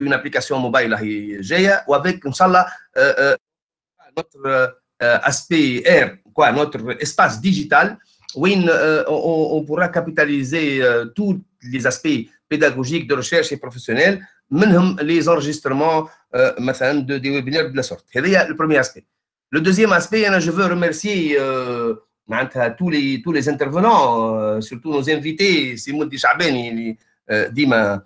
une application mobile ou avec, Inch'Allah, euh, euh, notre euh, aspect R, quoi, notre espace digital, où euh, on, pourra capitaliser tous les aspects pédagogiques de recherche et professionnelle, même les enregistrements de, des webinaires de la sorte. C'est le premier aspect. Le deuxième aspect, hein, je veux remercier tous les, tous les intervenants, surtout nos invités, Simoud Dichabeni, Dima.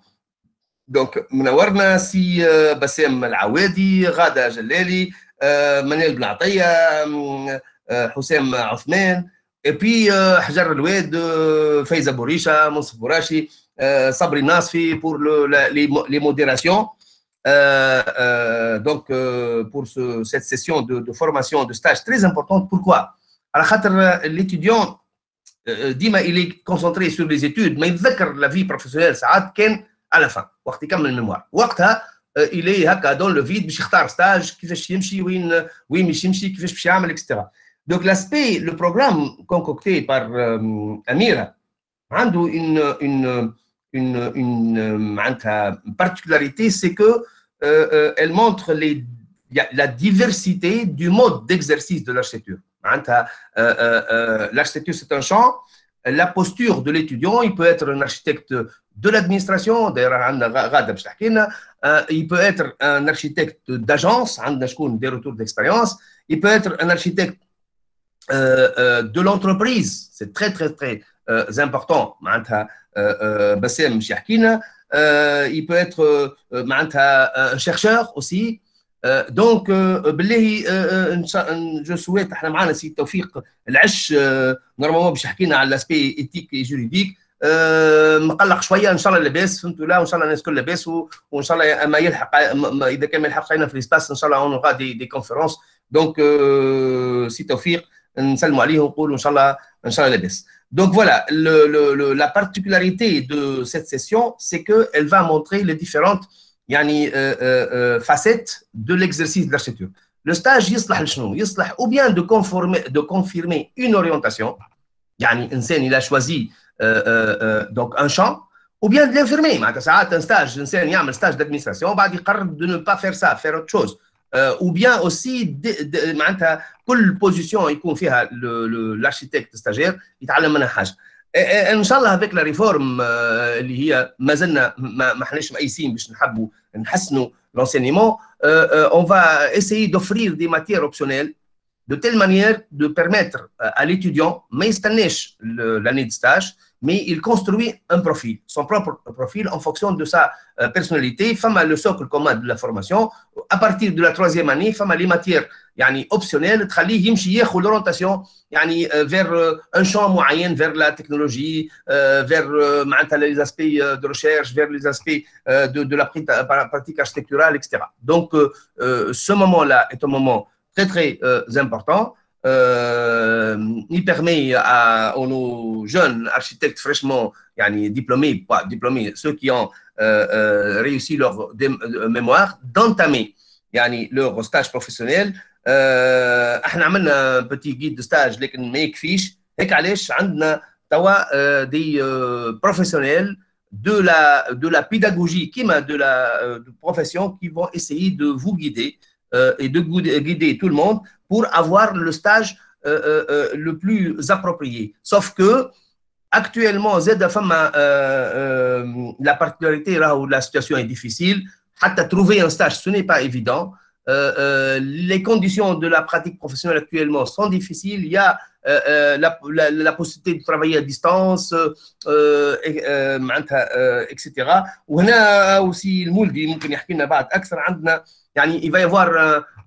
دونك منورنا سي بسام العوادي غاده جلالي منال بن عطيه حسام عثمان اي حجر الواد فايزه بوريشه منصف بوراشي صبري ناصفي pour le, la, les, les modérations euh, euh, donc euh, pour ce, cette session de, de formation de stage très importante pourquoi على خاطر l'étudiant ديما il est concentré sur les études ما يتذكر la vie professionnelle ساعات كان على فان وقت يكمل الميموار وقتها الي هكا دون لو فيد باش يختار ستاج كيفاش يمشي وين وين باش يمشي كيفاش باش يعمل اكسترا دونك لاسبي لو بروغرام كونكوكتي بار اميره عنده اون اون une, une معناتها particularité c'est que euh, euh, elle montre les, la diversité du mode d'exercice de l'architecture. Euh, l'architecture c'est un champ la posture de l'étudiant, il peut être un architecte de l'administration, il peut être un architecte d'agence, des retours d'expérience, il peut être un architecte euh, de l'entreprise, c'est très très très euh, important. Bassem il peut être un chercheur aussi, دونك بالله جو سويت احنا معنا سي توفيق العش نورمالمون باش يحكي لنا على لاسبي ايتيك جوريديك مقلق شويه ان شاء الله لاباس فهمتوا لا وان شاء الله الناس الكل لاباس وان شاء الله ما يلحق اذا كان ما يلحقش علينا في الاسباس ان شاء الله اون دي دي كونفيرونس دونك سي توفيق نسلموا عليه ونقولوا ان شاء الله ان شاء الله لاباس Donc voilà, le, le, le, la particularité de cette session, c'est qu'elle va montrer les différentes يعني facettes de l'exercice de l'architecture. Le stage يصلح لشنو؟ يصلح ou bien de conformer, de confirmer une orientation, يعني إنسان il a choisi donc un champ, ou bien de l'infirmer. معناتها ساعات un stage إنسان يعمل stage d'administration بعد يقرر de ne pas faire ça, faire autre chose. ou bien aussi معناتها كل بوزيسيون يكون فيها l'architecte stagiaire يتعلم منها حاجه. ان شاء الله هذيك لا ريفورم اللي هي ما زلنا ما احناش مقيسين باش نحبوا نحسنوا l'enseignement euh, on va essayer d'offrir des matières optionnelles de telle manière de permettre à l'étudiant ما يستناش l'année de stage mais il construit un profil, son propre profil en fonction de sa euh, personnalité. Femme le socle commun de la formation. À partir de la troisième année, femme les matières يعني optionnelles, تخليه يمشي ياخذ l'orientation يعني vers un champ moyen, vers la technologie, vers معناتها les aspects de recherche, vers les aspects de, de la pratique architecturale, etc. Donc, ce moment-là est un moment très très important. Euh, il permet à, à, nos jeunes architectes fraîchement yani, diplômés, pas diplômés, ceux qui ont euh, euh, réussi leur mémoire, d'entamer yani, leur stage professionnel. احنا عملنا بتي جيد دو ستاج لكن ما يكفيش هيك علاش عندنا توا دي بروفيسيونيل de la, de la pédagogie, de la de profession qui vont essayer de vous guider euh, et de guider tout le monde pour avoir le stage euh, euh, le plus approprié. Sauf que actuellement, Z la particularité là où la situation est difficile, à trouver un stage, ce n'est pas évident. les conditions de la pratique professionnelle actuellement sont difficiles. Il y a la, la, la, possibilité de travailler à distance, etc. وهنا aussi المولدي ممكن يحكي لنا بعد اكثر عندنا يعني il va y avoir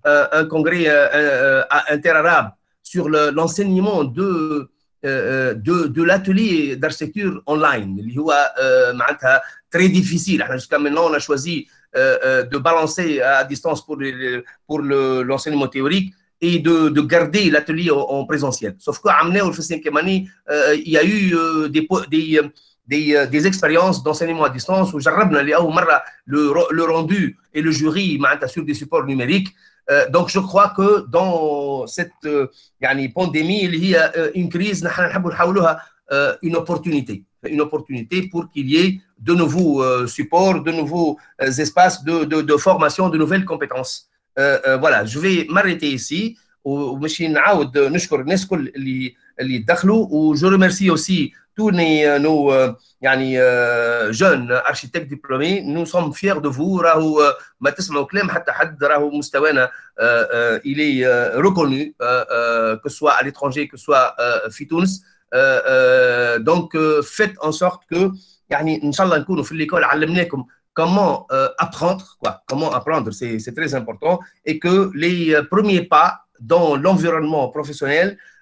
euh, un congrès euh, euh, interarabe sur l'enseignement de de, l'atelier d'architecture online, Il y a, euh, très difficile. Jusqu'à maintenant, on a choisi de balancer à distance pour, pour l'enseignement théorique et de, garder l'atelier en, présentiel. Sauf qu'à Amné, au cinquième année, il y a eu des, des, des, expériences d'enseignement à distance où le, le rendu et le jury sur des supports numériques. Euh, donc je crois que dans cette euh, يعني pandémie il y a une crise une opportunité une opportunité pour qu'il y ait de nouveaux supports, de nouveaux espaces de, de, de, formation, de nouvelles compétences. voilà, je vais m'arrêter ici. ومش نعاود نشكر الناس كل اللي اللي دخلوا وجو ريميرسي اوسي tous nos يعني جون اركيتكت ديبلومي نو سوم فيير دو فو راهو ما تسمعوا كلام حتى حد راهو مستوانا الي ريكونو كو سوا à l'étranger que soit في تونس دونك فيت ان سورت كو يعني ان شاء الله نكونوا في الليكول علمناكم comment euh, apprendre, quoi, comment apprendre, c'est très important, et que les premiers pas dans l'environnement professionnel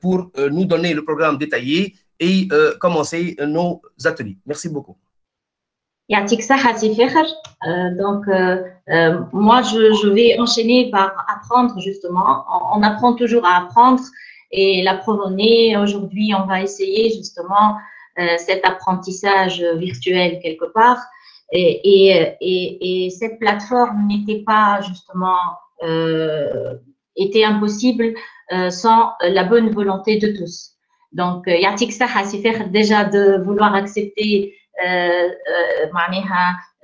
pour nous donner le programme détaillé et commencer nos ateliers. Merci beaucoup. Yatik donc, moi, je, vais enchaîner par apprendre justement. On, apprend toujours à apprendre. Et la provenée, aujourd'hui, on va essayer justement cet apprentissage virtuel quelque part. Et, et, et, cette plateforme n'était pas justement euh, était impossible euh, sans la bonne volonté de tous. Donc, Yatik Saha, c'est déjà de vouloir accepter euh,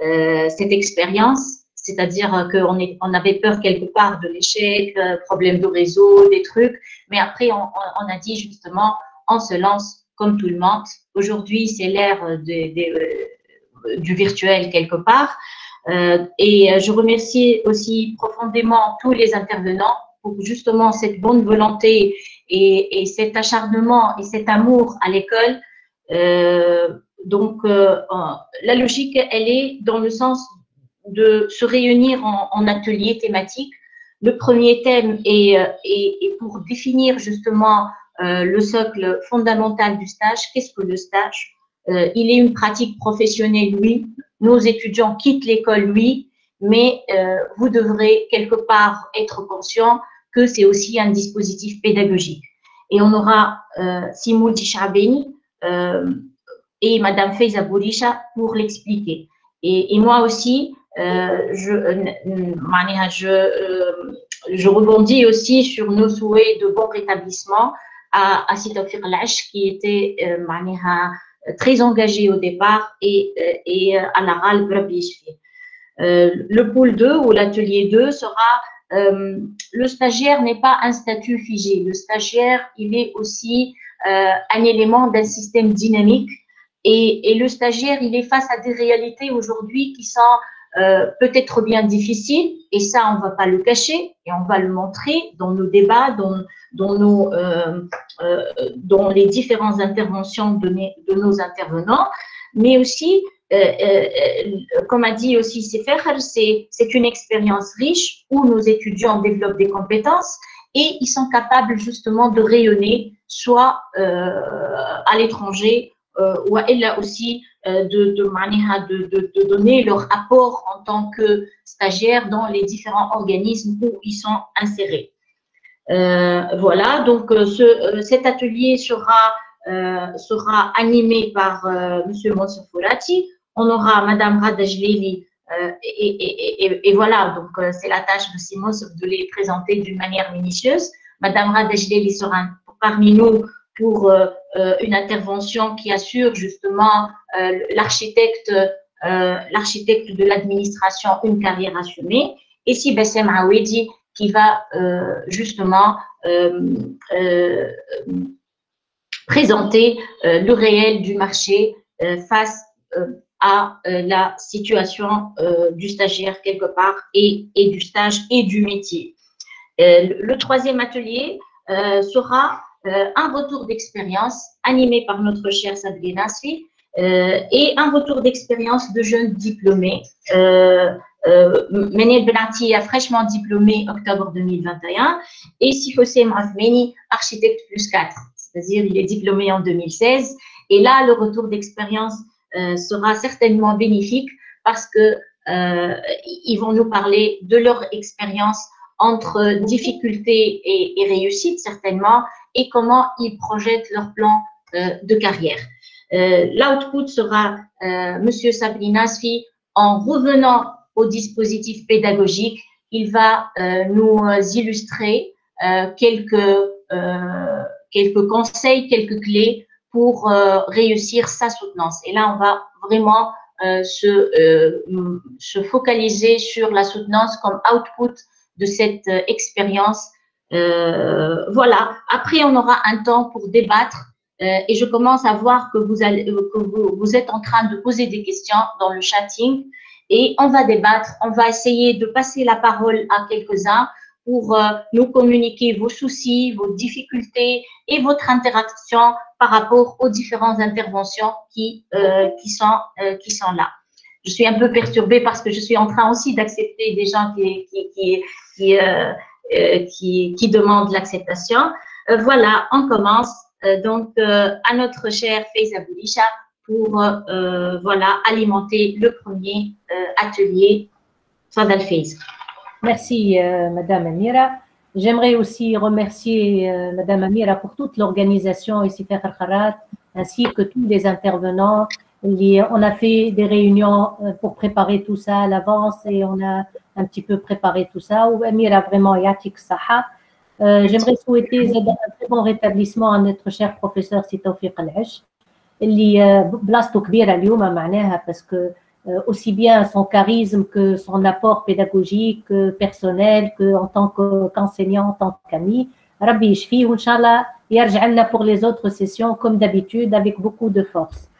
euh, cette expérience, c'est-à-dire qu'on on avait peur quelque part de l'échec, problème de réseau, des trucs, mais après on, a dit justement, on se lance comme tout le monde. Aujourd'hui, c'est l'ère du virtuel quelque part. Et je remercie aussi profondément tous les intervenants justement cette bonne volonté et, et cet acharnement et cet amour à l'école. Euh, donc, euh, la logique, elle est dans le sens de se réunir en, en atelier thématique. Le premier thème est, pour définir justement le socle fondamental du stage. Qu'est-ce que le stage? Euh, il est une pratique professionnelle, oui. Nos étudiants quittent l'école, oui. Mais euh, vous devrez quelque part être conscient c'est aussi un dispositif pédagogique. Et on aura euh, Simoul Dishabeni euh, et Madame Feiza Bourisha pour l'expliquer. Et, moi aussi, euh, je, je, rebondis aussi sur nos souhaits de bon rétablissement à, à Sitofir Lash, qui était très engagé au départ et, à la RAL euh, Le pôle 2 ou l'atelier 2 sera euh, le stagiaire n'est pas un statut figé. Le stagiaire, il est aussi euh, un élément d'un système dynamique. Et, le stagiaire, il est face à des réalités aujourd'hui qui sont euh, peut-être bien difficiles. Et ça, on ne va pas le cacher et on va le montrer dans nos débats, dans, les différentes interventions de, de, nos intervenants, mais aussi, comme a dit aussi Sefer, c'est une expérience riche où nos étudiants développent des compétences et ils sont capables justement de rayonner, soit euh, à l'étranger, ou là aussi de, de, de, de, donner leur apport en tant que stagiaires dans les différents organismes où ils sont insérés. Euh, voilà, donc euh, ce, euh, cet atelier sera, sera animé par Monsieur Monsofolati. On aura Madame Radajleli et, et, voilà, donc c'est la tâche de Simon de les présenter d'une manière minutieuse. Madame Radajleli sera parmi nous pour une intervention qui assure justement l'architecte de l'administration une carrière assumée. Et si Bessem qui va euh, justement euh, euh, présenter le réel du marché face à la situation du stagiaire quelque part et, du stage et du métier. le troisième atelier sera un retour d'expérience animé par notre cher Sadri Nasri et un retour d'expérience de jeunes diplômés euh, Menel Benati a fraîchement diplômé octobre 2021 et Sifosem Afmeni, architecte plus 4, c'est-à-dire il est diplômé en 2016. Et là, le retour d'expérience sera certainement bénéfique parce que ils vont nous parler de leur expérience entre difficultés et, et réussite certainement et comment ils projettent leur plan de carrière. L'output sera Monsieur Sabri Nasfi en revenant au dispositif pédagogique. Il va nous illustrer quelques, quelques conseils, quelques clés pour réussir sa soutenance. Et là, on va vraiment se, se focaliser sur la soutenance comme output de cette expérience. voilà. Après, on aura un temps pour débattre euh, et je commence à voir que, vous, allez, euh, que vous, vous, êtes en train de poser des questions dans le chatting et on va débattre, on va essayer de passer la parole à quelques-uns pour euh, nous communiquer vos soucis, vos difficultés et votre interaction par rapport aux différentes interventions qui, euh, qui, sont, euh, qui sont là. Je suis un peu perturbée parce que je suis en train aussi d'accepter des gens qui, qui, qui, qui, qui, qui demandent l'acceptation. voilà, on commence. Donc à notre cher Faiza Boulisha pour voilà, alimenter le premier atelier. Fadal Faiza. Merci, Madame Amira. J'aimerais aussi remercier Madame Amira pour toute l'organisation ici Al Kharat, ainsi que tous les intervenants. On a fait des réunions pour préparer tout ça à l'avance et on a un petit peu préparé tout ça. Amira vraiment yatik saha. Euh, j'aimerais souhaiter un très bon rétablissement à notre cher professeur Sitawfiq Al-Ash, اللي بلاصتو كبيره اليوم معناها parce que euh, euh, aussi bien son charisme que son apport pédagogique, personnel, qu'en tant qu'enseignant, en tant qu'ami. Rabbi Ishfi, Inch'Allah, Yarj'Allah pour les autres sessions, comme d'habitude, avec beaucoup de force.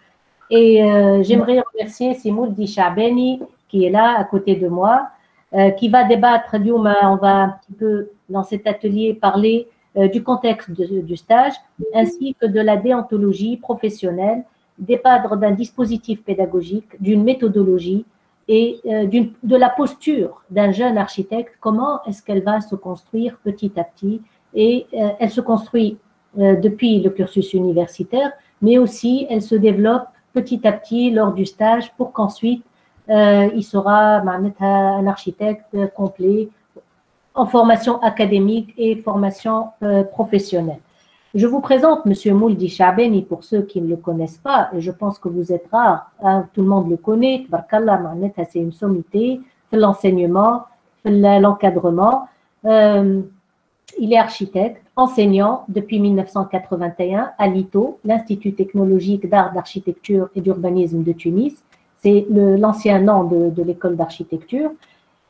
Et euh, j'aimerais remercier Simoudi Chabeni, qui est là à côté de moi, euh, qui va débattre, on va un petit peu dans cet atelier parler du contexte du stage, ainsi que de la déontologie professionnelle débattre d'un dispositif pédagogique, d'une méthodologie et euh, de la posture d'un jeune architecte, comment est-ce qu'elle va se construire petit à petit et elle se construit depuis le cursus universitaire, mais aussi elle se développe petit à petit lors du stage pour qu'ensuite euh, il sera un architecte complet en formation académique et formation euh, professionnelle. Je vous présente M. Mouldi Chabeni pour ceux qui ne le connaissent pas, et je pense que vous êtes rares, hein, tout le monde le connaît, c'est une sommité, l'enseignement, l'encadrement. Euh, il est architecte, enseignant depuis 1981 à l'ITO, l'Institut technologique d'art, d'architecture et d'urbanisme de Tunis. C'est l'ancien nom de, l'école d'architecture.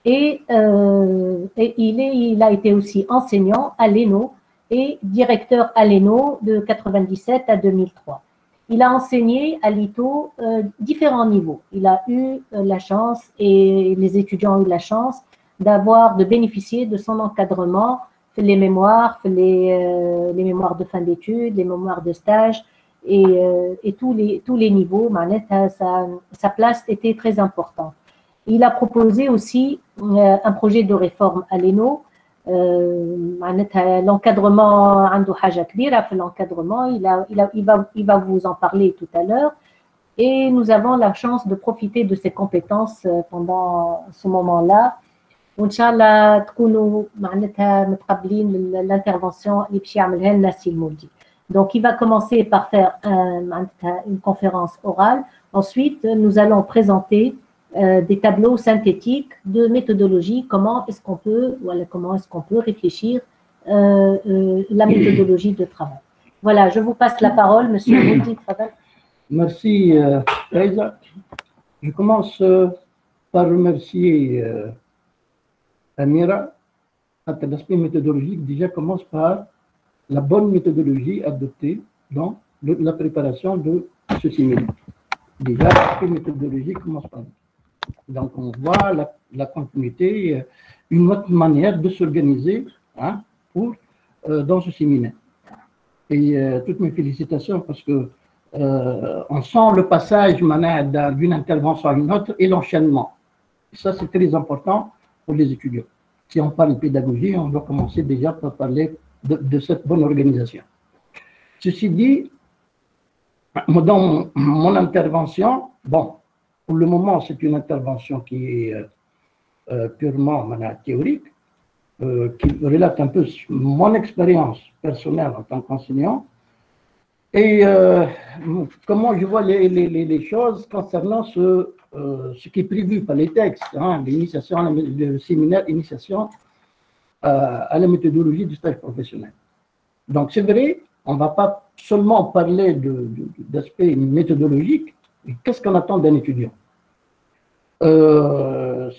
Et, euh, il, il, a été aussi enseignant à l'ENO et directeur à l'ENO de 97 à 2003. Il a enseigné à l'ITO euh, différents niveaux. Il a eu euh, la chance, et les étudiants ont eu la chance, d'avoir, de bénéficier de son encadrement, les mémoires, les, les mémoires de fin d'études, les mémoires de stage, et, euh, et tous, les, tous les niveaux, sa, sa place était très importante. Il a proposé aussi euh, un projet de réforme à l'ENO. Euh, l'encadrement, l'encadrement, il, a, il, a, il, va, il va vous en parler tout à l'heure. Et nous avons la chance de profiter de ses compétences pendant ce moment-là. Inch'Allah, l'intervention اللي باش يعملها لنا السي المولدي. Donc, il va commencer par faire une conférence orale. Ensuite, nous allons présenter euh, des tableaux synthétiques de méthodologie. Comment est-ce qu'on peut, voilà, comment est-ce qu'on peut réfléchir euh, euh, la méthodologie de travail. Voilà, je vous passe la parole, Monsieur Moudi Merci, euh, Je commence par remercier Amira. L'aspect méthodologique déjà commence par la bonne méthodologie adoptée dans la préparation de ce séminaire. Déjà, la méthodologie commence par Donc, on voit la, continuité, euh, une autre manière de s'organiser hein, pour euh, dans ce séminaire. Et euh, toutes mes félicitations parce que on sent le passage d'une intervention à une autre et l'enchaînement. Ça, c'est très important pour les étudiants. Si on parle de pédagogie, on doit commencer déjà par parler de, cette bonne organisation. Ceci dit, Dans mon intervention, bon, pour le moment, c'est une intervention qui est euh, euh, purement théorique, euh, qui relate un peu mon expérience personnelle en tant qu'enseignant et comment je vois les, choses concernant ce, qui est prévu par les textes, hein, l'initiation, le séminaire initiation à la méthodologie du stage professionnel. Donc, c'est vrai, on ne va pas seulement parler d'aspect méthodologique, qu'est-ce qu'on attend d'un étudiant? Euh,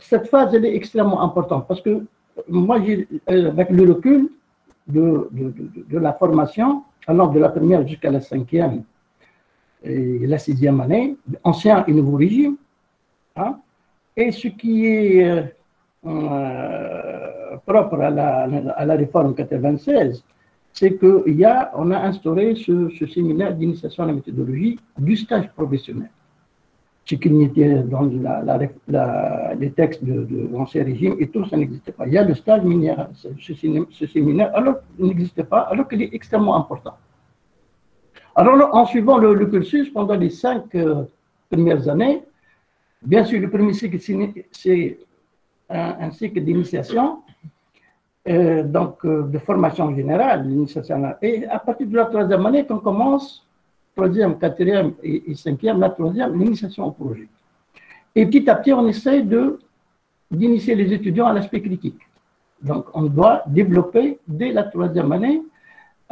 Cette phase, elle est extrêmement importante parce que moi, euh, avec le recul de, la formation, allant de la première jusqu'à la cinquième et la sixième année, ancien et nouveau régime, hein, et ce qui est euh, propre à la, à la réforme 96, c'est qu'on a, a instauré ce, séminaire d'initiation à la méthodologie du stage professionnel. Ce qui n'était dans les textes de, l'ancien régime et tout, ça n'existait pas. Il y a le stage minier, ce, séminaire, alors n'existait pas, alors qu'il est extrêmement important. Alors, en suivant le, cursus pendant les cinq euh, premières années, bien sûr, le premier cycle, c'est un cycle d'initiation euh, donc, euh, de formation générale, l'initiation. Et à partir de la troisième année, qu'on commence, troisième, quatrième et, cinquième, la troisième, l'initiation au projet. Et petit à petit, on essaie d'initier les étudiants à l'aspect critique. Donc, on doit développer dès la troisième année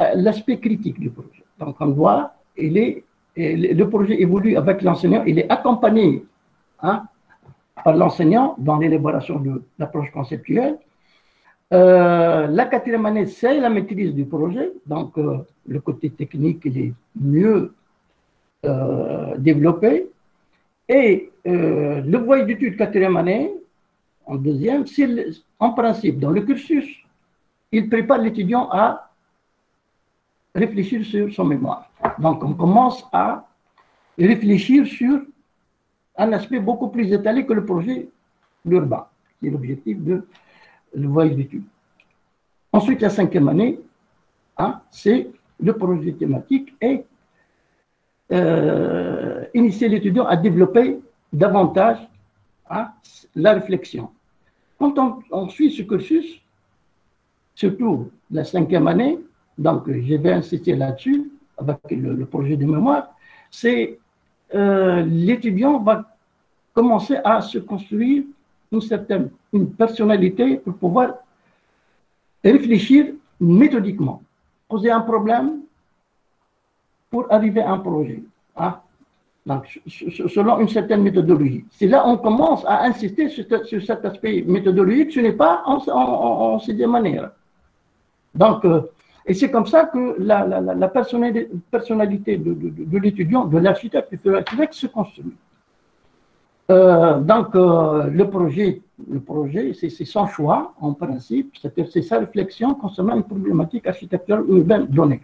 euh, l'aspect critique du projet. Donc, on doit, il est, le projet évolue avec l'enseignant, il est accompagné hein, par l'enseignant dans l'élaboration de l'approche conceptuelle euh, la quatrième année, c'est la maîtrise du projet. Donc, euh, le côté technique, est mieux euh, développé. Et le voyage d'études quatrième année, en deuxième, c'est en principe, dans le cursus, il prépare l'étudiant à réfléchir sur son mémoire. Donc, on commence à réfléchir sur un aspect beaucoup plus étalé que le projet urbain, qui est l'objectif de le voyage d'études. Ensuite, la cinquième année, hein, c'est le projet thématique et euh, initier l'étudiant à développer davantage hein, la réflexion. Quand on, suit ce cursus, surtout la cinquième année, donc je vais insister là-dessus avec le, projet de mémoire, c'est euh, l'étudiant va commencer à se construire une certaine une personnalité pour pouvoir réfléchir méthodiquement, poser un problème pour arriver à un projet. Hein. Donc, selon une certaine méthodologie. C'est là on commence à insister sur, cet aspect méthodologique, ce n'est pas en, en, ces manières. Donc, euh, et c'est comme ça que la, la, personnalité, de, de l'étudiant, de l'architecte, de l'architecte se construit. Euh, donc, euh, le projet, le projet c'est son choix, en principe, c'est sa réflexion concernant une problématique architecturale urbaine donnée.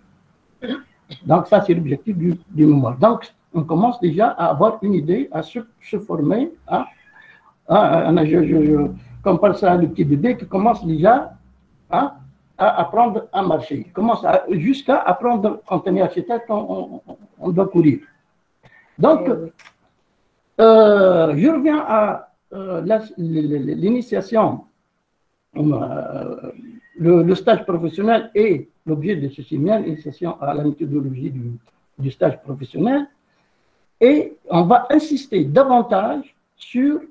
Donc, ça, c'est l'objectif du, du, mémoire. Donc, on commence déjà à avoir une idée, à se, former, à, à, je, je, compare ça à le petit bébé qui commence déjà à, apprendre à marcher. Commence jusqu'à apprendre, quand on est architecte, on, on doit courir. Donc, eh euh, je reviens à euh, l'initiation, euh, le, stage professionnel et l'objet de ce séminaire, l'initiation à la méthodologie du, stage professionnel. Et on va insister davantage sur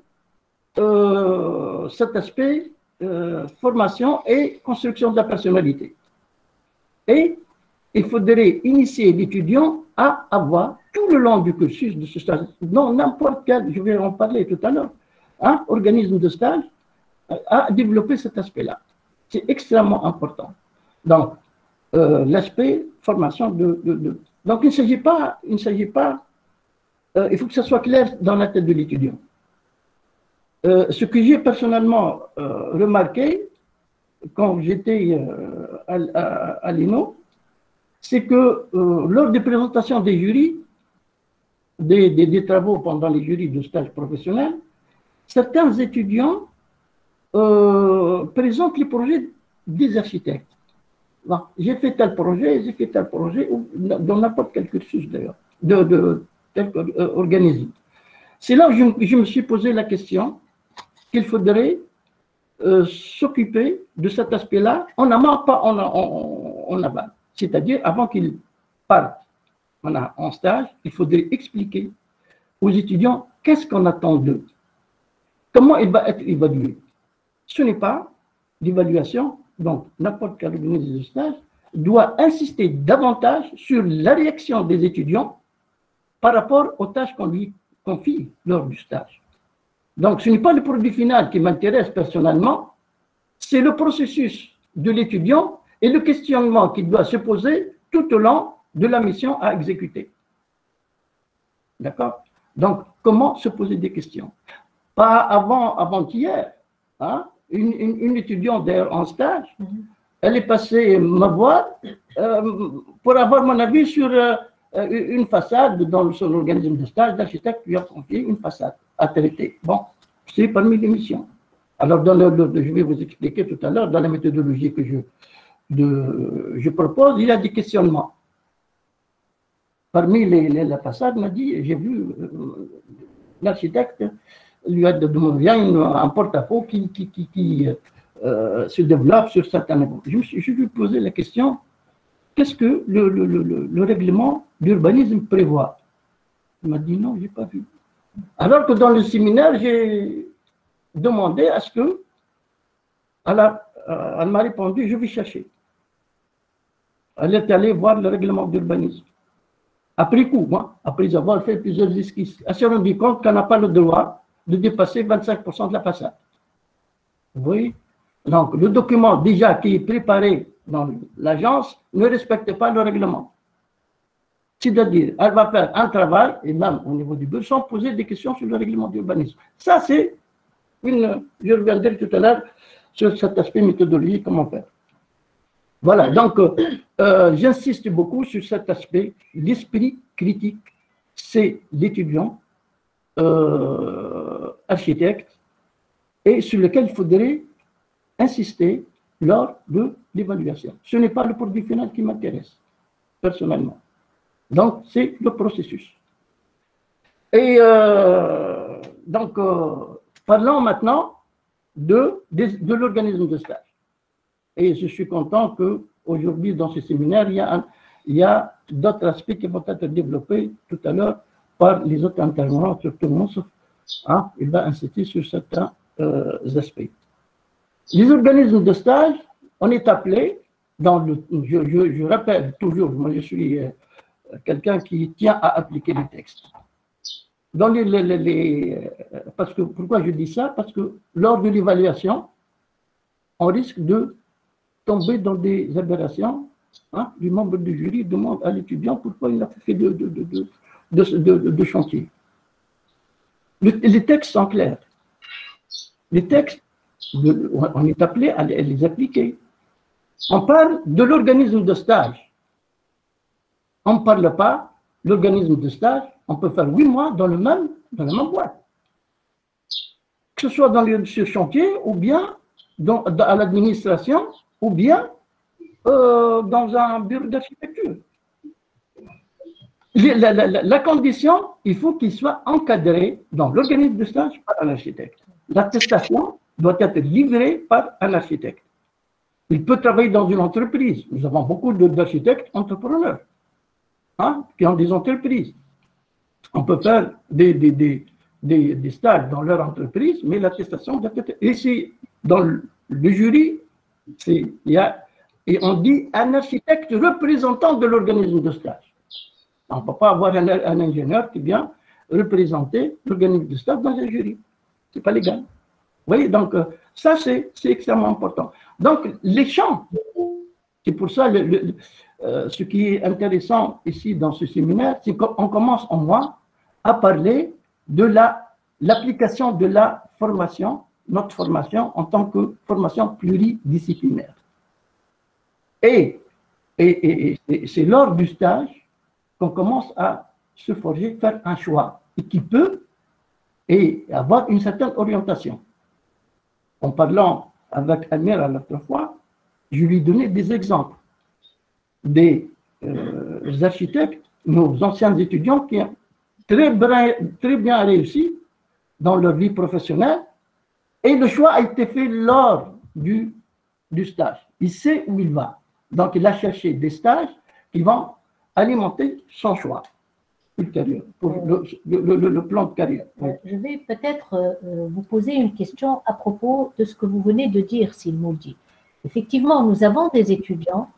cet aspect formation et construction de la personnalité. Et il faudrait initier l'étudiant à avoir tout le long du cursus de ce stage, dans n'importe quel, je vais en parler tout à l'heure, hein, organisme de stage, euh, à développer cet aspect-là. C'est extrêmement important. Donc, euh, l'aspect formation de, Donc, il ne s'agit pas, il ne s'agit pas, euh, il faut que ça soit clair dans la tête de l'étudiant. ce que j'ai personnellement remarqué quand j'étais à l'INO, c'est que euh, lors des présentations des jurys, des, travaux pendant les jurys de stage professionnel, certains étudiants euh, présentent les projets des architectes. J'ai fait tel projet, j'ai fait tel projet, dans n'importe quel cursus d'ailleurs, de, tel euh, organisme. C'est là où je, je me suis posé la question qu'il faudrait euh, s'occuper de cet aspect-là en amont, pas en, en, en aval. C'est-à-dire, avant qu'ils partent en stage, il faudrait expliquer aux étudiants qu'est-ce qu'on attend d'eux, comment il va être évalué. Ce n'est pas l'évaluation, donc n'importe quel organisme de stage doit insister davantage sur la réaction des étudiants par rapport aux tâches qu'on lui confie lors du stage. Donc, ce n'est pas le produit final qui m'intéresse personnellement, c'est le processus de l'étudiant et le questionnement qu'il doit se poser tout au long de la mission à exécuter. D'accord? Donc, comment se poser des questions? Pas avant, avant-hier. Hein? Une, une, étudiante en stage, mm-hmm. elle est passée me voir euh, pour avoir mon avis sur euh, une façade dans son organisme de stage. L'architecte lui a confié une façade à traiter. Bon, c'est parmi les missions. Alors, dans le, je vais vous expliquer tout à l'heure, dans la méthodologie que je, je propose, il y a des questionnements. Parmi les, les la façade, m'a dit, j'ai vu euh, l'architecte lui a demandé un porte-à-faux qui, qui, qui, euh, se développe sur certains niveaux. Je, je lui ai posé la question, qu'est-ce que le, le, le, le règlement d'urbanisme prévoit? Il m'a dit non, je n'ai pas vu. Alors que dans le séminaire, j'ai demandé à ce que, elle m'a répondu, je vais chercher. Elle est allée voir le règlement d'urbanisme. Après coup, après avoir fait plusieurs esquisses, elle s'est rendue compte qu'on n'a pas le droit de dépasser 25% de la façade. Vous voyez? Donc, le document déjà qui est préparé dans l'agence ne respecte pas le règlement. C'est-à-dire, elle va faire un travail, et même au niveau du bureau, sans poser des questions sur le règlement d'urbanisme. Ça, c'est une. Je reviendrai tout à l'heure sur cet aspect méthodologique, comment faire. Voilà, donc euh, j'insiste beaucoup sur cet aspect. L'esprit critique, c'est l'étudiant, euh, architecte, et sur lequel il faudrait insister lors de l'évaluation. Ce n'est pas le produit final qui m'intéresse, personnellement. Donc, c'est le processus. Et euh, donc, parlons maintenant de, de, de l'organisme de stage. Et je suis content qu'aujourd'hui, dans ce séminaire, il y a, d'autres aspects qui vont être développés tout à l'heure par les autres intervenants, surtout Monsef. Hein, il va insister sur certains euh, aspects. Les organismes de stage, on est appelé, dans le, je, je, je rappelle toujours, moi je suis euh, quelqu'un qui tient à appliquer les textes. Dans les, les, les, euh, parce que, pourquoi je dis ça? Parce que lors de l'évaluation, on risque de tomber dans des aberrations. Hein, du membre du jury demande à l'étudiant pourquoi il n'a pas fait de, de, de, de chantier? les textes sont clairs. Les textes, on est appelé à les appliquer. On parle de l'organisme de stage. On ne parle pas l'organisme de stage. On peut faire huit mois dans, le même, dans la même boîte. Que ce soit dans le chantier ou bien à l'administration ou bien euh, dans un bureau d'architecture. La, condition, il faut qu'il soit encadré dans l'organisme de stage par un architecte. L'attestation doit être livrée par un architecte. Il peut travailler dans une entreprise. Nous avons beaucoup d'architectes entrepreneurs hein, qui ont des entreprises. On peut faire des, des, des, des, des stages dans leur entreprise, mais l'attestation doit être. Et c'est dans le jury il y a, et on dit un architecte représentant de l'organisme de stage. On ne peut pas avoir un, ingénieur qui vient représenter l'organisme de stage dans un jury. Ce n'est pas légal. Vous voyez, donc euh, ça, c'est extrêmement important. Donc, les champs, c'est pour ça, le, euh, ce qui est intéressant ici dans ce séminaire, c'est qu'on commence en mois à parler de l'application de la formation notre formation en tant que formation pluridisciplinaire. Et, c'est lors du stage qu'on commence à se forger, faire un choix et qui peut et avoir une certaine orientation. En parlant avec Amir l'autre fois, je lui donnais des exemples. des euh, architectes, nos anciens étudiants qui ont très très bien réussi dans leur vie professionnelle et le choix a été fait lors du, du stage. Il sait où il va. Donc, il a cherché des stages qui vont alimenter son choix ultérieur, le, le, plan de carrière. Je vais peut-être euh, vous poser une question à propos de ce que vous venez de dire, dit. Effectivement, nous avons des étudiants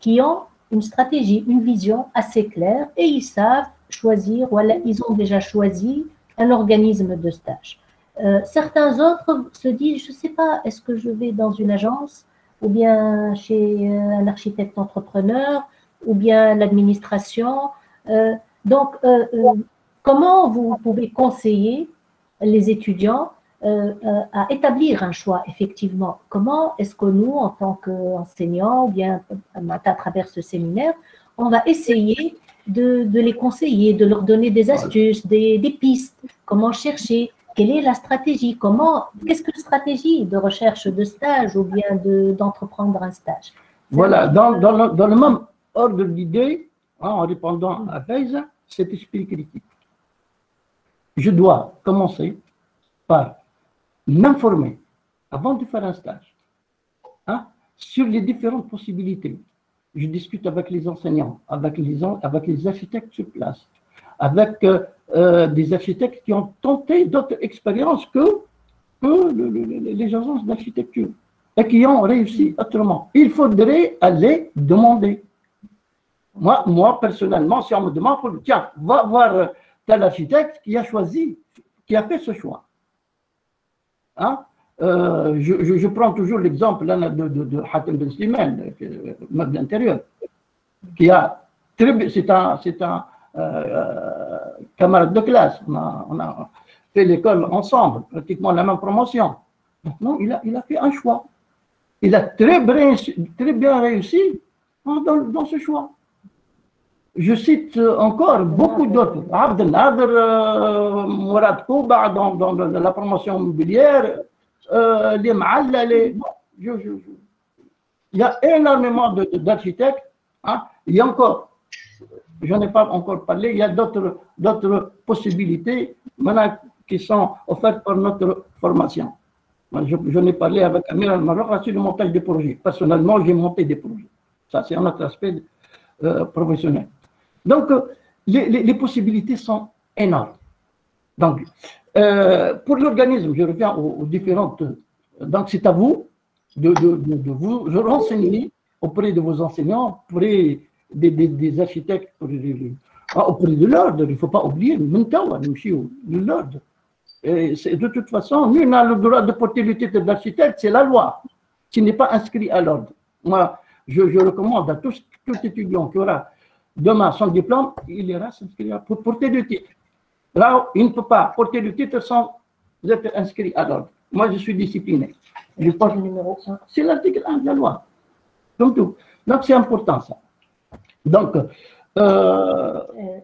qui ont une stratégie, une vision assez claire et ils savent choisir, ou ils ont déjà choisi un organisme de stage. Euh, certains autres se disent, je ne sais pas, est-ce que je vais dans une agence ou bien chez euh, un architecte entrepreneur ou bien l'administration. Euh, donc, euh, euh, comment vous pouvez conseiller les étudiants à établir un choix, effectivement? Comment est-ce que nous, en tant qu'enseignants ou bien à travers ce séminaire, on va essayer de, de, les conseiller, de leur donner des astuces, des, des pistes, comment chercher, quelle est la stratégie, comment, qu'est-ce que la stratégie de recherche de stage ou bien d'entreprendre un stage? Voilà, dans, dans, le, dans le même ordre d'idée, hein, en répondant à Faiza, cet esprit critique. Je dois commencer par m'informer avant de faire un stage hein, sur les différentes possibilités. Je discute avec les enseignants, avec les, avec les architectes sur place, avec euh, euh, des architectes qui ont tenté d'autres expériences que, que le, le, les agences d'architecture et qui ont réussi autrement. Il faudrait aller demander. Moi, moi, personnellement, si on me demande, tiens, va voir euh, tel architecte qui a choisi, qui a fait ce choix. Hein? Euh, je, je, prends toujours l'exemple de, de, de Hatem Ben Slimane, meuble d'intérieur, qui a c'est un, c'est un euh, camarade de classe. On a, on a fait l'école ensemble, pratiquement la même promotion. Non, il a, il a fait un choix. Il a très bien, très bien réussi dans, dans ce choix. Je cite encore beaucoup d'autres. Abdel Nader, euh, Mourad Kouba dans, dans, la promotion immobilière, euh, les Ma'alla, les... Il y a énormément d'architectes. Hein. Il y a encore, je n'ai pas encore parlé, il y a d'autres possibilités qui sont offertes par notre formation. Je, n'ai parlé avec Amir Al-Maroc sur le montage des projets. Personnellement, j'ai monté des projets. Ça, c'est un autre aspect euh, professionnel. Donc, les, les, possibilités sont énormes. Donc, euh, pour l'organisme, je reviens aux, différentes. Donc, c'est à vous de, de, vous renseigner auprès de vos enseignants, auprès des, des, des architectes, auprès, de l'ordre. Il ne faut pas oublier l'ordre. De toute façon, nous, on a le droit de porter le titre d'architecte, c'est la loi, qui n'est pas inscrit à l'ordre. Moi, je, je, recommande à tous, tout étudiant qui aura demain son diplôme, il ira s'inscrire pour porter le titre. Là, il ne peut pas porter le titre sans être inscrit à l'ordre. Moi, je suis discipliné. Je porte le numéro 1. C'est l'article 1 de la loi. Donc, c'est important ça. Donc, euh...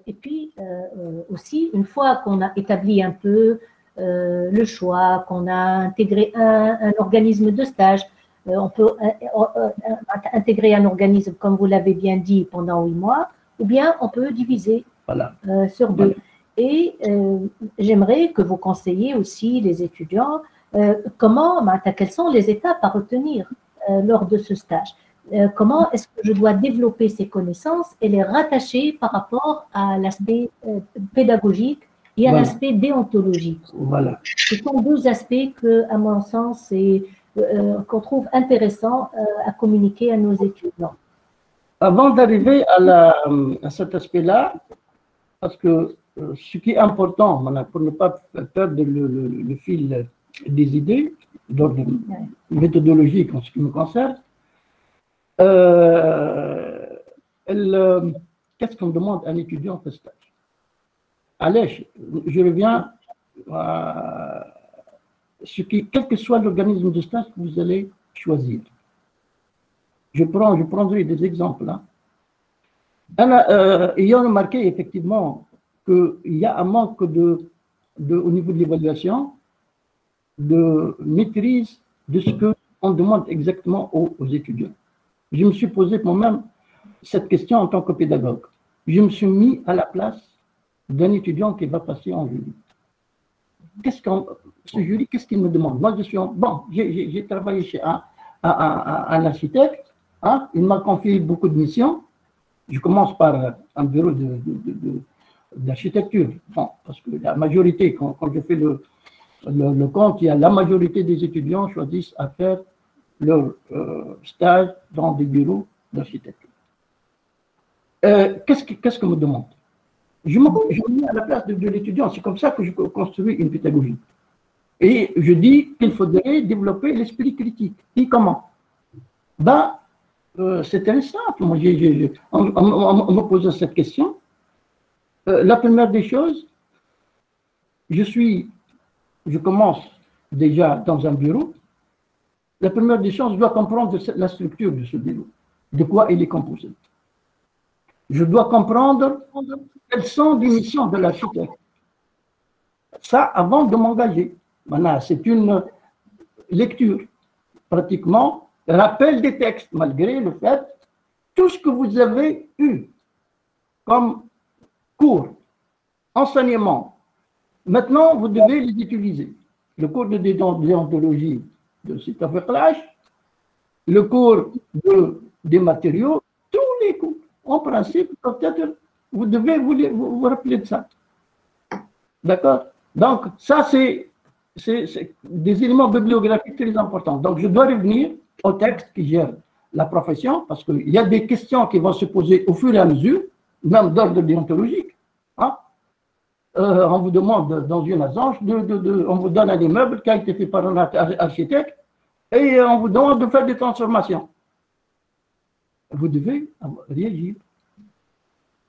et puis euh, aussi, une fois qu'on a établi un peu euh, le choix, qu'on a intégré un, un organisme de stage, euh, on peut intégrer un organisme, comme vous l'avez bien dit, pendant huit mois, ou bien on peut diviser voilà. euh, sur deux. Voilà. Et euh, j'aimerais que vous conseillez aussi les étudiants euh, comment, quelles sont les étapes à retenir euh, lors de ce stage? Comment est-ce que je dois développer ces connaissances et les rattacher par rapport à l'aspect pédagogique et à voilà. l'aspect déontologique? Voilà. Ce sont deux aspects que, à mon sens, qu'on trouve intéressant à communiquer à nos étudiants avant d'arriver à, à, cet aspect-là, parce que euh, ce qui est important, pour ne pas perdre le, le, le fil des idées, d'ordre méthodologique en ce qui me concerne, euh, euh, qu'est-ce qu'on demande à un étudiant de stage Allez, je reviens à ce qui, quel que soit l'organisme de stage que vous allez choisir. Je, prendrai des exemples. Hein. Euh, ayant remarqué effectivement qu'il y a un manque au niveau de l'évaluation de maîtrise de ce qu'on demande exactement aux, étudiants. Je me suis posé moi-même cette question en tant que pédagogue. Je me suis mis à la place d'un étudiant qui va passer en jury. Qu'est-ce qu'on, ce jury, qu'est-ce qu'il me demande? Moi, je suis en, bon, j'ai travaillé chez un, un, architecte, hein, il m'a confié beaucoup de missions. Je commence par un bureau d'architecture, de, bon, parce que la majorité, quand, quand je fais le, le, compte, il y a la majorité des étudiants choisissent à faire leur euh, stage dans des bureaux d'architecture. Euh, qu'est-ce qu'on me demande je me, mets à la place de, l'étudiant. C'est comme ça que je construis une pédagogie. Et je dis qu'il faudrait développer l'esprit critique. Et comment? Ben, euh, C'est très simple. Moi, on, me pose cette question. la première des choses, je suis je commence déjà dans un bureau, la première des choses, je dois comprendre la structure de ce bureau, de quoi il est composé. Je dois comprendre quelles sont les missions de l'architecte. Ça avant de m'engager. Voilà, c'est une lecture, pratiquement, rappel des textes, malgré le fait, tout ce que vous avez eu comme cours, enseignement, Maintenant, vous devez les utiliser. Le cours de déontologie de le cours de, des matériaux, tous les cours, en principe, peut-être, vous devez vous, vous, rappeler de ça. D'accord? Donc, ça, c'est des éléments bibliographiques très importants. Donc, je dois revenir au texte qui gère la profession, parce qu'il y a des questions qui vont se poser au fur et à mesure, même d'ordre déontologique. Euh, on vous demande dans une agence, on vous donne un immeuble qui a été fait par un architecte et on vous demande de faire des transformations. Vous devez réagir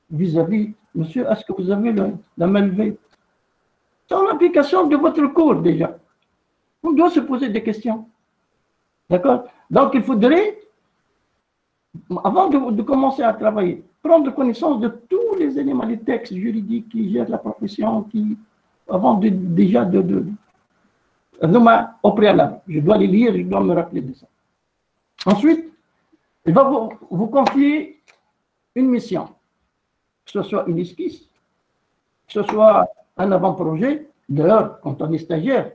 vis-à-vis, monsieur, est-ce que vous avez la main levée C'est en application de votre cours déjà. On doit se poser des questions. D'accord? Donc il faudrait, avant de commencer à travailler, prendre connaissance de tous les éléments, les textes juridiques qui gèrent la profession, qui, avant déjà de, de, au préalable. Je dois les lire, je dois me rappeler de ça. Ensuite, il va vous, confier une mission, que ce soit une esquisse, que ce soit un avant-projet. D'ailleurs, quand on est stagiaire,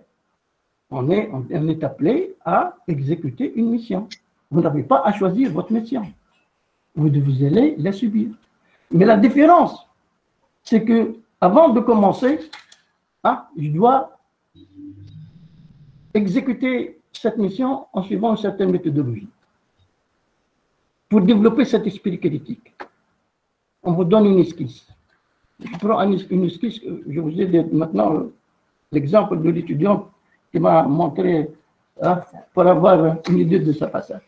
on est appelé à exécuter une mission. Vous n'avez pas à choisir votre mission vous, allez la subir. Mais la différence, c'est que avant de commencer, ah, je dois exécuter cette mission en suivant une certaine méthodologie. Pour développer cet esprit critique, on vous donne une esquisse. Je prends une esquisse, je vous ai maintenant l'exemple de l'étudiant qui m'a montré hein, pour avoir une idée de sa passage.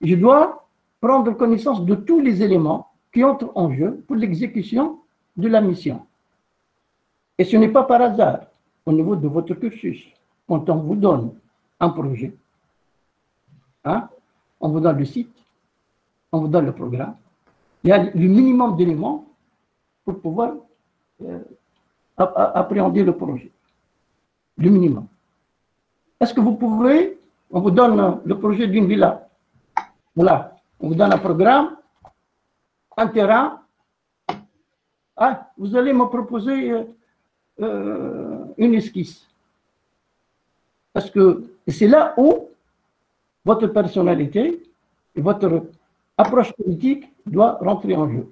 Je dois prendre connaissance de tous les éléments qui entrent en jeu pour l'exécution de la mission. Et ce n'est pas par hasard, au niveau de votre cursus, quand on vous donne un projet, hein, on vous donne le site, on vous donne le programme, il y a le minimum d'éléments pour pouvoir euh, appréhender le projet. Le minimum. Est-ce que vous pouvez, on vous donne le projet d'une villa, voilà, on vous donne un programme, un terrain. Ah, vous allez me proposer euh, euh, une esquisse. Parce que c'est là où votre personnalité et votre approche politique doit rentrer en jeu.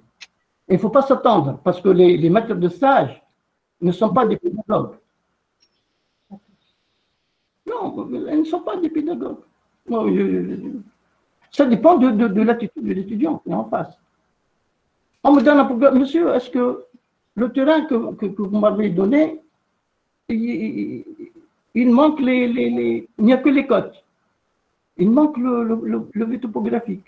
Il ne faut pas s'attendre, parce que les, maîtres de stage ne sont pas des pédagogues. Non, ils ne sont pas des pédagogues. Ça dépend de, l'attitude de l'étudiant qui est en face. On me donne un programme, monsieur, est-ce que le terrain que, vous m'avez donné, il, manque les, les, Il n'y a que les côtes. Il manque le, le, le, topographique.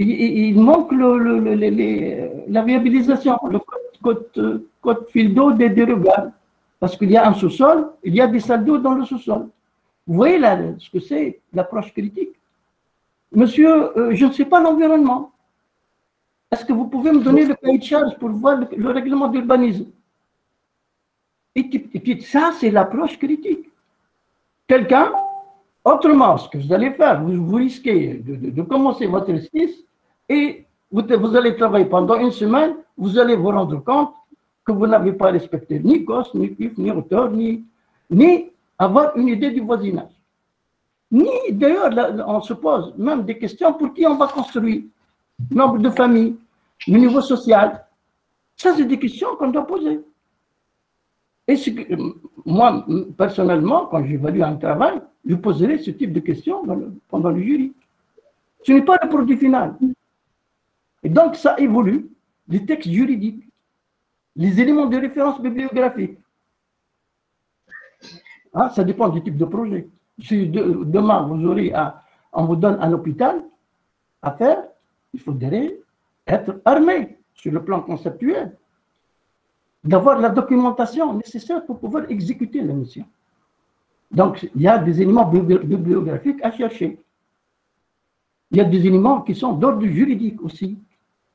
Il, manque la viabilisation, le côte, côte, fil d'eau des, des Parce qu'il y a un sous-sol, il y a des salles d'eau dans le sous-sol. Vous voyez là ce que c'est l'approche critique. Monsieur, euh, je ne sais pas l'environnement. Est-ce que vous pouvez me donner le cahier de charge pour voir le, règlement d'urbanisme? Et, puis ça, c'est l'approche critique. Quelqu'un Autrement, ce que vous allez faire, vous, vous risquez de, de- de commencer votre exercice et vous, vous allez travailler pendant une semaine, vous allez vous rendre compte que vous n'avez pas respecté ni cos, ni pif, ni hauteur, ni, ni avoir une idée du voisinage. Ni, d'ailleurs, on se pose même des questions pour qui on va construire, nombre de familles, le niveau social. Ça, c'est des questions qu'on doit poser. Et ce que- moi, personnellement, quand j'évalue un travail, je poserai ce type de questions pendant le jury. Ce n'est pas le produit final. Et donc, ça évolue, les textes juridiques, les éléments de référence bibliographique. Ah, ça dépend du type de projet. Si de- demain, vous aurez à, on vous donne un hôpital à faire, il faudrait être armé sur le plan conceptuel, d'avoir la documentation nécessaire pour pouvoir exécuter la mission. Donc, il y a des éléments bibli- bibliographiques à chercher. Il y a des éléments qui sont d'ordre juridique aussi,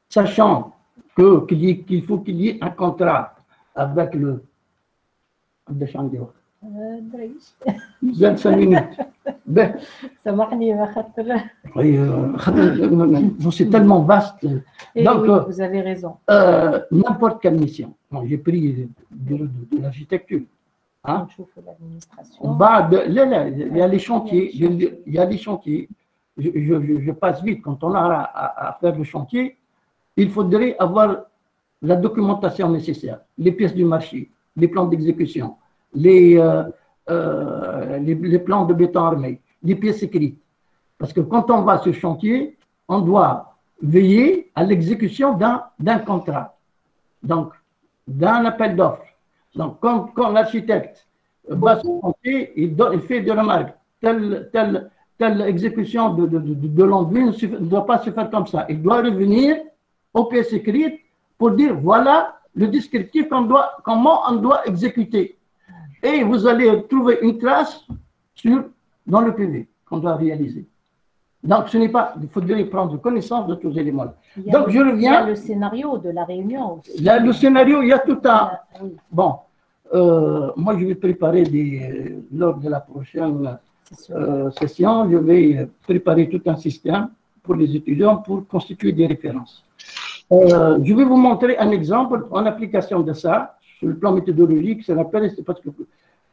sachant qu'il faut qu'il y ait un contrat avec le. Abdelchandio. آه، دريش. Vous avez cinq minutes. Ben, سامحني ما خاطر oui, euh, c'est tellement vaste. Eh Donc, oui, euh, vous avez raison. Euh, N'importe quelle mission. Bon, J'ai pris de, de- de l'architecture. Hein? نشوف l'administration. En bas de, là, là, il y a les chantiers. je- Il y a les chantiers. Je, je- je- je passe vite. Quand on aura à, à faire le chantier, il faudrait avoir la documentation nécessaire, les pièces du marché, les plans d'exécution, les, euh, euh, les, les plans de béton armé, les pièces écrites. Parce que quand on va sur chantier, on doit veiller à l'exécution d'un contrat, donc d'un appel d'offres. Donc, quand, quand l'architecte va sur chantier, il, il fait des remarques. Telle, telle, telle exécution de, de, de, ne doit pas se faire comme ça. Il doit revenir aux pièces écrites pour dire voilà le descriptif qu'on doit, comment on doit exécuter. Et vous allez trouver une trace sur, dans le PV qu'on doit réaliser. Donc, ce n'est pas, il faudrait prendre connaissance de tous ces éléments. Il y a Donc, je il y a reviens. le scénario de la réunion aussi. Le scénario, il y a tout un. Oui, Bon, euh, moi, je vais préparer des, lors de la prochaine euh, session, je vais préparer tout un système pour les étudiants pour constituer des références. Euh, je vais vous montrer un exemple en application de ça, sur le plan méthodologique, ça s'appelle, c'est parce que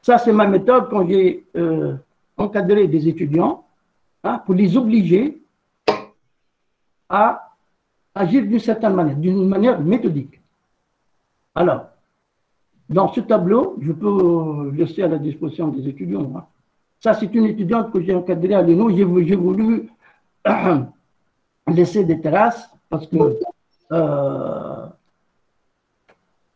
ça, c'est ma méthode quand j'ai euh, encadré des étudiants, hein, pour les obliger à agir d'une certaine manière, d'une manière méthodique. Alors, dans ce tableau, je peux laisser à la disposition des étudiants. hein. Ça, c'est une étudiante que j'ai encadrée à l'ENO. J'ai voulu laisser des traces parce que, euh,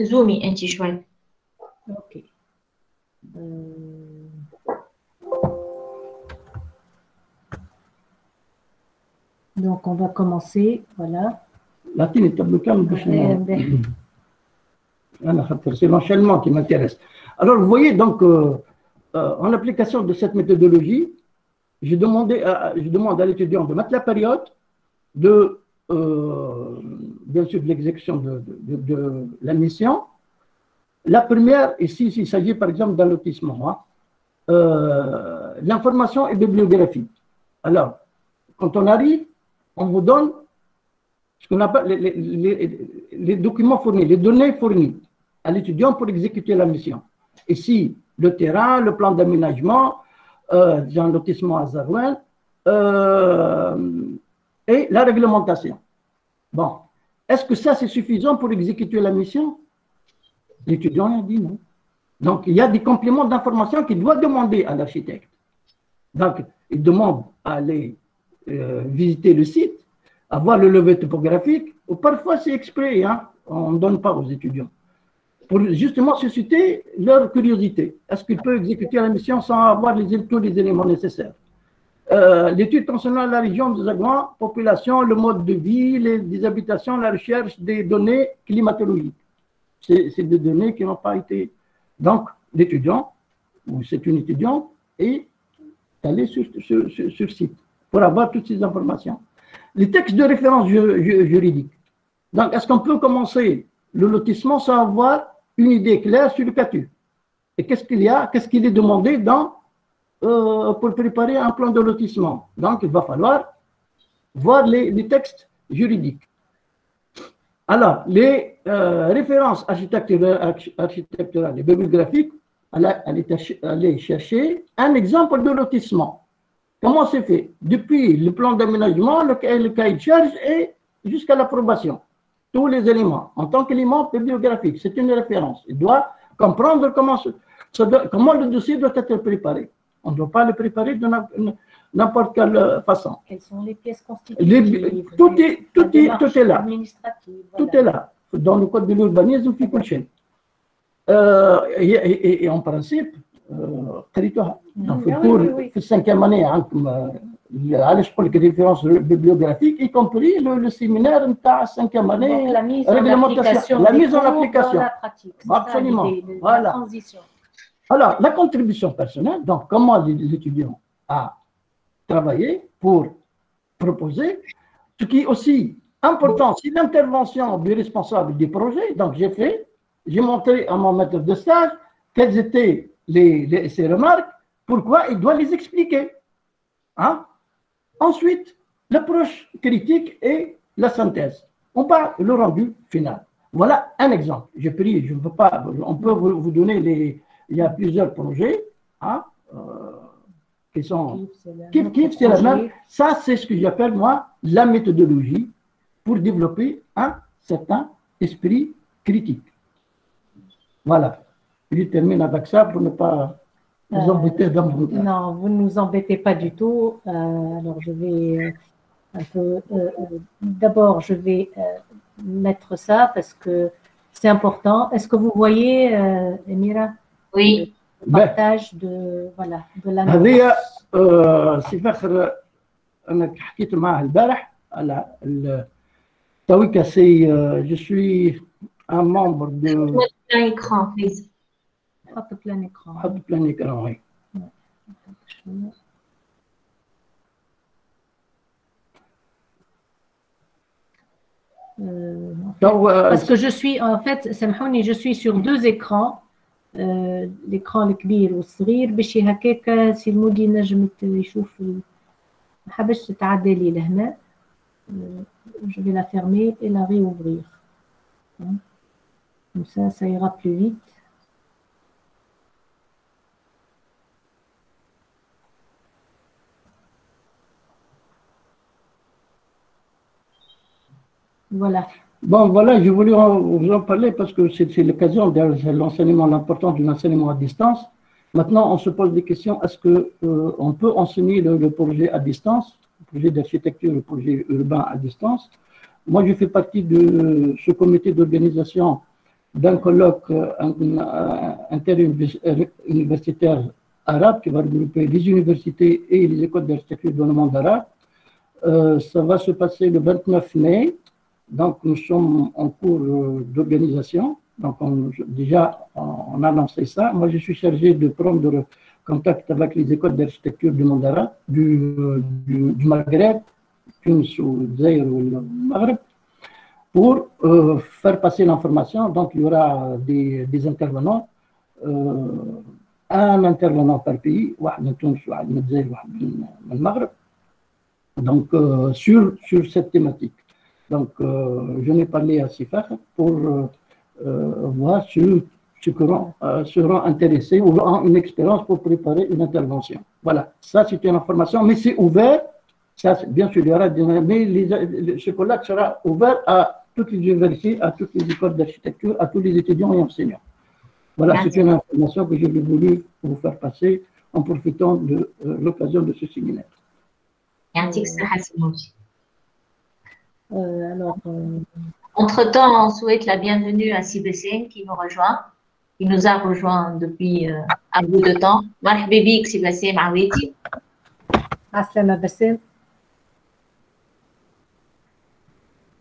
زومي انت شوي Ok. Euh, Donc, on va commencer. Voilà. لكن التابلو كامل باش Eh ben, أنا خاطر C'est l'enchaînement qui m'intéresse. Alors, vous voyez, donc, euh, euh, en application de cette méthodologie, je, demandais à- je demande à l'étudiant de mettre la période de, euh, bien sûr, l'exécution de, la mission. La première, ici, s'il s'agit par exemple d'un lotissement, hein, euh, l'information est bibliographique. Alors, quand on arrive, on vous donne ce qu'on appelle les, les- documents fournis, les données fournies à l'étudiant pour exécuter la mission. Ici, le terrain, le plan d'aménagement, euh, d'un lotissement à Zarouin, euh, et la réglementation. Bon, est-ce que ça c'est suffisant pour exécuter la mission? L'étudiant a dit non. Donc, il y a des compléments d'information qu'il doit demander à l'architecte. Donc, il demande à aller euh, visiter le site, avoir le levé topographique, ou parfois c'est exprès, hein, on ne donne pas aux étudiants, pour justement susciter leur curiosité. Est-ce qu'il peut exécuter la mission sans avoir tous les éléments nécessaires? Euh, l'étude concernant la région des agents, population, le mode de vie, les, habitations, la recherche des données climatologiques. C'est des données qui n'ont pas été. Donc, l'étudiant, ou c'est une étudiante, est allé sur, sur, sur, site pour avoir toutes ces informations. Les textes de référence juridique. Donc, est-ce qu'on peut commencer le lotissement sans avoir une idée claire sur le CATU Et qu'est-ce qu'il y a, qu'est-ce qu'il est demandé dans, euh, pour préparer un plan de lotissement Donc, il va falloir voir les, textes juridiques. Alors, les euh, références architecturales, architecturales et bibliographiques, aller chercher un exemple de lotissement. Comment c'est fait? Depuis le plan d'aménagement, le, cahier de charge et jusqu'à l'approbation tous les éléments en tant qu'élément bibliographique. C'est une référence. Il doit comprendre comment le dossier doit être préparé. On ne doit pas le préparer de n'importe quelle façon. Quelles sont les pièces constitutives tout, est, tout, est, tout est là. Tout est là. Dans le code de l'urbanisme, euh, et, et, et, en principe, euh, territoire. Donc, pour la cinquième année, hein, علاش نقول لك ديفيرونس bibliographique y compris le, le séminaire نتاع cinquième année la mise en application la mise en application absolument voilà alors la contribution personnelle donc comment l'étudiant a travaillé pour proposer ce qui est aussi important c'est l'intervention du responsable du projet donc j'ai fait j'ai montré à mon maître de stage quelles étaient les, ses remarques pourquoi il doit les expliquer hein Ensuite, l'approche critique et la synthèse. On parle le rendu final. Voilà un exemple. J'ai pris, je ne veux pas, on peut vous, donner les. Il y a plusieurs projets hein, euh, qui sont. Kif, kif, c'est la même. Ça, c'est ce que j'appelle, moi, la méthodologie pour développer un certain esprit critique. Voilà. Je termine avec ça pour ne pas vous embêtez dans Non, vous ne nous embêtez pas du tout. Euh, alors, je vais euh, un peu. Euh, d'abord, je vais mettre ça parce que c'est important. Est-ce que vous voyez, Emira Oui. Le partage de, voilà, de la هذه سي فخر انا حكيت معاه البارح على تويكا سي جو سوي un membre de l'écran please حط plein écran. حط plein écran, oui. Euh, parce que je suis, en fait, سامحوني, je suis sur deux écrans. آه، ليكرون الكبير والصغير باش هكاكا سي المودي نجم يشوف ما حبش تتعدي لي لهنا جو في لا فيرمي اي لا ري اوفرير كوم سا سا بلو فيت Voilà. Bon, voilà, je voulais vous en parler parce que c'est l'occasion de l'enseignement, l'importance de l'enseignement à distance. Maintenant, on se pose des questions. Est-ce qu'on euh, peut enseigner le, projet à distance, le projet d'architecture, le projet urbain à distance? Moi, je fais partie de ce comité d'organisation d'un colloque euh, interuniversitaire arabe qui va regrouper les universités et les écoles d'architecture dans le monde arabe. Euh, ça va se passer le 29 mai donc, nous sommes en cours euh, d'organisation. Donc, déjà, on a lancé ça. Moi, je suis chargé de prendre contact avec les écoles d'architecture du Mandara, du, du, Maghreb, Tunis ou Zaire ou le Maghreb, pour euh, faire passer l'information. Donc, il y aura des, intervenants, euh, un intervenant par pays, donc sur, sur cette thématique. Donc, euh, je n'ai parlé à Sifar pour euh, euh, voir ceux qui seront intéressés ou ont une expérience pour préparer une intervention. Voilà, ça c'est une information, mais c'est ouvert. Ça, bien sûr, il y aura des, mais ce colloque sera ouvert à toutes les universités, à toutes les écoles d'architecture, à tous les étudiants et enseignants. Voilà, c'est une information que j'ai voulu vous faire passer en profitant de l'occasion de ce séminaire. Merci, alors, euh, Entre-temps, on souhaite la bienvenue à CBC qui nous rejoint. Il nous a rejoint depuis euh, un bout de temps. Marhaba bik CBC Aslama Bassem.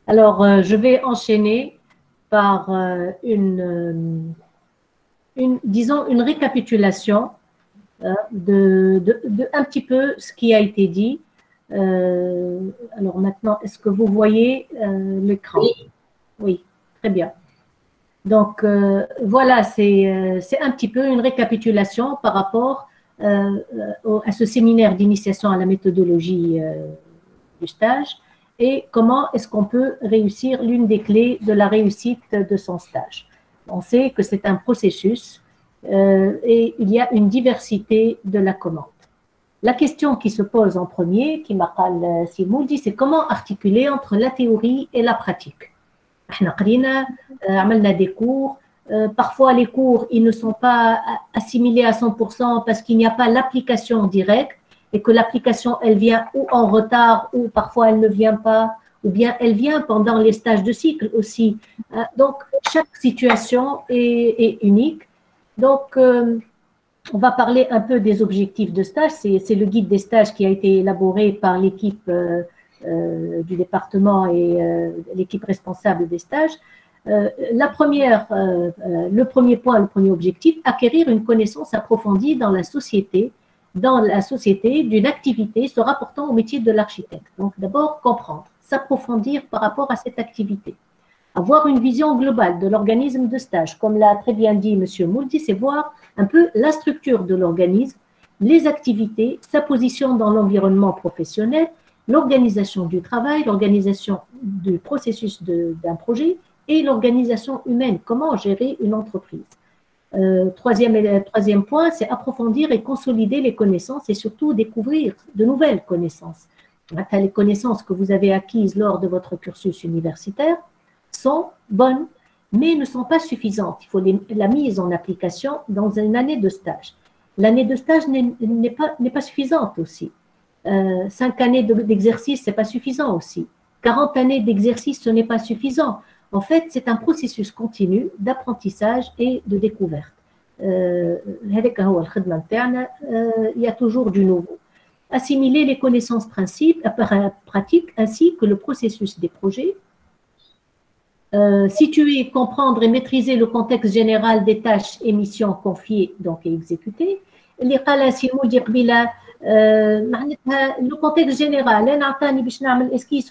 Alors, euh, je vais enchaîner par euh, une, euh, une, disons, une récapitulation euh, de, de, de un petit peu ce qui a été dit. Euh, alors maintenant, est-ce que vous voyez euh, l'écran? Oui. Oui, très bien. Donc, euh, voilà, c'est un petit peu une récapitulation par rapport au- à ce séminaire d'initiation à la méthodologie du stage et comment est-ce qu'on peut réussir l'une des clés de la réussite de son stage. On sait que c'est un processus et il y a une diversité de la commande. La question qui se pose en premier, qui m'appelle Simoudi, c'est comment articuler entre la théorie et la pratique. Nous euh, des cours. Euh, parfois, les cours ils ne sont pas assimilés à 100% parce qu'il n'y a pas l'application directe et que l'application, elle vient ou en retard ou parfois elle ne vient pas ou bien elle vient pendant les stages de cycle aussi. Euh, donc, chaque situation est, est unique. Donc, on va parler un peu des objectifs de stage. C'est le guide des stages qui a été élaboré par l'équipe euh, euh, du département et euh, l'équipe responsable des stages. La première, le premier point, le premier objectif, acquérir une connaissance approfondie dans la société, dans la société d'une activité se rapportant au métier de l'architecte. Donc d'abord comprendre, s'approfondir par rapport à cette activité. Avoir une vision globale de l'organisme de stage, comme l'a très bien dit M. Mouldi, c'est voir un peu la structure de l'organisme, les activités, sa position dans l'environnement professionnel, l'organisation du travail, l'organisation du processus d'un projet et l'organisation humaine, comment gérer une entreprise. Euh, troisième, troisième point, c'est approfondir et consolider les connaissances et surtout découvrir de nouvelles connaissances. Les connaissances que vous avez acquises lors de votre cursus universitaire sont bonnes, mais ne sont pas suffisantes. Il faut la mise en application dans une année de stage. L'année de stage n'est pas, suffisante aussi. Euh, cinq années d'exercice, ce n'est pas suffisant aussi. 40 années d'exercice, ce n'est pas suffisant. En fait, c'est un processus continu d'apprentissage et de découverte. Euh, euh, il y a toujours du nouveau. Assimiler les connaissances principes, pratiques ainsi que le processus des projets euh, Situer, comprendre et maîtriser le contexte général des tâches et missions confiées donc, et exécutées. Euh, le contexte général, hein, esquisse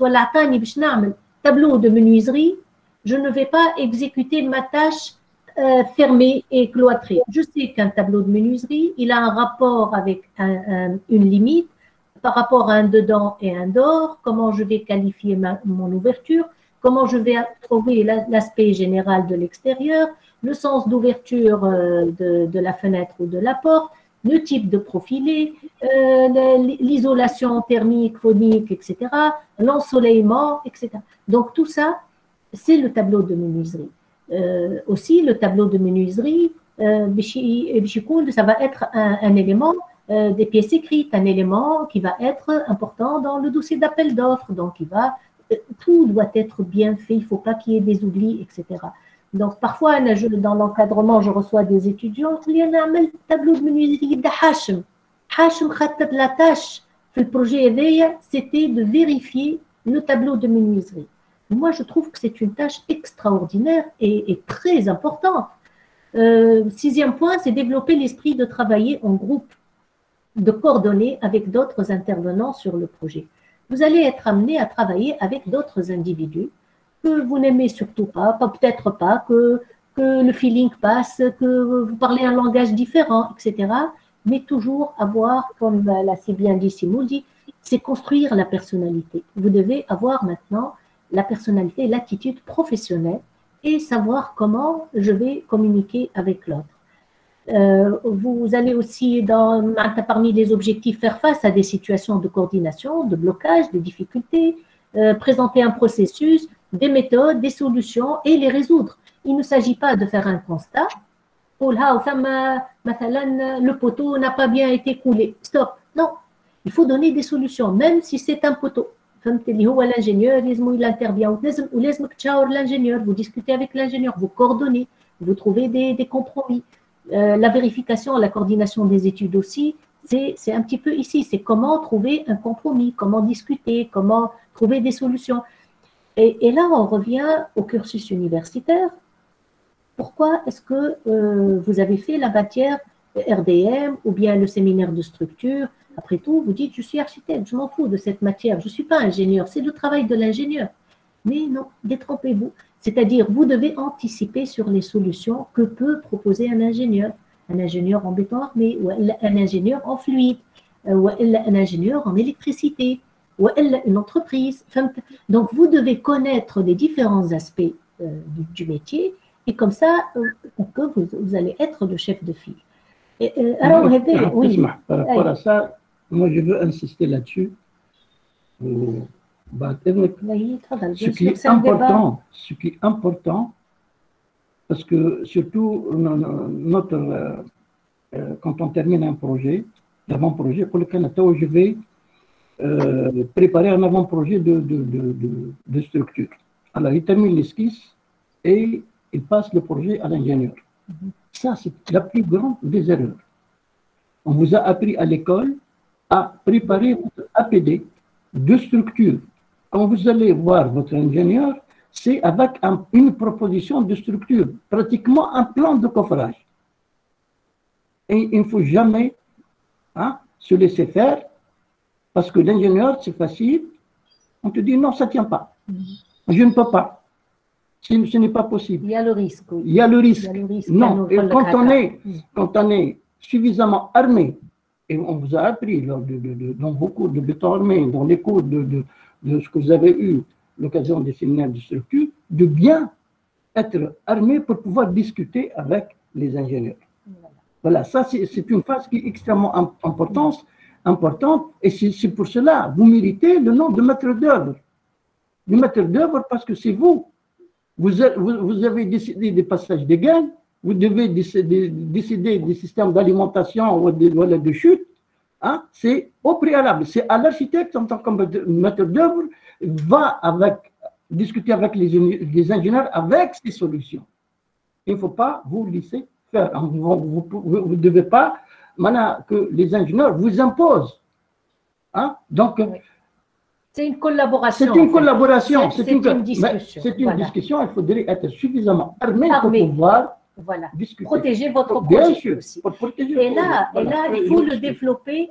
tableau de menuiserie, je ne vais pas exécuter ma tâche euh, fermée et cloîtrée. Je sais qu'un tableau de menuiserie, il a un rapport avec une limite par rapport à un dedans et un dehors, comment je vais qualifier mon ouverture, comment je vais trouver l'aspect général de l'extérieur, le sens d'ouverture euh, de, la fenêtre ou de la porte, le type de profilé, euh, l'isolation thermique, phonique, etc., l'ensoleillement, etc. Donc tout ça, c'est le tableau de menuiserie. Euh, aussi, le tableau de menuiserie, euh, ça va être un, élément des pièces écrites, un élément qui va être important dans le dossier d'appel d'offres, donc il va tout doit être bien fait, il ne faut pas qu'il y ait des oublis, etc. Donc parfois, dans l'encadrement, je reçois des étudiants, il y en a un tableau de menuiserie de Hachem. Hachem la tâche, le projet éveil, c'était de vérifier le tableau de menuiserie. Moi, je trouve que c'est une tâche extraordinaire et, très importante. Euh, sixième point, c'est développer l'esprit de travailler en groupe, de coordonner avec d'autres intervenants sur le projet. Vous allez être amené à travailler avec d'autres individus que vous n'aimez surtout pas, pas peut-être pas, que, que le feeling passe, que vous parlez un langage différent, etc. Mais toujours avoir, comme l'a si bien dit Simoudi, c'est construire la personnalité. Vous devez avoir maintenant la personnalité, l'attitude professionnelle et savoir comment je vais communiquer avec l'autre. Euh, vous allez aussi, dans, parmi les objectifs, faire face à des situations de coordination, de blocage, de difficultés, euh, présenter un processus, des méthodes, des solutions et les résoudre. Il ne s'agit pas de faire un constat. Oh le poteau n'a pas bien été coulé. Stop. Non. Il faut donner des solutions, même si c'est un poteau. L'ingénieur, il intervient. Vous discutez avec l'ingénieur, vous coordonnez, vous trouvez des compromis. Euh, la vérification, la coordination des études aussi, c'est un petit peu ici, c'est comment trouver un compromis, comment discuter, comment trouver des solutions. Et, et là, on revient au cursus universitaire. Pourquoi est-ce que euh, vous avez fait la matière RDM ou bien le séminaire de structure? Après tout, vous dites, je suis architecte, je m'en fous de cette matière, je ne suis pas ingénieur, c'est le travail de l'ingénieur. Mais non, détrompez-vous. C'est-à-dire, vous devez anticiper sur les solutions que peut proposer un ingénieur. Un ingénieur en béton armé, ou un ingénieur en fluide, euh, ou un ingénieur en électricité, ou une entreprise. Donc, vous devez connaître les différents aspects euh, du métier et comme ça, euh, vous, allez être le chef de file. Alors, oui, oui. Par rapport à ça, moi, je veux insister là-dessus. Bah, ce qui est important, ce qui est important, parce que surtout notre, euh, euh, quand on termine un projet, l'avant-projet, pour lequel je vais euh, préparer un avant-projet de, de, de, de, structure. Alors, il termine l'esquisse et il passe le projet à l'ingénieur. Ça, c'est la plus grande des erreurs. On vous a appris à l'école à préparer votre APD de structure quand vous allez voir votre ingénieur, c'est avec un- une proposition de structure, pratiquement un plan de coffrage. Et il ne faut jamais hein, se laisser faire, parce que l'ingénieur, c'est facile. On te dit non, ça ne tient pas. Je ne peux pas. Ce, n'est pas possible. Il y a le risque. oui. Il y a le risque. a le risque. Non, et quand on, est, quand on est suffisamment armé, et on vous a appris lors de, de- de- dans vos cours de béton armé, dans les cours de, de- de ce que vous avez eu l'occasion des séminaires de structure, de bien être armé pour pouvoir discuter avec les ingénieurs. Voilà, ça c'est une phase qui est extrêmement im- importante, et c'est pour cela vous méritez le nom de maître d'œuvre. Du maître d'œuvre parce que c'est vous vous, avez décidé des passages de gaines, vous devez décider, des systèmes d'alimentation ou de, de chute. Hein, c'est au préalable. C'est à l'architecte en tant que maître d'œuvre va avec, discuter avec les, ingé- les ingénieurs avec ces solutions. Il ne faut pas vous laisser faire. Hein, Vous ne devez pas maintenant, que les ingénieurs vous imposent. Hein? Donc, Oui. C'est une collaboration. c'est une collaboration. C'est- une, discussion, C'est une voilà. discussion. Il faudrait être suffisamment armé, Armé. pour pouvoir voilà. Protéger votre projet aussi. Protéger et là, et là il faut le développer,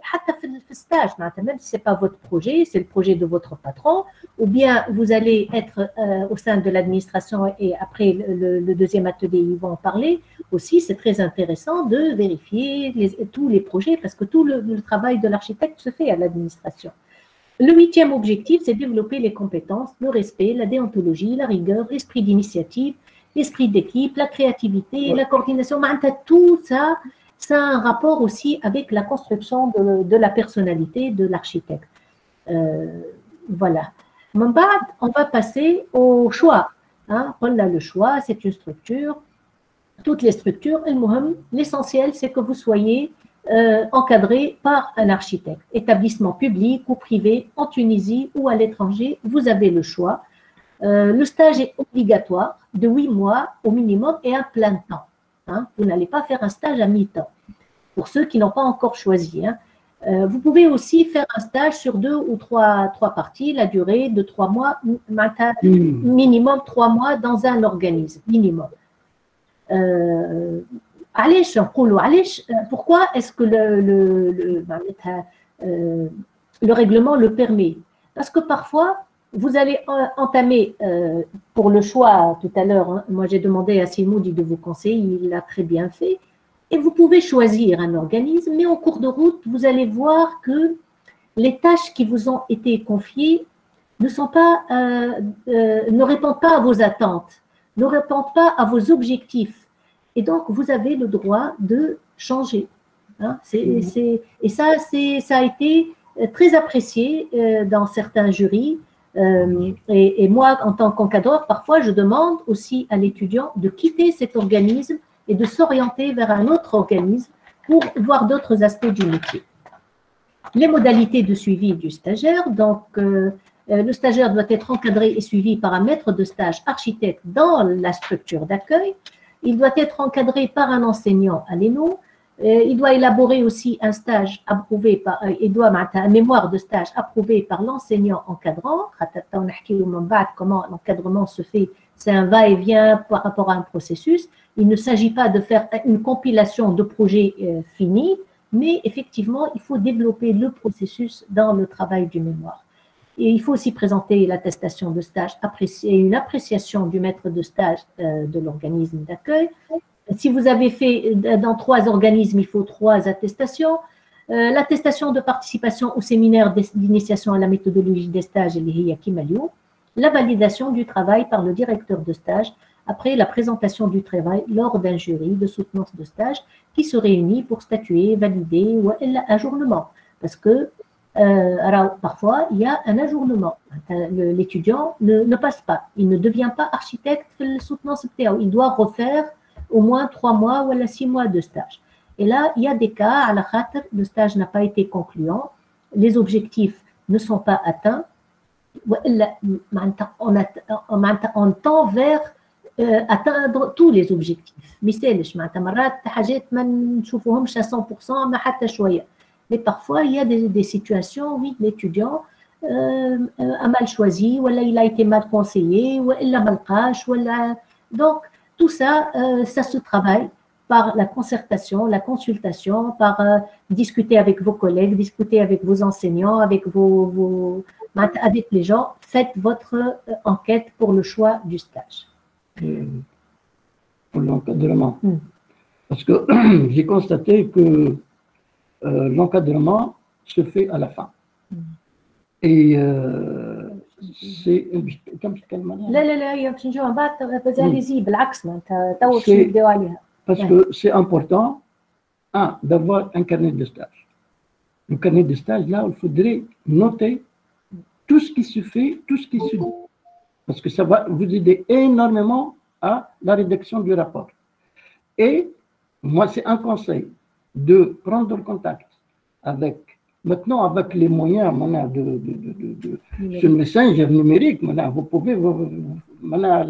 stage, même si ce n'est pas votre projet, c'est le projet de votre patron, ou bien vous allez être euh, au sein de l'administration et après le, deuxième atelier, ils vont en parler. Aussi, c'est très intéressant de vérifier tous les projets parce que tout le, le travail de l'architecte se fait à l'administration. Le huitième objectif, c'est développer les compétences, le respect, la déontologie, la rigueur, l'esprit d'initiative, l'esprit d'équipe, la créativité, la coordination, tout ça, ça a un rapport aussi avec la construction de, la personnalité de l'architecte. Euh, voilà. On va passer au choix. Hein. On a le choix, c'est une structure. Toutes les structures, l'essentiel, c'est que vous soyez euh, encadré par un architecte. Établissement public ou privé, en Tunisie ou à l'étranger, vous avez le choix. Euh, le stage est obligatoire de 8 mois au minimum et à plein temps. Hein. Vous n'allez pas faire un stage à mi-temps, pour ceux qui n'ont pas encore choisi. Hein. Euh, vous pouvez aussi faire un stage sur deux ou trois, trois parties, la durée de trois mois, hmm. minimum trois mois dans un organisme, minimum. Euh, euh pourquoi est-ce que le, le, le, bah, le, règlement le permet? Parce que parfois, vous allez en- entamer, euh, pour le choix tout à l'heure, hein, moi j'ai demandé à Simoudi de vous conseiller, il l'a très bien fait, et vous pouvez choisir un organisme, mais en cours de route, vous allez voir que les tâches qui vous ont été confiées ne, sont pas, euh, euh, ne répondent pas à vos attentes, ne répondent pas à vos objectifs. Et donc, vous avez le droit de changer. hein. C'est- et ça, c'est- ça a été très apprécié dans certains jurys. Euh, et, moi, en tant qu'encadreur, parfois, je demande aussi à l'étudiant de quitter cet organisme et de s'orienter vers un autre organisme pour voir d'autres aspects du métier. Les modalités de suivi du stagiaire. Donc, euh, euh, le stagiaire doit être encadré et suivi par un maître de stage architecte dans la structure d'accueil. Il doit être encadré par un enseignant à l'ENO. Euh, il doit élaborer aussi un stage approuvé par, euh, il doit un mémoire de stage approuvé par l'enseignant encadrant. Comment l'encadrement se fait, c'est un va-et-vient par rapport à un processus. Il ne s'agit pas de faire une compilation de projets euh, finis, mais effectivement, il faut développer le processus dans le travail du mémoire. Et il faut aussi présenter l'attestation de stage, apprécier une appréciation du maître de stage de l'organisme d'accueil, si vous avez fait euh, dans trois organismes, il faut trois attestations. Euh, l'attestation de participation au séminaire d'initiation à la méthodologie des stages, la validation du travail par le directeur de stage après la présentation du travail lors d'un jury de soutenance de stage qui se réunit pour statuer, valider ou ajournement. Parce que euh, parfois, il y a un ajournement. L'étudiant ne, passe pas. Il ne devient pas architecte soutenance. Il doit refaire au moins trois mois ou six mois de stage. Et là, il y a des cas, à la le stage n'a pas été concluant, les objectifs ne sont pas atteints, on, tend vers euh, atteindre tous les objectifs. Mais parfois, il y a des, situations où l'étudiant euh, a mal choisi, ou il a été mal conseillé, ou il a mal caché, donc tout ça, euh, ça se travaille par la concertation, la consultation, par euh, discuter avec vos collègues, discuter avec vos enseignants, avec vos, avec les gens. Faites votre euh, enquête pour le choix du stage. pour l'encadrement. Hmm. Parce que j'ai constaté que l'encadrement se fait à la fin. Hmm. Et c'est لا لا لا هي باش نجيو من بعد allez-y بالعكس معناتها تو باش نبداو عليها Parce que c'est important, un, d'avoir un carnet de stage. Le carnet de stage, là, il faudrait noter tout ce qui se fait, tout ce qui se dit. Parce que ça va vous aider énormément à la rédaction du rapport. Et moi, c'est un conseil de prendre contact avec Maintenant, avec les moyens de, de, de, de, sur le messenger numérique, vous pouvez,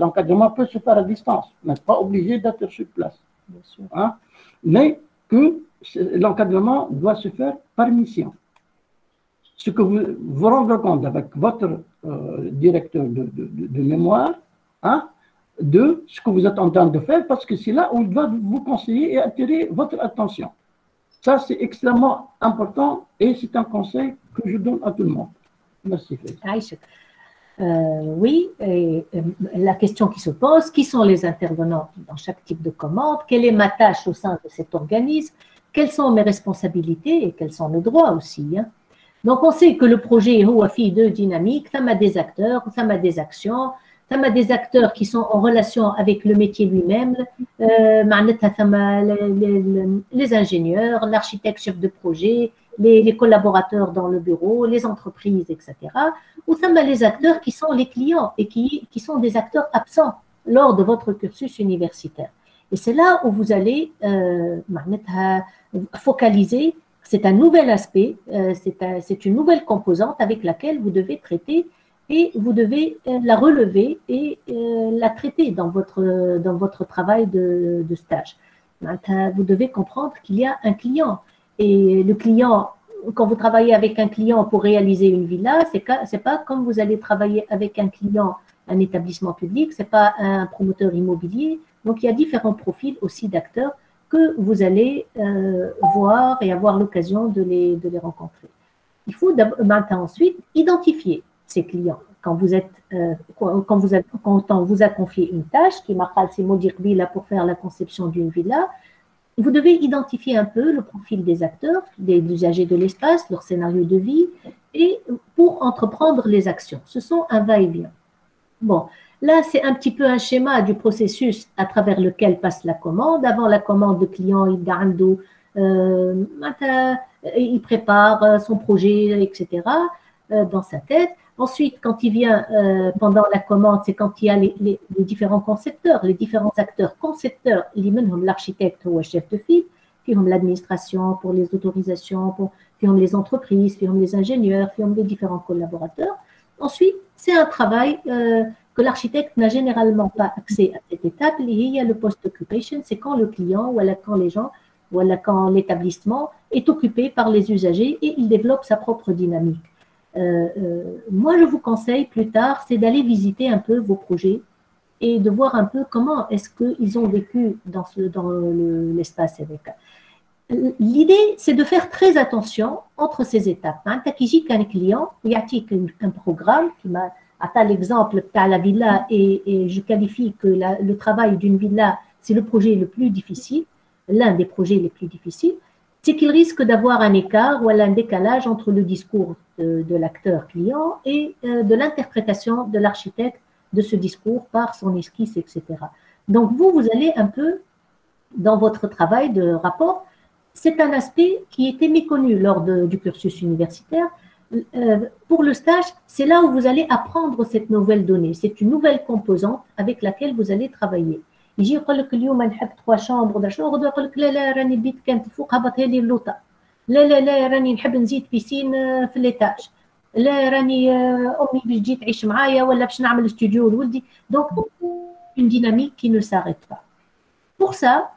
l'encadrement peut se faire à distance. Vous n'êtes pas obligé d'être sur place. Hein? Mais que l'encadrement doit se faire par mission. Ce que vous vous rendez compte avec votre euh, directeur de, mémoire, hein, de ce que vous êtes en train de faire, parce que c'est là où il va vous conseiller et attirer votre attention. Ça, c'est extrêmement important et c'est un conseil que je donne à tout le monde. Merci. Euh, oui, euh, la question qui se pose, qui sont les intervenants dans chaque type de commande? Quelle est ma tâche au sein de cet organisme? Quelles sont mes responsabilités et quels sont mes droits aussi hein? Donc, on sait que le projet est de dynamique, ça m'a des acteurs, ça m'a des actions, ça m'a des acteurs qui sont en relation avec le métier lui-même, euh, les, ingénieurs, l'architecte chef de projet, les, collaborateurs dans le bureau, les entreprises, etc. Ou ça m'a les acteurs qui sont les clients et qui, qui sont des acteurs absents lors de votre cursus universitaire. Et c'est là où vous allez euh, focaliser. C'est un nouvel aspect, euh, c'est une nouvelle composante avec laquelle vous devez traiter et vous devez euh, la relever et euh, la traiter dans votre, dans votre travail de, de stage. Vous devez comprendre qu'il y a un client et le client, quand vous travaillez avec un client pour réaliser une villa, c'est n'est pas comme vous allez travailler avec un client, un établissement public, c'est pas un promoteur immobilier. Donc il y a différents profils aussi d'acteurs que vous allez euh, voir et avoir l'occasion de les, de les rencontrer. Il faut maintenant ensuite identifier ses clients. Quand vous êtes, euh, quand, vous quand on vous a confié une tâche, qui m'a c'est là pour faire la conception d'une villa, vous devez identifier un peu le profil des acteurs, des usagers de l'espace, leur scénario de vie, et pour entreprendre les actions. Ce sont un va-et-vient. Bon, là, c'est un petit peu un schéma du processus à travers lequel passe la commande. Avant la commande, le client, il, euh, il prépare son projet, etc., euh, dans sa tête. Ensuite, quand il vient euh, pendant la commande, c'est quand il y a les, les, différents concepteurs, les différents acteurs concepteurs, l'architecte ou le chef de file, puis l'administration pour les autorisations, pour, puis les entreprises, puis les ingénieurs, puis les différents collaborateurs. Ensuite, c'est un travail euh, que l'architecte n'a généralement pas accès à cette étape. Il y a le post-occupation, c'est quand le client ou quand les gens voilà, quand l'établissement est occupé par les usagers et il développe sa propre dynamique. Euh, euh, moi, je vous conseille plus tard, c'est d'aller visiter un peu vos projets et de voir un peu comment est-ce qu'ils ont vécu dans, ce, dans l'espace avec. L'idée, c'est de faire très attention entre ces étapes. Un un client, il y a un programme qui m'a à l'exemple de la villa et, et, je qualifie que le travail d'une villa, c'est le projet le plus difficile, l'un des projets les plus difficiles, c'est qu'il risque d'avoir un écart ou un décalage entre le discours de, l'acteur client et euh, de l'interprétation de l'architecte de ce discours par son esquisse, etc. Donc vous, vous allez un peu dans votre travail de rapport, c'est un aspect qui était méconnu lors du cursus universitaire, euh, pour le stage, c'est là où vous allez apprendre cette nouvelle donnée. C'est une nouvelle composante avec laquelle vous allez travailler. يجي يقول لك اليوم نحب تخوا شامبر ولا شنو غدوه يقول لك لا لا راني البيت كانت فوق هبطها لي اللوطه لا لا لا راني نحب نزيد بيسين في ليتاج لا راني امي باش تجي تعيش معايا ولا باش نعمل استوديو لولدي دونك une dynamique qui ne s'arrête pas. Pour ça,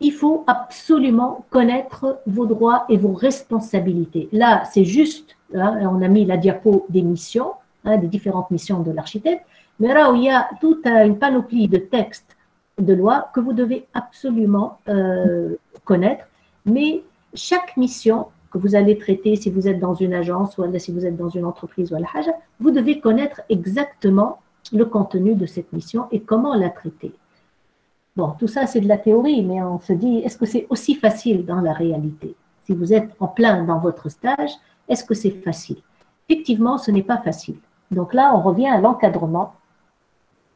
il faut absolument connaître vos droits et vos responsabilités. Là, c'est juste, hein, on a mis la diapo des missions, hein, des différentes missions de l'architecte, mais là il y a toute une panoplie de textes de loi que vous devez absolument euh, connaître, mais chaque mission que vous allez traiter, si vous êtes dans une agence ou si vous êtes dans une entreprise ou à la vous devez connaître exactement le contenu de cette mission et comment la traiter. Bon, tout ça, c'est de la théorie, mais on se dit, est-ce que c'est aussi facile dans la réalité? Si vous êtes en plein dans votre stage, est-ce que c'est facile? Effectivement, ce n'est pas facile. Donc là, on revient à l'encadrement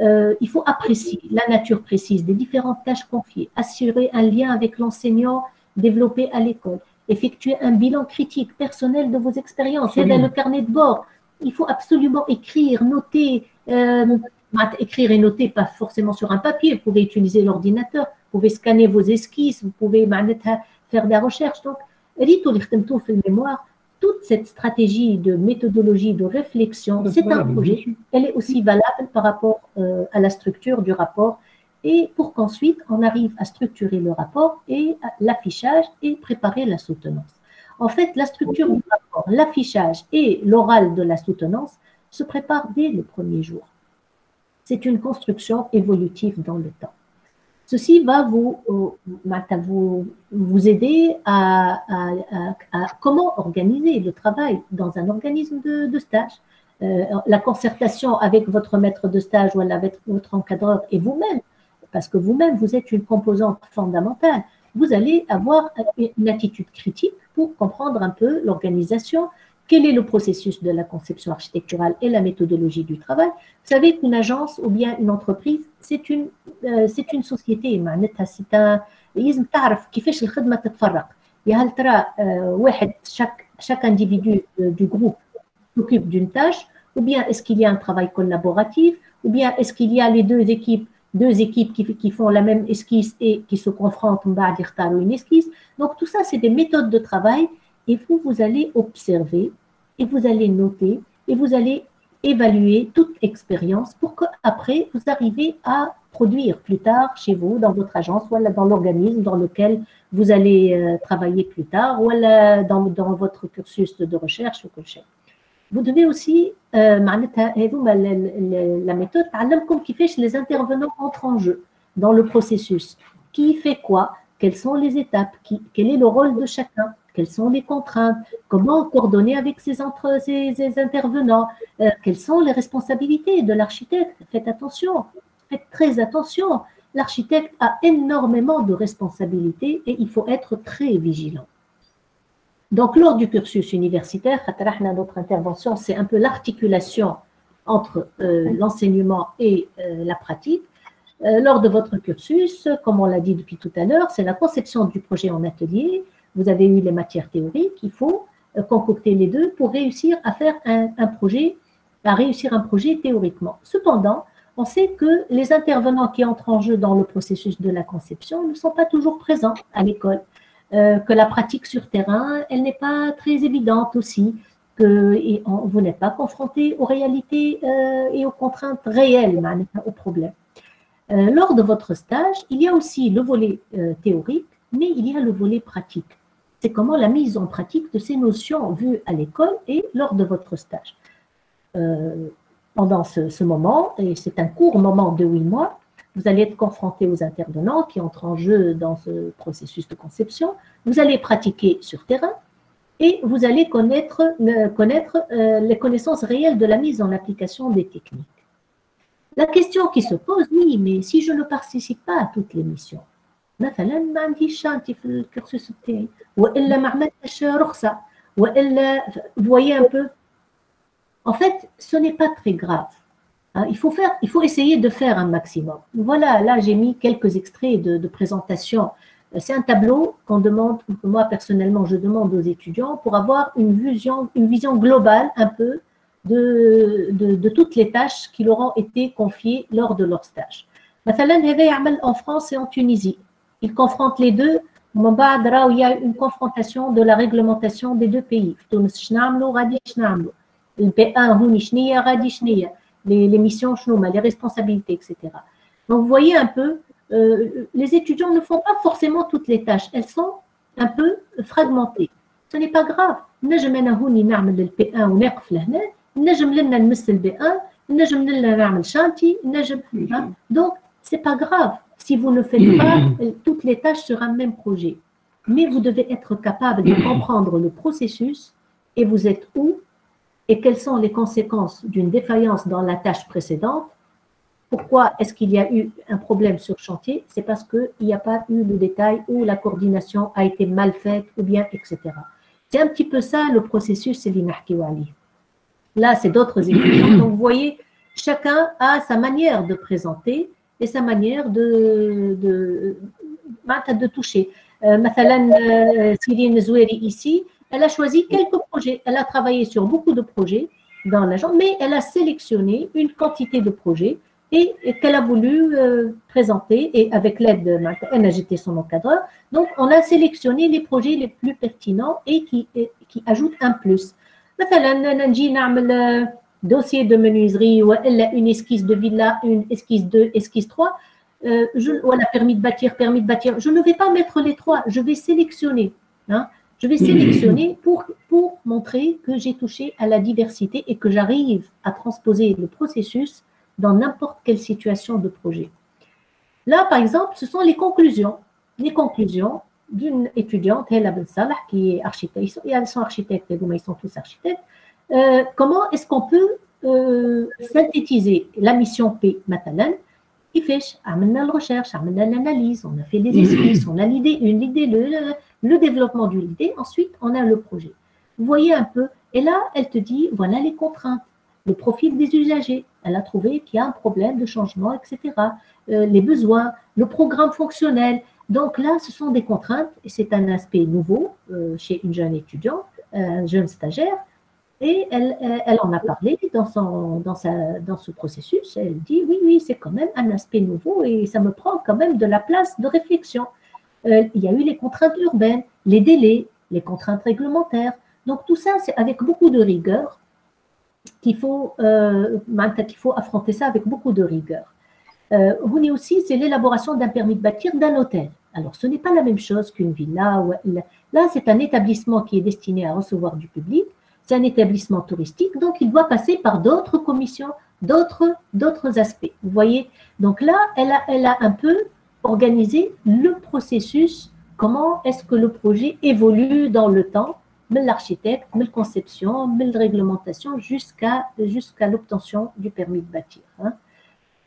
euh, il faut apprécier la nature précise des différentes tâches confiées, assurer un lien avec l'enseignant développé à l'école, effectuer un bilan critique personnel de vos expériences, et le carnet de bord. Il faut absolument écrire, noter, euh, écrire et noter, pas forcément sur un papier, vous pouvez utiliser l'ordinateur, vous pouvez scanner vos esquisses, vous pouvez faire des recherches. Donc, le mémoire, toute cette stratégie de méthodologie, de réflexion, c'est un projet. Elle est aussi valable par rapport euh, à la structure du rapport et pour qu'ensuite on arrive à structurer le rapport et l'affichage et préparer la soutenance. En fait, la structure du rapport, l'affichage et l'oral de la soutenance se préparent dès le premier jour c'est une construction évolutive dans le temps. Ceci va vous, aider à, comment organiser le travail dans un organisme de, stage. Euh, la concertation avec votre maître de stage ou avec votre encadreur et vous-même, parce que vous-même, vous êtes une composante fondamentale. Vous allez avoir une attitude critique pour comprendre un peu l'organisation, quel est le processus de la conception architecturale et la méthodologie du travail Vous savez qu'une agence ou bien une entreprise, c'est une, euh, c'est une société. C'est un لازم تعرف كيفاش الخدمه تتفرق يا هل ترى واحد chaque chaque individu du groupe s'occupe d'une tâche ou bien est-ce qu'il y a un travail collaboratif ou bien est-ce qu'il y a les deux équipes deux équipes qui, qui font la même esquisse et qui se confrontent une esquisse donc tout ça c'est des méthodes de travail et vous vous allez observer et vous allez noter et vous allez évaluer toute expérience pour qu'après, vous arrivez à produire plus tard chez vous, dans votre agence, ou dans l'organisme dans lequel vous allez euh, travailler plus tard, ou dans, dans votre cursus de recherche ou que Vous devez aussi, euh, la méthode, fait les intervenants entrent en jeu dans le processus. Qui fait quoi? Quelles sont les étapes? Quel est le rôle de chacun? Quelles sont les contraintes, comment coordonner avec ces, intervenants, euh, quelles sont les responsabilités de l'architecte? Faites attention, faites très attention. L'architecte a énormément de responsabilités et il faut être très vigilant. Donc, lors du cursus universitaire, intervention, c'est un peu l'articulation entre euh, l'enseignement et euh, la pratique. lors de votre cursus, comme on l'a dit depuis tout à l'heure, c'est la conception du projet en atelier vous avez eu les matières théoriques, il faut euh, concocter les deux pour réussir à faire un, projet, à réussir un projet théoriquement. Cependant, on sait que les intervenants qui entrent en jeu dans le processus de la conception ne sont pas toujours présents à l'école, euh, que la pratique sur terrain, elle n'est pas très évidente aussi, que vous n'êtes pas confronté aux réalités euh, et aux contraintes réelles, man, aux problèmes. Lors de votre stage, il y a aussi le volet théorique, mais il y a le volet pratique. C'est comment la mise en pratique de ces notions vues à l'école et lors de votre stage. Euh, pendant ce, moment, et c'est un court moment de huit mois, vous allez être confronté aux intervenants qui entrent en jeu dans ce processus de conception. Vous allez pratiquer sur terrain et vous allez connaître, connaître euh, les connaissances réelles de la mise en application des techniques. La question qui se pose, oui, mais si je ne participe pas à toutes les missions, مثلا ما عنديش شانتي في الكورسوس بتاعي والا ما عملتش رخصه والا vous voyez un peu en fait ce n'est pas très grave Hein, il faut faire il faut essayer de faire un maximum voilà là j'ai mis quelques extraits de, de présentation Euh, c'est un tableau qu'on demande que moi personnellement je demande aux étudiants pour avoir une vision une vision globale un peu de, de, de toutes les tâches qui leur ont été confiées lors de leur stage مثلا هذا يعمل en France et en Tunisie ils confrontent les deux ومن بعد راهو il y a une confrontation de la réglementation des deux pays في تونس شنو نعملوا غادي شنو نعملوا البي 1 هوني شنية غادي شنية les, les missions شنو هما les responsabilités etc donc vous voyez un peu euh, les étudiants ne font pas forcément toutes les tâches elles sont un peu fragmentées ce n'est pas grave نجم انا هوني نعمل البي 1 ونقف لهنا نجم لنا نمس البي 1 نجم لنا نعمل شانتي نجم hein. donc c'est pas grave si vous ne faites pas euh, toutes les tâches sur un même projet. Mais vous devez être capable de comprendre le processus et vous êtes où et quelles sont les conséquences d'une défaillance dans la tâche précédente. Pourquoi est-ce qu'il y a eu un problème sur chantier? C'est parce qu'il n'y a pas eu le détail ou la coordination a été mal faite ou bien, etc. C'est un petit peu ça le processus, c'est l'Inahkiwali. Là, c'est d'autres étudiants. Donc, vous voyez, chacun a sa manière de présenter et sa manière de, de, bah, de toucher. Euh, mathalan euh, Cyrine Zoueri ici, elle a choisi quelques projets. Elle a travaillé sur beaucoup de projets dans l'agence, mais elle a sélectionné une quantité de projets et, qu'elle a voulu euh, présenter et avec l'aide de NAGT, son encadreur. Donc, on a sélectionné les projets les plus pertinents et qui, qui ajoutent un plus. Mathalan, dossier de menuiserie ou une esquisse de villa, une esquisse 2, esquisse 3, euh, je, voilà, permis de bâtir, permis de bâtir. Je ne vais pas mettre les trois, je vais sélectionner. Hein, je vais sélectionner pour, pour montrer que j'ai touché à la diversité et que j'arrive à transposer le processus dans n'importe quelle situation de projet. Là, par exemple, ce sont les conclusions. Les conclusions d'une étudiante, Hela Ben Salah, qui est architecte. Ils sont architectes, ils sont tous architectes. Euh, comment est-ce qu'on peut euh, synthétiser la mission P maintenant il fait, amener la recherche, amener l'analyse, on a fait des esquisses, on a l'idée, une idée, le, développement d'une idée, ensuite on a le projet. Vous voyez un peu, et là elle te dit, voilà les contraintes, le profil des usagers, elle a trouvé qu'il y a un problème de changement, etc., euh, les besoins, le programme fonctionnel. Donc là, ce sont des contraintes, et c'est un aspect nouveau chez une jeune étudiante, un jeune stagiaire, et elle, elle, en a parlé dans, ce processus. Elle dit oui, oui, c'est quand même un aspect nouveau et ça me prend quand même de la place de réflexion. Euh, il y a eu les contraintes urbaines, les délais, les contraintes réglementaires. Donc tout ça, c'est avec beaucoup de rigueur qu'il faut, euh, qu'il faut affronter ça avec beaucoup de rigueur. Euh, aussi, c'est l'élaboration d'un permis de bâtir d'un hôtel. Alors, ce n'est pas la même chose qu'une villa. Là, c'est un établissement qui est destiné à recevoir du public un établissement touristique, donc il doit passer par d'autres commissions, d'autres, aspects. Vous voyez Donc là, elle a, elle a un peu organisé le processus, comment est-ce que le projet évolue dans le temps, de l'architecte, de la conception, de la réglementation, jusqu'à, jusqu'à l'obtention du permis de bâtir. Hein.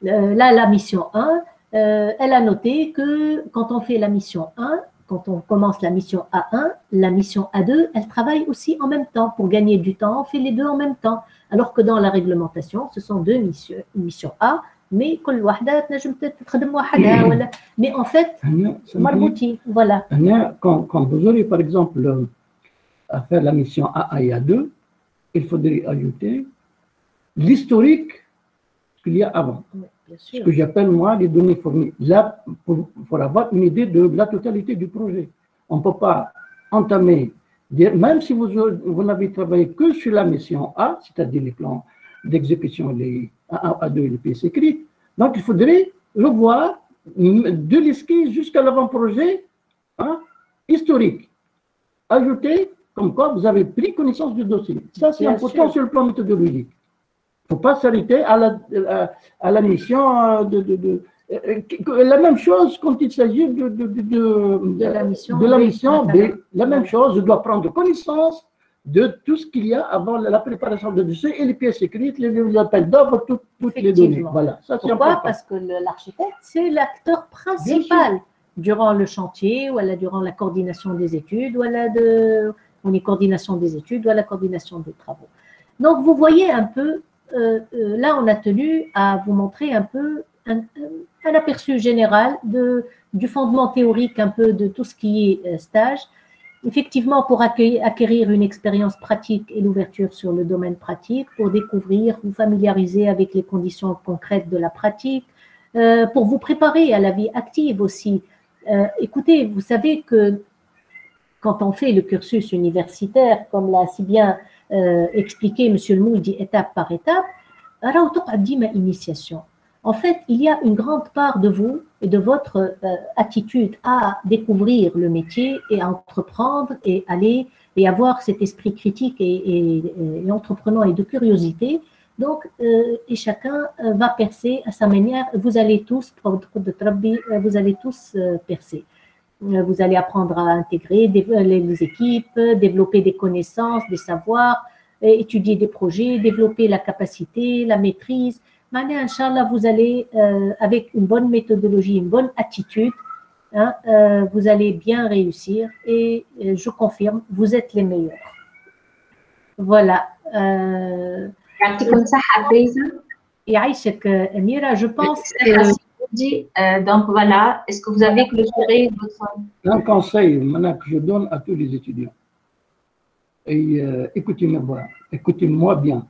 Euh, là, la mission 1, euh, elle a noté que quand on fait la mission 1, quand on commence la mission A1, la mission A2, elle travaille aussi en même temps. Pour gagner du temps, on fait les deux en même temps. Alors que dans la réglementation, ce sont deux missions. Une mission A, mais mais en fait, ah voilà. Ah quand, quand vous aurez par exemple à faire la mission A1 et A2, il faudrait ajouter l'historique qu'il y a avant. Ce que j'appelle moi les données fournies. Là, pour, pour avoir une idée de la totalité du projet. On ne peut pas entamer, même si vous, vous n'avez travaillé que sur la mission A, c'est-à-dire les plans d'exécution, les A1, A2 et les pièces écrites, donc il faudrait revoir de l'esquisse jusqu'à l'avant-projet hein, historique. Ajouter comme quoi vous avez pris connaissance du dossier. Ça, c'est important sûr. sur le plan méthodologique. Il ne faut pas s'arrêter à la, à, à la mission euh, de, de- de- euh, la même chose quand il s'agit de, de, la mission de la mission. La même chose, je dois prendre connaissance de tout ce qu'il y a avant la, la préparation de dossier et les pièces écrites, les, les appels d'offres, tout- toutes les données. Voilà, ça Pourquoi? important. Parce que l'architecte, c'est l'acteur principal durant le chantier, ou alors durant la coordination des études, ou alors de, on est coordination des études, ou la coordination des travaux. Donc, vous voyez un peu, là, on a tenu à vous montrer un peu un, aperçu général du fondement théorique un peu de tout ce qui est euh, stage. Effectivement, pour acquérir une expérience pratique et l'ouverture sur le domaine pratique, pour découvrir, vous familiariser avec les conditions concrètes de la pratique, euh, pour vous préparer à la vie active aussi. Euh, écoutez, vous savez que quand on fait le cursus universitaire, comme l'a si bien euh, euh, expliqué M. Moudi étape par étape, initiation. En fait, il y a une grande part de vous et de votre euh, attitude à découvrir le métier et à entreprendre et aller et avoir cet esprit critique et, et entreprenant et de curiosité. Donc, euh, et chacun va percer à sa manière. Vous allez tous, vous allez tous percer. Euh, vous allez apprendre à intégrer euh, les équipes, développer des connaissances, des savoirs, euh, étudier des projets, développer la capacité, la maîtrise. Maintenant, Inch'Allah, vous allez, avec une bonne méthodologie, une bonne attitude, hein, vous allez bien réussir et je confirme, vous êtes les meilleurs. Voilà. Et Aïchek, Amira, je pense que Merci, Rudy. Euh, donc voilà, est-ce que vous avez clôturé votre... Un conseil maintenant que je donne à tous les étudiants. Et euh, écoutez-moi écoutez-moi bien.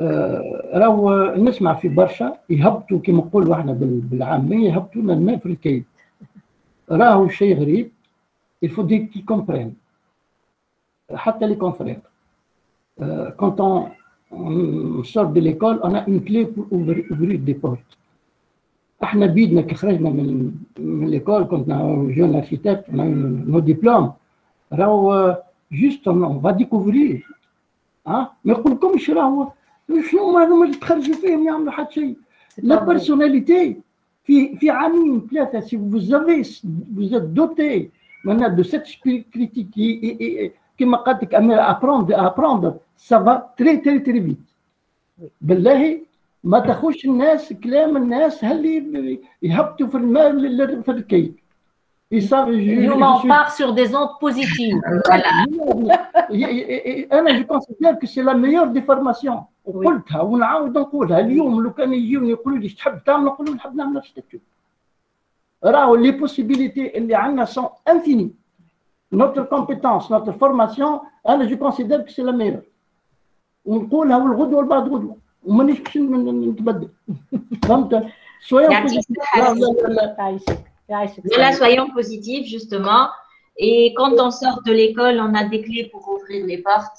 آه، راهو نسمع في برشا يهبطوا كما نقولوا احنا بال- بالعاميه يهبطوا لنا الماء في الكيد. راهو شيء غريب il faut dire qu'ils comprennent. حتى les confrères. Euh, quand on, on sort de l'école, on a une clé pour ouvrir, ouvrir des portes. احنا بيدنا كي خرجنا من من ليكول كنا جون اركيتكت نو ديبلوم راهو جوست اون فا ديكوفرير ها ما يقولكمش راهو شنو هما هذوما اللي تخرجوا فيهم يعملوا حتى شيء c'est لا pas vrai. بيرسوناليتي في في عامين ثلاثه سي vous avez vous êtes doté maintenant de cette esprit critique et- et- et- كما قالت لك امير apprendre apprendre ça va très très très vite بالله ما تاخوش الناس كلام الناس اللي يهبطوا في الماء لل- في الكيك يصاب اليوم on part sur des ondes positives. انا جو كونسيدير كو سي لا ميور دي فورماسيون وقلتها ونعاود نقولها اليوم لو كان يجيوني يقولوا لي ايش تحب تعمل نقول لهم نحب نعمل اركتكتور راهو لي بوسيبيليتي اللي عندنا سون انفيني نوتر كومبيتونس نوتر فورماسيون انا جو كونسيدير كو سي لا ميور ونقولها والغدوه والبعد غدوه ومانيش باش ن- نتبدل فهمت شويه يعطيك الصحة. لا لا لا Aïchek, Aïchek, Voilà, soyons positifs, justement. Et quand on sort de l'école, on a des clés pour ouvrir les portes.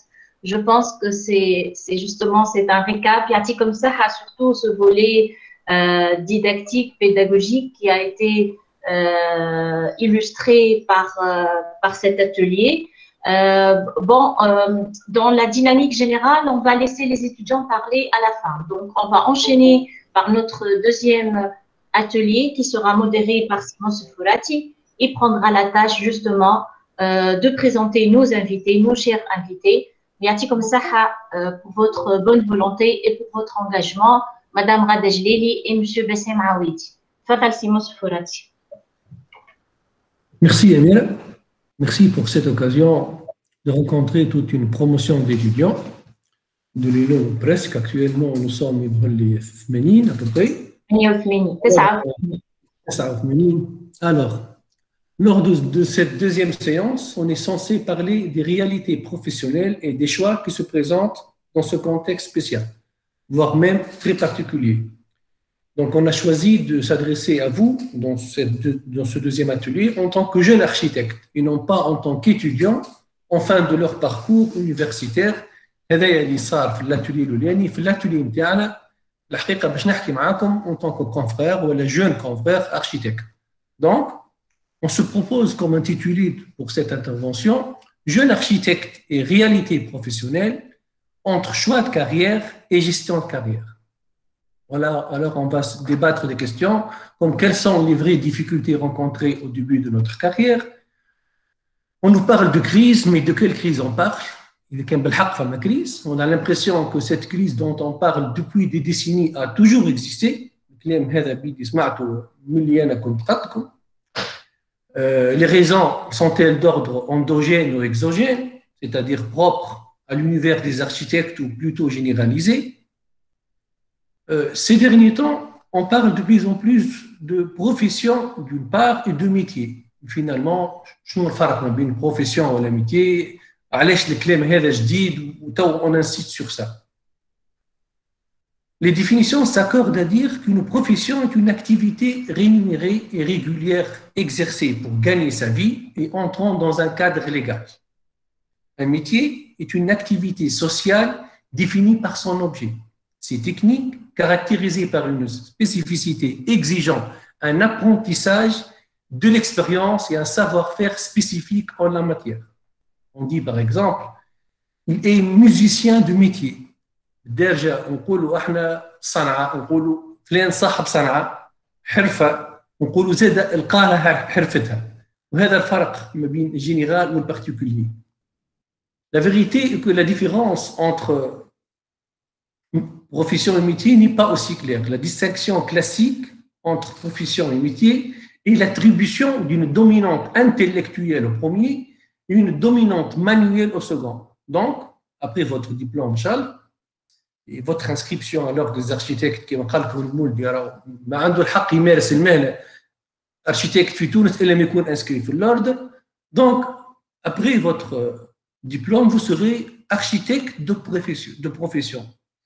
Je pense que c'est c'est justement c'est un récap. Yati comme ça a surtout ce volet euh, didactique, pédagogique qui a été euh, illustré par, euh, par cet atelier. Euh, bon, euh, dans la dynamique générale, on va laisser les étudiants parler à la fin. Donc, on va enchaîner par notre deuxième atelier qui sera modéré par Simon Sefourati. Il prendra la tâche justement euh, de présenter nos invités, nos chers invités. Merci comme ça pour votre bonne volonté et pour votre engagement, Madame Radejleli et Monsieur Bessem Aouidi. Fatal Simon Sefourati. Merci Amir. Merci pour cette occasion de rencontrer toute une promotion d'étudiants. de l'élo presque. Actuellement, nous sommes les 80 à peu près. 88 89 Alors, lors de, cette deuxième séance, on est censé parler des réalités professionnelles et des choix qui se présentent dans ce contexte spécial, voire même très particulier. Donc, on a choisi de s'adresser à vous dans, cette, dans ce deuxième atelier en tant que jeune architecte et non pas en tant qu'étudiant en fin de leur parcours universitaire. هذا اللي صار في l'atelier الاولاني في l'atelier نتاعنا الحقيقه باش نحكي معاكم en tant que confrère ولا jeune confrère architecte. Donc, on se propose comme intitulé pour cette intervention Jeune architecte et réalité professionnelle entre choix de carrière et gestion de carrière. Voilà, alors on va débattre des questions comme quelles sont les vraies difficultés rencontrées au début de notre carrière. On nous parle de crise, mais de quelle crise on parle? On a l'impression que cette crise dont on parle depuis des décennies a toujours existé. Euh, les raisons sont-elles d'ordre endogène ou exogène, c'est-à-dire propres à l'univers des architectes ou plutôt généralisées euh, Ces derniers temps, on parle de plus en plus de profession d'une part et de métier. Finalement, شنو الفرق بين profession ou l'amitié علاش الكلام هذا جديد وتو on insiste sur ça les définitions s'accordent à dire qu'une profession est une activité rémunérée et régulière exercée pour gagner sa vie et entrant dans un cadre légal. Un métier est une activité sociale définie par son objet. C'est technique, caractérisée par une spécificité exigeant un apprentissage de l'expérience et un savoir-faire spécifique en la matière. On dit par exemple, il est musicien de métier. الدارجه نقولوا احنا صنعاء نقولوا فلان صاحب صنعاء حرفه نقولوا زاد لقى لها حرفتها وهذا الفرق ما بين الجينيرال والبارتيكولي La vérité est que la différence entre profession et métier n'est pas aussi claire. La distinction classique entre profession et métier est l'attribution d'une dominante intellectuelle au premier et une dominante manuelle au second. Donc, après votre diplôme, Charles, et votre inscription à l'ordre des architectes كما قال لكم المولدي راه ما عنده الحق يمارس المهنه architecte في تونس الا ما يكون inscrit في l'ordre donc après votre diplôme vous serez architecte de profession de profession هذا واضح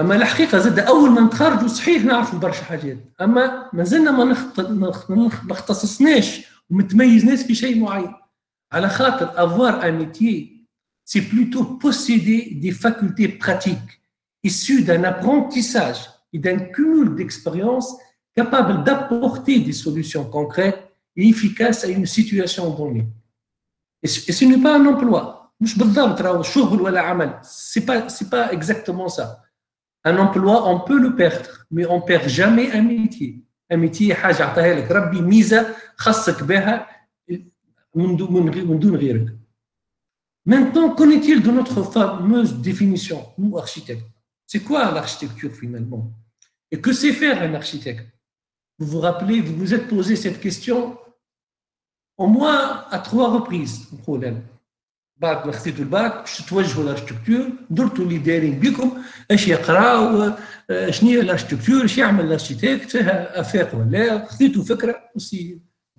الكل. أما الحقيقة زاد أول ما نتخرجوا صحيح نعرفوا برشا حاجات أما ما زلنا ما ما اختصصناش وما تميزناش في شيء معين. على خاطر avoir un métier c'est plutôt posséder des facultés pratiques issues d'un apprentissage et d'un cumul d'expériences capable d'apporter des solutions concrètes et efficace à une situation donnée. Et ce n'est pas un emploi. C'est pas, c'est pas exactement ça. Un emploi, on peut le perdre, mais on perd jamais un métier. Un métier, حاجة عطاها لك ربي ميزة خاصك بها من دون غيرك. Maintenant, qu'en est-il de notre fameuse définition, nous architectes C'est quoi l'architecture finalement Et que sait faire un architecte Vous vous rappelez, vous vous êtes posé cette question au moins à trois reprises نقول بعد ما خذيتوا الباك باش تتوجهوا لاركتكتور درتوا اللي دايرين بكم اش يقراو شنو هي الاركتكتور اش يعمل الاركتيكت فيها افاق ولا خذيتوا فكرة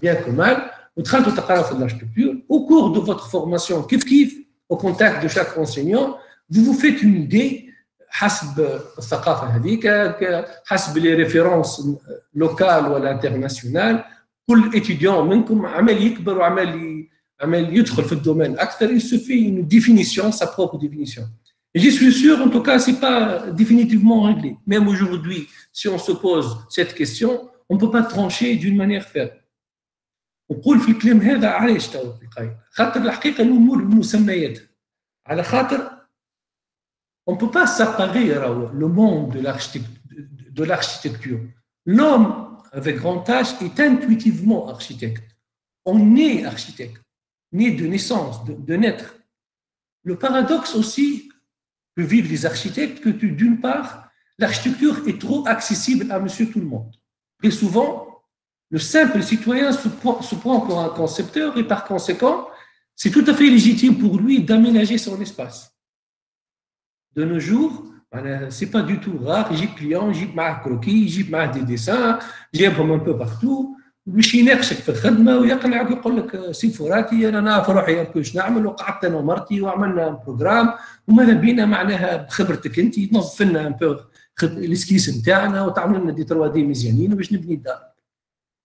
bien que mal ودخلتوا تقراوا في الاركتكتور au cours de votre formation كيف كيف contact de chaque enseignant vous vous faites une idée حسب الثقافة هذيك حسب لي ريفيرونس لوكال ولا انترناسيونال كل étudiant منكم عمال يكبر وعمال عمال يدخل في الدومين اكثر il se fait une définition sa propre définition et je suis sûr en tout cas c'est pas définitivement réglé même aujourd'hui si on se pose cette question on peut pas trancher d'une manière ferme نقول في الكلام هذا علاش تو في القايد خاطر الحقيقه الامور بمسمياتها على خاطر on peut pas séparer le monde de l'architecture l'homme avec grand H est intuitivement architecte. On est architecte, né de naissance, de, naître. Le paradoxe aussi que vivent les architectes, que d'une part, l'architecture est trop accessible à monsieur tout le monde. Et souvent, le simple citoyen se prend, pour un concepteur et par conséquent, c'est tout à fait légitime pour lui d'aménager son espace. De nos jours, c'est pas du tout rare. J'ai client, j'ai ma croquis, j'ai ma des dessins, j'ai un peu partout. باش يناقشك في الخدمه ويقنعك ويقول لك سي فراتي انا نعرف روحي كيفاش نعمل وقعدت انا ومرتي وعملنا بروجرام وماذا بينا معناها بخبرتك انت تنظف لنا ان بو الاسكيس نتاعنا وتعمل لنا دي 3 دي مزيانين باش نبني الدار.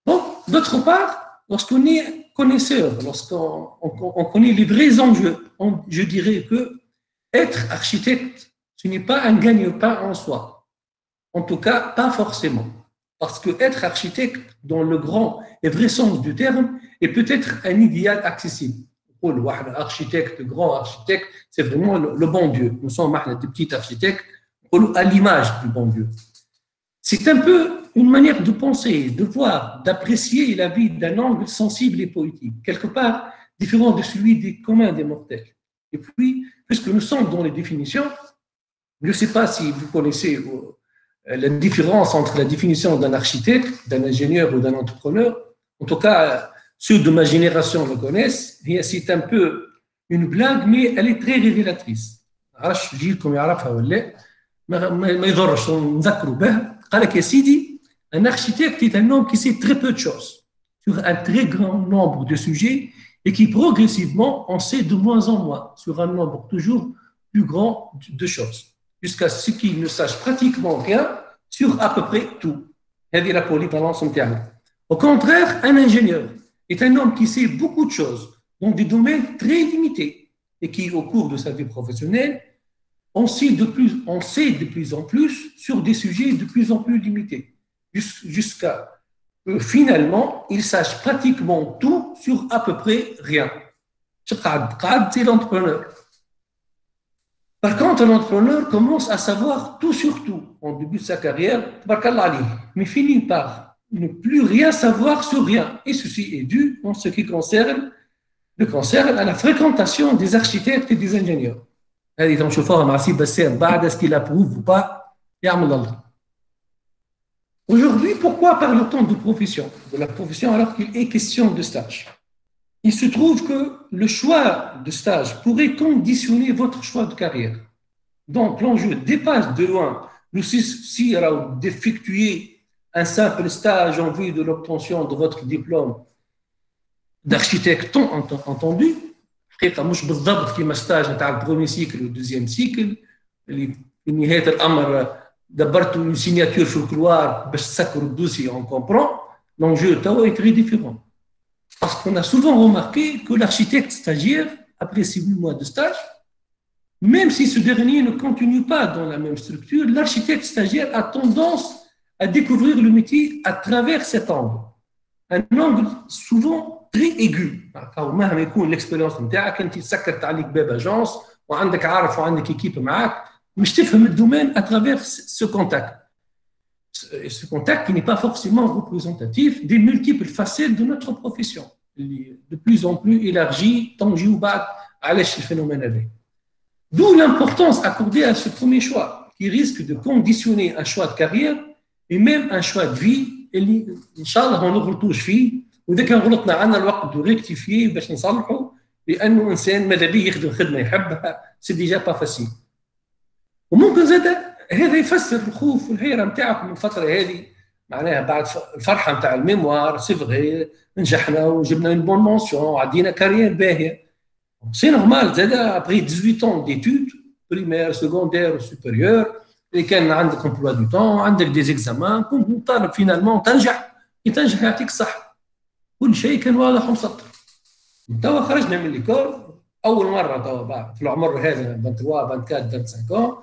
Donc, d'autre part, lorsqu'on est connaisseur, lorsqu'on on, on connaît les vrais enjeux, on, je dirais que être architecte, ce n'est pas un gagne-pain en soi. En tout cas, pas forcément. Parce que être architecte, dans le grand et vrai sens du terme, est peut-être un idéal accessible. Pour le architecte, grand architecte, c'est vraiment le, bon Dieu. Nous sommes des petits architectes à l'image du bon Dieu. C'est un peu une manière de penser, de voir, d'apprécier la vie d'un angle sensible et poétique, quelque part différent de celui des communs des mortels. Et puis, puisque nous sommes dans les définitions, je ne sais pas si vous connaissez la différence entre la définition d'un architecte, d'un ingénieur ou d'un entrepreneur. En tout cas, ceux de ma génération le connaissent. C'est un peu une blague, mais elle est très révélatrice. عرفش جيلكم يعرفها ولا ما يضرش نذكروا بها قال لك يا سيدي un architecte est un homme qui sait très peu de choses sur un très grand nombre de sujets et qui progressivement en sait de moins en moins sur un nombre toujours plus grand de choses jusqu'à ce qu'il ne sache pratiquement rien sur à peu près tout. La polyvalence interne. Au contraire, un ingénieur est un homme qui sait beaucoup de choses dans des domaines très limités et qui, au cours de sa vie professionnelle, on sait de plus, sait de plus en plus sur des sujets de plus en plus limités, jusqu'à euh, finalement, il sache pratiquement tout sur à peu près rien. C'est l'entrepreneur. Par contre, un entrepreneur commence à savoir tout sur tout. En début de sa carrière, mais finit par ne plus rien savoir sur rien. Et ceci est dû, en ce qui concerne, le concerne à la fréquentation des architectes et des ingénieurs. Est-ce qu'il approuve ou pas? Aujourd'hui, pourquoi parle-t-on de profession? De la profession alors qu'il est question de stage il se trouve que le choix de stage pourrait conditionner votre choix de carrière. Donc, l'enjeu dépasse de loin le si d'effectuer un simple stage en vue de l'obtention de votre diplôme d'architecte entendu. مش بالضبط كيما ستاج نتاع البرومي سيكل والدوزيام سيكل اللي في نهايه الامر دبرتوا une signature في الكلوار باش تسكروا الدوسي on comprend l'enjeu توا est très différent parce qu'on a souvent remarqué que l'architecte stagiaire, après six mois de stage, même si ce dernier ne continue pas dans la même structure, l'architecte stagiaire a tendance à découvrir le métier à travers cet angle. Un angle souvent très aigu. مهما يكون l'expérience نتاعك انت سكرت عليك باب اجونس وعندك عارف وعندك ايكيب معاك مش تفهم الدومين à travers ce contact. Ce contact qui n'est pas forcément représentatif des multiples facettes de notre profession, de plus en plus élargie, tangée à l'échelle phénomène D'où l'importance accordée à ce premier choix, qui risque de conditionner un choix de carrière et même un choix de vie. اللي ان شاء الله ما نغلطوش فيه واذا كان غلطنا عندنا الوقت دو ريكتيفيه باش نصلحه لانه انسان ماذا بيه يخدم خدمه يحبها سي ديجا با فاسيل وممكن زاد هذا يفسر الخوف والحيرة نتاعكم الفترة هذه. معناها بعد الفرحة نتاع الميموار سي نجحنا وجبنا اون بون مونسيون وعدينا كارير باهية. سي نورمال زاد ابري 18 ans d'études بريمير سكوندير سوبيريور اللي كان عندك امبلوا دو طون عندك دي زيكزامان كنت طالب فينالمون تنجح. تنجح يعطيك الصحة. كل شيء كان واضح ومسطر. توا خرجنا من ليكول أول مرة توا في العمر هذا 23 24 25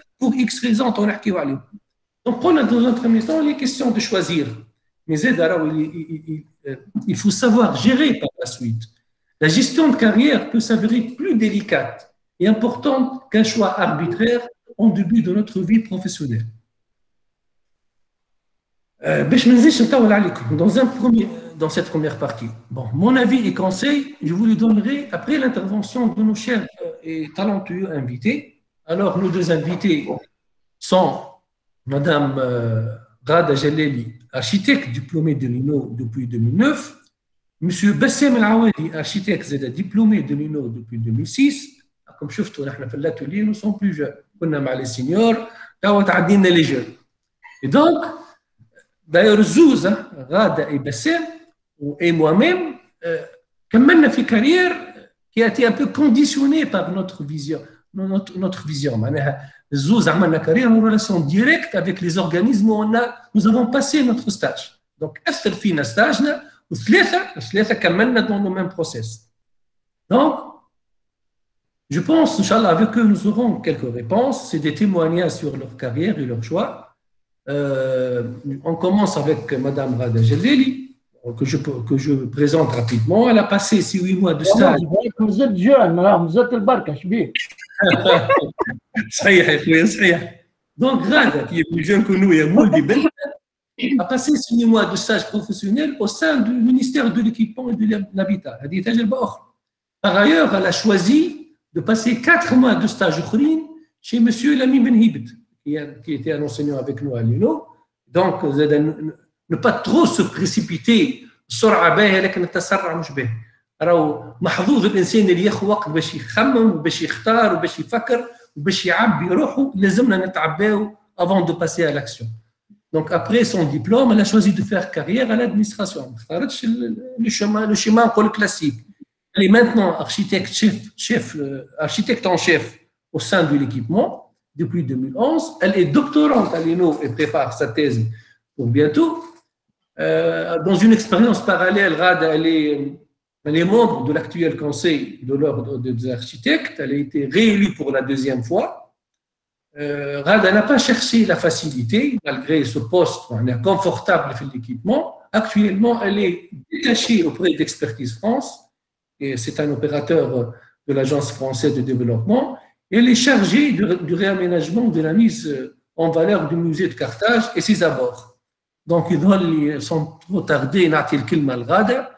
pour X raisons, Donc, prenons dans un premier temps les questions de choisir. Mais il, euh, il faut savoir gérer par la suite. La gestion de carrière peut s'avérer plus délicate et importante qu'un choix arbitraire en début de notre vie professionnelle. Euh, dans, un premier, dans cette première partie, bon, mon avis et conseil, je vous les donnerai après l'intervention de nos chers euh, et talentueux invités. Alors, nos deux invités sont Madame euh, Rada Jaleli, architecte diplômée de l'INO depuis 2009, Monsieur Bassem El architecte diplômé de l'INO depuis 2006. Comme je vous l'atelier, nous sommes plus jeunes. On a les seniors, les jeunes. Et donc, D'ailleurs, Zouza, Rada et Bassem, et moi-même, euh, une carrière qui a été un peu conditionnée par notre vision Notre, notre vision. Zouza a une carrière en relation directe avec les organismes où on a, nous avons passé notre stage. Donc, أثر فينا ستاجنا وثلاثة ثلاثة كملنا dans le même process. Donc, je pense, Inch'Allah, avec eux, nous aurons quelques réponses. C'est des témoignages sur leur carrière et leur choix. Euh, on commence avec Madame Rada Jaleli, que je, que je présente rapidement. Elle a passé 6-8 mois de stage. Vous êtes jeune, vous êtes le barca, Donc, Rada, qui est plus jeune que nous, et a passé 6 mois de stage professionnel au sein du ministère de l'équipement et de l'habitat. Par ailleurs, elle a choisi de passer 4 mois de stage chez M. Lamy Ben qui était un enseignant avec nous à l'UNO. Donc, ne pas trop se précipiter السرعه باهيه لكن التسرع مش باهي راهو محظوظ الانسان اللي ياخذ وقت باش يخمم وباش يختار وباش يفكر وباش يعبي روحه لازمنا نتعباو avant de passer à l'action. Donc après son diplôme, elle a choisi de faire carrière à l'administration. Le chemin, le chemin classique. Elle est maintenant architecte chef, chef, architecte en chef au sein de l'équipement depuis 2011. Elle est doctorante à l'INO et prépare sa thèse pour bientôt. Euh, dans une expérience parallèle, Rad, elle est, membre de l'actuel conseil de l'ordre des architectes. Elle a été réélue pour la deuxième fois. Euh, Rad n'a pas cherché la facilité, malgré ce poste on est confortable dans l'équipement. Actuellement, elle est détachée auprès d'Expertise France, et c'est un opérateur de l'Agence française de développement elle est chargée du, réaménagement de la mise en valeur du musée de Carthage et ses abords. Donc, ils sont trop tardés نعطي الكلمة لغادة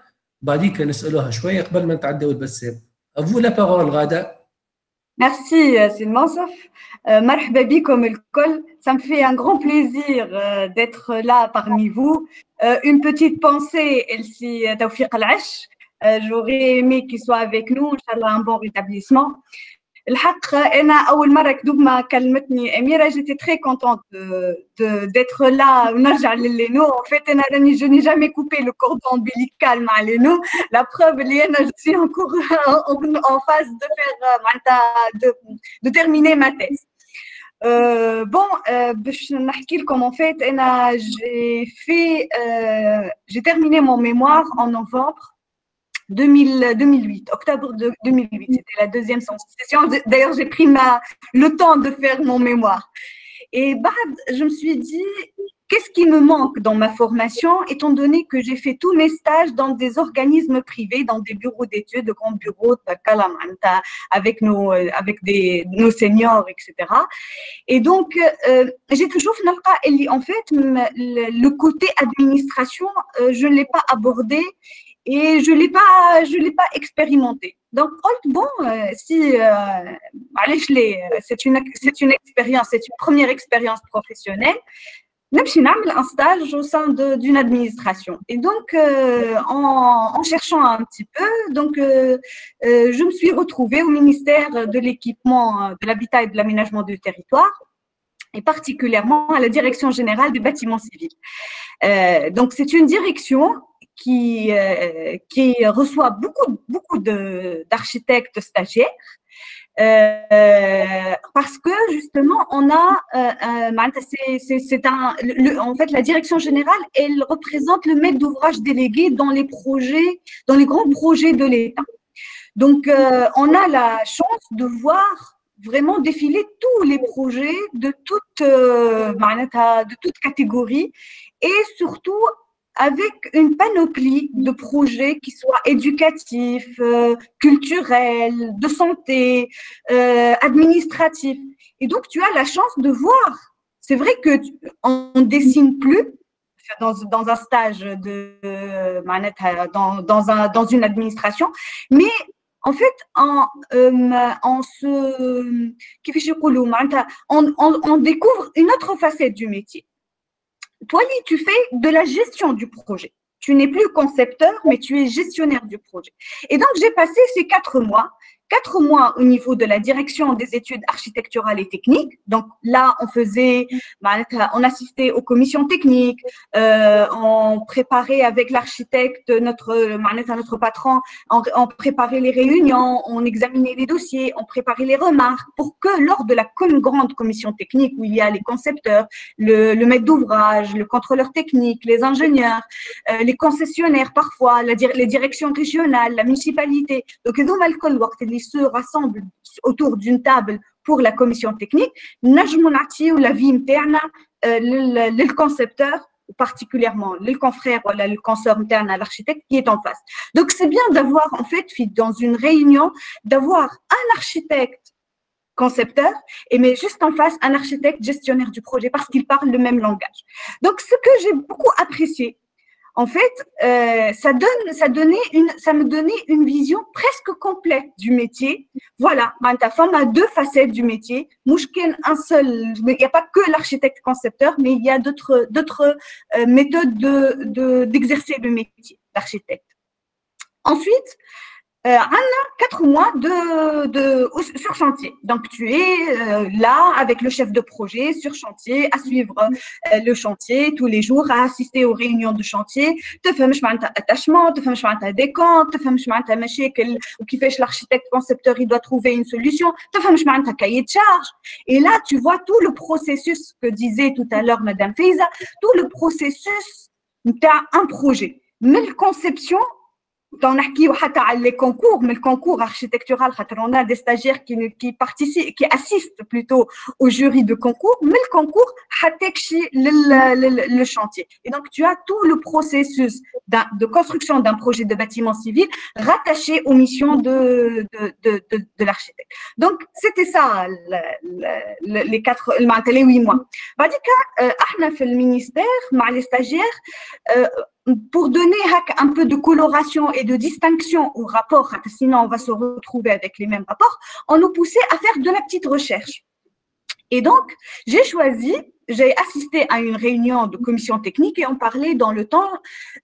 بعديك نسألوها شوية قبل ما نتعداو البسام. À vous la parole غادة. Merci, c'est Mansof. Euh, مرحبا بكم الكل. Ça me fait un grand plaisir euh, d'être là parmi vous. Euh, une petite pensée, Elsie Tawfiq Al-Ash. J'aurais aimé qu'il soit avec nous, Inch'Allah, un bon rétablissement. الحق انا اول مره كدوب ما كلمتني اميره جيتي تري كونتونت d'être là ونرجع للينو en fait انا راني je n'ai jamais coupé le cordon ombilical مع لينو la preuve اللي انا je suis en cours en phase de faire معناتها de, de terminer ma thèse Euh, bon, euh, باش نحكي لكم en fait انا j'ai fait euh, j'ai terminé mon mémoire en novembre 2008, octobre 2008, c'était la deuxième session. D'ailleurs, j'ai pris ma, le temps de faire mon mémoire. Et bah, je me suis dit, qu'est-ce qui me manque dans ma formation, étant donné que j'ai fait tous mes stages dans des organismes privés, dans des bureaux d'études, de grands bureaux, avec nos, avec des, nos seniors, etc. Et donc, euh, j'ai toujours, en fait, le côté administration, euh, je ne l'ai pas abordé et je l'ai pas je l'ai pas expérimenté. Donc bon euh, si euh, allez c'est une c'est une expérience c'est une première expérience professionnelle. Un stage au sein d'une administration. Et donc euh, en, en, cherchant un petit peu donc je me suis retrouvée au ministère de l'équipement de l'habitat et de l'aménagement du territoire et particulièrement à la direction générale des bâtiments civils. donc c'est une direction qui, euh, qui reçoit beaucoup, beaucoup d'architectes stagiaires. Euh, parce que justement, on a, euh, euh, c'est un, en fait, la direction générale, elle représente le maître d'ouvrage délégué dans les projets, dans les grands projets de l'État. Donc, on a la chance de voir vraiment défiler tous les projets de toute, de toute catégorie et surtout avec une panoplie de projets qui soient éducatifs, euh, culturels, de santé, euh, administratifs. Et donc, tu as la chance de voir. C'est vrai que on dessine plus dans, un stage de dans, dans, dans une administration, mais en fait, en, euh, en se, on, on, on découvre une autre facette du métier toi, tu fais de la gestion du projet. Tu n'es plus concepteur, mais tu es gestionnaire du projet. Et donc, j'ai passé ces quatre mois quatre mois au niveau de la direction des études architecturales et techniques. Donc là, on faisait, on assistait aux commissions techniques, euh, on préparait avec l'architecte, notre, notre patron, on, préparait les réunions, on examinait les dossiers, on préparait les remarques pour que lors de la grande commission technique où il y a les concepteurs, le, maître d'ouvrage, le contrôleur technique, les ingénieurs, euh, les concessionnaires parfois, les directions régionales, la municipalité. Donc, se rassemblent autour d'une table pour la commission technique, ou la vie interne, euh, le concepteur, particulièrement le confrère ou le consort interne à l'architecte qui est en face. Donc, c'est bien d'avoir, en fait, dans une réunion, d'avoir un architecte concepteur et mais juste en face un architecte gestionnaire du projet parce qu'ils parlent le même langage. Donc ce que j'ai beaucoup apprécié en fait, euh, ça donne, ça donnait une, ça me donnait une vision presque complète du métier. Voilà, ta femme a deux facettes du métier. Mouchken, un seul, il n'y a pas que l'architecte concepteur, mais il y a d'autres, euh, méthodes de, d'exercer le métier d'architecte. Ensuite, euh, quatre mois de, de, sur chantier. Donc, tu es euh, là avec le chef de projet sur chantier, à suivre euh, le chantier tous les jours, à assister aux réunions de chantier. Tu fais un attachement, tu fais un décompte, tu fais un machikel ou qui fait l'architecte concepteur, il doit trouver une solution. Tu fais un cahier de charge. Et là, tu vois tout le processus que disait tout à l'heure Madame Feiza, tout le processus, tu as un projet. Mais la conception dans les concours, mais le concours architectural, on a des stagiaires qui, qui participent, qui assistent plutôt au jury de concours, mais le concours, le, le, le chantier. Et donc, tu as tout le processus de construction d'un projet de bâtiment civil rattaché aux missions de, de, de, de, de l'architecte. Donc, c'était ça, les quatre, les huit mois. بعد كده fait le ministère, les stagiaires, euh, pour donner un peu de coloration et de distinction au rapport, sinon on va se retrouver avec les mêmes rapports, on nous poussait à faire de la petite recherche. Et donc, j'ai choisi j'ai assisté à une réunion de commission technique et on parlait dans le temps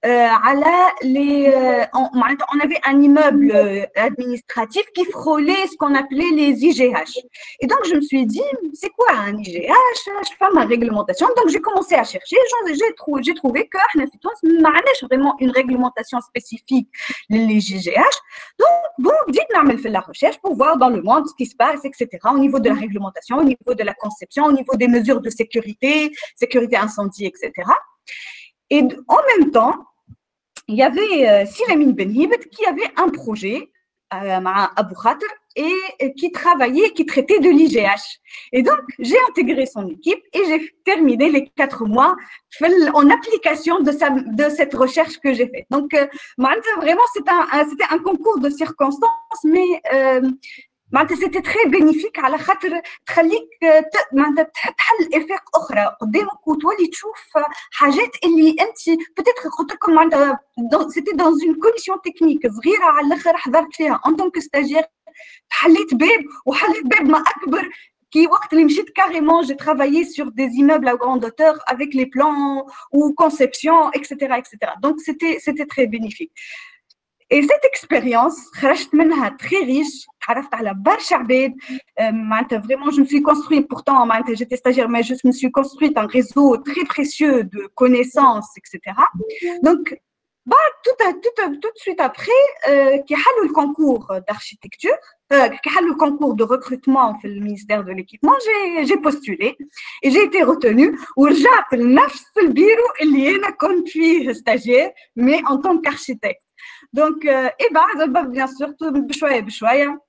euh, à les, euh, on, avait un immeuble euh, administratif qui frôlait ce qu'on appelait les IGH. Et donc je me suis dit, c'est quoi un IGH Je fais ma réglementation. Donc j'ai commencé à chercher. J'ai trouvé, j'ai trouvé que n'a vraiment une réglementation spécifique les IGH. Donc bon, dites fait la recherche pour voir dans le monde ce qui se passe, etc. Au niveau de la réglementation, au niveau de la conception, au niveau des mesures de sécurité sécurité, incendie, etc. Et en même temps, il y avait euh, Siramine Benhibet qui avait un projet euh, à Abu Khatr et qui travaillait, qui traitait de l'IGH. Et donc, j'ai intégré son équipe et j'ai terminé les quatre mois en application de, sa, de cette recherche que j'ai faite. Donc, euh, vraiment, c'était un, concours de circonstances, mais معناتها سيتي تري بينيفيك على خاطر تخليك معناتها تحل إفاق أخرى قدامك وتولي تشوف حاجات اللي أنت بتاتر قلت لكم معناتها سيتي دون اون كوميسيون تكنيك صغيرة على الآخر حضرت فيها ان طونك ستاجير حليت باب وحليت باب ما أكبر qui, وقت اللي مشيت carrément, j'ai travaillé sur des immeubles à grande hauteur avec les plans ou conception, etc., etc. Donc, c'était, c'était très bénéfique. Et cette expérience, خرجت منها très riche, تعرفت على برشا عباد معناتها vraiment je me suis construite pourtant معناتها j'étais stagiaire mais je me suis construite un réseau très précieux de connaissances etc. Donc tout, tout, tout de suite après, qui a le concours d'architecture, qui a le concours de recrutement au ministère de l'équipement, j'ai postulé et j'ai été retenue. ورجعت لنفس البيرو اللي انا كنت فيه stagiaire, mais en tant qu'architecte. Donc, et bah, bien sûr, بشوية بشوية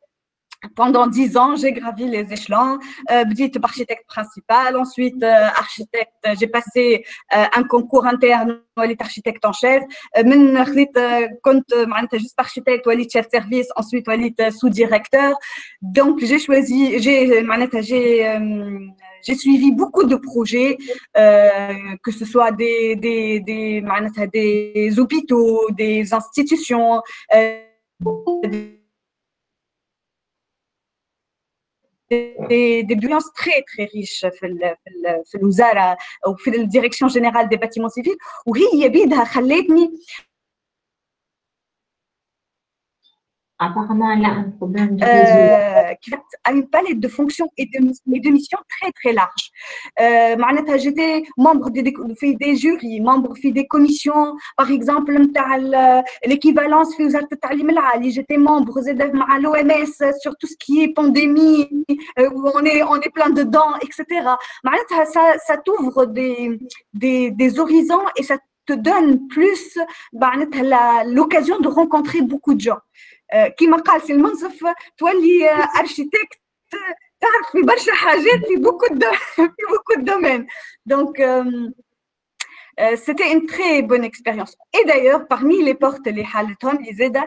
pendant dix ans, j'ai gravi les échelons, euh, architecte principal, ensuite euh, architecte, j'ai passé euh, un concours interne, وليت architecte en chef, من خليت كنت معناتها juste architecte وليت chef service, ensuite وليت sous-directeur. Donc j'ai choisi, j'ai معناتها j'ai j'ai suivi beaucoup de projets, euh, que ce soit des, des, des, des hôpitaux, des institutions, euh, des, des violences très très riches في ال في, ال في الوزاره او في الديريكسيون جينيرال دي باتيمون سيفيل وهي بيدها خلتني Apparemment, elle a un problème de euh, a une palette de fonctions et de, missions très très large. Euh, J'étais membre des, des, des jurys, membre des commissions, par exemple, euh, l'équivalence J'étais membre à l'OMS sur tout ce qui est pandémie, euh, où on est, on est plein dedans, etc. Ça, ça t'ouvre des, des, des horizons et ça te donne plus l'occasion de rencontrer beaucoup de gens. كما قال سي المنصف تولي ارشيتكت تعرف في برشا حاجات في بوكو في بوكو دومين دونك c'était une très bonne expérience. Et d'ailleurs, parmi les portes, les Haleton, les EDA,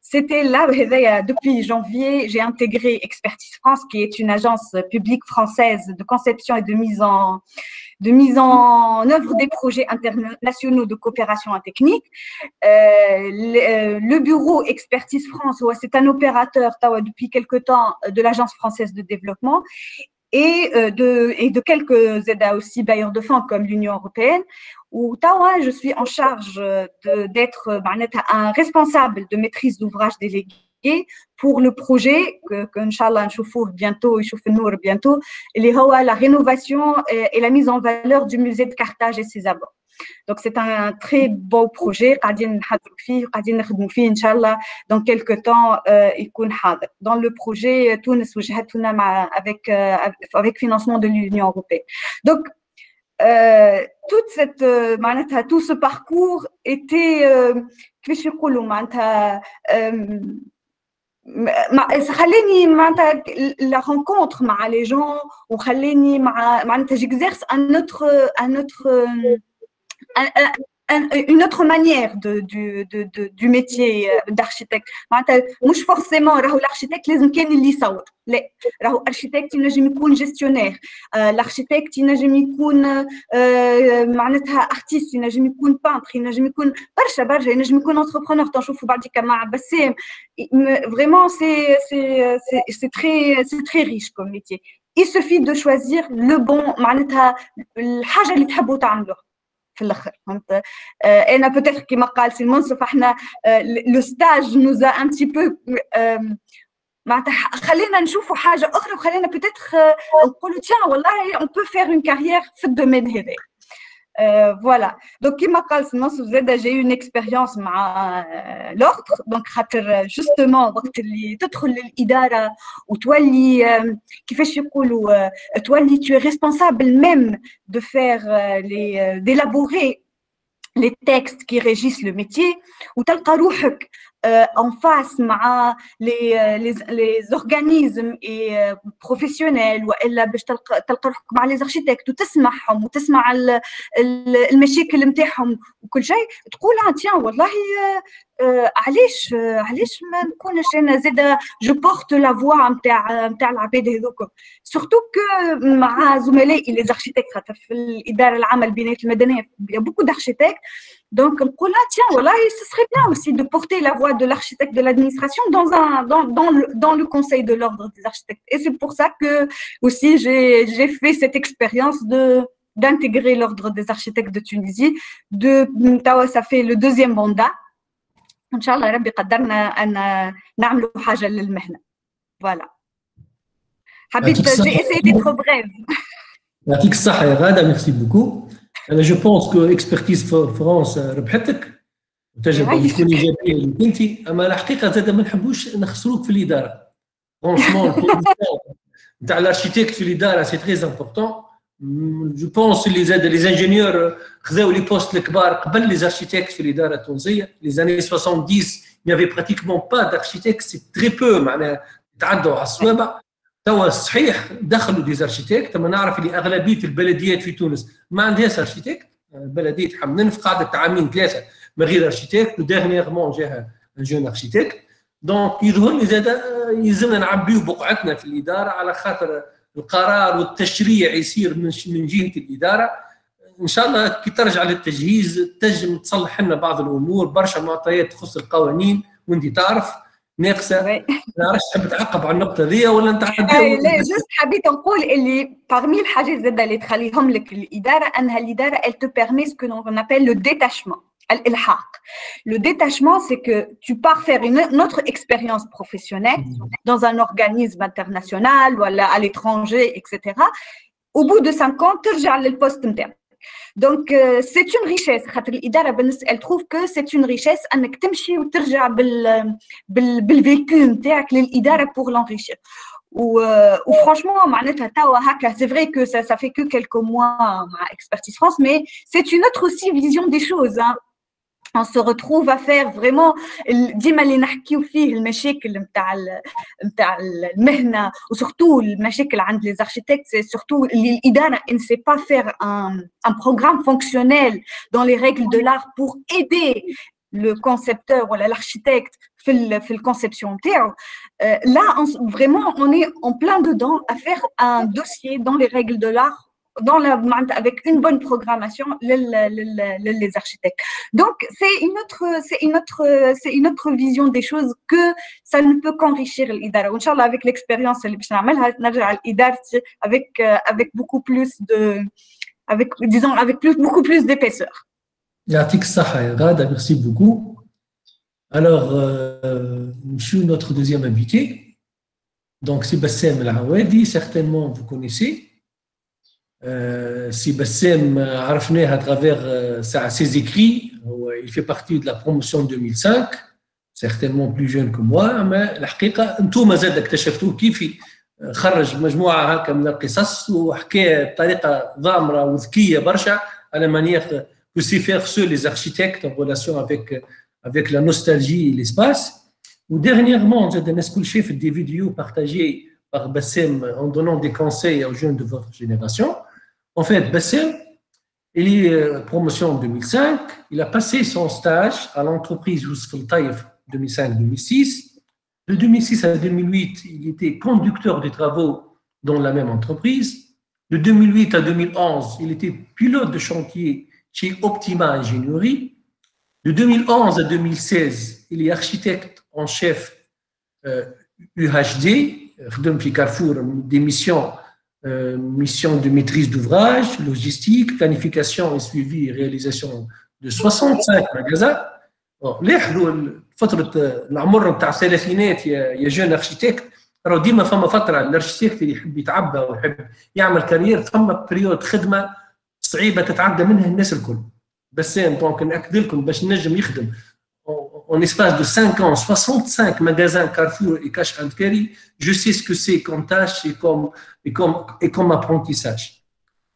c'était là, depuis janvier, j'ai intégré Expertise France, qui est une agence publique française de conception et de mise en, de mise en œuvre des projets internationaux de coopération technique. Euh, le, le, bureau Expertise France, c'est un opérateur depuis quelque temps de l'Agence française de développement et de, et de quelques aides aussi bailleurs de fonds comme l'Union européenne, où Tawa, je suis en charge d'être un responsable de maîtrise d'ouvrage délégué pour le projet que, que Inch'Allah, bientôt, bientôt, la rénovation et, la mise en valeur du musée de Carthage et ses abords. Donc, c'est un très beau projet. Dans quelques temps, Dans le projet, Tunis avec, avec financement de l'Union européenne. Donc, euh, toute cette, euh, tout ce parcours était, euh, خلاني معناتها la rencontre مع les gens وخلاني مع معناتها j'exerce un autre un autre un, un, une autre manière de, du, de, de, du métier d'architecte مش forcément راهو l'architecte لازم كان اللي يصور لا راهو architecte ينجم يكون gestionnaire l'architecte ينجم يكون معناتها artiste ينجم يكون peintre ينجم يكون برشا برشا ينجم يكون entrepreneur تنشوفوا بعديك مع بسام vraiment c'est c'est c'est très c'est très riche comme métier il suffit de choisir le bon معناتها الحاجه اللي تحبوا تعملوها في الآخر فهمت أنا بوتيتر كيما قال سي المنصف إحنا لو ستاج نوزا ان تي بو معناتها خلينا نشوفوا حاجة أخرى وخلينا بوتيتر نقولوا تيان والله اون بو فير اون كارير في الدومين هذا Euh, voilà. Donc, comme je l'ai j'ai eu une expérience avec euh, l'ordre. Donc, justement, quand tu entres ou tu tu es responsable même de faire, euh, les d'élaborer les textes qui régissent le métier, ou tu as en face مع les, les, les organismes et professionnels والا باش تلقى روحك مع لي زاركتيكت وتسمعهم وتسمع المشاكل نتاعهم وكل شيء تقول آه تيان والله علاش علاش ما نكونش انا زاده جو بورت لا فوا نتاع نتاع العباد هذوك سورتو كو مع زملائي لي زاركتيكت خاطر في الاداره العامه للبنايات المدنيه بوكو داركتيكت Donc, tiens, voilà, ce serait bien aussi de porter la voix de l'architecte de l'administration dans, un, dans, dans, le, dans le conseil de l'ordre des architectes. Et c'est pour ça que aussi j'ai fait cette expérience de d'intégrer l'ordre des architectes de Tunisie. De, ça fait le deuxième mandat. وإن شاء الله ربي قدرنا أن نعملوا حاجة للمهنة. فوالا. حبيت جي اسيتي تخو بغيف يعطيك الصحة يا غادة ميرسي بوكو أنا جو بونس كو إكسبرتيز فرونس ربحتك وتجربة أيوة. تكون إيجابية ليك أنت أما الحقيقة زاد ما نحبوش نخسروك في الإدارة. فرونشمون نتاع الاركيتكت في الإدارة سي تري امبورتون جو بونس اللي زاد لي زانجينيور خذاو لي بوست الكبار قبل لي زاركيتكت في الاداره التونسيه لي زاني 70 نيافي براتيكمون با داركيتكت سي تري بو معناها تعدوا على الصوابع توا صحيح دخلوا دي زاركيتكت اما نعرف اللي اغلبيه البلديات في تونس ما عندهاش اركيتكت بلديه حمد ننف قعدت عامين ثلاثة من غير اركيتكت وديرنيغمون جاها جون اركيتكت دونك يظهر لي زاد يلزمنا نعبيو بقعتنا في الاداره على خاطر القرار والتشريع يصير من من جهة الإدارة. إن شاء الله كي ترجع للتجهيز تنجم تصلح لنا بعض الأمور. برشا معطيات تخص القوانين وأنت تعرف ناقصة. ما نعرفش تحب تعقب على النقطة ذي ولا أنت لا جوست حبيت نقول اللي parmi الحاجات زاد اللي تخليهم لك الإدارة أنها الإدارة elle te permet ce que l'on appelle le détachement. Le détachement, c'est que tu pars faire une, une autre expérience professionnelle dans un organisme international ou à l'étranger, etc. Au bout de cinq ans, tu reviens le poste interne. Donc, euh, c'est une richesse. Elle trouve que c'est une richesse انك تمشي وترجع بال بالفيكو نتاعك للإدارة pour l'enrichir. Ou, euh, ou franchement, معناتها توا هكا c'est vrai que ça, ça fait que quelques mois à Expertise France, mais c'est une autre aussi vision des choses. Hein. on se retrouve à faire vraiment ديما اللي نحكيو فيه المشاكل نتاع نتاع المهنه وسورتو المشاكل عند لي اركيتكت سي سورتو اللي الاداره ان سي با فير ان ان بروغرام فونكسيونيل dans les règles de l'art pour aider le concepteur ou l'architecte في ال في الكونسبسيون نتاعو là on, vraiment on est en plein dedans à faire un dossier dans les règles de l'art dans la, avec une bonne programmation les, architectes. Donc c'est une autre c'est une autre c'est une autre vision des choses que ça ne peut qu'enrichir l'idara. Inch'Allah avec l'expérience avec avec beaucoup plus de avec disons avec beaucoup plus d'épaisseur. Rada, merci beaucoup. Alors, euh, monsieur, notre deuxième invité, donc c'est Bassem El certainement vous connaissez. سي بسام عرفناه à travers ses écrits il fait partie de la promotion 2005 certainement plus jeune que moi اما الحقيقه انتم زاد اكتشفتوه كيف خرج مجموعه هكا من القصص وحكى بطريقه ضامره وذكيه برشا على مانيير que sait faire seuls les architectes en relation avec avec la nostalgie et l'espace ou dernièrement زاد الناس كل شافت des vidéos partagées par Bassem en donnant des conseils aux jeunes de votre génération En fait, Bassem, il est promotion en 2005. Il a passé son stage à l'entreprise Ousfel Taïf 2005-2006. De 2006 à 2008, il était conducteur de travaux dans la même entreprise. De 2008 à 2011, il était pilote de chantier chez Optima Ingénierie. De 2011 à 2016, il est architecte en chef euh, UHD, Carrefour, des missions euh, mission de maîtrise d'ouvrage, logistique, planification et suivi et réalisation de 65 magasins. لاحظوا فترة العمر نتاع الثلاثينات يا يا جون اركيتكت راهو ديما فما فترة الاركيتكت اللي يحب يتعبى ويحب يعمل كارير فما بريود خدمة صعيبة تتعدى منها الناس الكل بس دونك ناكد لكم باش نجم يخدم en espace de 5 ans, 65 magasins Carrefour et Cash and Carry, je sais ce que c'est comme tâche et comme, et, comme, et comme apprentissage.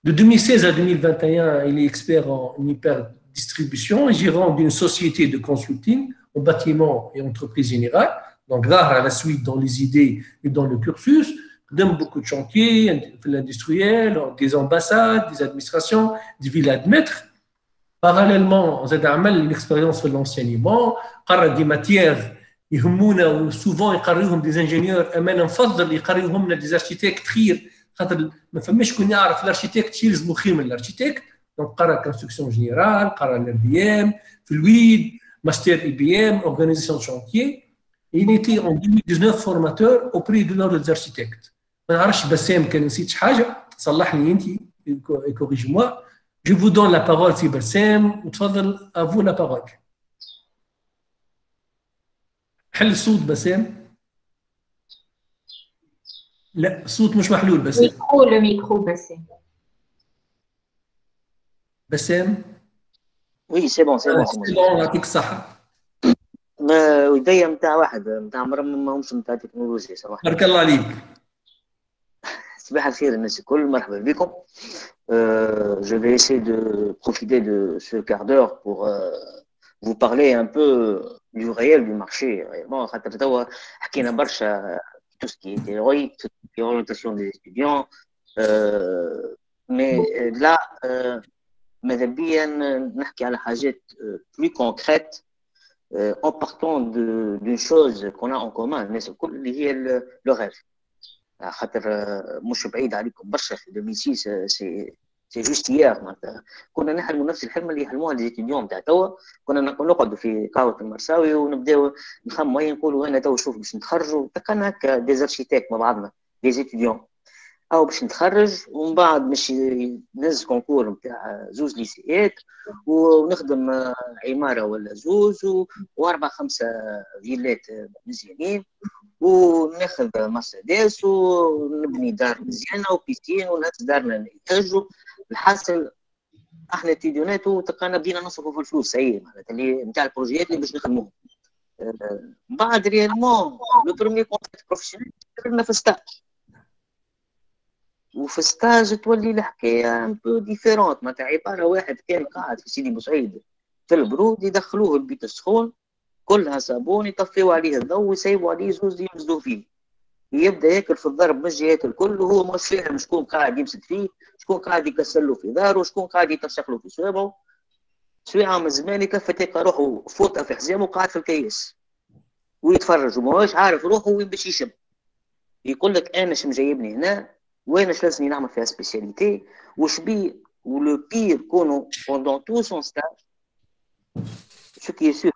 De 2016 à 2021, il est expert en hyper distribution et gérant d'une société de consulting en bâtiment et entreprise générale, donc rare à la suite dans les idées et dans le cursus, donne beaucoup de chantiers, l'industriel, des ambassades, des administrations, des villas de maîtres. Parallèlement, زاد عمل l'expérience في l'enseignement, قرا دي ماتيير يهمونا وسوفون يقريوهم دي انجينيور اما أنا نفضل يقريوهم لنا دي اركيتكت خير. خاطر ما فماش كون يعرف الاركيتكت شي يلزمو خير من الاركيتكت دونك قرأ كونستركسيون جينيرال قرأ الار بي ام في الويد ماستر اي بي ام اورغانيزاسيون شونتيي Il était en 2019 formateur auprès de l'ordre des architectes. ما نعرفش بسام كان نسيت حاجة. صلحني انت كوريجي موا Je vous donne la parole, si Bassem. وتفضل à vous la parole. حل الصوت بسام لا الصوت مش محلول بسام ميكرو لو ميكرو بسام بسام وي سي بون سي بون سي بون يعطيك الصحه ما ودي نتاع واحد نتاع ماهمش نتاع تكنولوجيا صراحة بارك الله عليك صباح الخير الناس الكل مرحبا بكم. Euh, je vais essayer de profiter de ce quart d'heure pour euh, vous parler un peu du réel du marché. Réellement, خاطر توا حكينا برشا tout ce qui est théorique, tout ce qui est orientation des étudiants. Euh, mais là, euh, ماذا بيا نحكي على حاجات plus concrètes euh, en partant d'une chose qu'on a en commun الناس الكل اللي هي le rêve. خاطر مش بعيد عليكم برشا في 2006 سي سي جوست هيير معناتها كنا نحلموا نفس الحلم اللي يحلموها لي ستوديون نتاع توا. كنا نقعدوا في قهوة المرساوي ونبداو نخموا وين نقولوا أنا توا شوف باش نتخرجوا. تكنا هكا ديزارشيتيك مع بعضنا دي ستوديون أو باش نتخرج ومن بعد باش نهز كونكور نتاع زوز ليسيات ونخدم عمارة ولا زوز وأربع خمسة فيلات مزيانين. وناخذ مرسيدس ونبني دار مزيانة وبيستين والناس دارنا يحجوا الحاصل إحنا تيديونات وتلقانا بدينا نصرفوا في الفلوس أي معناتها اللي نتاع البروجيات اللي باش نخدموهم. بعد ريالمون لو بروميي كونتاكت بروفيسيونيل درنا في ستاج وفي ستاج تولي الحكاية ان بو ديفيرونت معناتها عبارة واحد كان قاعد في سيدي بوسعيد في البرود يدخلوه البيت السخون. كلها صابون يطفيو عليه الضوء ويسيبوا عليه زوز يمزدوا فيه يبدأ ياكل في الضرب من الجهات الكل وهو مش فاهم شكون قاعد يمسك فيه شكون قاعد يكسر له في داره شكون قاعد يترشق له في سوابه سويعة من زمان يكفى تلقى روحه فوطه في حزامه وقاعد في الكيس. ويتفرج وماهوش عارف روحه وين باش يشم. يقول لك أنا شم جايبني هنا وين لازمني نعمل فيها سبيسياليتي؟ وش بي؟ ولو بير كونوا بوندون تو سون ستاج qui est sûr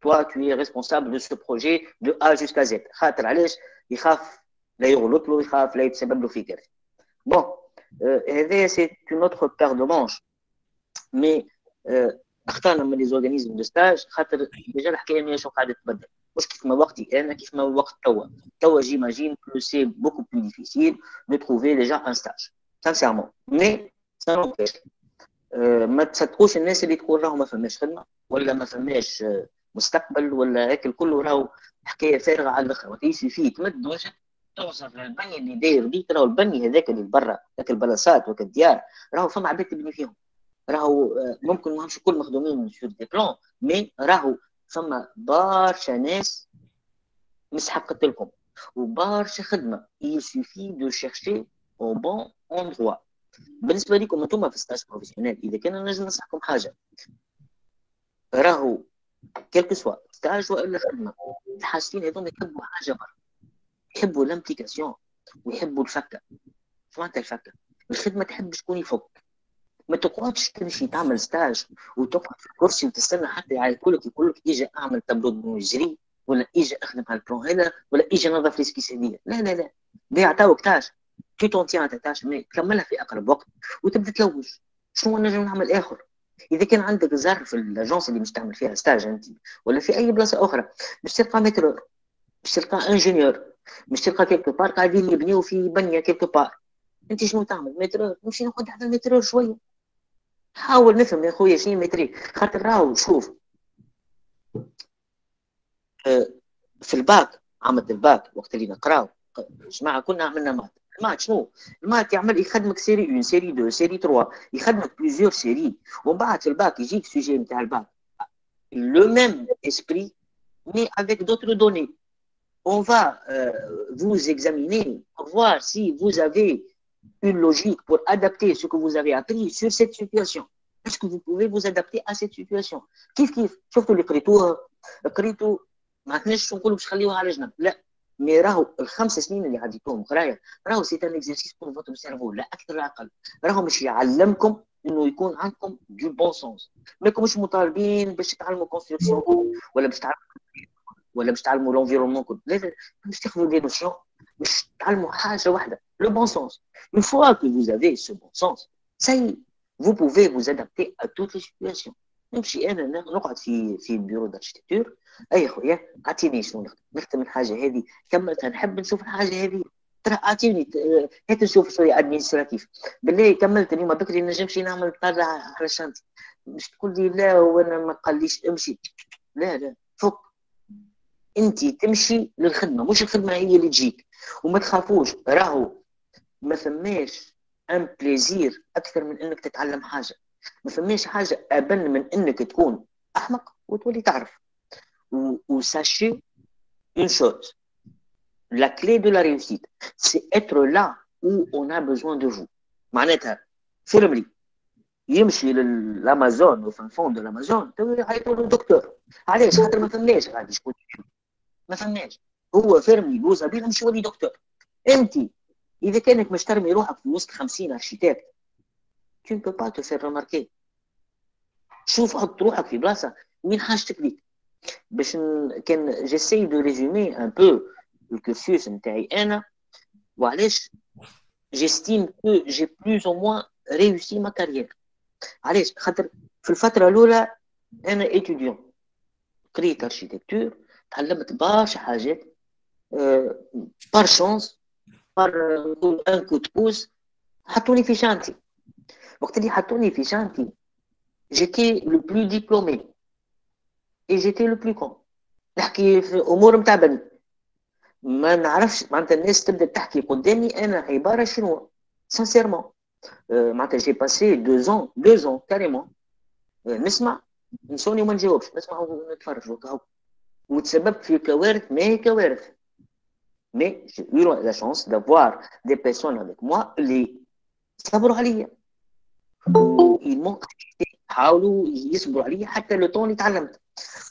toi tu es responsable de ce projet de A jusqu'à Z خاطر علاش يخاف لا يغلط له يخاف لا يتسبب له في كارثه بون هذا سي اون اوتر بير دو مانش مي اختارنا من لي زورغانيزم دو ستاج خاطر ديجا الحكايه ماهيش قاعده تتبدل مش كيف ما وقتي انا كيف ما وقت توا توا جيماجين كو سي بوكو بلو ديفيسيل دو تروفي ديجا ان ستاج سانسيرمون مي سا نوبيش ما تصدقوش الناس اللي تقول راهو ما فماش خدمه ولا ما فماش مستقبل ولا هيك الكل راهو حكاية فارغة على الآخر. وقت فيه تمد وجهك توصل للبني اللي داير بيك راهو البني هذاك اللي برا ذاك البلاصات وك الديار راهو فما عباد تبني فيهم. راهو ممكن ماهمش الكل مخدومين سور دي بلان مي راهو فما برشا ناس مسحقت لكم وبرشا خدمة. Suffit de chercher au bon endroit. بالنسبة لكم أنتم في ستاج بروفيسيونيل إذا كان نجم ننصحكم حاجة. راهو كيلكو سوا. ستاج والا خدمة. الحاجتين هذوما يحبوا حاجة برا يحبوا الامبليكاسيون ويحبوا الفكة. شو معناتها الفكة؟ الخدمة تحب شكون يفك ما تقعدش تمشي تعمل ستاج وتقعد في الكرسي وتستنى حتى يعيطولك يقول لك أجي أعمل تابلو جري ولا أجي أخدم على البلان هذا ولا أجي نظف لي سكيسيديه لا لا لا. ده يعطاوك تاج. تو تونتيان تاج. مي تكملها في أقرب وقت وتبدأ تلوج. شنو نجم نعمل آخر؟ إذا كان عندك زر في الاجونس اللي مش تعمل فيها ستاج انت ولا في أي بلاصة أخرى باش تلقى مترور باش تلقى انجينيور مش تلقى كيلكو بار قاعدين يبنيو في بنية كيلكو بار أنت شنو تعمل؟ مترور نمشي نقعد على المترور شوية. حاول نفهم يا خويا شنو متري خاطر راهو شوف. في الباك عملت الباك وقت اللي نقراو جماعة كنا عملنا مات. المات شنو المات يعمل يخدمك سيري 1 سيري 2 سيري 3 يخدمك بليزيور سيري ومن بعد في الباك يجيك سوجي نتاع الباك لو ميم اسبري مي افيك دوتر دوني on va euh, vous examiner pour voir si vous avez une logique pour adapter ce que vous avez appris sur cette situation. Est-ce que vous pouvez vous adapter à cette situation كيف كيف شفتوا اللي قريتوها قريتوا ما عندناش نقولوا باش نخليوها على جنب لا مي راهو الخمس سنين اللي عديتوهم قرايه راهو سي ان اكزرسيس بور فوتر سيرفو لا أكثر لا أقل راهو مش يعلمكم إنه يكون عندكم دو بون سونس ماكم مش مطالبين باش تتعلموا كونستركسيون ولا باش تعلموا ولا باش تعلموا لونفيرونمون كل لا باش تاخذوا دي نوسيون باش تعلموا حاجة واحدة le bon sens. Une fois que vous avez ce bon sens, ça y est, vous pouvez vous adapter à. نمشي أنا نقعد في في البيرو داركتيكتور أي خويا أعطيني شنو نخدم نخدم الحاجة هذه. كملتها نحب نشوف الحاجة هذه. ترى أعطيني هات نشوف شوية ادمنستراتيف بالله كملت اليوم بكري نجمش نعمل طالع على شنطي مش تقول لي لا وأنا ما قاليش امشي. لا لا. فك. أنت تمشي للخدمة. مش الخدمة هي اللي تجيك. وما تخافوش. راهو ما فماش ان بليزير أكثر من إنك تتعلم حاجة. ما فماش حاجة أبن من إنك تكون أحمق وتولي تعرف. وساشي اون شوز la clé de la réussite c'est être là où on a besoin de vous. معناتها فيلم لي يمشي للأمازون وفي الفون دو الامازون يعيطوا له دكتور. علاش؟ خاطر ما فماش غادي شكون ما فماش هو فيرمي بوزا بيه مش ولي دكتور. أنت إذا كانك مش ترمي روحك في وسط 50 ارشيتكت tu ne peux pas te faire remarquer شوف حط روحك في بلاصه وين حاجتك ليك باش كان جيسي دو ريزومي ان بو الكورسوس نتاعي انا وعلاش جيستيم كو جي بلوز او موان ريوسي ما كارير علاش خاطر في الفتره الاولى انا ايتوديون قريت اركيتكتور تعلمت برشا حاجات بار شونس بار ان كو بوز حطوني في شانتي وقت اللي حطوني في شانتي جيتي لو بلو ديبلومي اي جيتي لو بلو كون نحكي في امور نتاع بني ما نعرفش معناتها الناس تبدا تحكي قدامي انا عباره شنو سانسيرمون معناتها جي باسي دو زون دو زون كاريمون نسمع نسوني وما نجاوبش نسمع ونتفرج وكهو وتسببت في كوارث ما هي كوارث mais j'ai eu la chance d'avoir des personnes avec moi اللي صبروا m'ont حاولوا يصبروا عليا حتى لو طون اللي تعلمت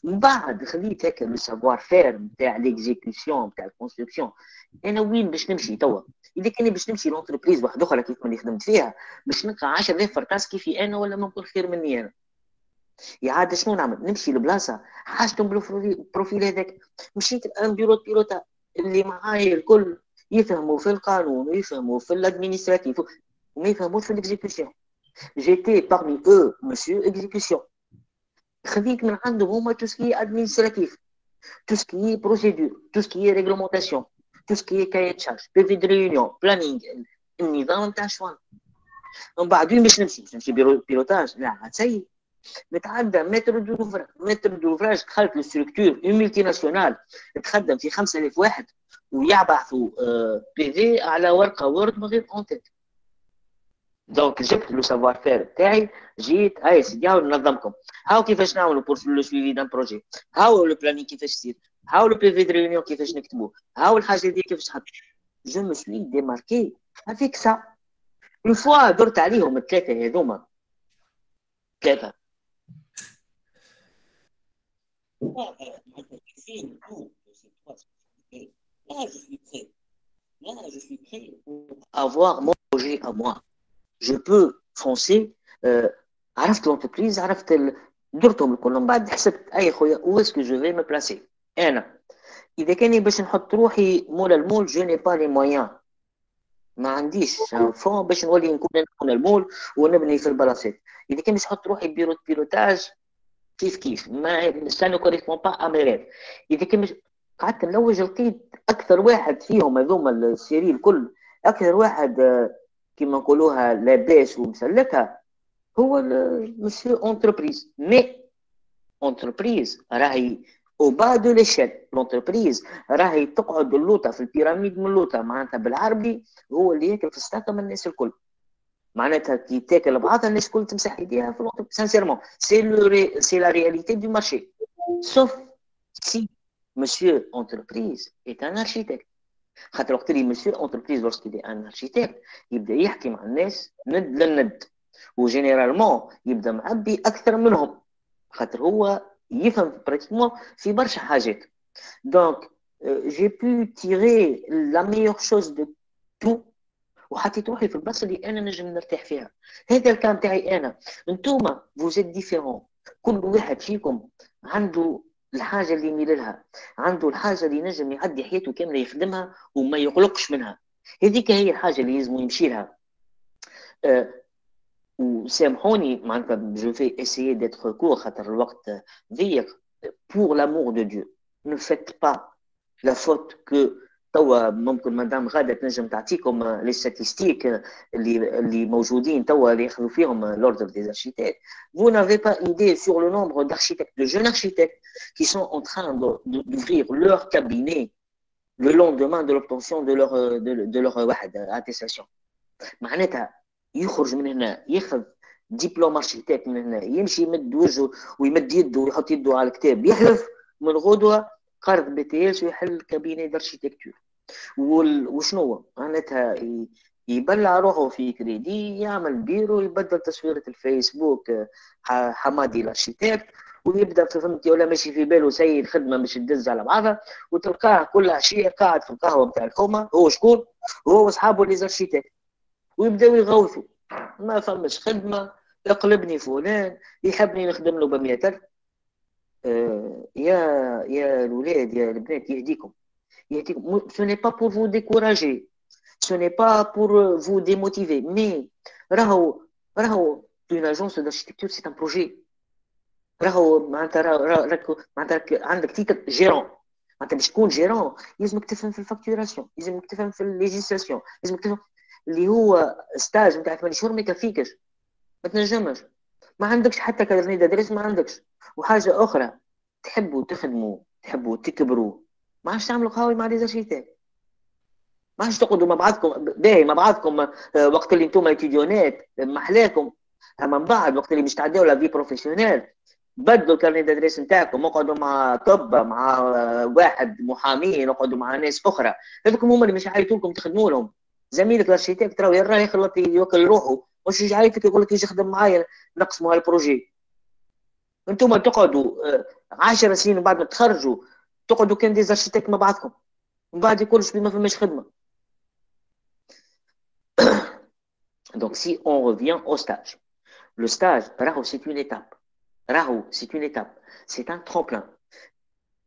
من بعد خليت هكا لو سافوار فير نتاع ليكزيكسيون نتاع الكونستركسيون أنا وين باش نمشي توا؟ إذا كان باش نمشي لونتربريز واحدة أخرى كيف اللي خدمت فيها باش نلقى 10000 فركاس كيفي أنا ولا ممكن خير مني أنا. يا عاد شنو نعمل؟ نمشي لبلاصة حاجتهم بالبروفيل هذاك. مشيت ان بيرو بيروتا اللي معايا الكل يفهموا في القانون ويفهموا في الادمينستراتيف وما يفهموش في الاكزيكسيون جيتي parmi eux monsieur exécution خذيت من عندهم هما tout ce qui est administratif tout ce qui est procédure tout ce qui est réglementation tout ce qui est cahier de charge PV de réunion planning النظام نتاع شوان من بعد وين باش نمشي باش نمشي بيروتاج لا عاد سيء نتعدى متر دوفراج متر دوفراج دخلت للستركتور اون ملتي ناسيونال تخدم في 5000 واحد ويبعثوا بي في على ورقه وورد من غير اونتيت دونك جبت لو سافوار فير تاعي جيت اي سيدي هاو ننظمكم هاو كيفاش نعملوا بور لو سويفي دان بروجي هاو لو بلانين كيفاش يصير هاو لو بي في دو ريونيون كيفاش نكتبوه هاو الحاجه دي كيفاش تحط جو مو سوي ديماركي افيك سا اون فوا درت عليهم الثلاثه هذوما ثلاثه Là, je suis prêt. Là, je suis prêt pour avoir mon projet à moi. Peux foncer. Euh, عرفت l'entreprise عرفت. درتهم الكل. من بعد حسبت أي خويا que je vais me placer أنا. إذا كان باش نحط روحي مول المول جو ني با لي مويان ما عنديش فون باش نولي نكون أنا المول ونبني في البلاصات. إذا كان باش نحط روحي بيرو بيروتاج كيف كيف؟ ما سا نو كوريسبون با ا مي ريف إذا كان مش قعدت نلوج لقيت أكثر واحد فيهم هذوما السيري الكل أكثر واحد كيما نقولوها لاباس ومسلكها هو مسيو اونتربريز مي اونتربريز راهي أو با دو ليشيل لونتربريز راهي تقعد اللوطة في البيراميد من اللوطة معناتها بالعربي هو اللي ياكل في السطاكه من الناس الكل. معناتها كي تاكل بعضها الناس الكل تمسح ايديها في الوقت سانسيرمون سي لو سي لا رياليتي دو مارشي سوف سي مسيو اونتربريز ايت ان ارشيتكت خاطر وقت اللي مسيو اونتربريز لورسكي ان ارشيتكت يبدأ يحكي مع الناس ند للند. وجينيرالمون يبدأ معبي أكثر منهم. خاطر هو يفهم براتيكمون في برشا حاجات. دونك جي بو تيري لا ميور شوز دو تو وحطيت روحي في البلاصة اللي أنا نجم نرتاح فيها. هذا الكلام تاعي أنا. أنتوما فوزيت ديفيرون كل واحد فيكم عنده الحاجه اللي يميل لها عنده الحاجه اللي نجم يعدي حياته كامله يخدمها وما يقلقش منها هذيك هي الحاجه اللي لازم يمشي لها أه وسامحوني معناتها جو في اسيي ديتر كور خاطر الوقت ضيق pour l'amour de Dieu ne faites pas la faute que توا ممكن مدام غاده تنجم تعطيكم لي ستاتيستيك اللي اللي موجودين توا اللي ياخذوا فيهم l'ordre des architectes vous n'avez pas idée sur le nombre d'architectes de jeunes architectes Qui sont en train d'ouvrir leur cabinet le lendemain de l'obtention de leur de, de leur واحد attestation. معناتها يخرج من هنا ياخذ دبلوم ارشيتكت من هنا يمشي يمد وجهه ويمد يده ويحط يده على الكتاب يحلف من غدوة قرض بي تي اس ويحل كابيني دارشيتكتور وشنو معناتها يبلع روحه في كريدي يعمل بيرو يبدل تصويرة الفيسبوك حمادي الأرشيتكت ويبدأ فهمتي ولا ماشي في باله سيد خدمة باش تدز على بعضها وتلقاه كل عشيه قاعد في القهوة نتاع الحومه هو شكون؟ هو وأصحابه لي زارشيتكت ويبداو يغوثوا. ما فماش خدمة يقلبني فلان يحبني نخدم له ب 100000 آه يا يا الولاد يا البنات يهديكم. يهديكم. ce n'est pas pour vous décourager. ce n'est pas pour vous démotiver. mais راهو راهو une agence d'architecture c'est un projet. راهو معناتها راك معناتها عندك تيتر جيرون معناتها باش تكون جيرون لازمك تفهم في الفاكتوراسيون لازمك تفهم في الليجيسلاسيون لازمك تفهم اللي هو ستاج نتاع 8 شهور ما يكفيكش ما تنجمش. ما عندكش حتى كارنيه درس ما عندكش. وحاجة أخرى تحبوا تخدموا تحبوا تكبروا. ما عادش تعملوا قهوه مع ديزاشيتات ما عادش تقعدوا مع بعضكم باهي مع بعضكم وقت اللي أنتم اتيديونات محلاكم. أما من بعد وقت اللي باش تعداو لا في بروفيسيونيل بدلوا الكارنيه دادريس نتاعكم اقعدوا مع طب مع واحد محامي اقعدوا مع ناس أخرى. هذوكم هما اللي مش عايتوا لكم تخدموا لهم. زميلك الارشيتكت راهو يراه يخلط يوكل روحه؟ يجي عايتك يقول لك يجي يخدم معايا نقسموا هالبروجي أنتم تقعدوا 10 سنين بعد ما تخرجوا تقعدوا كان ديزارشيتكت مع بعضكم. من بعد يقولوا ما فماش خدمة. Donc, si on revient au stage, le stage, c'est une étape. راهو c'est une étape. C'est un tremplin.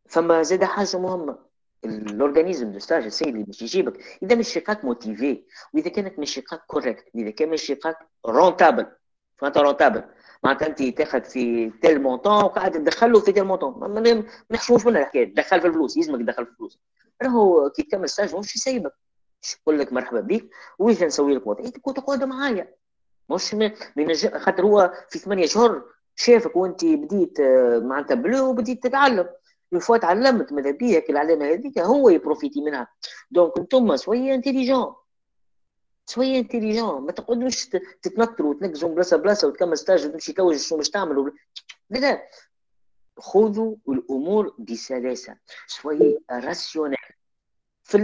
فما زاد حاجة مهمة. الاورجانيزم دو ستاج السيد اللي باش يجيبك اذا مش لقاك موتيفي واذا كانت مش لقاك كوريكت واذا كان مش لقاك رونتابل فانت رونتابل معناتها انت تاخذ في تيل مونطون وقاعد تدخله في تيل مونطون ما نحشوش منها الحكاية تدخل في الفلوس يلزمك تدخل في الفلوس راهو كي تكمل ستاج مش يسيبك يقول لك مرحبا بك ويجي نسوي لك وضع انت كنت تقعد معايا مش من خاطر هو في ثمانية شهور شافك وانت بديت معناتها بلو وبديت تتعلم. اون فوا تعلمت ماذا بيك العلامة هذيك هو يبروفيتي منها. دونك أنتم شوية انتيليجون شوية انتيليجون ما تقعدوش تتنطروا وتنقزوا من بلاصة بلاصة وتكمل ستاج وتمشي توج شنو باش تعمل لا لا. خذوا الأمور بسلاسة. شوية راسيونيل في.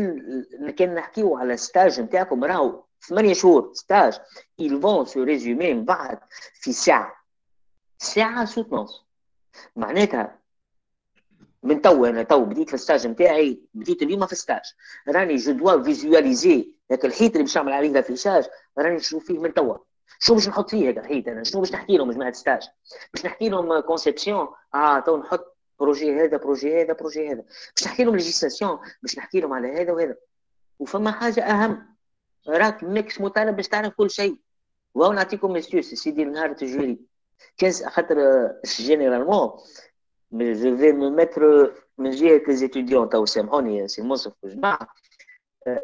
كان نحكيو على ستاج نتاعكم راهو ثمانية شهور ستاج ils vont se résumer من بعد في ساعة ساعة سوتنونس معناتها من تو أنا تو بديت في الستاج نتاعي بديت اليوم في الستاج. راني جو دوا فيزواليزي هذاك الحيط اللي باش نعمل عليه الافيشاج راني نشوف فيه من توا شنو باش نحط فيه هذا الحيط أنا؟ شنو باش نحكي لهم جماعة ستاج باش نحكي لهم كونسيبسيون آه تو نحط بروجي هذا بروجي هذا بروجي هذا. باش نحكي لهم ليجيستاسيون باش نحكي لهم على هذا وهذا. وفما حاجة أهم راك ماكش مطالب باش تعرف كل شيء. واو نعطيكم سيدي نهار تجري. كان خاطر جينيرالمون je vais me mettre من جهة ليزيتيديون تو سامحوني سي منصف وجماعة.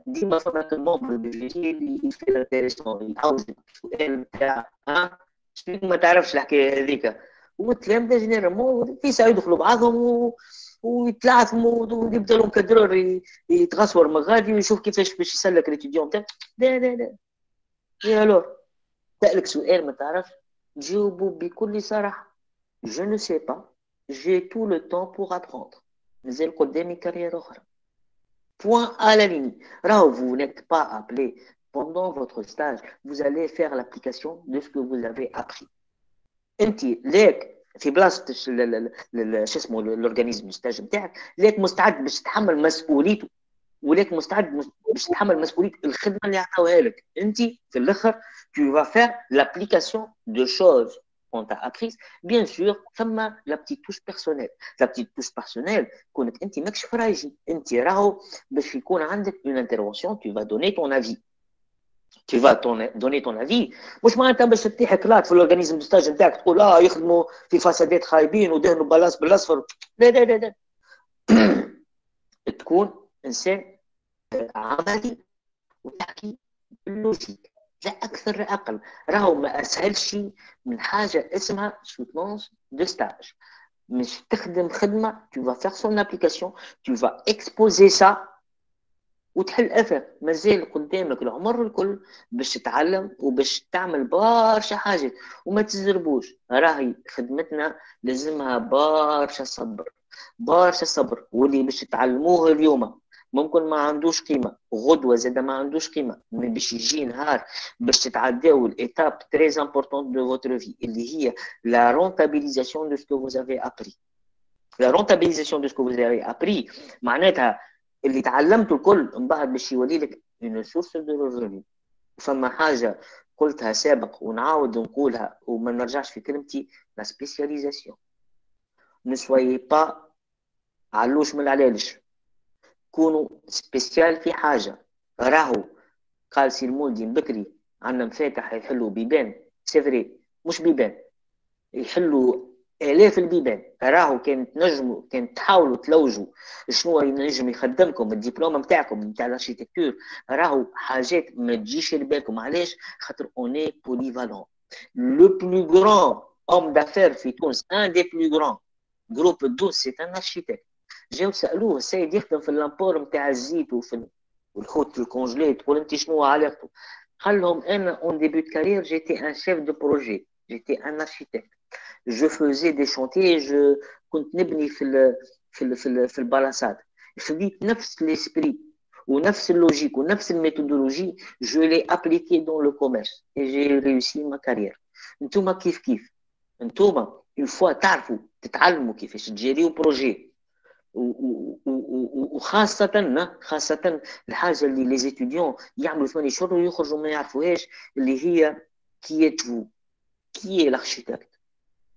ديما فما دو جيري اللي يفي انتيريسون يعاود السؤال نتاع ها شنو ما تعرفش الحكاية هذيك والتلامذه جينيرالمون في ساعه يدخلوا بعضهم و... ويتلاعثموا ويبدا لهم كدرور يتغصور من غادي ويشوف كيفاش باش يسلك ليتيديون نتاع لا لا لا يا الور سألك سؤال ما تعرفش je ne sais pas j'ai tout le temps pour apprendre مازال قدامي كارير اخرى point à la ligne راهو vous n'êtes pas appelé pendant votre stage vous allez faire l'application de ce que vous avez appris انت ليك في بلاصه شو اسمه الاورجانيزم الستاج نتاعك ليك مستعد باش تتحمل مسؤوليته ولكن مستعد باش تتحمل مسؤولية الخدمة اللي عطاوها لك. انت في الأخر tu vas faire l'application de choses qu'on t'a apprises. Bien sûr ثم la petite touche personnelle. La petite touche personnelle كونك انت ماكش فرايجي انت راهو باش يكون عندك une intervention tu vas donner ton avis. Tu vas ton, donner ton avis. مش معناتها باش تطيح كلاك في الاورجانيزم ستاج نتاعك تقول آه يخدموا في فسادات خايبين ودهنوا بلاص بالأصفر. لا لا لا لا. تكون انسان عملي وتحكي باللوجيك لا أكثر لا أقل. راهو ما اسهل شيء من حاجة اسمها سوتونس دو ستاج مش تخدم خدمة tu vas faire son application tu vas exposer وتحل اثر مازال قدامك العمر الكل باش تتعلم وباش تعمل برشا حاجات وما تزربوش. راهي خدمتنا لازمها برشا صبر. برشا صبر. واللي باش تعلموه اليوم. ممكن ما عندوش قيمة. غدوة زاد ما عندوش قيمة. من باش يجي نهار باش تتعداو الإيتاب تري امبورتون دو فوتر في اللي هي لا رونتابيليزاسيون دو سكو فوز افي ابري لا رونتابيليزاسيون دو سكو فوز افي ابري معناتها اللي تعلمته الكل من بعد باش يولي لك اون سورس دو ريفوني فما حاجة قلتها سابق ونعاود نقولها وما نرجعش في كلمتي لا سبيسياليزاسيون soyez pas علوش من العلالش كونوا سبيسيال في حاجة. راهو قال سي المولدي بكري عندنا مفاتح يحلوا بيبان. سيفري مش بيبان. يحلوا آلاف البيبان. راهو كان تنجموا كان تحاولوا تلوجوا شنو ينجم يخدمكم الدبلوم نتاعكم نتاع الاركيتكتور راهو حاجات ما تجيش لبالكم. علاش؟ خاطر اوني بوليفالون لو بلو غران homme d'affaires في تونس un des plus grands. جروب الدوس سي ان اركيتكت جاو سالوه السيد يخدم في اللامبور نتاع الزيت وفي والحوت الكونجلي تقول انت شنو علاقته قال لهم انا اون ديبيوت كارير جيتي ان شيف دو بروجي جيتي ان اركيتكت جو فوزي دي شونتي جو كنت نبني في ال في ال في, ال في البلاصات خديت نفس ليسبري ونفس اللوجيك ونفس الميثودولوجي جو لي ابليكي دون لو كوميرس اي جي ريوسي ما كارير انتوما كيف كيف انتوما اون فوا تعرفوا تتعلموا كيفاش تجيريو بروجي وخاصة خاصة الحاجة اللي لي زيتيديون يعملوا ثمانية شهور ويخرجوا ما يعرفوهاش اللي هي كي êtes-vous؟ كي l'architecte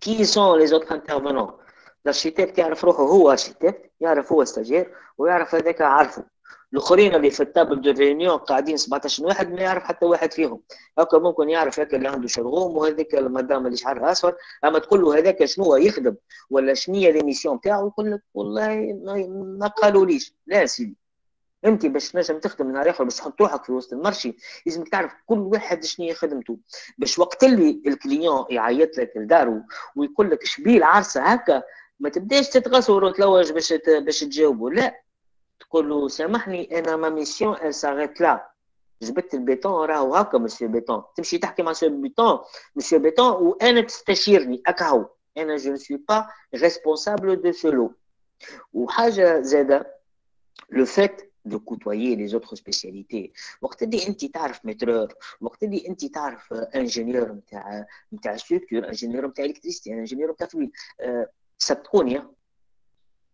كي sont les autres intervenants الارشيتكت يعرف روحه هو ارشيتكت يعرف هو استاجير ويعرف هذاك عارفه. الآخرين اللي في التابل دو ريونيون قاعدين 17 واحد ما يعرف حتى واحد فيهم؟ هكا ممكن يعرف هكا اللي عنده شرغوم وهذاك المدام اللي شعرها اصفر أما تقول له هذاك شنو يخدم ولا شنو هي ليميسيون تاعو يقول لك والله ما قالوليش لا سيدي. أنت باش نجم تخدم نهار آخر باش تحط روحك في وسط المرشي لازمك تعرف كل واحد شنو هي خدمته. باش وقت اللي الكليون يعيط لك لدارو ويقول لك شبيه العرسه هكا ما تبداش تتغصر وتلوج باش باش تجاوبه. لا. تقول له سامحني انا ما ميسيون ان ساريت لا جبت البيتون راهو هكا مسيو بيتون تمشي تحكي مع مسيو بيتون مسيو بيتون وانا تستشيرني هكا هو انا جو نسوي با ريسبونسابل دو سولو وحاجه زاده لو فيت de côtoyer les autres spécialités وقت اللي انت تعرف مترور وقت اللي انت تعرف انجينيور نتاع نتاع ستركتور انجينيور نتاع الكتريستي انجينيور نتاع توليد صدقوني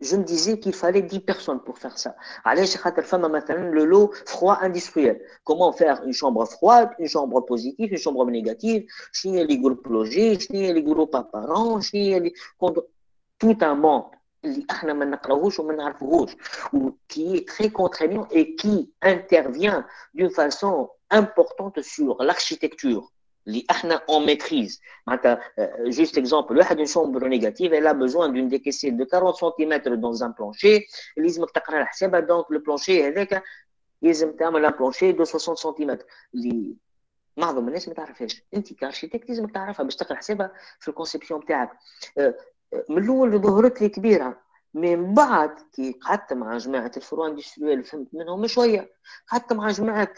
je me disais qu'il fallait 10 personnes pour faire ça. Allez, le lot froid industriel. Comment faire une chambre froide, une chambre positive, une chambre négative, chiner les groupes logés, chiner les groupes apparents, chiner les... Tout un monde qui est très contraignant et qui intervient d'une façon importante sur l'architecture اللي احنا اون ميتريز معناتها جوست اكزومبل واحد اون شومبر نيجاتيف elle a besoin d'une décaissée de 40 cm dans un plancher اللي لازمك تقرا الحسابه دونك لو بلانشي هذاك لازم تعمل ان بلانشي دو 60 سنتيمتر اللي معظم الناس ما تعرفهاش انت كارشيتكت لازمك تعرفها باش تقرا حسابها في الكونسيبسيون بتاعك من الاول ظهرت لي كبيره من بعد كي قعدت مع جماعة الفروع اندستريال فهمت منهم شوية. قعدت مع جماعة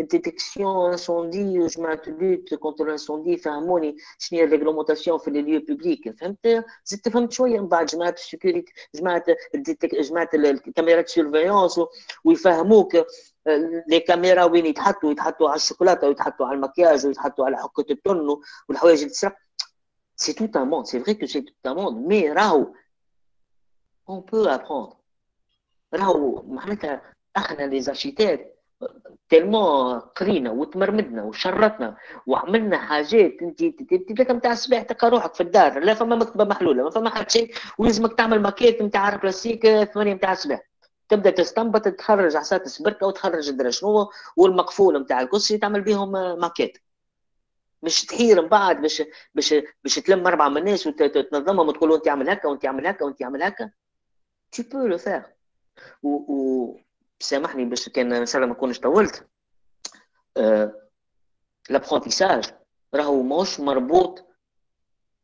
ديتكسيون انسوندي وجماعة لوت كونتر انسوندي فهموني شنو هي الريغلومونتاسيون في لي ليو بوبليك فهمت؟ زدت فهمت شوية من بعد جماعة السيكوريتي جماعة جماعة الكاميرات سيرفيونس ويفهموك لي كاميرا وين يتحطوا يتحطوا على الشوكولاتة ويتحطوا على المكياج ويتحطوا على حكة التن والحوايج اللي تسرق سي توت ان موند سي فري كو سي توت ان موند مي راهو on peut apprendre. معناتها إحنا لي زارشيتيك تلمون قرينا وتمرمدنا وشرطنا وعملنا حاجات أنت تبدا نتاع الصباح تلقى روحك في الدار. لا فما مكتبة محلولة ما فما حتى شيء ولازمك تعمل ماكيت نتاع كلاسيك 8 نتاع الصباح. تبدأ تستنبط تخرج عصات السبركه وتخرج الدرا شنو والمقفول نتاع الكرسي تعمل بهم ماكيت. مش تحير من بعد باش باش باش تلم أربعة من الناس وتنظمهم وتقول أنت اعمل هكا وأنت اعمل هكا وأنت اعمل هكا. Tu peux le faire. و. سامحني باش كان ان شاء الله ما نكونش طولت لابخونتيساج راهو ماهوش مربوط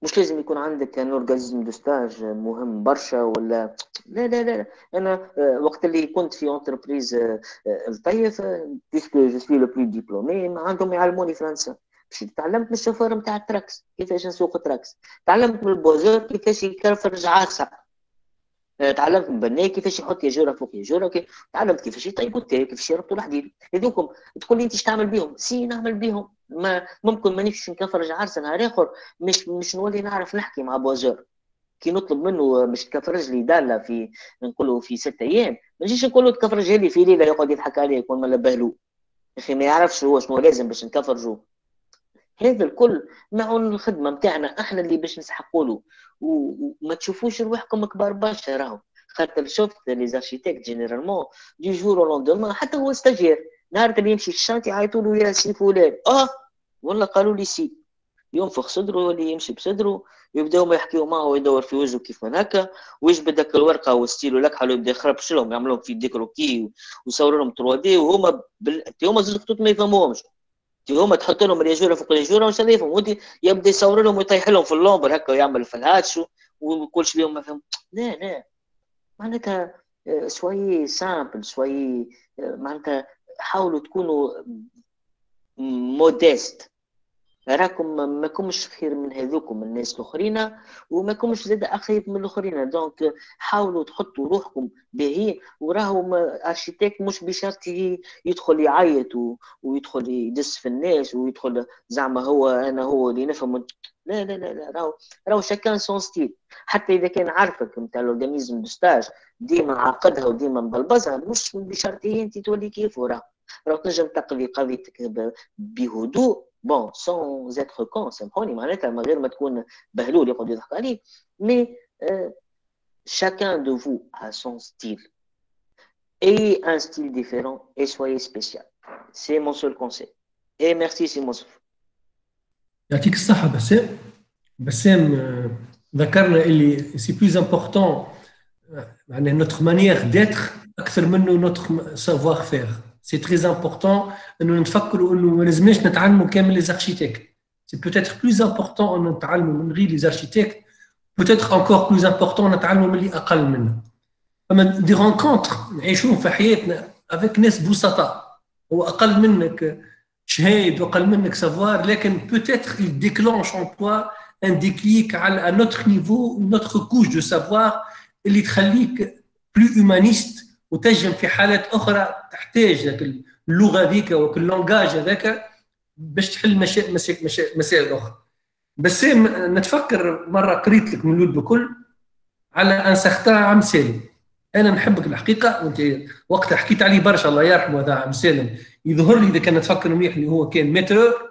مش لازم يكون عندك ان اورجانيزم دو ستاج مهم برشا ولا لا لا لا أنا وقت اللي كنت في اونتربريز الطيف بيسكو جو سوي لو بلو ديبلومي عندهم يعلموني فرنسا مشيت تعلمت من الشوفور نتاع التراكس كيفاش نسوق تراكس تعلمت من البوزور كيفاش يكرفر عاصة تعلمت من بناء كيفاش يحط ياجوره فوق ياجوره تعلمت كيفاش يطيبوا التاي كيفاش يربطوا الحديد. هذوكم تقول لي أنت إيش تعمل بهم سي نعمل بهم ما ممكن مانيش نكفرج عرس نهار آخر مش مش نولي نعرف نحكي مع بوزور. كي نطلب منه مش تكفرج لي دالة في نقول في ست أيام ما نجيش نقول له تكفرجها لي في ليلة يقعد يضحك عليه يكون بهلو يا أخي ما يعرفش هو شنو لازم باش نكفرجوا هذا الكل مع الخدمة نتاعنا إحنا اللي باش نسحقوا له. وما تشوفوش روحكم كبار برشا راهو. خاطر شفت لي زارشيتيكت جينيرالمون دي جور أو حتى هو ستاجير نهار اللي يمشي الشانتي يعيطوا له يا سي فلان. آه! والله قالوا لي سي. ينفخ صدره واللي يمشي بصدره يبداو يحكيو معه ويدور في وجهه كيف من هكا. ويجبد هكا الورقة والستيلو لكحل ويبدا يخربش لهم يعملهم في ديكروكي ويصور لهم 3 دي وهما بال... هما زوج خطوط ما يفهموهمش. هما تحط لهم الياجوره فوق الياجوره وش يفهم ودي يبدأ يصور لهم ويطيح لهم في اللومبر هكا ويعمل في الهاتش وكلش بيهم ما فهم لا لا. معناتها شوي سامبل شوي معناتها حاولوا تكونوا موديست راكم ما كومش خير من هذوكم الناس الآخرين وما كومش زاد اخيب من الآخرين. دونك حاولوا تحطوا روحكم باهيين وراهو ارشيتيك مش بشرط يدخل يعيط ويدخل يدس في الناس ويدخل زعما هو أنا هو اللي نفهم. لا لا لا لا راهو راهو شكان سون ستيل حتى إذا كان عارفك نتاع الاورجانيزم دو ستاج ديما عاقدها وديما مبلبزها مش بشرط أنت تولي كيفه راهو راهو تنجم تقضي قضيتك بهدوء بون سون زيتر كون سامحوني معناتها من غير ما تكون بهلول يقعد يضحك عليك مي chacun de vous a son style. Ayez un style différent et soyez spécial. C'est mon seul conseil. Et merci, Simon Souf. يعطيك الصحة بسام بسام ذكرنا اللي سي بلوز امبورتون معناها نوتر مانيير ديتر اكثر منه نوتر سافوار فير C'est très important. Nous les architectes. C'est peut-être plus important en les architectes, peut-être encore plus important en les Des rencontres, avec Nes Boussata, ou Akal Minnek, Savoir, peut-être il déclenche en toi un déclic à, notre niveau, une autre couche de savoir, plus humaniste. وتنجم في حالات أخرى تحتاج ذاك اللغة ذيك وك اللونجاج هذاك باش تحل. مشا... مسائل أخرى. بس نتفكر مرة قريت لك من الأول بكل على أن سختان عم سالم. أنا نحبك الحقيقة وأنت وقتها حكيت عليه برشا الله يرحمه هذا عم سالم. يظهر لي إذا كان نتفكر مليح اللي هو كان مترور.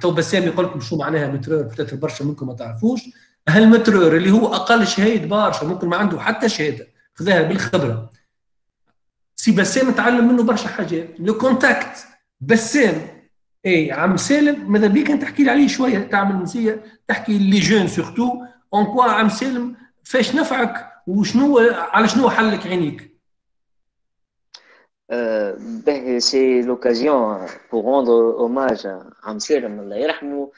تو بسام يقول لكم شو معناها مترور؟ بتاتر برشا منكم ما تعرفوش. هالمترور اللي هو أقل شهيد برشا ممكن ما عنده حتى شهادة. خذاها بالخبرة. سي بسام تعلم منه برشا حاجات. لو كونتاكت بسام اي عم سالم ماذا بيك أنت تحكي لي عليه شوية تعمل نسيه تحكي لي جون سورتو اون كوا عم سالم فاش نفعك وشنو على شنو حلك عينيك؟ c'est l'occasion pour rendre hommage à Am Salem, Allah yarhamou,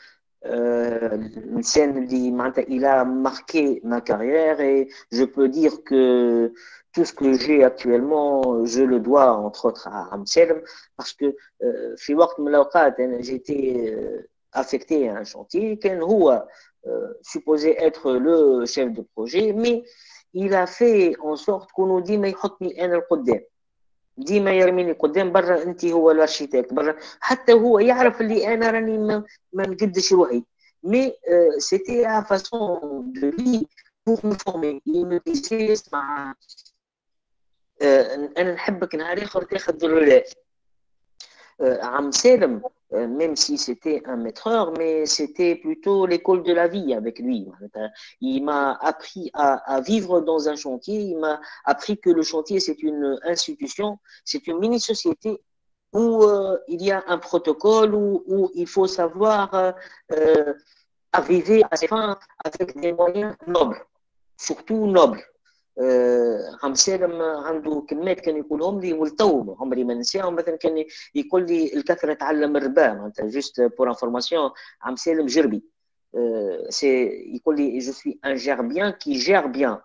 une scène il a marqué ma carrière et je peux dire que tout ce que j'ai actuellement, je le dois entre autres à Amselm parce que j'étais affecté à un chantier كان هو supposé être le chef de projet mais il a fait en sorte كونه ديما يحطني انا القدام ديما يرميني قدام برا انت هو الارشيتكت برا حتى هو يعرف اللي انا راني ما, ما نقدش روحي مي سيتي ا فاسون دو لي بور مو فورمي اسمع انا نحبك نهار اخر تاخذ الرولات عم سالم même si c'était un maîtreur, mais c'était plutôt l'école de la vie avec lui. Il m'a appris à, vivre dans un chantier, il m'a appris que le chantier, c'est une institution, c'est une mini-société où euh, il y a un protocole, où, il faut savoir euh, euh, arriver à ses fins avec des moyens nobles, surtout nobles. عم سالم عنده كلمات كان يقولهم لي ولتو عمري ما نساهم مثلا كان يقول لي الكثرة تعلم الربا معناتها جوست بور انفورماسيون عم سالم جربي. سي يقول لي جو سوي ان جير كي جير بيان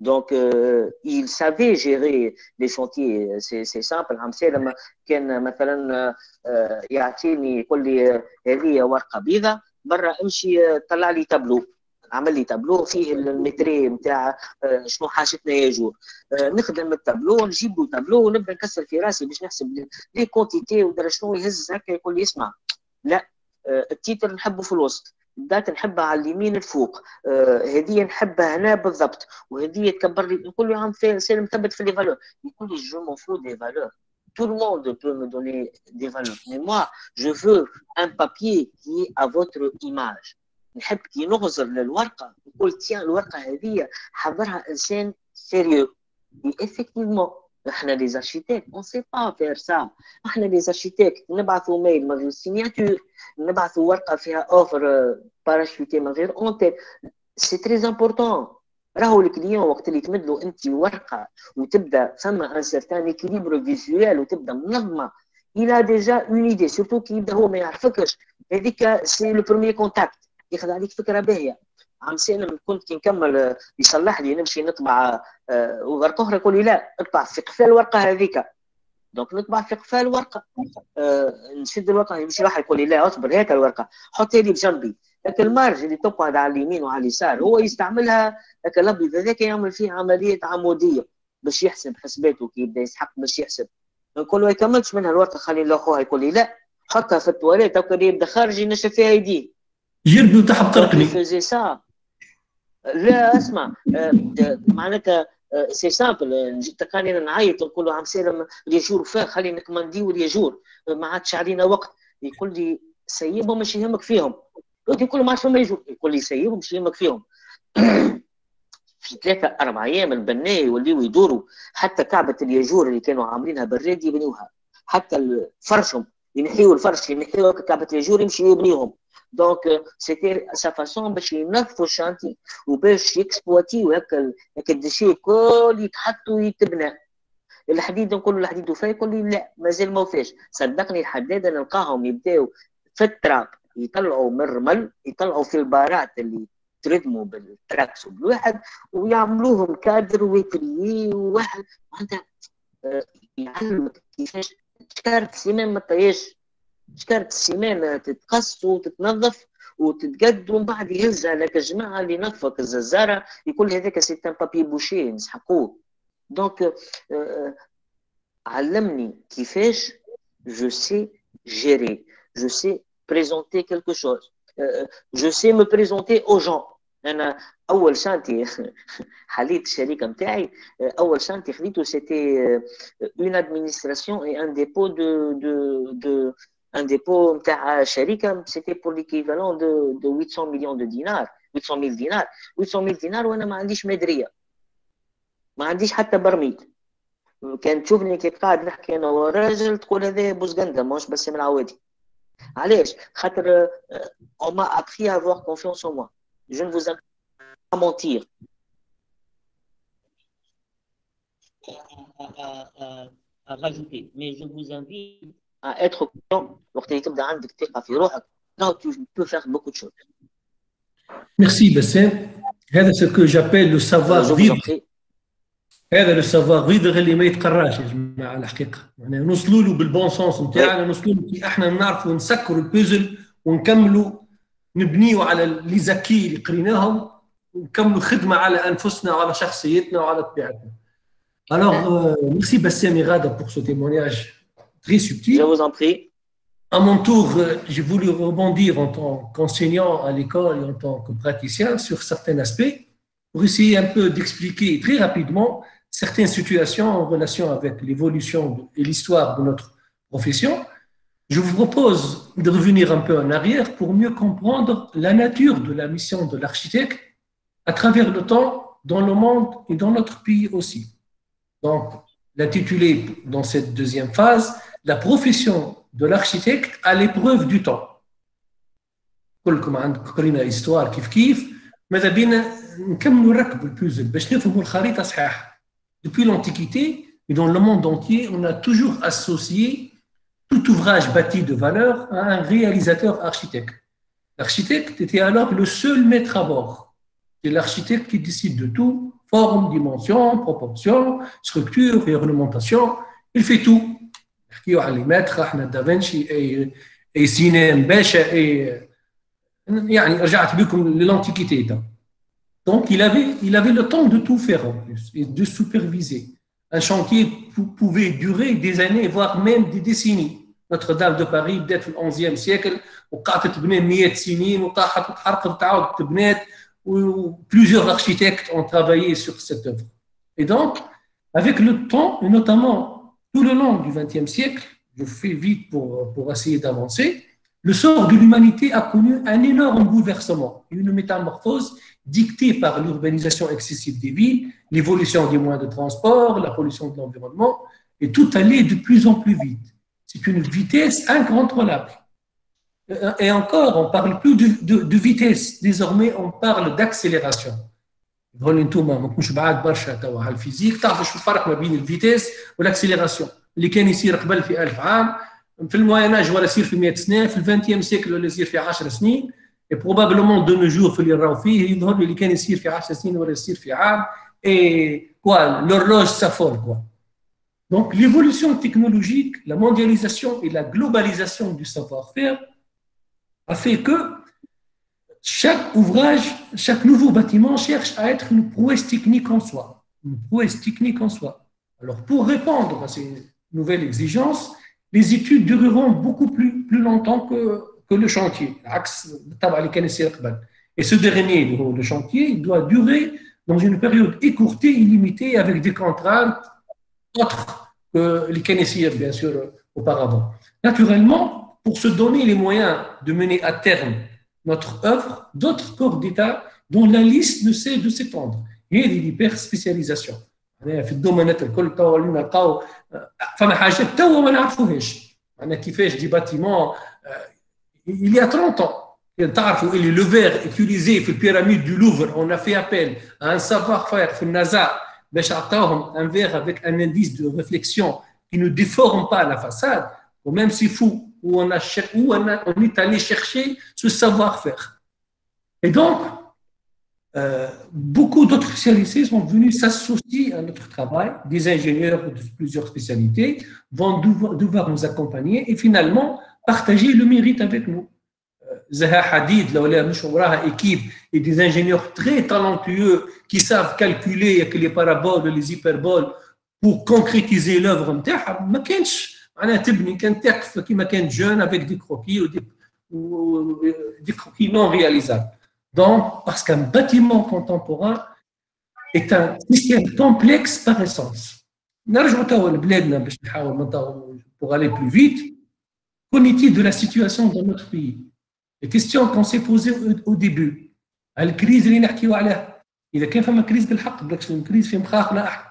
دونك il savait gérer les chantiers. C'est simple. عم سالم كان مثلا يعطيني يقول لي هذه ورقة بيضاء برا امشي طلع لي تابلو. عمل لي تابلو فيه المتري نتاع آه، شنو حاجتنا يا جور آه، نخدم التابلو نجيب له تابلو ونبدا نكسر في راسي باش نحسب لي كونتيتي ودرا شنو يهز هكا يقول لي اسمع. لا آه، التيتر نحبه في الوسط الدات نحبها على اليمين الفوق هذه نحبها هنا بالضبط وهذه تكبر لي نقول له عم سالم ثبت في لي فالور يقول لي جو مون فو دي فالور Tout le monde peut me donner des valeurs. Mais moi, je veux un papier qui est à votre image. نحب كي نغزر للورقة. نقول تيان الورقة هذه حضرها إنسان سيريو. ايفيكتيفمون إحنا لي زارشيتيك اون سي با فير سا إحنا لي زارشيتيك نبعثوا ميل من غير سيناتور نبعثوا ورقة فيها اوفر باراشوتي من غير اونتيت سي تري امبورتون راهو الكليون وقت اللي تمد له أنت ورقه وتبدأ ثم ان سيرتان اكيليبر فيزوال وتبدأ منظمة. A déjà une idée surtout كي يبدا هو ما يعرفكش هذيك سي لو بروميير كونتاكت ياخذ عليك فكرة باهية. عم سالم كنت كي نكمل آه، يصلح لي نمشي نطبع آه، ورقة أخرى يقول لي لا اطبع في قفال الورقة هذيك. دونك نطبع في قفال الورقة. أه نشد الورقة يمشي واحد يقول لي لا اصبر هيك الورقة. حطها لي بجنبي. لكن المارج اللي تقعد على اليمين وعلى اليسار هو يستعملها هكا الأبيض هذاك يعمل فيه عملية عمودية. باش يحسب حسباته كي يبدأ يسحق باش يحسب. نقول له ما منها الورقة خلي لأخوها يقول لي لا حطها في التواليت يبدأ خارج ينشف فيها يديه. جربي وتحب ترقني فيزي سا لا اسمع معناتها سي سامبل كان أنا نعيط نقول له عم سالم الياجور فاه خلينا نكمانديو الياجور ما عادش علينا وقت. يقول لي سيبهم مش يهمك فيهم. قلت يقول له ما عادش فما يجور يقول لي سيبهم مش يهمك فيهم. في ثلاثة أربع أيام البناء يوليوا يدوروا حتى كعبة الياجور اللي كانوا عاملينها بالراد يبنيوها حتى فرشهم ينحيوا الفرش ينحيوا كعبة الياجور يمشي يبنيهم. دونك سيتي سا فاسون باش ينظفوا الشانتي وباش يكسبواتيو هكا هكا الدشي الكل يتحط ويتبنى الحديد نقول له الحديد وفا يقول لي لا مازال ما وفاش صدقني الحداده نلقاهم يبداو في التراب يطلعوا من الرمل يطلعوا في البارات اللي تردموا بالتراكس بالواحد ويعملوهم كادر ويتريي وواحد معناتها يعلمك كيفاش شكارة سيمان ما طياش شكارة السيمانة تتقص وتتنظف وتتقد ومن بعد يهزها لك الجماعة اللي نظفك الززارة يقول هذاك سي ان بابي بوشي نسحقوه دونك علمني كيفاش جو سي جيري جو سي بريزونتي كيلكو شوز جو سي مو بريزونتي او جون انا اول شانتي حليت الشركه نتاعي اول شانتي خديته سيتي اون ادمينستراسيون اي ان ديبو دو دو دو un dépôt نتاع شركه c'était pour l'équivalent de, de 800 millions de dinars 800 000 دينار 800 000 دينار وانا ما عنديش مدريه ما عنديش حتى برميل كان تشوفني كيف قاعد نحكي انا وراجل تقول هذا بوزقنده ماهوش بس من عوادي علاش خاطر on m'a appris à avoir confiance en moi je ne vous invite pas à mentir à, à, à, à rajouter mais je vous invite être confiant وقت اللي تبدأ عندك ثقة في روحك. Merci Bassem. هذا ce que j'appelle le savoir vivre. هذا لو سافوار فيدر اللي ما يتقراش يا جماعة الحقيقة يعني نوصلوا له بالبون سونس نتاعنا نوصلوا له كي إحنا نعرفوا نسكروا البيزل ونكملوا نبنيوا على لي زكي اللي قريناهم ونكملوا خدمة على أنفسنا وعلى شخصيتنا وعلى طبيعتنا. Merci Bassem et Rada pour ce témoignage très subtil. Je vous en prie. À mon tour, euh, j'ai voulu rebondir en tant qu'enseignant à l'école et en tant que praticien sur certains aspects pour essayer un peu d'expliquer très rapidement certaines situations en relation avec l'évolution et l'histoire de notre profession. Je vous propose de revenir un peu en arrière pour mieux comprendre la nature de la mission de l'architecte à travers le temps dans le monde et dans notre pays aussi. Donc, l'intitulé dans cette deuxième phase, la profession de l'architecte à l'épreuve du temps. كلكم عندكم قرينا histoire كيف كيف ماذا بينا نكملوا نركبوا البوزل باش نفهموا الخريطه صحيحه. Depuis l'Antiquité et dans le monde entier, on a toujours associé tout ouvrage bâti de valeur à un réalisateur architecte. L'architecte était alors le seul maître à bord. C'est l'architecte qui décide de tout, forme, dimension, proportion, structure et ornementation. Il fait tout. نحكيو على les maîtres, احنا دافنشي اي اي سينام باشا اي يعني رجعت بكم للانتيكيتي ده. Donc, il avait, il avait le temps de tout faire en plus et de superviser. Un chantier pou- pouvait durer des années, voire même des décennies. Notre-Dame de Paris بدات في ال 11e siècle وقعدت تبنى 100 سنين وطاحت وتحرقت وتعاود تبنات و plusieurs architectes ont travaillé sur cette œuvre. Et donc, avec le temps, et notamment tout le long du 20e siècle, je fais vite pour, essayer d'avancer, le sort de l'humanité a connu un énorme bouleversement, une métamorphose dictée par l'urbanisation excessive des villes, l'évolution des moyens de transport, la pollution de l'environnement, et tout allait de plus en plus vite. C'est une vitesse incontrôlable. Euh, Et encore, on parle plus de vitesse, désormais on parle d'accélération. هون انتوما ما تكونش بعاد برشا توا على الفيزيك تعرفوا شو الفرق ما بين الفيتيس والاكسيليراسيون اللي كان يصير قبل في 1000 عام في المويناج ولا يصير في 100 سنه في الفانتيام سيكل ولا يصير في 10 سنين et probablement de nos jours في اللي راهو فيه يظهر لي اللي كان يصير في 10 سنين ولا يصير في عام et quoi l'horloge s'affole quoi donc l'évolution technologique la mondialisation et la globalisation du savoir-faire a fait que chaque ouvrage, chaque nouveau bâtiment cherche à être une prouesse technique en soi. Une prouesse technique en soi. Alors, pour répondre à ces nouvelles exigences, les études dureront beaucoup plus, longtemps que, le chantier. Et ce dernier, le chantier, doit durer dans une période écourtée, illimitée, avec des contraintes autres que les Kennessiers, bien sûr, auparavant. Naturellement, pour se donner les moyens de mener à terme notre œuvre d'autres corps d'État dont la liste ne cesse de s'étendre. هذه l'hyperspécialisation. معناها في الدومينات الكل توا ولينا نلقاو فما حاجات توا ما نعرفوهاش. معناها كيفاش دي باتيمون il y a 30 ans تعرفوا اللي le verre utilisé في البيراميد du Louvre on a fait appel à un savoir-faire في النازا باش عطاوهم un verre avec un indice de réflexion qui ne déforme pas la façade ou même c'est fou où on, a, où on, est allé chercher ce savoir-faire. Et donc, euh, beaucoup d'autres spécialistes sont venus s'associer à notre travail. Des ingénieurs de plusieurs spécialités vont devoir, nous accompagner et finalement partager le mérite avec nous. Euh, Zaha Hadid, Laola équipe, et des ingénieurs très talentueux qui savent calculer avec les paraboles, les hyperboles pour concrétiser l'œuvre. Ma معناها تبني كان تقف كيما كان جون avec des croquis ou des, ou des croquis non réalisables. Donc, parce qu'un bâtiment contemporain est un système complexe par essence. نرجعوا توا لبلادنا باش نحاول نطور pour aller plus vite. Qu'en est-il de la situation dans notre pays Les questions qu'on s'est posées au, au début. الكريز اللي نحكيو عليها إذا كان فما كريز بالحق بالعكس الكريز في مخاخنا احنا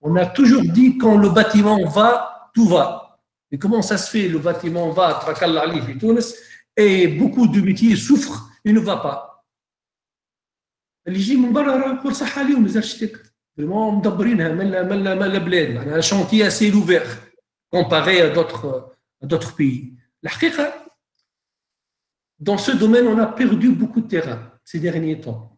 On a toujours dit quand le bâtiment va, tout va. Mais comment ça se fait Le bâtiment va, et et beaucoup de métiers souffrent et ne va pas. Un chantier à ciel ouvert comparé à d'autres pays. Dans ce domaine, on a perdu beaucoup de terrain ces derniers temps.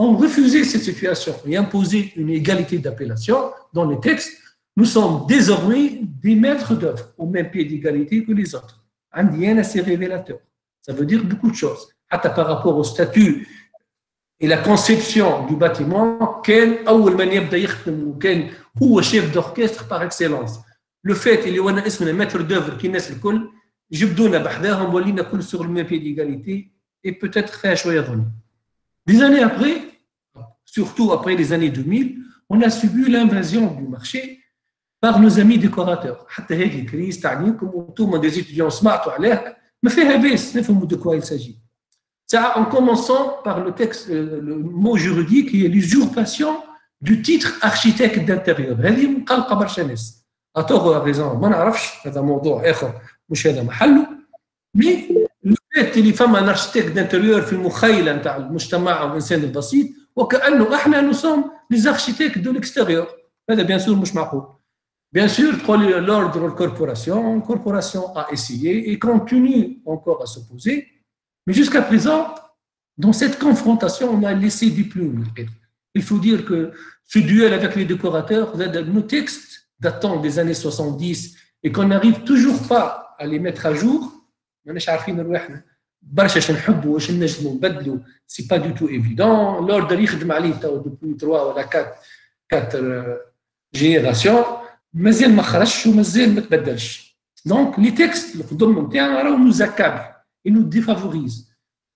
ont refusé cette situation et imposé une égalité d'appellation dans les textes, nous sommes désormais des maîtres d'œuvre au même pied d'égalité que les autres. Indien assez révélateur. Ça veut dire beaucoup de choses. Hâte par rapport au statut et la conception du bâtiment, quel ou le chef d'orchestre par excellence. Le fait qu'il y ait un maître d'œuvre qui naissent le col, je sur le même pied d'égalité et peut-être faire choisir. des années après surtout après les années 2000 on a subi l'invasion du marché par nos amis décorateurs حتى هذه كريز تعنيكم وانتم des étudiants سمعتوا عليها ما فيها باس نفهموا de quoi il s'agit Ça, en commençant par le texte, le mot juridique qui est l'usurpation du titre architecte d'intérieur. هذه مقلقة برشا ناس. أتوغو ريزون ما نعرفش هذا موضوع آخر مش هذا محله. مي الفات اللي فما ان اركيتكت دانتيريور في المخيلة نتاع المجتمع والإنسان البسيط وكأنه احنا نو سوم لي اركيتكت دو ليكستيريور. هذا بيان سور مش معقول. Bien sûr, l'ordre corporation, corporation a essayé et continue encore à s'opposer. Mais jusqu'à présent, dans cette confrontation, on a laissé des plumes. Il faut dire que ce duel avec les décorateurs, nos textes datant des années 70 et qu'on n'arrive toujours pas à les mettre à jour, c'est pas du tout évident. L'ordre depuis 3 ou 4, 4 générations, مازال ما خرجش ومازال ما تبدلش. Donc les textes اللي قدامنا نتاعنا راهو nous accablent. il nous défavorise.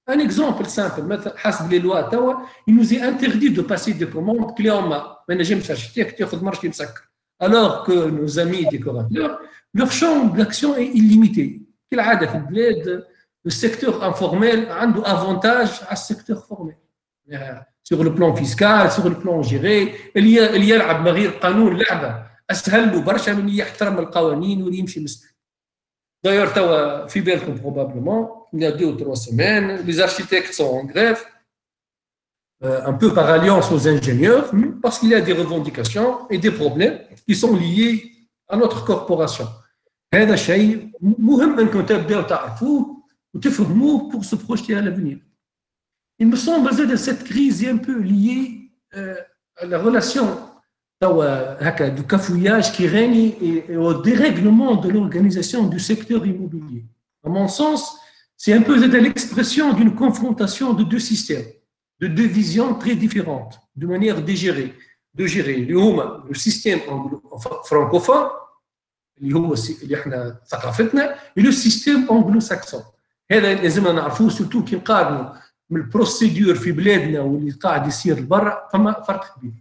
Un exemple simple, حسب les lois توا, il nous est interdit de passer des commandes clés en main. ما نجمش architecte ياخذ مرشي مسكر. Alors que nos amis décorateurs, leur champ d'action est illimité. كالعادة في البلاد le secteur informel عنده avantage على السيكتور formel. Sur le plan fiscal, sur le plan géré, اللي اللي يلعب من غير قانون لعبة أسهل له برشا من يحترم القوانين ويمشي مستقيم. D'ailleurs, Fibelcom probablement, il y a deux ou trois semaines, les architectes sont en grève, euh, un peu par alliance aux ingénieurs, parce qu'il y a des revendications et des problèmes qui sont liés à notre corporation. هذا شيء مهم انكم تبداو تعرفوه وتفهموه pour se projeter à l'avenir. Il me semble que cette crise est un peu liée euh, à la relation du cafouillage qui règne et au dérèglement de l'organisation du secteur immobilier. À mon sens, c'est un peu l'expression d'une confrontation de deux systèmes, de deux visions très différentes, de manière de gérer, de gérer le système francophone, et le système anglo-saxon. هذا لازم نعرفوه سورتو كي نقارنوا من البروسيدور في بلادنا واللي قاعد يصير برا فما فرق كبير.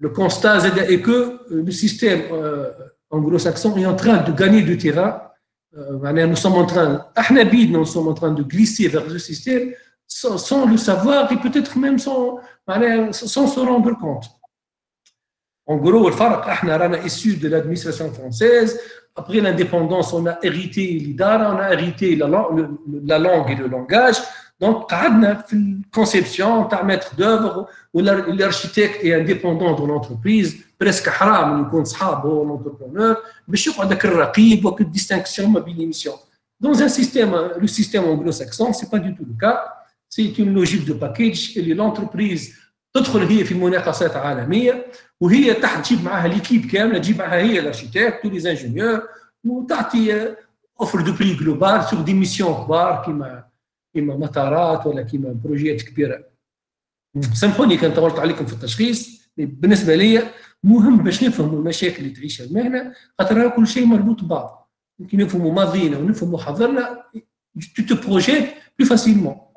le constat est que le système euh, anglo-saxon est en train de gagner du terrain. Euh, nous sommes en train, nous sommes en train de glisser vers ce système sans, sans le savoir et peut-être même sans, sans se rendre compte. En gros, le farq, احنا رانا issu de l'administration française. Après l'indépendance, on a hérité l'idara, on a hérité la, lang- le- le- la langue et le langage. Donc, قعدنا في الconception تاع maître d'œuvre ou l'ar- l'architecte est indépendant de l'entreprise. Presque حرام انه يكون صحاب هو l'entrepreneur باش يقعد هكا الرقيب وك distinction ما بين les missions. Dans un système, le système anglo-saxon, c'est pas du tout le cas. C'est une logique de package اللي l'entreprise تدخل هي في مناقصات عالميه وهي تحت تجيب معاها ليكيب كاملة تجيب معاها هي الاركيتكت ولي زانجينيور وتعطي اوفر دو بري جلوبال سور دي ميسيون كبار كيما كيما مطارات ولا كيما بروجيات كبيرة سامحوني كان طولت عليكم في التشخيص بالنسبة لي مهم باش نفهموا المشاكل اللي تعيشها المهنة خاطر كل شيء مربوط ببعض يمكن نفهموا ماضينا ونفهموا حاضرنا te projettes plus facilement.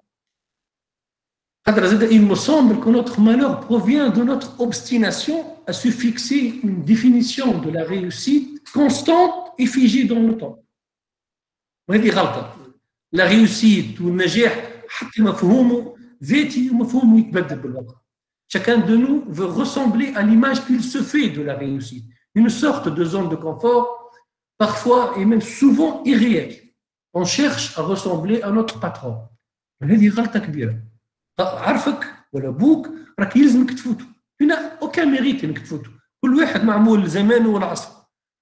Il me semble que notre malheur provient de notre obstination à se fixer une définition de la réussite constante et figée dans le temps. La réussite ou le Chacun de nous veut ressembler à l'image qu'il se fait de la réussite, une sorte de zone de confort, parfois et même souvent irréelle. On cherche à ressembler à notre patron. عرفك ولا أبوك راك يلزمك تفوتوا هنا اوكان ميريت إنك تفوتوا كل واحد معمول لزمانه والعصر.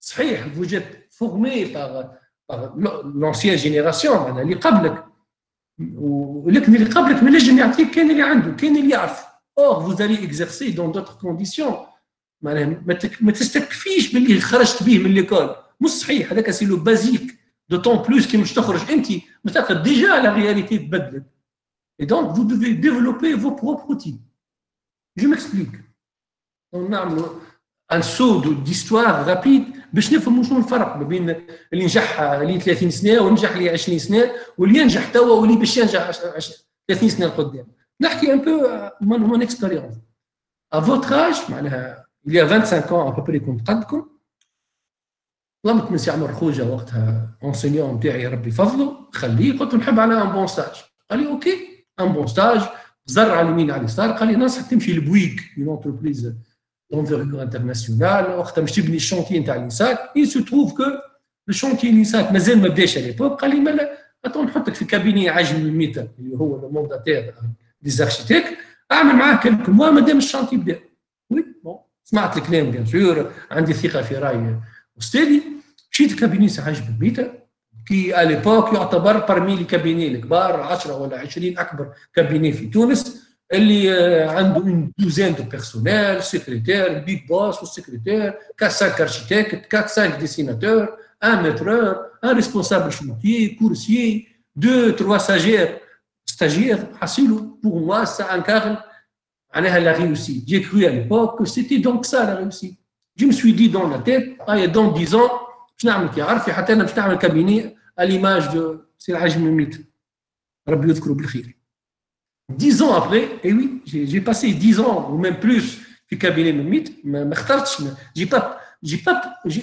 صحيح formé par par l'ancienne génération معناها اللي قبلك. ولكن اللي قبلك ما نجم يعطيك كان اللي عنده كان اللي يعرف. اور vous allez exercer dans d'autres conditions. معناها ما تك- ما تستكفيش باللي خرجت به من ليكول مش صحيح هذاك سي لو بازيك دوتون بلوس كي مش تخرج انت مثلا ديجا لا رياليتي تبدلت Et donc, vous devez développer vos propres outils. Je m'explique. On a un saut de- d'histoire rapide باش نفهموا شنو الفرق ما بين اللي نجح اللي 30 سنه واللي نجح لي 20 سنه واللي ينجح توا واللي باش ينجح عش- عش- 30 سنه لقدام. نحكي ان بو من مون اكسبيريونس. À votre âge معناها il y a 25 ans à peu près كنت قدكم طلبت من سي عمر خوجه وقتها اونسينيون نتاعي ربي فضله خليه قلت له نحب على ان بون ستاج قال لي اوكي ان بون ستاج زر على اليمين على اليسار قال لي ننصحك تمشي لبويك اون انتربريز دونفيرغور انترناسيونال وقتها باش تبني الشونتي نتاع الانساك اي سو تروف كو لو شونتي الانساك مازال ما بداش على ليبوك قال لي مالا أتون نحطك في كابيني عجم من متر اللي هو لو مونداتير دي اركيتيك أعمل معاه كلك موا مادام الشونتي بدأ. وي بون سمعت الكلام بيان سور عندي ثقة في رأي أستاذي. مشيت كابيني سي عجب الميتر كي اليبوك يعتبر برمي لي كابيني الكبار 10 ولا 20 اكبر كابيني في تونس اللي آه، عنده اون دوزين دو بيرسونيل سيكريتير بيج بوس والسيكريتير 4 5 اركيتكت 4 5 ديسيناتور ان ميترور ان ريسبونسابل شونتيي كورسيي دو تروا ساجير ستاجير حصيلو بور موا سا انكارن معناها لا réussite. J'ai cru à l'époque que c'était donc ça la réussite. Je me suis dit dans la tête, ah, dans 10 ans, باش نعمل كي عرفي حتى أنا باش نعمل كابيني l'image de سي العجم الميت. ربي يذكره بالخير. 10 ans après, et oui, j'ai passé 10 ans ou même plus في كابيني من ميت ما اخترتش جي با جي با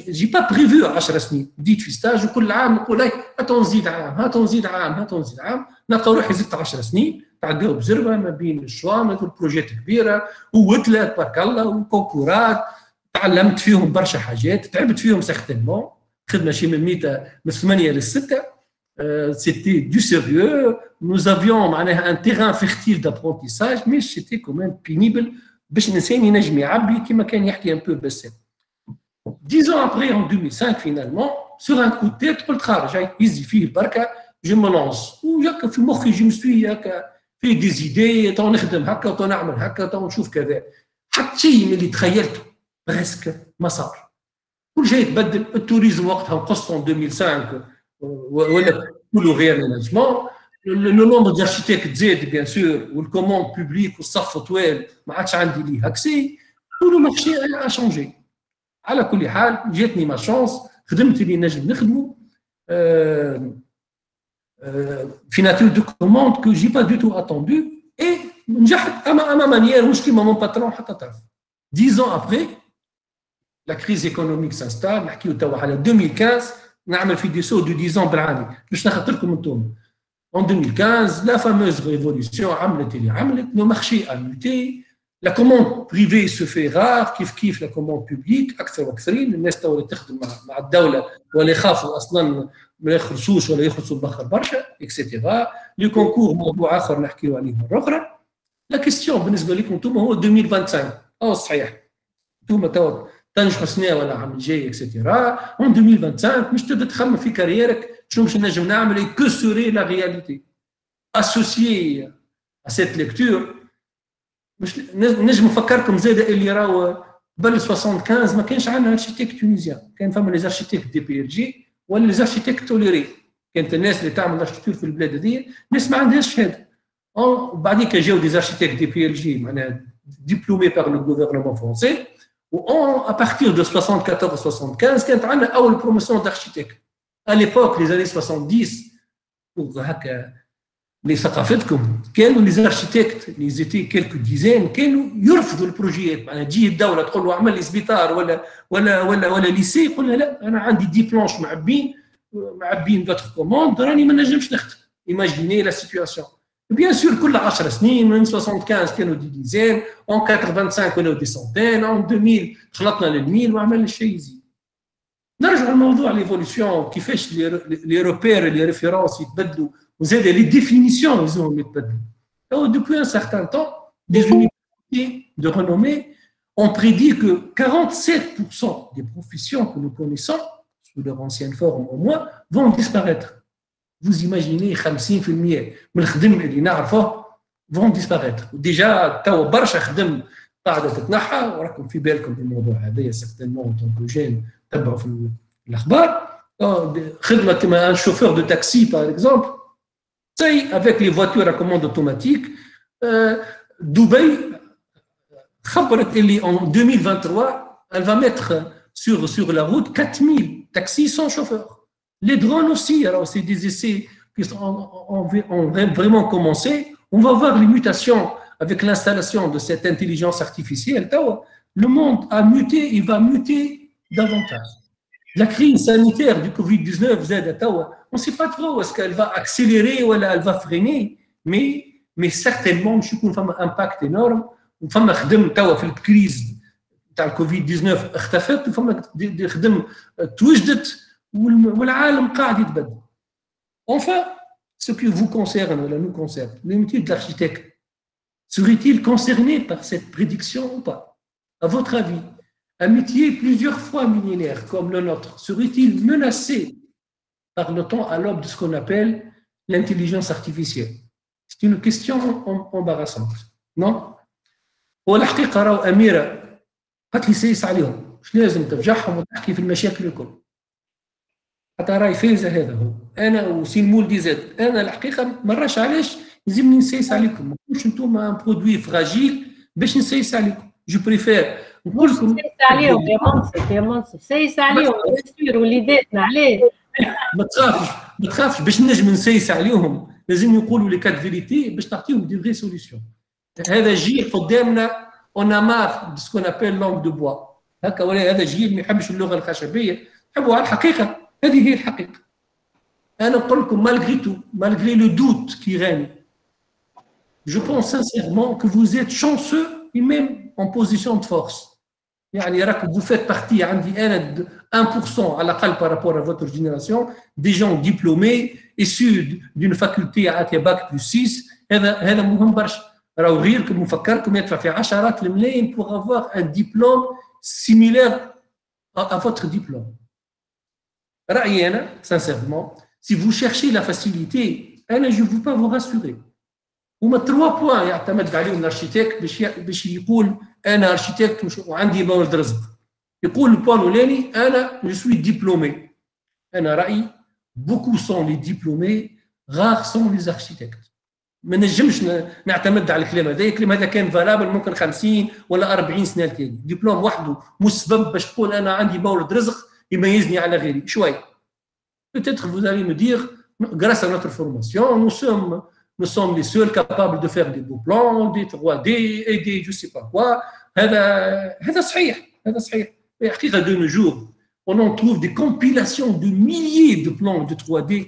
جي با بريفو 10 سنين بديت في ستاج وكل عام نقول هاي هاتو نزيد عام هاتو نزيد عام هاتو نزيد عام نلقى روحي زدت 10 سنين تعداو بزربة ما بين الشوامط والبروجيات كبيرة ووتلات بارك الله وكونكورات تعلمت فيهم برشا حاجات تعبت فيهم سيغتينمون خدنا شي من 100 من 8 للستة سيتي دو سيريو نو افيون معناها ان تيغان فيرتيل دابرونتيساج مي سيتي كومان بينيبل باش الإنسان ينجم يعبي كيما كان يحكي ان بو بسام 10 ans après, en 2005, finalement, sur un coup de tête, pour le travail, je me lance. Ou je me suis fait des idées, on خدم هكا وتنعمل هكا نشوف كذا. حتى شي من اللي تخيلته presque ما صار. كل شيء تبدل التوريزم وقتها نقص en 2005 ولا كله غير مانجمون لو نومبر داركتيك تزاد بيان سور والكوموند بوبليك والصف طوال ما عادش عندي ليه اكسي تو لو مارشي ا شونجي على كل حال جاتني ما شونس خدمت اللي نجم نخدمه آه، آه، في ناتور دو كوموند كو جي با دو تو اتوندو اي نجحت اما اما مانيير مش كيما مون باترون حتى تعرف 10 ans après la crise économique s'installe نحكيو توا على 2015 نعمل في دي سو دو 10 ans بالعاني باش ناخذ لكم انتم En 2015, la fameuse révolution عملت اللي عملت, le marché a muté, La commande privée se fait rare, كيف كيف la commande publique اكثر واكثرين الناس تو اللي تخدم مع, مع الدوله ولا يخافوا اصلا ما يخلصوش ولا يخلصوا البخر برشا اكسيتيرا لي كونكور موضوع اخر نحكيو عليه مره اخرى لا كيستيون بالنسبه لكم انتم هو 2025 او صحيح انتم تو تنجحوا سنه ولا عام الجاي اكسيتيرا اون 2025 مش تبدأ تخمم في كاريرك شنو باش نجم نعمل كو سوري لا رياليتي اسوسيي à cette lecture مش نجم نفكركم زاد اللي راهو قبل 75 ما كانش عندنا ارشيتيك تونيزيان كان فما لي ارشيتيك دي بي ال جي ولا لي ارشيتيك توليري كانت الناس اللي تعمل ارشيتكتور في البلاد هذه ناس ما عندهاش شهادة. بعديك جاو دي ارشيتيك دي بي ال جي معناها diplômés par le gouvernement français. و à partir de 74 75 كانت عندنا أول بروموسيون à l'époque les années 70 هكا لثقافتكم كانوا لي زارشيتكت اللي زيتي كيلكو ديزين كانوا يرفضوا البروجيات معناها تجي الدولة تقول له اعمل لي سبيطار ولا ولا ولا ولا ليسي يقول لا أنا عندي دي بلونش معبين معبين دوتر كوموند راني ما نجمش نخدم. ايماجيني لا سيتياسيون بيان سور كل 10 سنين من 75 كانوا دي ديزين اون 85 كانوا دي سونتين اون 2000 خلطنا للميل وعملنا الشيء يزيد نرجع لموضوع ليفولوسيون كيفاش لي روبير لي ريفيرونس يتبدلوا Vous avez les définitions, ils ont mis Alors, depuis un certain temps, des universités de renommée ont prédit que 47% des professions que nous connaissons, sous leur ancienne forme au moins, vont disparaître. Vous imaginez 50% من الخدم اللي نعرفه vont disparaître. Déjà, توا برشا خدم قاعده تتنحى وراكم في بالكم بالموضوع هذا certainement en tant que jeune تبعوا في الاخبار خدمه كما un chauffeur de taxi par exemple c'est avec les voitures à commande automatique. Euh, Dubaï, en 2023, elle va mettre sur, sur la route 4000 taxis sans chauffeur. Les drones aussi, alors c'est des essais qui ont, vraiment commencé. On va voir les mutations avec l'installation de cette intelligence artificielle. Le monde a muté, il va muter davantage. La crise sanitaire du Covid-19, on ne sait pas trop est-ce qu'elle va accélérer ou elle va freiner, mais, mais certainement, je suis un impact énorme. فما خدم توا في الكريز تاع الكوفيد 19 اختفت وفما خدم توجدت والعالم قاعد يتبدل. Enfin, ce qui vous concerne, ou nous concerne, le métier de l'architecte, serait-il concerné par cette prédiction ou pas À votre avis, un métier plusieurs fois millénaire comme le nôtre serait-il menacé par le temps à l'aube de ce qu'on appelle l'intelligence artificielle C'est une question embarrassante, non والحقيقة راهو أميرة قالت لي سيس عليهم مش لازم تفجعهم وتحكي في المشاكل الكل حتى رأي فايزة هذا هو؟ أنا وسين مولدي زاد. أنا الحقيقة مراش علاش لازمني نسيس عليكم. ما تكونش أنتم برودوي فراجيل باش نسيس عليكم. جو بريفير نقولكم سيس عليهم يا منصف يا منصف. سيس عليهم وليداتنا عليه ما تخافش. ما تخافش. باش نجم نسيس عليهم لازم يقولوا لي كات فيريتي باش تعطيهم دي فري سوليسيون هذا جيل قدامنا اون مار سكون ابيل لونغ دو بوا هكا ولا هذا جيل ما يحبش اللغة الخشبية. يحبوا على الحقيقة. هذه هي الحقيقه انا نقول لكم مالغري تو مالغري لو دوت كي غاني je pense sincèrement que vous êtes chanceux et même en position de force. vous faites partie, 1% à l'appel par rapport à votre génération, des gens diplômés, issus d'une faculté à Bac plus 6, هذا مهم برشا راهو غيركم مفكركم يدفع في عشرات الملايين pour avoir un diplôme similaire à votre diplôme. رأيي أنا, sincèrement, si vous cherchez la facilité, je veux pas vous rassurer. هما تروا بوان يعتمد عليهم الارشيتكت باش باش يقول أنا ارشيتكت وعندي مورد رزق يقول البوان الاولاني أنا جو سوي ديبلومي أنا رايي بوكو سون لي ديبلومي غار سون لي ارشيتكت ما نجمش نعتمد على الكلام هذا الكلام هذا كان فالابل ممكن 50 ولا 40 سنه التالي دبلوم وحده مش سبب باش تقول أنا عندي مورد رزق يميزني على غيري شوي peut-être vous allez me dire grâce à notre formation nous sommes nous sommes les seuls capables de faire des beaux plans, des 3D et des je sais pas quoi. هذا هذا صحيح هذا صحيح. حقيقة de nos jours, on en trouve des compilations de milliers de plans de 3D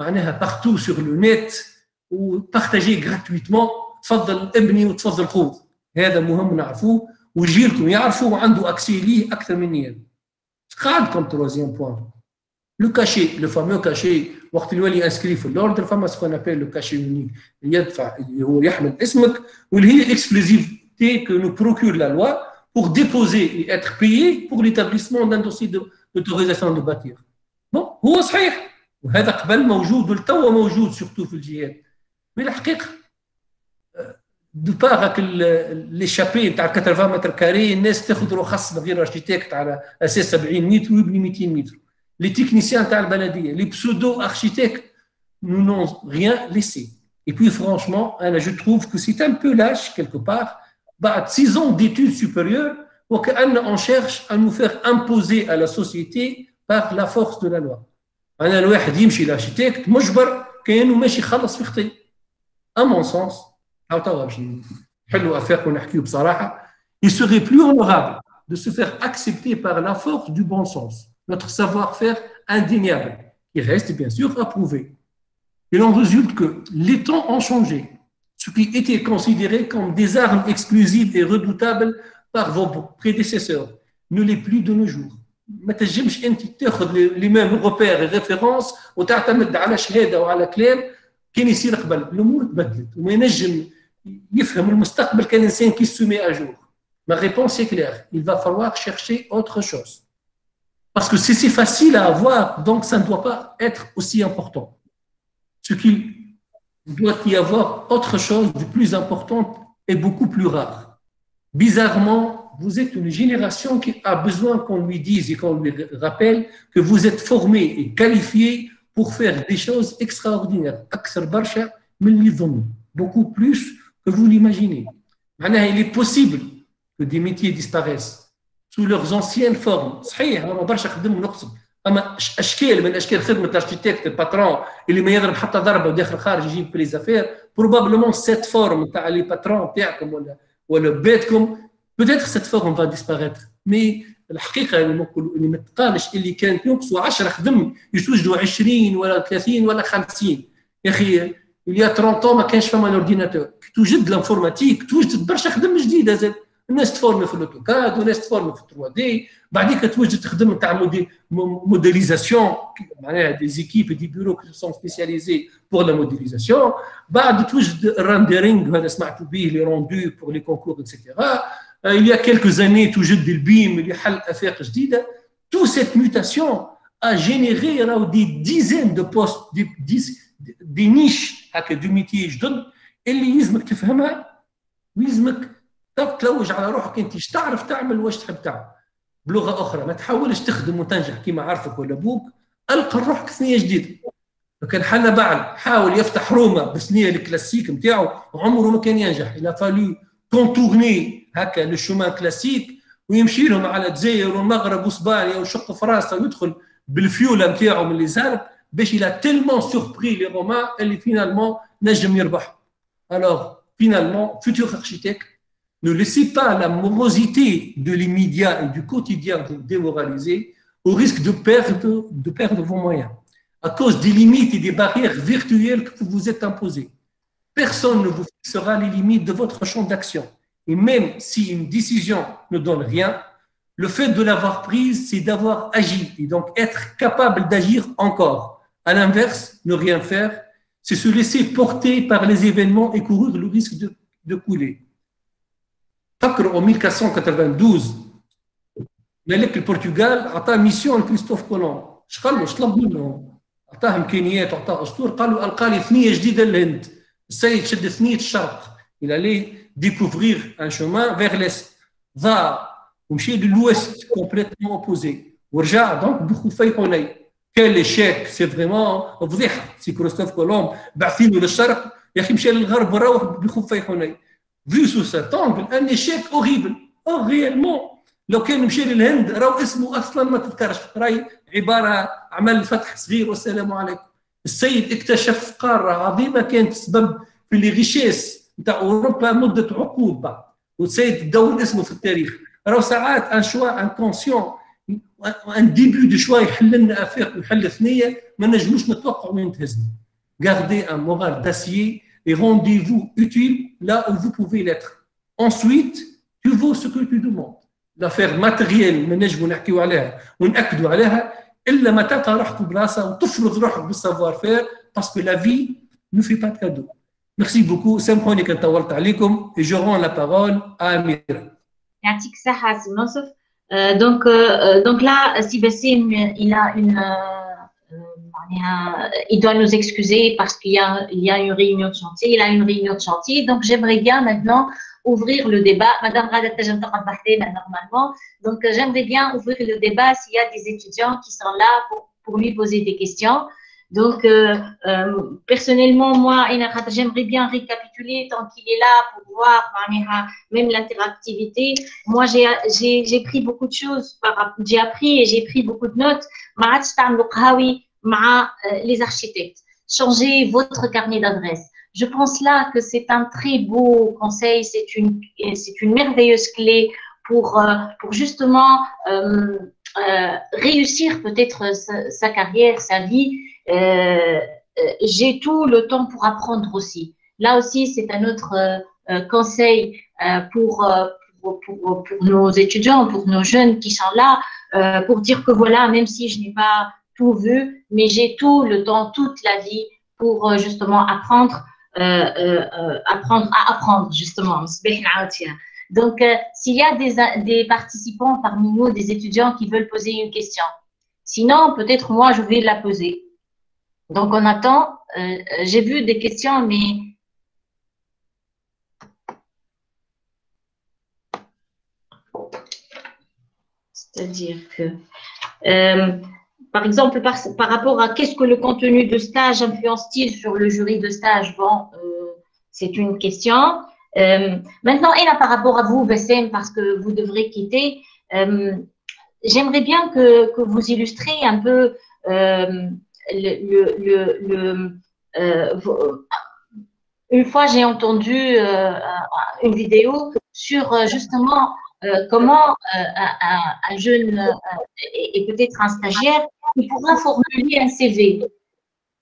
معناها partout sur le net ou partagés gratuitement. تفضل ابني وتفضل خوض. هذا مهم نعرفوه وجيلكم يعرفوا وعنده اكسي ليه اكثر مني انا قاعدكم تروزيام بوان لو كاشي لو فامو كاشي وقت اللي يولي انسكري في الاوردر فما سكون ابيل لو كاشي يونيك اللي يدفع اللي هو يحمل اسمك واللي هي اكسكلوزيفيتي كو نو بروكور لا لوا pour déposer et être payé pour l'établissement d'un dossier d'autorisation de bâtir. Bon, هو صحيح وهذا قبل موجود والتو موجود سورتو في الجهات. مي الحقيقة دو باغ ليشابي نتاع 80 متر كاري الناس تاخذ رخص من غير اركيتكت على اساس 70 متر ويبني 200 متر. les techniciens تاع البلديه les pseudo architectes nous n'ont rien laissé et puis franchement انا je trouve que c'est un peu lâche quelque part بعد 6 ans d'études supérieures وكأن on cherche à nous faire imposer à la société par la force de la loi انا الواحد يمشي لاركيتكت مجبر كانه ماشي يخلص في خطي à mon sens هاو توا باش نحلوا افاق ونحكيو بصراحه il serait plus honorable de se faire accepter par la force du bon sens notre savoir-faire indéniable, qui reste bien sûr à prouver. Il en résulte que les temps ont changé. Ce qui était considéré comme des armes exclusives et redoutables par vos prédécesseurs ne l'est plus de nos jours. ما تنجمش انت تاخذ لي ميم روبير ريفيرونس وتعتمد على شهاده وعلى كلام كان يصير قبل الامور تبدلت وما ينجم يفهم المستقبل كان الانسان كي سومي اجور ما ريبونس est claire il va falloir chercher autre chose Parce que si c'est facile à avoir, donc ça ne doit pas être aussi important. Ce qu'il doit y avoir autre chose de plus important et beaucoup plus rare. Bizarrement, vous êtes une génération qui a besoin qu'on lui dise et qu'on lui rappelle que vous êtes formé et qualifié pour faire des choses extraordinaires. Beaucoup plus que vous l'imaginez. Il est possible que des métiers disparaissent sous leurs anciennes formes صحيح أنا برشا خدم نقصد اما اشكال من اشكال خدمه الاركيتكت الباترون اللي ما يضرب حتى ضربه وداخل خارج يجيب في ليزافير بروبابلمون سيت فورم تاع لي باترون تاعكم ولا ولا بيتكم بوتيتر سيت فورم فا ديسباريتر مي الحقيقة اللي نقول اللي ما تقالش اللي كانت ينقصوا 10 خدم يتوجدوا 20 ولا 30 ولا 50 يا أخي il y a 30 ans ما كانش فما الاورديناتور توجد الانفورماتيك توجد برشا خدم جديده زاد الناس تفورمي في الاوتوكاد والناس تفورمي في 3 دي بعديك توجد تخدم تاع مودي موديليزاسيون معناها دي زيكيب دي بيرو كي سون سبيسياليزي بور لا موديليزاسيون بعد توجد الراندرينغ هذا سمعتوا به لي روندو بور لي كونكور اتسيتيرا il y a quelques années توجد البيم اللي حل افاق جديده tout cette mutation a généré راهو دي ديزين دو بوست دي دي نيش هكا دو ميتي جدد اللي يلزمك تفهمها ويلزمك تلوج على روحك أنت. إيش تعرف تعمل؟ واش تحب تعمل؟ بلغة أخرى. ما تحاولش تخدم وتنجح كيما عرفك ولا أبوك. ألقى روحك ثنيه جديدة. كان حنا بعد. حاول يفتح روما بالثنيه الكلاسيك نتاعو عمره ما كان ينجح. إلى فالو كونتورني هكا لو شومان كلاسيك ويمشي لهم على الجزائر والمغرب واسبانيا ويشق فرنسا ويدخل بالفيولا نتاعو من لي زارب il a tellement surpris les Romains, et finalement, Najm Alors, finalement, futur architecte, ne laissez pas la morosité de l'immédiat et du quotidien vous démoraliser au risque de perdre, de perdre vos moyens à cause des limites et des barrières virtuelles que vous vous êtes imposées. Personne ne vous fixera les limites de votre champ d'action. Et même si une décision ne donne rien, le fait de l'avoir prise, c'est d'avoir agi et donc être capable d'agir encore. À l'inverse, ne rien faire, c'est se laisser porter par les événements et courir le risque de, de couler. فكروا 1492 ملك البرتغال عطاه ميسيون لكريستوف كولومب اش قال له اش طلب منه؟ عطاه امكانيات وعطاه اسطور قال له القى لي ثنيه جديده للهند السيد شد ثنيه الشرق الى لي ديكوفرير ان شومان فيغ ليست ضاع ومشي للويست كومبليتمون اوبوزي ورجع دونك بخفي حنين كان لي شيك سي فريمون فضيحة سي كريستوف كولومب بعثينه للشرق يا أخي مشى للغرب وروح بخفي حنين sous cet angle, un échec horrible. Or, réellement, لو كان مشي للهند راهو اسمه أصلا ما تذكرش راهي عبارة عمل فتح صغير والسلام عليكم. السيد اكتشف قارة عظيمة كانت سبب في لي ريشيس نتاع أوروبا مدة عقود بعد. والسيد دون اسمه في التاريخ. راهو ساعات ان شوا انكونسيون ان ديبي دو شوا يحل لنا افاق ويحل ثنية ما نجموش نتوقعوا وين تهزنا. Gardez un moral d'acier et rendez-vous utile là où vous pouvez l'être. Ensuite, tu vaux ce que tu demandes. L'affaire ما نجموا نحكيو عليها ونأكدوا عليها إلا ما تلقى روحك بلاصة وتفرض روحك بالسافوار فير باسكو لا في fait pas de cadeau. Merci beaucoup. سامحوني كان طولت عليكم et je rends la parole Amira. يعطيك الصحة سي منصف Euh, donc, euh, euh, donc là, Sibessim, il a une il doit nous excuser parce qu'il y, y, a une réunion de chantier, il a une réunion de chantier. Donc, j'aimerais bien maintenant ouvrir le débat. Madame bah, normalement. Donc, j'aimerais bien ouvrir le débat s'il y a des étudiants qui sont là pour, pour lui poser des questions. Donc, euh, euh, personnellement, moi, j'aimerais bien récapituler tant qu'il est là pour voir même l'interactivité. Moi, j'ai pris beaucoup de choses, j'ai appris et j'ai pris beaucoup de notes. Euh, les architectes, changez votre carnet d'adresse. Je pense là que c'est un très beau conseil, c'est une, une merveilleuse clé pour, pour justement réussir peut-être sa carrière, sa vie euh, euh, J'ai tout le temps pour apprendre aussi. Là aussi, c'est un autre euh, conseil pour, nos étudiants, pour nos jeunes qui sont là, pour dire que voilà, même si je n'ai pas tout vu, mais j'ai tout le temps, toute la vie pour justement apprendre, apprendre à apprendre justement. Donc, s'il y a des participants parmi nous, des étudiants qui veulent poser une question, sinon peut-être moi je vais la poser. Donc, on attend. Euh, J'ai vu des questions, mais c'est-à-dire que euh, par exemple, par, rapport à qu'est-ce que le contenu de stage influence-t-il sur le jury de stage? Bon, euh, c'est une question. Maintenant, et là, par rapport à vous, Bassem, parce que vous devrez quitter, j'aimerais bien que, que vous illustrez un peu euh, vos- une fois, j'ai entendu euh, une vidéo sur euh, justement euh, comment euh, un, un- un jeune euh, et, peut-être un stagiaire pourra formuler un CV.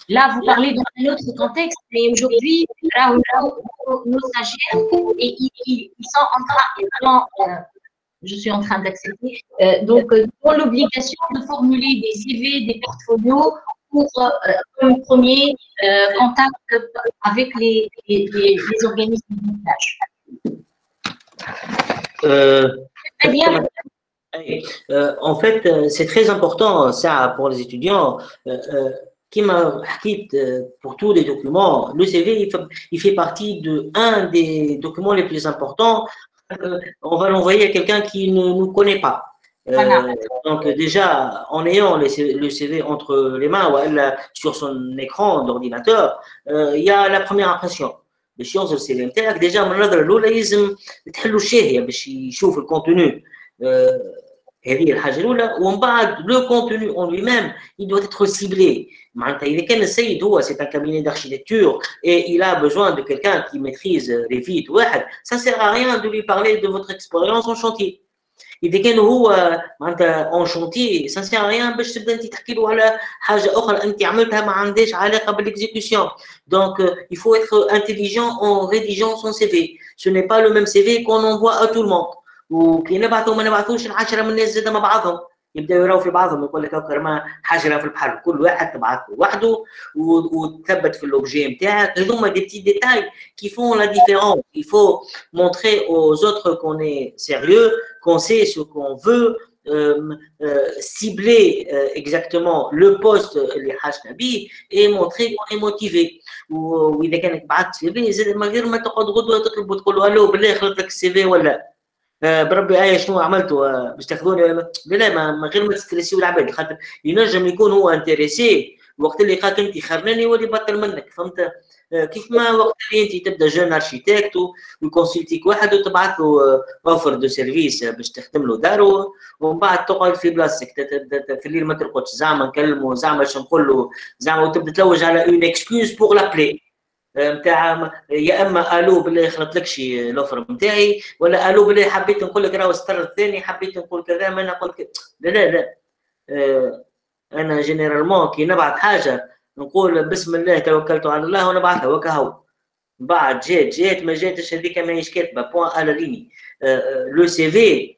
Là, vous parlez dans un autre contexte, mais aujourd'hui, là, nos, nos- stagiaires, et, ils, sont en train, euh, je suis en train d'accepter, euh, donc, euh, ont l'obligation de formuler des CV, des portfolios pour euh, un premier euh, contact avec les, les, les- les organismes de. Euh, Très bien. euh, en fait, euh, c'est très important, ça, pour les étudiants. Euh, euh, qui m'a dit, euh, pour tous les documents, le CV, il fait, il fait partie de un des documents les plus importants. Euh, on va l'envoyer à quelqu'un qui ne nous connaît pas. Euh, Voilà. donc déjà, en ayant le CV, le CV entre les mains ou elle, sur son écran d'ordinateur, euh, il y a la première impression. باش يوصل السي في نتاعك ديجا من النظره الاولى لازم تحلوا الشاهيه باش يشوف الكونتوني آه، هذه الحاجه الاولى ومن بعد لو كونتوني اون لوي ميم il doit être ciblé معناتها اذا كان السيد هو c'est un cabinet d'architecture et il a besoin de quelqu'un qui maîtrise les vies واحد ça sert à rien de lui parler de votre expérience en chantier إذا كان هو معناتها اون شونتي سا سير ريان باش تبدا أنت تحكي له على حاجة أخرى أنت عملتها ما عندهاش علاقة بالاكزيكيوشن دونك il faut être intelligent en rédigeant son CV. Ce n'est pas le même CV qu'on envoie à tout le monde. وكي نبعثوا ما نبعثوش العشرة من الناس زاد مع بعضهم. يبداو يراو في بعضهم يقول لك هاكا ما حجره في البحر كل واحد تبعث له وحده و- وتثبت في الاوبجي نتاعك هذوما دي بتي ديتاي qui font la différence il faut montrer aux autres qu'on est sérieux qu'on sait ce qu'on veut euh, euh, cibler euh, exactement le poste اللي حاجنا بيه et montrer qu'on est motivé و- واذا كانك بعثت سي في زاد من غير ما تقعد غدوه تطلب وتقول له الو بالله خلط لك السي في ولا آه، بربي إيه شنو عملتوا آه، باش تاخذوني؟ ما- لا ما من غير ما تستريسيو العباد خاطر ينجم يكون هو انتريسي وقت اللي لقاك انت خرناني يولي بطل منك فهمت؟ آه، كيف ما وقت اللي انت تبدا جون ارشيتكت ويكونسلتيك واحد وتبعث له اوفر دو سيرفيس باش تخدم له دارو. ومن بعد تقعد في بلاصتك في الليل ما ترقدش زعما نكلمه زعما باش نقول له زعما وتبدا تلوج على اون اكسكيوز بوغ لابلي نتاع يا إما ألو بالله يخلط لكش الاوفر نتاعي ولا ألو بالله حبيت نقول لك راهو الستر الثاني حبيت نقول كذا ما أنا كذا. لا لا لا. آه، أنا جينيرالمون كي نبعث حاجة نقول بسم الله توكلت على الله ونبعثها وكهو بعد جات جات ما جاتش هذيك ماهيش كاتبة. بوان على ليني لو سي في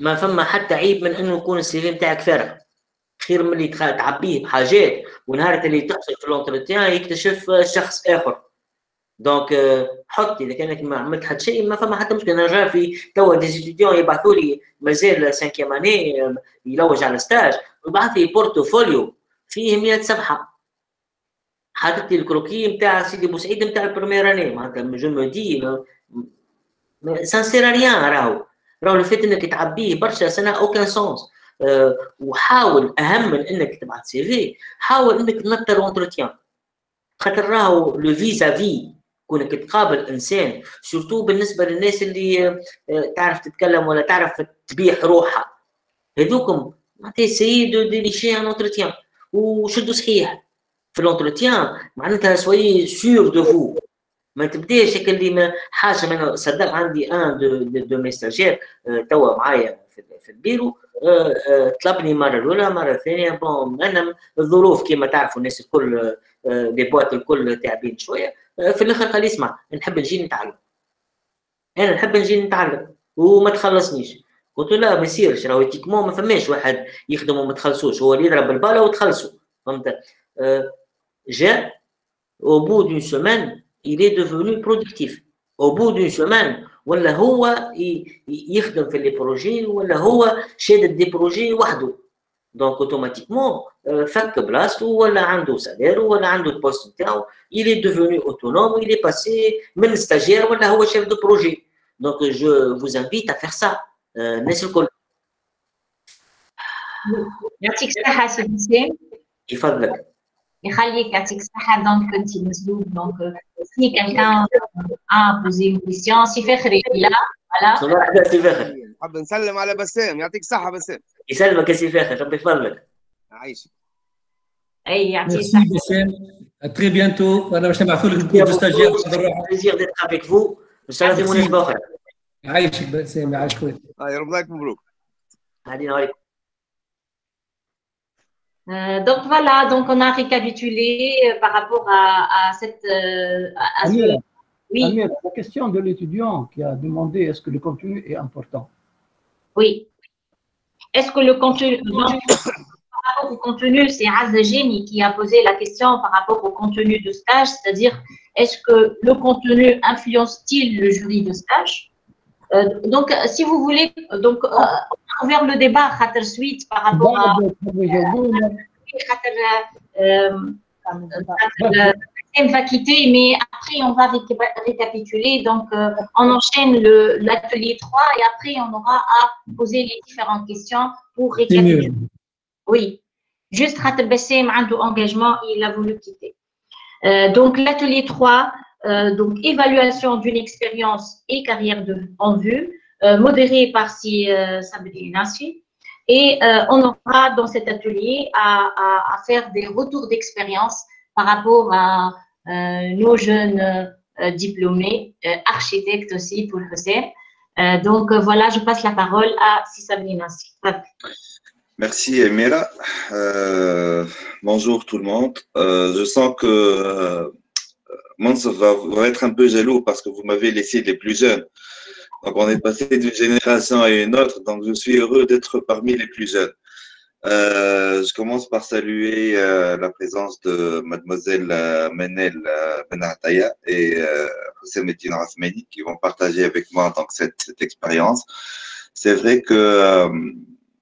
ما فما حتى عيب من إنه يكون السي في نتاعك فارغ. خير من اللي تعبيه بحاجات ونهار اللي تحصل في لونتروتيان يكتشف شخص آخر. دونك حط إذا كانك ما عملت حتى شيء ما فما حتى مشكلة. أنا في توا دي ستوديون يبعثوا لي مازال سانكيام اني يلوج على ستاج ويبعث لي بورتفوليو فيه 100 صفحة. حاطط لي الكروكي نتاع سيدي بوسعيد نتاع البريمير أني. معناتها جو مو دي سان سير ريان راهو. راهو الفيت إنك تعبيه برشا سنه اوكان سونس وحاول أهم من إنك تبعث سي في. حاول إنك تنطر اونتروتيان خاطر راهو لو فيزا في كونك تقابل إنسان سورتو بالنسبة للناس اللي أه تعرف تتكلم ولا تعرف تبيح روحها. هذوكم معناتها سيد ديري شي ان اونتروتيان وشدوا صحيح. في لونتروتيان معناتها سوي سور دو فو ما تبداش هيك اللي ما حاجة من صدق عندي ان دو دو مي ستاجير توا معايا في البيرو. طلبني مرة الأولى مرة الثانية. بون أنا الظروف كما تعرفوا الناس الكل لي بوات الكل تعبين شوية. في الآخر قال لي اسمع نحب نجي نتعلم. أنا نحب نجي نتعلم وما تخلصنيش. قلت له لا ما يصيرش. راهو ما فماش واحد يخدم وما تخلصوش. هو اللي يضرب البالة وتخلصوا. فهمت؟ جاء au bout d'une semaine il est devenu productif. Au bout d'une ولا هو يخدم في لي بروجي ولا هو شادد دي بروجي وحده دونك اوتوماتيكمون فك بلاصتو ولا عنده سالير ولا عنده البوست نتاعو il devenu autonome il est passé من ستاجير ولا هو شيف دو بروجي دونك جو vous invite à faire ça الناس الكل يعطيك الصحة سي حسين يفضلك يخليك يعطيك الصحة دونك انت مسلوب دونك سي كالكان آه بوزي اون كيستيون سي فخري لا فوالا سي فخري نحب نسلم على بسام يعطيك الصحه بسام يسلمك يا سي فخري ربي يفضلك؟ عايشك أي يعطيك الصحه بسام تري بيانتو أنا باش نبعثوا لك الكود ستاجير بليزيغ ديت افيك فو ان مناسبه أخرى عايشك بسام عايش خويا يربط مبروك هادي نهارك Euh, donc voilà, donc on a récapitulé euh, par rapport à, à cette euh, à, à ce- Amir, oui, Amir, la question de l'étudiant qui a demandé est-ce que le contenu est important? Oui. Est-ce que le contenu par rapport au contenu, c'est Azageni qui a posé la question par rapport au contenu de stage, c'est-à-dire est-ce que le contenu influence-t-il le jury de stage? Donc, si vous voulez, donc ouvert le débat, Khater Suite, par rapport à. Euh, Khater euh, euh, va quitter, mais après, on va récapituler. Donc, on enchaîne l'atelier 3 et après, on aura à poser les différentes questions pour récapituler. Oui. Juste Khater Bassem a un engagement il a voulu quitter. Donc, l'atelier 3, donc évaluation d'une expérience et carrière de, en vue modéré par si, euh, Sabri Nassi. Et euh, on aura dans cet atelier à, à- faire des retours d'expérience par rapport à euh, nos jeunes euh, diplômés, euh, architectes aussi pour le Hussein. Euh, donc euh, voilà, je passe la parole à Sisabri Nassi. Merci Emira. Euh, bonjour tout le monde. Euh, je sens que euh, Mons va être un peu jaloux parce que vous m'avez laissé les plus jeunes. Donc on est passé d'une génération à une autre, donc je suis heureux d'être parmi les plus jeunes. Euh, je commence par saluer euh, la présence de mademoiselle euh, Menel Benataya et euh, Hossein Metin Rasmeni qui vont partager avec moi cette, expérience. C'est vrai que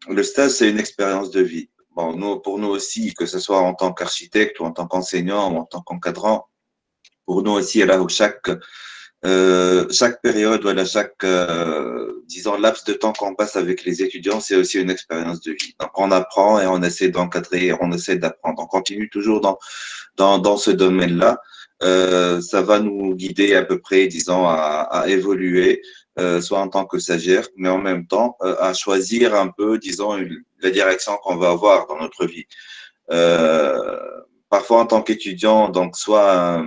le stage, c'est une expérience de vie. Bon, nous, pour nous aussi, que ce soit en tant qu'architecte ou en tant qu'enseignant ou en tant qu'encadrant, pour nous aussi, là où chaque, euh, chaque période, voilà, chaque, euh, disons, laps de temps qu'on passe avec les étudiants, c'est aussi une expérience de vie. Donc, on apprend et on essaie d'encadrer, on essaie d'apprendre. On continue toujours dans, dans, dans ce domaine-là. Euh, ça va nous guider à peu près, disons, à, à évoluer, euh, soit en tant que stagiaire, mais en même temps euh, à choisir un peu, disons, la direction qu'on va avoir dans notre vie. Euh, parfois, en tant qu'étudiant, donc, soit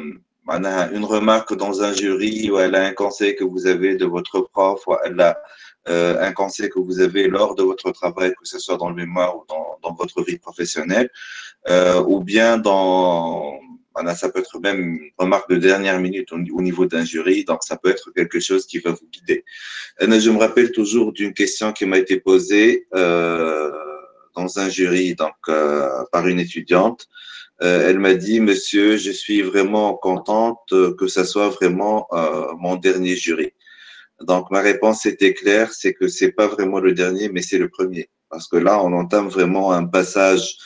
une remarque dans un jury ou elle a un conseil que vous avez de votre prof ou elle a euh, un conseil que vous avez lors de votre travail, que ce soit dans le mémoire ou dans, dans votre vie professionnelle, euh, ou bien dans, ça peut être même une remarque de dernière minute au, au niveau d'un jury, donc ça peut être quelque chose qui va vous guider. Et je me rappelle toujours d'une question qui m'a été posée euh, dans un jury, donc euh, par une étudiante. Euh, elle m'a dit, Monsieur, je suis vraiment contente que ça soit vraiment euh, mon dernier jury. Donc ma réponse était claire, c'est que c'est pas vraiment le dernier, mais c'est le premier, parce que là on entame vraiment un passage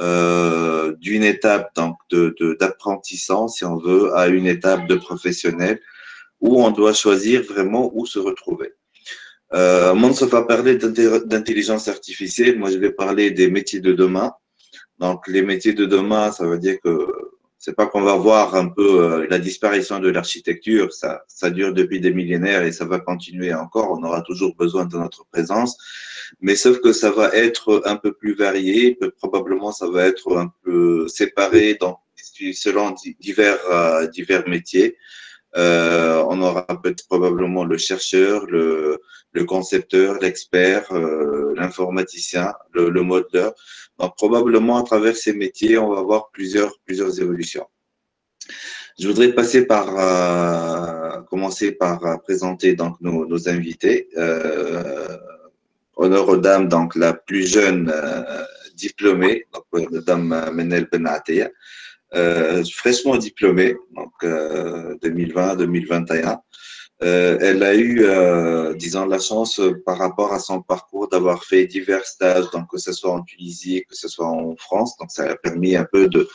euh, d'une étape donc de d'apprentissage, si on veut, à une étape de professionnel où on doit choisir vraiment où se retrouver. Euh, Monsef a parlé d'intelligence artificielle, moi je vais parler des métiers de demain. Donc les métiers de demain, ça veut dire que c'est pas qu'on va voir un peu euh, la disparition de l'architecture, ça, ça dure depuis des millénaires et ça va continuer encore, on aura toujours besoin de notre présence, mais sauf que ça va être un peu plus varié, probablement ça va être un peu séparé dans, selon divers, euh, divers métiers. Euh, on aura peut-être probablement le chercheur, le, concepteur, l'expert, euh, l'informaticien, le, le. Donc, probablement, à travers ces métiers, on va avoir plusieurs, plusieurs évolutions. Je voudrais passer par, euh, commencer par présenter donc nos, invités. Honneur aux dames, donc la plus jeune diplômée, donc Madame Menel Benatia, euh, fraîchement diplômée, donc 2020-2021. Euh, elle a eu, euh, disons, la chance euh, par rapport à son parcours d'avoir fait divers stages, donc que ce soit en Tunisie, que ce soit en France. Donc, ça a permis un peu de,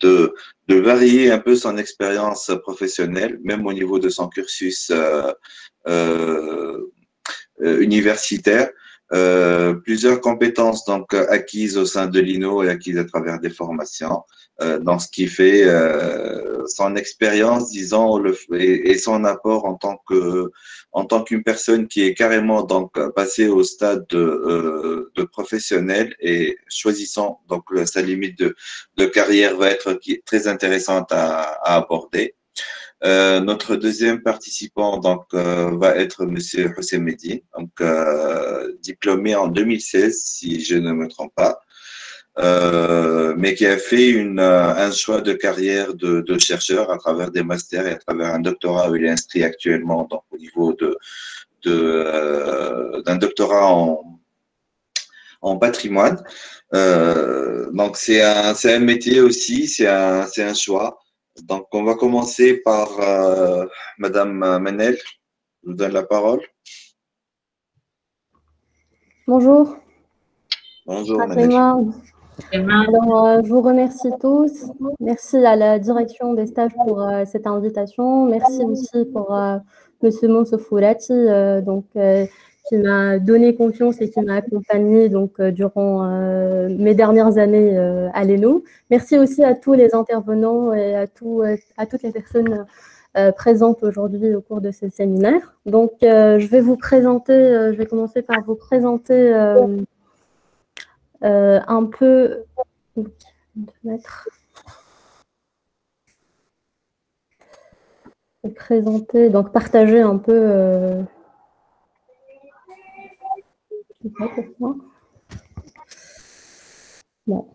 de, de varier un peu son expérience professionnelle, même au niveau de son cursus euh, euh, universitaire. Euh, plusieurs compétences donc acquises au sein de l'INO et acquises à travers des formations. Euh, dans ce qui fait euh, son expérience, disons, et, son apport en tant que en tant qu'une personne qui est carrément donc passée au stade de, euh, de professionnel et choisissant donc sa limite de, de carrière va être très intéressante à aborder. Euh, notre deuxième participant donc euh, va être Monsieur Hossein Mehdi, donc euh, diplômé en 2016 si je ne me trompe pas. Mais qui a fait un choix de carrière de, chercheur à travers des masters et à travers un doctorat où il est inscrit actuellement donc, au niveau d'un doctorat en, patrimoine. Donc c'est un, métier aussi, c'est un choix. Donc on va commencer par euh, Madame Manel. Je vous donne la parole. Bonjour. Bonjour. Alors, euh, je vous remercie tous. Merci à la direction des stages pour euh, cette invitation. Merci aussi pour Monsieur Monsofourati, donc qui m'a donné confiance et qui m'a accompagné donc durant mes dernières années à l'ENO. Merci aussi à tous les intervenants et à, tout, à toutes les personnes présentes aujourd'hui au cours de ce séminaire. Donc, je vais vous présenter, je vais commencer par vous présenter euh, un peu présenter, donc partager un peu euh, bon.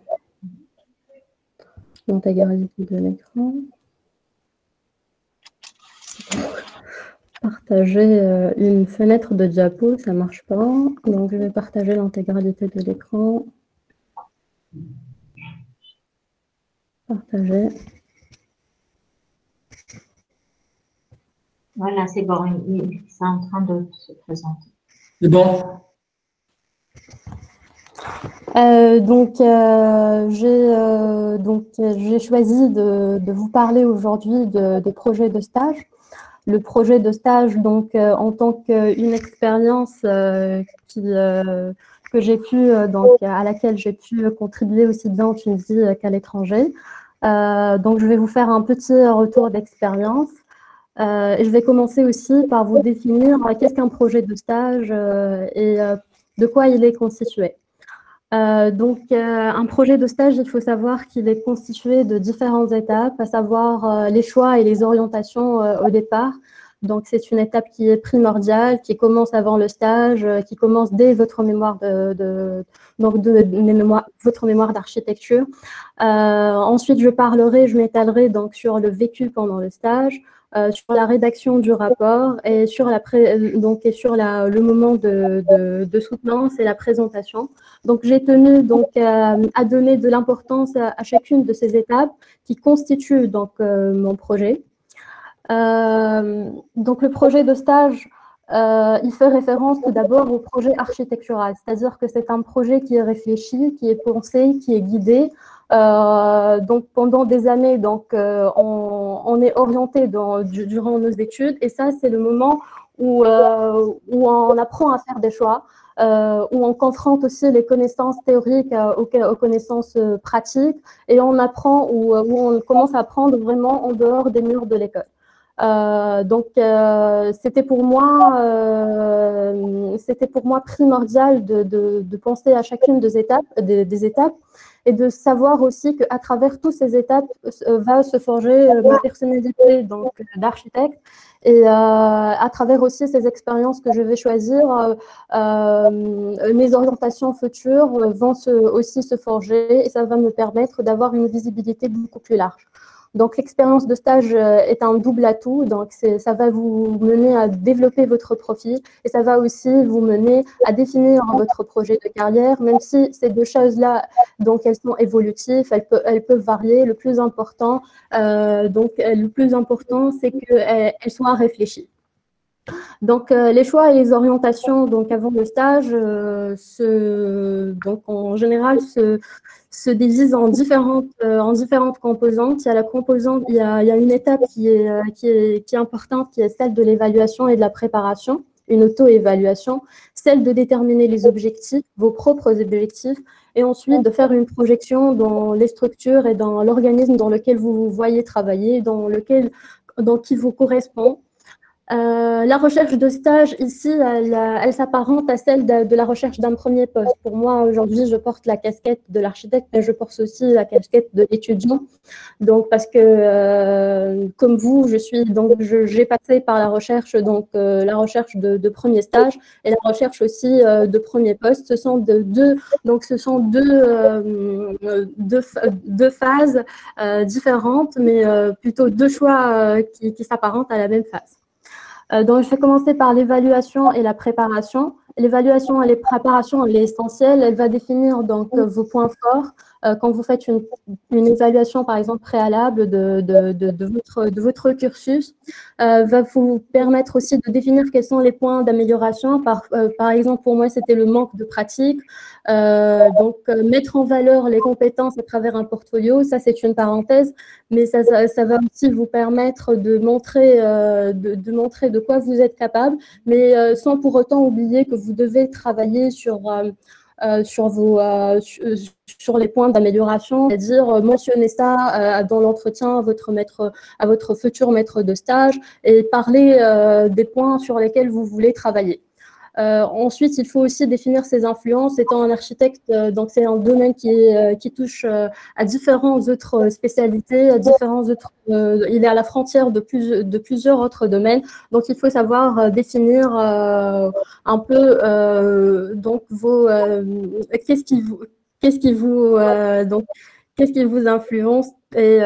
l'intégralité de l'écran. Partager euh, une fenêtre de diapo, ça marche pas. Donc je vais partager l'intégralité de l'écran. Partager. Voilà, c'est bon, c'est en train de se présenter. C'est bon. Euh, donc, euh, j'ai euh, donc j'ai choisi de, vous parler aujourd'hui de, des projets de stage. Le projet de stage, donc, en tant qu'une expérience qui que j'ai pu, donc, à laquelle j'ai pu contribuer aussi bien en Tunisie qu'à l'étranger. Donc, je vais vous faire un petit retour d'expérience. Je vais commencer aussi par vous définir qu'est-ce qu'un projet de stage et de quoi il est constitué. donc, un projet de stage, il faut savoir qu'il est constitué de différentes étapes, à savoir les choix et les orientations au départ, Donc, c'est une étape qui est primordiale, qui commence avant le stage, euh, qui commence dès votre mémoire de, votre mémoire d'architecture. Euh, ensuite, je parlerai, je m'étalerai donc sur le vécu pendant le stage, euh, sur la rédaction du rapport et sur, la donc, et sur la, le moment de, soutenance et la présentation. Donc, j'ai tenu donc, à, donner de l'importance à, chacune de ces étapes qui constituent donc, mon projet. Euh, donc le projet de stage, euh, il fait référence tout d'abord au projet architectural, c'est-à-dire que c'est un projet qui est réfléchi, qui est pensé, qui est guidé. Euh, donc pendant des années, donc on, est orienté dans, durant nos études, et ça c'est le moment où, où on apprend à faire des choix, où on confronte aussi les connaissances théoriques aux, connaissances pratiques, et on apprend où, où on commence à apprendre vraiment en dehors des murs de l'école. Euh, donc, euh, c'était pour moi, euh, c'était pour moi primordial de, penser à chacune des étapes, des, étapes, et de savoir aussi qu'à travers toutes ces étapes va se forger ma personnalité donc d'architecte, et à travers aussi ces expériences que je vais choisir, mes orientations futures vont aussi se forger, et ça va me permettre d'avoir une visibilité beaucoup plus large. Donc, l'expérience de stage euh, est un double atout. Donc, ça va vous mener à développer votre profil et ça va aussi vous mener à définir votre projet de carrière, même si ces deux choses-là, donc, elles sont évolutives, elles, peuvent, varier. Le plus important, euh, donc, le plus important, c'est qu'elles soient réfléchies. Donc, euh, les choix et les orientations donc, avant le stage, donc, en général, se, se divise en différentes, euh, en différentes composantes. Il y a la composante, il y a, il y a une étape qui est, euh, qui, est, qui est importante, qui est celle de l'évaluation et de la préparation, une auto-évaluation, celle de déterminer les objectifs, vos propres objectifs, et ensuite de faire une projection dans les structures et dans l'organisme dans lequel vous vous voyez travailler, dans lequel, dans qui vous correspond, euh, la recherche de stage ici, elle, s'apparente à celle de, la recherche d'un premier poste. Pour moi, aujourd'hui, je porte la casquette de l'architecte, mais je porte aussi la casquette de l'étudiant. Donc, parce que, euh, comme vous, je suis donc j'ai passé par la recherche, donc euh, la recherche de, premier stage et la recherche aussi de premier poste. Ce sont de, deux, donc ce sont deux, deux, deux phases différentes, mais plutôt deux choix qui, qui s'apparentent à la même phase. Euh, donc, je vais commencer par l'évaluation et la préparation. L'évaluation et la préparation, elle est essentielle. Elle va définir donc vos points forts, euh, quand vous faites une, évaluation, par exemple, préalable de, votre, cursus, euh, va vous permettre aussi de définir quels sont les points d'amélioration. Par, euh, exemple, pour moi, c'était le manque de pratique. donc, mettre en valeur les compétences à travers un portfolio, ça, c'est une parenthèse, mais ça, va aussi vous permettre de montrer, de, quoi vous êtes capable, mais sans pour autant oublier que vous devez travailler sur sur, vos, euh, euh, sur les points d'amélioration, c'est-à-dire mentionner ça dans l'entretien à votre, maître, à votre futur maître de stage et parler des points sur lesquels vous voulez travailler. Euh, ensuite, il faut aussi définir ses influences. Étant un architecte, euh, donc c'est un domaine qui, euh, touche à différentes autres spécialités, à différents autres. il est à la frontière de, de plusieurs autres domaines. Donc, il faut savoir définir un peu donc vos qu'est-ce qui vous qu'est-ce qui vous donc qu'est-ce qui vous influence et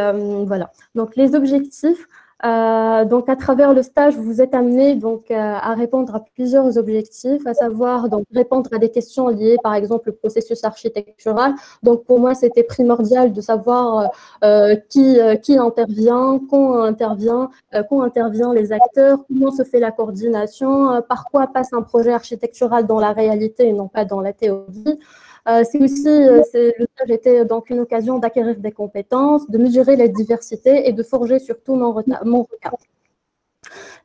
voilà. Donc, les objectifs. Euh, donc, à travers le stage, vous êtes amené donc euh, à répondre à plusieurs objectifs, à savoir donc répondre à des questions liées, par exemple, au processus architectural. Donc, pour moi, c'était primordial de savoir euh, qui qui intervient, quand intervient, quand intervient les acteurs, comment se fait la coordination, par quoi passe un projet architectural dans la réalité et non pas dans la théorie. Euh, c'est aussi, euh, le stage était donc une occasion d'acquérir des compétences, de mesurer les diversités et de forger surtout mon, mon regard.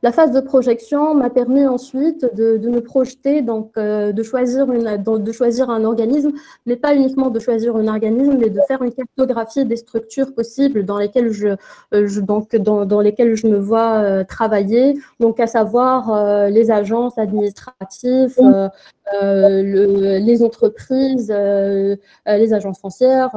La phase de projection m'a permis ensuite de, me projeter, donc euh, de, choisir une, de choisir un organisme, mais pas uniquement de choisir un organisme, mais de faire une cartographie des structures possibles dans lesquelles je, euh, donc, dans, lesquelles je me vois euh, travailler, donc à savoir les agences administratives, les entreprises, les agences foncières.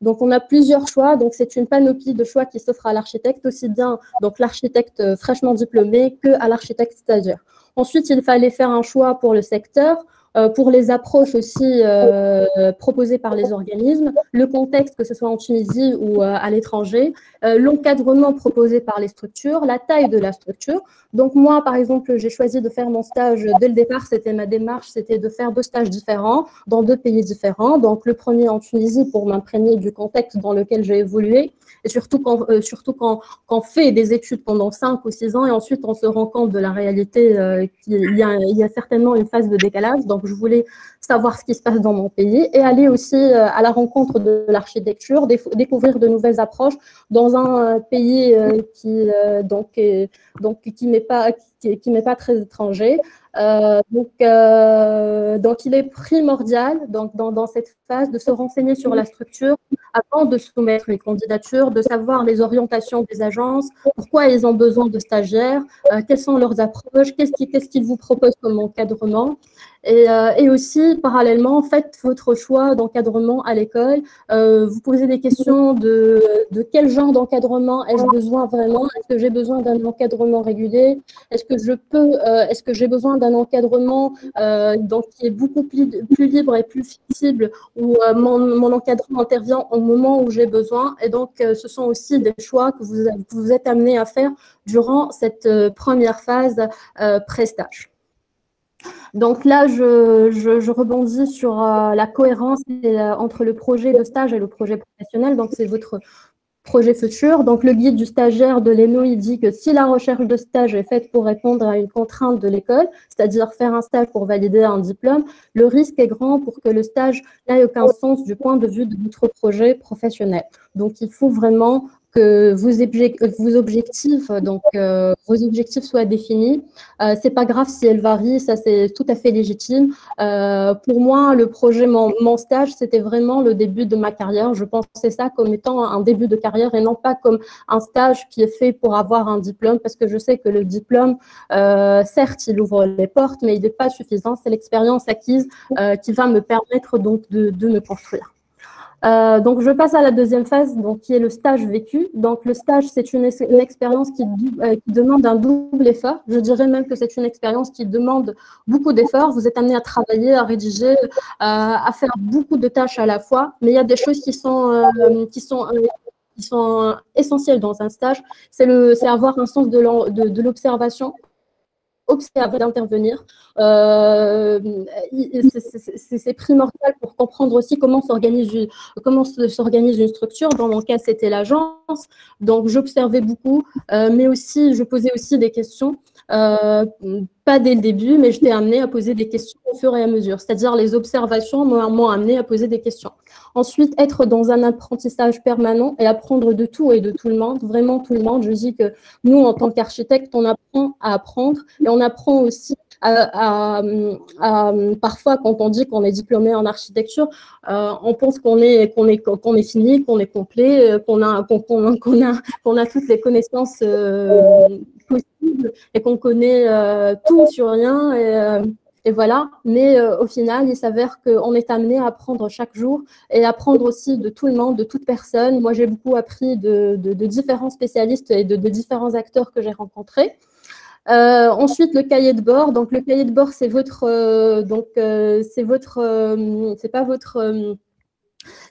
donc, on a plusieurs choix. Donc, c'est une panoplie de choix qui s'offre à l'architecte, aussi bien donc l'architecte fraîchement diplômé que à l'architecte stagiaire. Ensuite, il fallait faire un choix pour le secteur. Euh, pour les approches aussi euh, proposées par les organismes, le contexte, que ce soit en Tunisie ou euh, à l'étranger, l'encadrement proposé par les structures, la taille de la structure. Donc moi, par exemple, j'ai choisi de faire mon stage dès le départ, c'était ma démarche, c'était de faire deux stages différents dans deux pays différents. Donc le premier en Tunisie pour m'imprégner du contexte dans lequel j'ai évolué, surtout quand, surtout quand, on fait des études pendant cinq ou six ans et ensuite on se rend compte de la réalité qu'il y, a, il y a certainement une phase de décalage. Donc je voulais savoir ce qui se passe dans mon pays et aller aussi euh, à la rencontre de l'architecture, découvrir de nouvelles approches dans un euh, pays euh, qui donc donc qui n'est pas qui pas très étranger. donc, donc, il est primordial donc, dans, cette phase de se renseigner sur la structure avant de soumettre une candidature, de savoir les orientations des agences, pourquoi ils ont besoin de stagiaires, quelles sont leurs approches, qu'est-ce qu'ils vous proposent comme encadrement. Et, euh, et, aussi, parallèlement, faites votre choix d'encadrement à l'école. Euh, vous posez des questions de, de quel genre d'encadrement ai-je besoin vraiment? Est-ce que j'ai besoin d'un encadrement régulier? Est-ce que je peux euh, Est-ce que j'ai besoin d'un encadrement euh, donc, qui est beaucoup plus, libre et plus flexible où euh, mon, mon, encadrement intervient au moment où j'ai besoin? Et donc, ce sont aussi des choix que vous, vous êtes amenés à faire durant cette première phase prestage. Donc là, je, rebondis sur euh, la cohérence entre le projet de stage et le projet professionnel. Donc c'est votre projet futur. Donc le guide du stagiaire de l'ENO, il dit que si la recherche de stage est faite pour répondre à une contrainte de l'école, c'est-à-dire faire un stage pour valider un diplôme, le risque est grand pour que le stage n'ait aucun sens du point de vue de votre projet professionnel. Donc il faut vraiment que vos, objectifs, donc euh, vos objectifs soient définis. Euh, c'est pas grave si elles varient, ça c'est tout à fait légitime. Euh, pour moi, le projet, mon, mon stage, c'était vraiment le début de ma carrière. Je pensais ça comme étant un début de carrière et non pas comme un stage qui est fait pour avoir un diplôme, parce que je sais que le diplôme, euh, certes, il ouvre les portes, mais il n'est pas suffisant. C'est l'expérience acquise euh, qui va me permettre donc de, de me construire. Euh, donc, je passe à la deuxième phase, donc, qui est le stage vécu. Donc, le stage, c'est une, expérience qui, euh, qui, demande un double effort. Je dirais même que c'est une expérience qui demande beaucoup d'efforts. Vous êtes amené à travailler, à rédiger, euh, à faire beaucoup de tâches à la fois. Mais il y a des choses qui sont, qui sont qui sont essentielles dans un stage, c'est avoir un sens de l'observation, observer, d'intervenir. Euh, c'est primordial pour comprendre aussi comment s'organise une structure. Dans mon cas, c'était l'agence, donc j'observais beaucoup, euh, mais aussi je posais aussi des questions. Euh, pas dès le début, mais j'étais amenée à poser des questions au fur et à mesure. C'est-à-dire les observations m'ont amené à poser des questions. Ensuite, être dans un apprentissage permanent et apprendre de tout et de tout le monde, vraiment tout le monde. Je dis que nous, en tant qu'architectes, on apprend à apprendre et on apprend aussi à, parfois, quand on dit qu'on est diplômé en architecture, euh, on pense qu'on est, qu'on est, qu'on est fini, qu'on est complet, euh, qu'on a, qu'on a, qu'on a toutes les connaissances euh, possibles et qu'on connaît tout sur rien. Et voilà, mais au final, il s'avère qu'on est amené à apprendre chaque jour et apprendre aussi de tout le monde, de toute personne. Moi, j'ai beaucoup appris de, différents spécialistes et de, différents acteurs que j'ai rencontrés. Euh, ensuite, le cahier de bord. Donc, le cahier de bord, c'est votre, euh, donc, euh, c'est votre, c'est pas votre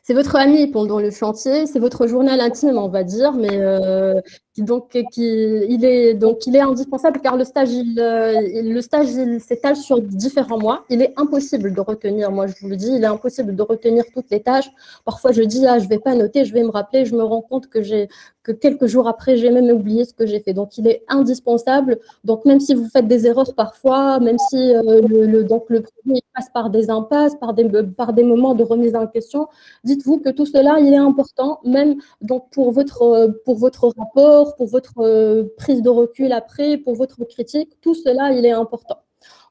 c'est votre ami pendant le chantier, c'est votre journal intime, on va dire, mais euh, il est donc indispensable car le stage euh, s'étale sur différents mois. Il est impossible de retenir, moi je vous le dis, il est impossible de retenir toutes les tâches. Parfois je dis ah je vais pas noter, je vais me rappeler, je me rends compte que j'ai que quelques jours après j'ai même oublié ce que j'ai fait. Donc il est indispensable. Donc même si vous faites des erreurs parfois, même si euh, le, donc le premier passe par des impasses, par des par des moments de remise en question, dites-vous que tout cela, il est important, même donc pour votre, pour votre rapport, pour votre euh, prise de recul après, pour votre critique, tout cela, il est important.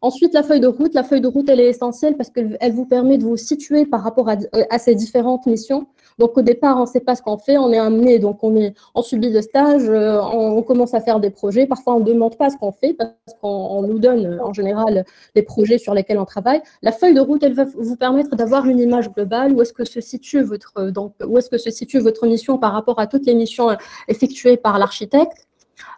Ensuite, la feuille de route. La feuille de route, elle est essentielle parce qu'elle vous permet de vous situer par rapport à, ces différentes missions. Donc, au départ, on ne sait pas ce qu'on fait. On est amené, donc on, est, on subit le stage, euh, on, commence à faire des projets. Parfois, on ne demande pas ce qu'on fait parce qu'on nous donne en général les projets sur lesquels on travaille. La feuille de route, elle va vous permettre d'avoir une image globale. Où est-ce que se situe votre, donc, où est-ce que se situe votre mission par rapport à toutes les missions effectuées par l'architecte?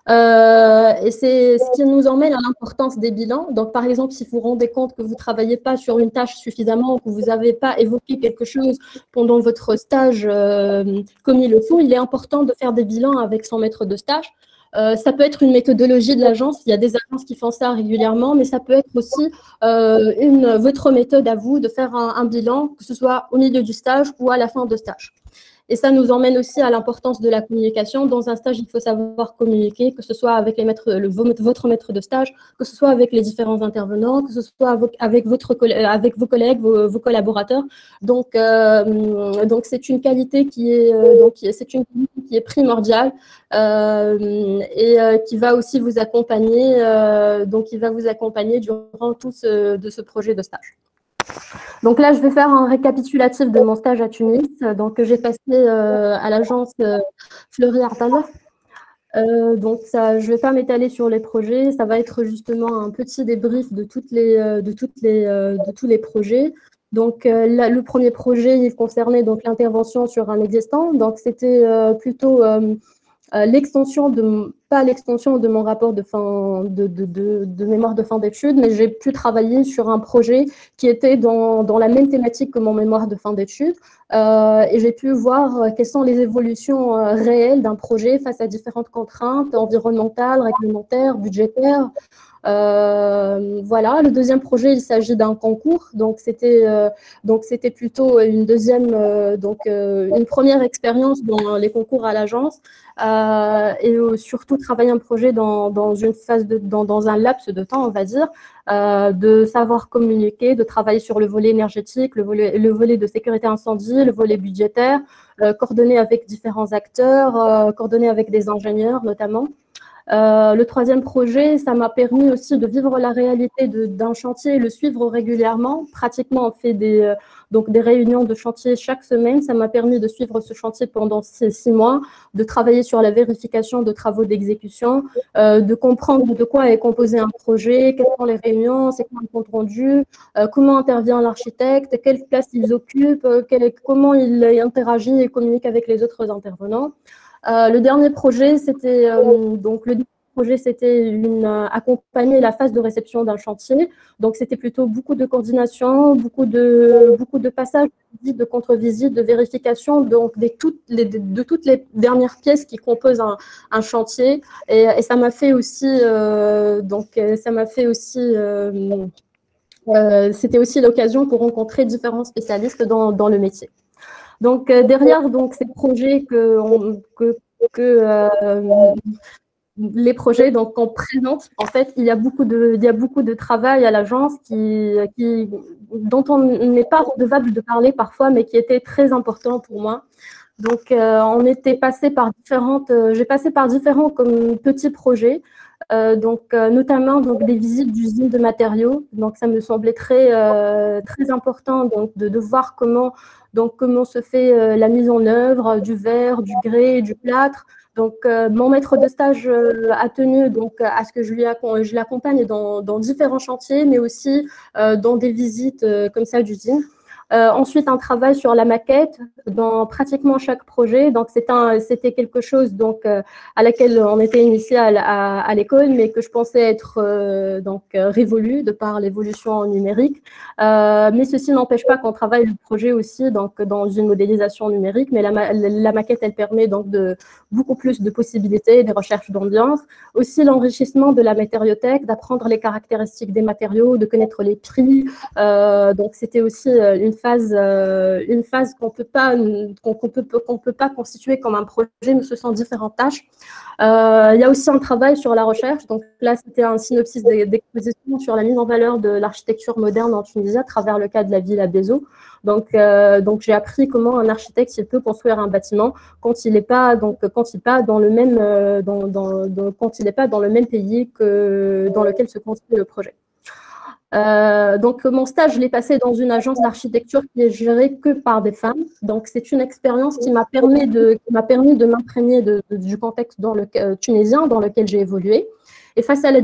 Euh, et c'est ce qui nous emmène à l'importance des bilans. Donc, par exemple, si vous vous rendez compte que vous ne travaillez pas sur une tâche suffisamment, que vous n'avez pas évoqué quelque chose pendant votre stage euh, comme il le faut, il est important de faire des bilans avec son maître de stage. Euh, ça peut être une méthodologie de l'agence. Il y a des agences qui font ça régulièrement, mais ça peut être aussi une, votre méthode à vous de faire un, un bilan, que ce soit au milieu du stage ou à la fin de stage. Et ça nous emmène aussi à l'importance de la communication. Dans un stage, il faut savoir communiquer, que ce soit avec le, votre maître de stage, que ce soit avec les différents intervenants, que ce soit avec, avec vos collègues, vos, collaborateurs. Donc, euh, donc c'est une qualité qui est, euh, donc, c'est une qui est primordiale euh, et qui va aussi vous accompagner, donc qui va vous accompagner durant tout ce, de ce projet de stage. Donc là, je vais faire un récapitulatif de mon stage à Tunis. Donc, j'ai passé euh, à l'agence euh, Fleury Artala. Euh, donc, ça, je ne vais pas m'étaler sur les projets. Ça va être justement un petit débrief de tous les projets. Donc, le premier projet, il concernait donc l'intervention sur un existant. Donc, c'était plutôt l'extension de pas l'extension de mon rapport de fin de, de, de, mémoire de fin d'études, mais j'ai pu travailler sur un projet qui était dans, dans, la même thématique que mon mémoire de fin d'études, euh, et j'ai pu voir quelles sont les évolutions euh, réelles d'un projet face à différentes contraintes environnementales, réglementaires, budgétaires. Euh, voilà, le deuxième projet, il s'agit d'un concours, donc c'était euh, plutôt une deuxième, euh, donc une première expérience dans les concours à l'agence et surtout travailler un projet dans, dans une phase de dans, dans, un laps de temps, on va dire, de savoir communiquer, de travailler sur le volet énergétique, le volet le volet de sécurité incendie, le volet budgétaire, coordonner avec différents acteurs, coordonner avec des ingénieurs notamment. Euh, le troisième projet, ça m'a permis aussi de vivre la réalité d'un chantier et le suivre régulièrement. Pratiquement, on fait des, euh, donc des réunions de chantier chaque semaine. Ça m'a permis de suivre ce chantier pendant six, mois, de travailler sur la vérification de travaux d'exécution, euh, de comprendre de quoi est composé un projet, quelles sont les réunions, c'est quoi un compte rendu, comment intervient l'architecte, quelle place il occupe, comment il interagit et communique avec les autres intervenants. Euh, le dernier projet, c'était euh, donc le projet, c'était euh, accompagner la phase de réception d'un chantier. Donc, c'était plutôt beaucoup de coordination, beaucoup de, beaucoup de passages, de contre-visite, de vérification, donc de, toutes les dernières pièces qui composent un, chantier. Et, ça m'a fait aussi, donc, ça m'a fait aussi, c'était aussi l'occasion pour rencontrer différents spécialistes dans le métier. Donc euh, derrière donc ces projets que, euh, les projets qu'on présente, en fait, il y a beaucoup de, il y a beaucoup de travail à l'agence qui, qui, dont on n'est pas redevable de parler parfois, mais qui était très important pour moi. Donc, euh, on était passé par différentes, j'ai passé par différents comme petits projets. Donc, notamment donc, des visites d'usines de matériaux. Donc, ça me semblait très, très important donc, de, de voir comment donc, comment se fait euh, la mise en œuvre du verre, du grès, du plâtre. Donc, euh, mon maître de stage euh, a tenu donc, à ce que je, lui je l'accompagne dans, dans, différents chantiers, mais aussi dans des visites comme ça d'usine. Euh, ensuite, un travail sur la maquette dans pratiquement chaque projet. Donc, c'était quelque chose donc, euh, à laquelle on était initié à, l'école, mais que je pensais être euh, donc, révolu de par l'évolution numérique. mais ceci n'empêche pas qu'on travaille le projet aussi donc, dans une modélisation numérique. Mais la, la, maquette, elle permet donc de beaucoup plus de possibilités, des recherches d'ambiance. Aussi, l'enrichissement de la matériothèque, d'apprendre les caractéristiques des matériaux, de connaître les prix. donc, c'était aussi une phase, euh, une phase qu'on peut pas, qu'on peut, peut pas constituer comme un projet, mais ce sont différentes tâches. Euh, il y a aussi un travail sur la recherche. Donc là, c'était un synopsis d'exposition sur la mise en valeur de l'architecture moderne en Tunisie à travers le cas de la ville à Bézo. Donc, euh, donc j'ai appris comment un architecte peut construire un bâtiment quand il n'est pas donc quand il pas dans le même dans, quand il pas dans le même pays que dans lequel se construit le projet. Euh, donc, mon stage, je l'ai passé dans une agence d'architecture qui est gérée que par des femmes. Donc, c'est une expérience qui m'a permis de, m'imprégner du contexte euh, tunisien dans lequel j'ai évolué. Et face à la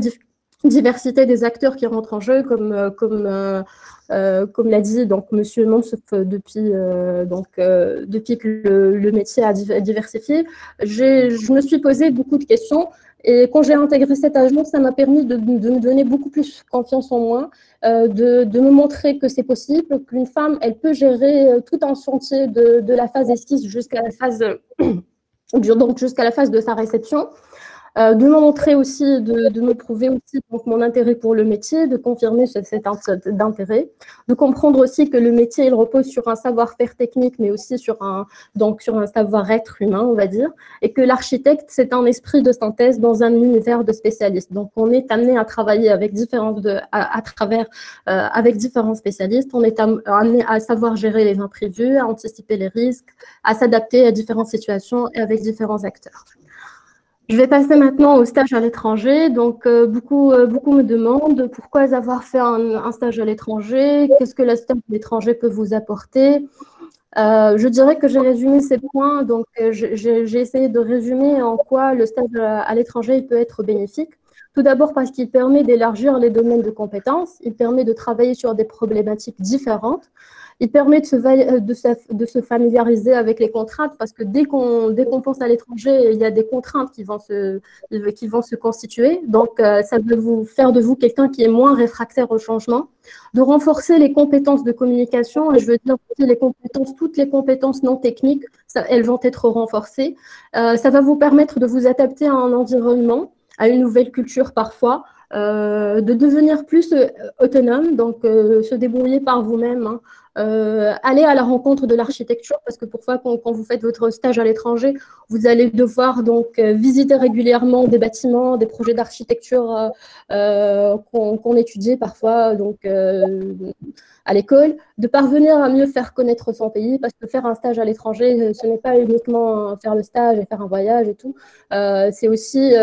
diversité des acteurs qui rentrent en jeu, comme, euh, comme, comme l'a dit donc Monsieur Monsef depuis, donc, depuis que le, le métier a diversifié, je me suis posé beaucoup de questions et quand j'ai intégré cette agence, ça m'a permis de, me donner beaucoup plus confiance en moi, euh, de, me montrer que c'est possible, qu'une femme, elle peut gérer euh, tout un chantier de, la phase esquisse jusqu'à la phase, donc jusqu'à la phase de sa réception. Euh, de me montrer aussi, de, me prouver aussi donc, mon intérêt pour le métier, de confirmer cet intérêt, de comprendre aussi que le métier il repose sur un savoir-faire technique, mais aussi sur un, donc, sur un savoir-être humain, on va dire, et que l'architecte, c'est un esprit de synthèse dans un univers de spécialistes. Donc, on est amené à travailler avec différents, de, à, travers, euh, avec différents spécialistes, on est amené à savoir gérer les imprévus, à anticiper les risques, à s'adapter à différentes situations et avec différents acteurs. Je vais passer maintenant au stage à l'étranger. Donc, euh, beaucoup, euh, beaucoup me demandent pourquoi avoir fait un, stage à l'étranger, qu'est-ce que le stage à l'étranger peut vous apporter? Euh, je dirais que j'ai résumé ces points. Donc, j'ai essayé de résumer en quoi le stage à l'étranger peut être bénéfique. Tout d'abord parce qu'il permet d'élargir les domaines de compétences, il permet de travailler sur des problématiques différentes. Il permet de se, euh, de, se, familiariser avec les contraintes parce que dès qu'on qu'on pense à l'étranger, il y a des contraintes qui vont se, qui vont se constituer. Donc, euh, ça va vous faire de vous quelqu'un qui est moins réfractaire au changement, de renforcer les compétences de communication. Et je veux dire les toutes les compétences non techniques, elles vont être renforcées. Euh, ça va vous permettre de vous adapter à un environnement, à une nouvelle culture parfois. de devenir plus autonome, donc se débrouiller par vous-même, hein, euh, allez à la rencontre de l'architecture parce que parfois quand, quand, vous faites votre stage à l'étranger, vous allez devoir donc euh, visiter régulièrement des bâtiments, des projets d'architecture euh, qu'on étudie parfois donc à l'école, de parvenir à mieux faire connaître son pays parce que faire un stage à l'étranger, ce n'est pas uniquement faire le stage et faire un voyage et tout, c'est aussi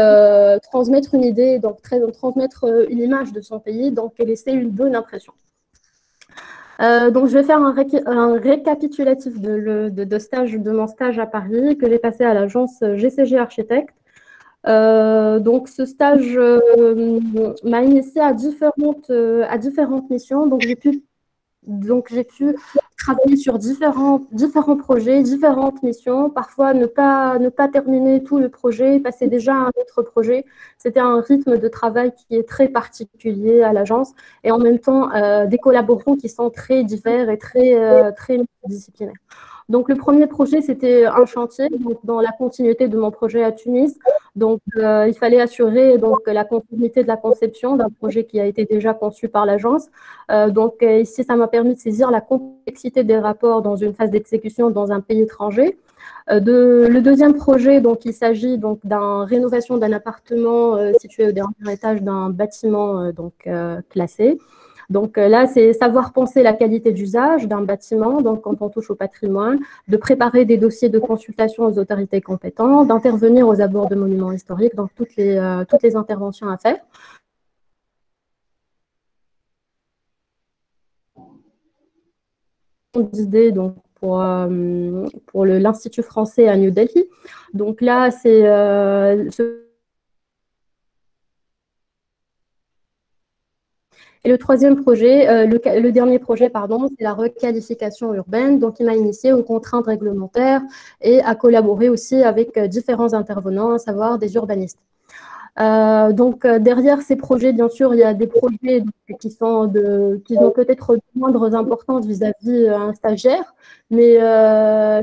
transmettre une idée, donc transmettre une image de son pays, donc laisser une bonne impression. Euh, donc, je vais faire un, récapitulatif de, stage, de mon stage à Paris que j'ai passé à l'agence GCG Architecte. Euh, donc, ce stage euh, m'a initié à différentes, à différentes missions. Donc, j'ai pu donc, j'ai pu travailler sur différents, différents projets, différentes missions, parfois ne pas, ne pas terminer tout le projet, passer déjà à un autre projet. C'était un rythme de travail qui est très particulier à l'agence et en même temps euh, des collaborateurs qui sont très divers et très, euh, très disciplinaires. Donc, le premier projet, c'était un chantier dans la continuité de mon projet à Tunis. Donc, euh, il fallait assurer donc, la continuité de la conception d'un projet qui a été déjà conçu par l'agence. Euh, donc, euh, ici, ça m'a permis de saisir la complexité des rapports dans une phase d'exécution dans un pays étranger. Le deuxième projet, donc, il s'agit donc d'une rénovation d'un appartement situé au dernier étage d'un bâtiment donc, classé. Donc euh, là, c'est savoir penser la qualité d'usage d'un bâtiment, donc quand on touche au patrimoine, de préparer des dossiers de consultation aux autorités compétentes, d'intervenir aux abords de monuments historiques, donc toutes les, euh, toutes les interventions à faire. d'idées donc pour, euh, pour l'Institut français à New Delhi. Donc là, c'est Et le troisième projet, euh, le, dernier projet, pardon, c'est la requalification urbaine. Donc, il m'a initié aux contraintes réglementaires et à collaborer aussi avec euh, différents intervenants, à savoir des urbanistes. Euh, donc derrière ces projets, bien sûr, il y a des projets qui sont de, qui ont peut-être de moindres importance vis-à-vis un stagiaire, mais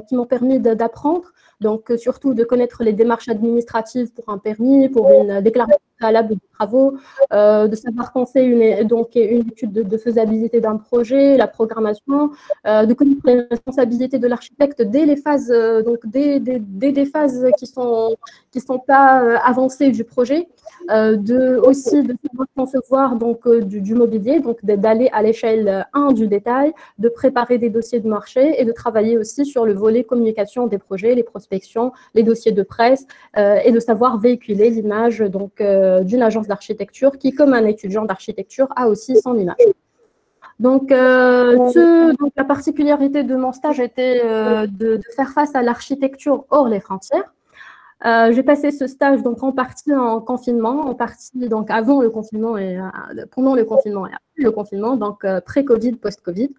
qui m'ont permis d'apprendre. Donc surtout de connaître les démarches administratives pour un permis, pour une déclaration préalable de travaux, euh, de savoir penser une, donc, une étude de, faisabilité d'un projet, la programmation, euh, de connaître les responsabilités de l'architecte dès les phases, euh, donc dès, des phases qui sont, qui sont pas avancées du projet, de, aussi de concevoir donc, du, du mobilier, donc d'aller à l'échelle 1 du détail, de préparer des dossiers de marché et de travailler aussi sur le volet communication des projets, les les dossiers de presse et de savoir véhiculer l'image donc d'une agence d'architecture qui, comme un étudiant d'architecture, a aussi son image. Donc, donc, la particularité de mon stage était de, faire face à l'architecture hors les frontières. Euh, j'ai passé ce stage donc en partie en confinement, en partie donc avant le confinement et euh, pendant le confinement et après le confinement, donc euh, pré-Covid, post-Covid.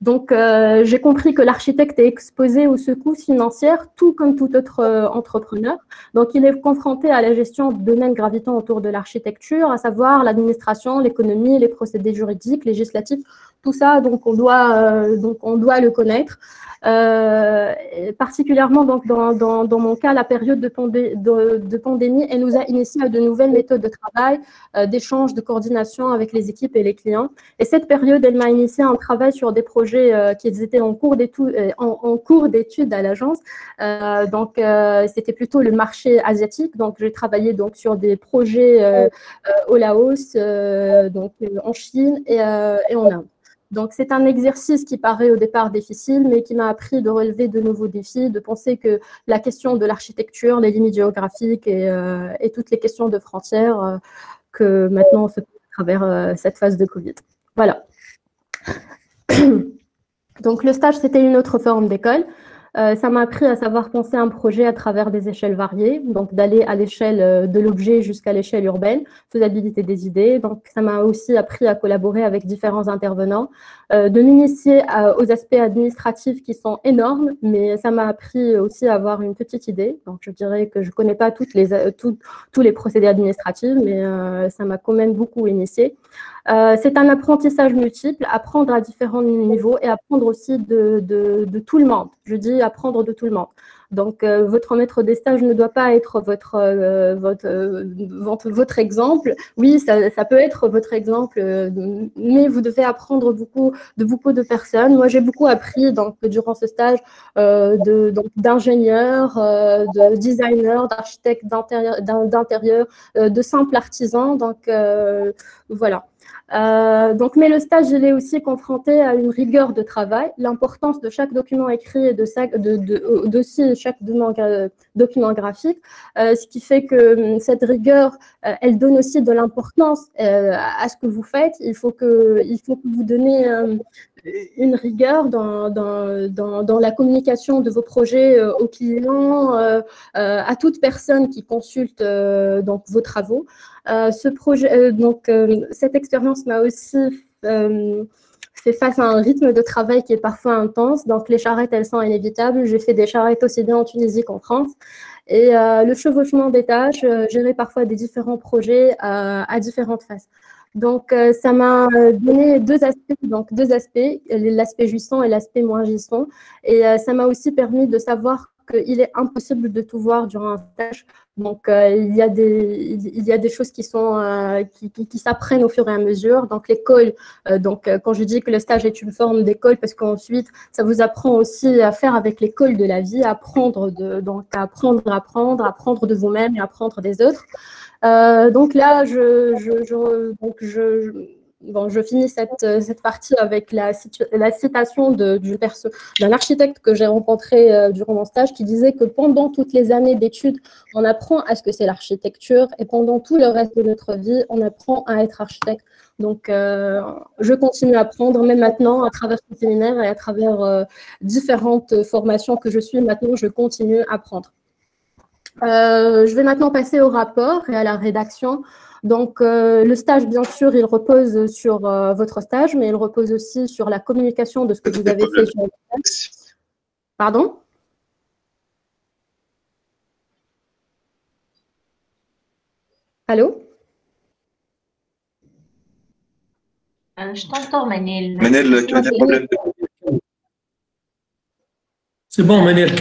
Donc j'ai compris que l'architecte est exposé aux secousses financières, tout comme tout autre entrepreneur. Donc il est confronté à la gestion de domaines gravitant autour de l'architecture, à savoir l'administration, l'économie, les procédés juridiques, législatifs, tout ça. Donc on doit donc on doit le connaître. Euh, particulièrement donc dans, dans, mon cas, la période de, pandémie, elle nous a initié à de nouvelles méthodes de travail, euh, d'échange, de coordination avec les équipes et les clients. Et cette période, elle m'a initié un travail sur des projets euh, qui étaient en cours d'études euh, d'études à l'agence. Euh, donc, c'était plutôt le marché asiatique. Donc, j'ai travaillé donc sur des projets au Laos, donc en Chine et, en Inde. Donc, c'est un exercice qui paraît au départ difficile, mais qui m'a appris de relever de nouveaux défis, de penser que la question de l'architecture, les limites géographiques et, toutes les questions de frontières, que maintenant on se à travers euh, cette phase de Covid. Voilà. Donc, le stage, c'était une autre forme d'école. Euh, ça m'a appris à savoir penser un projet à travers des échelles variées, donc d'aller à l'échelle euh, de l'objet jusqu'à l'échelle urbaine, faisabilité des idées. Donc, ça m'a aussi appris à collaborer avec différents intervenants, de m'initier aux aspects administratifs qui sont énormes, mais ça m'a appris aussi à avoir une petite idée. Donc, je dirais que je ne connais pas les, tout, tous les procédés administratifs, mais ça m'a quand même beaucoup initié. Euh, c'est un apprentissage multiple, apprendre à différents niveaux et apprendre aussi de, de, de tout le monde. Je dis apprendre de tout le monde. Donc, euh, votre maître des stages ne doit pas être votre, euh, votre, euh, votre, exemple. Oui, ça, ça, peut être votre exemple, euh, mais vous devez apprendre beaucoup de beaucoup de personnes. Moi, j'ai beaucoup appris donc, durant ce stage d'ingénieurs, de, designers, d'architectes d'intérieur, de simples artisans. Donc, voilà. Euh, donc, mais le stage, il est aussi confronté à une rigueur de travail, l'importance de chaque document écrit et de, de, aussi chaque document, graphique, euh, ce qui fait que hum, cette rigueur, euh, elle donne aussi de l'importance euh, à ce que vous faites. Il faut que, il faut que vous donnez hum, une rigueur dans, dans, dans, la communication de vos projets euh, aux clients, euh, à toute personne qui consulte donc vos travaux. Euh, ce projet, euh, donc, euh, cette expérience m'a aussi fait face à un rythme de travail qui est parfois intense. Donc, les charrettes, elles sont inévitables. J'ai fait des charrettes aussi bien en Tunisie qu'en France. Et le chevauchement des tâches, gérer parfois des différents projets à différentes phases. Donc, ça m'a donné deux aspects, donc deux aspects, l'aspect jouissant et l'aspect moins jouissant. Et ça m'a aussi permis de savoir qu'il est impossible de tout voir durant un stage. Donc, euh, il, y a des, il y a des choses qui sont euh, qui, qui, s'apprennent au fur et à mesure. Donc, l'école, euh, donc quand je dis que le stage est une forme d'école, parce qu'ensuite, ça vous apprend aussi à faire avec l'école de la vie, à apprendre de, donc à apprendre, apprendre, apprendre de vous-même et apprendre des autres. Donc là, je, finis cette, euh, cette partie avec la, citation d'un architecte que j'ai rencontré euh, durant mon stage qui disait que pendant toutes les années d'études, on apprend à ce que c'est l'architecture et pendant tout le reste de notre vie, on apprend à être architecte. Donc, euh, je continue à apprendre, même maintenant, à travers ce séminaire et à travers euh, différentes formations que je suis, maintenant, je continue à apprendre. Euh, je vais maintenant passer au rapport et à la rédaction. Donc, euh, le stage, bien sûr, il repose sur euh, votre stage, mais il repose aussi sur la communication de ce que vous avez fait sur le stage. Pardon? Allô? Euh, Je t'entends, Manel. Manel, tu as des problèmes de... C'est bon, Manel.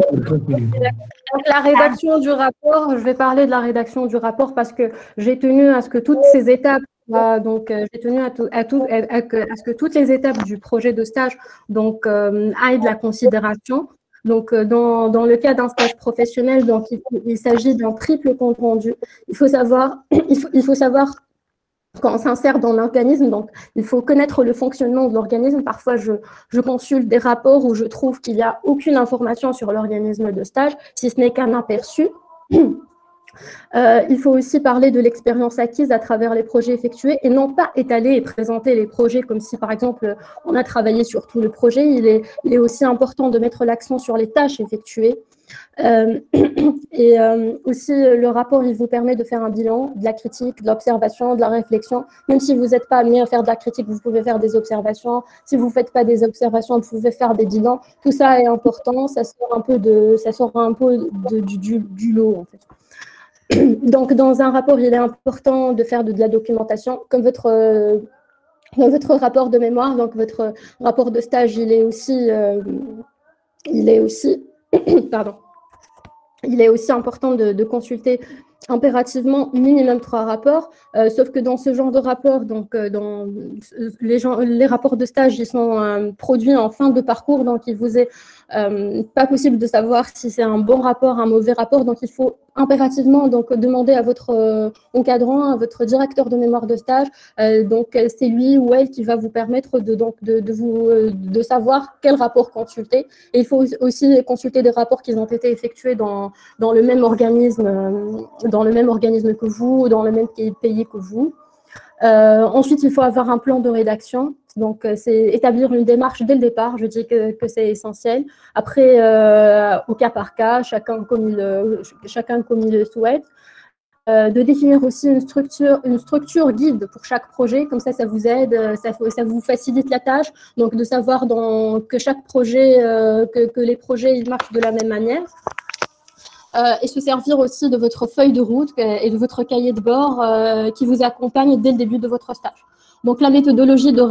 La rédaction du rapport, je vais parler de la rédaction du rapport parce que j'ai tenu à ce que toutes ces étapes euh, donc, euh, j'ai tenu à, tout, à, ce que toutes les étapes du projet de stage donc, euh, aillent de la considération. Donc, euh, dans, dans, le cas d'un stage professionnel, donc, il, il s'agit d'un triple compte rendu. Il faut savoir, il faut, il faut savoir quand on s'insère dans l'organisme, donc il faut connaître le fonctionnement de l'organisme. Parfois, je, je, consulte des rapports où je trouve qu'il n'y a aucune information sur l'organisme de stage, si ce n'est qu'un aperçu. Euh, il faut aussi parler de l'expérience acquise à travers les projets effectués et non pas étaler et présenter les projets comme si, par exemple, on a travaillé sur tout le projet. Il est, aussi important de mettre l'accent sur les tâches effectuées. Euh, et euh, aussi, le rapport, il vous permet de faire un bilan, de la critique, de l'observation, de la réflexion. Même si vous n'êtes pas amené à faire de la critique, vous pouvez faire des observations. Si vous ne faites pas des observations, vous pouvez faire des bilans. Tout ça est important. Ça sort un peu, de, ça sort un peu du, du, lot, en fait. Donc, dans un rapport, il est important de faire de, la documentation, comme votre, euh, votre rapport de mémoire, donc votre rapport de stage, il est aussi, euh, il est aussi, pardon, il est aussi important de, consulter impérativement minimum trois rapports, euh, sauf que dans ce genre de rapport, donc dans les, gens, les rapports de stage, ils sont produits en fin de parcours, donc il vous est euh, pas possible de savoir si c'est un bon rapport, un mauvais rapport, donc il faut impérativement donc demander à votre euh, encadrant, à votre directeur de mémoire de stage, euh, donc c'est lui ou elle qui va vous permettre de donc de vous de savoir quel rapport consulter. Et il faut aussi consulter des rapports qui ont été effectués dans dans le même organisme, dans le même organisme que vous, dans le même pays que vous. Euh, ensuite, il faut avoir un plan de rédaction. Donc, euh, c'est établir une démarche dès le départ. Je dis que, c'est essentiel. Après, euh, au cas par cas, chacun comme il, chacun comme il le souhaite. De définir aussi une structure, une structure guide pour chaque projet. Comme ça, ça vous aide, ça, ça vous facilite la tâche. Donc, de savoir que chaque projet, que, que les projets ils marchent de la même manière. Euh, et se servir aussi de votre feuille de route et de votre cahier de bord euh, qui vous accompagne dès le début de votre stage. Donc la méthodologie de,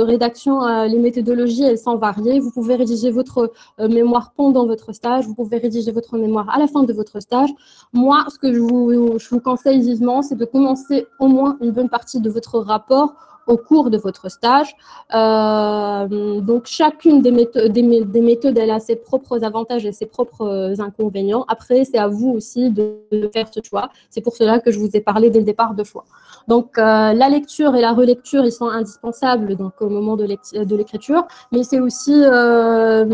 rédaction, euh, les méthodologies, elles sont variées. Vous pouvez rédiger votre mémoire pendant votre stage, vous pouvez rédiger votre mémoire à la fin de votre stage. Moi, ce que je vous conseille vivement, c'est de commencer au moins une bonne partie de votre rapport au cours de votre stage. Euh, donc, chacune des méthodes, des, elle a ses propres avantages et ses propres inconvénients. Après, c'est à vous aussi de, faire ce choix. C'est pour cela que je vous ai parlé dès le départ de choix. Donc, euh, la lecture et la relecture, ils sont indispensables donc, au moment de l'écriture, mais c'est aussi, euh,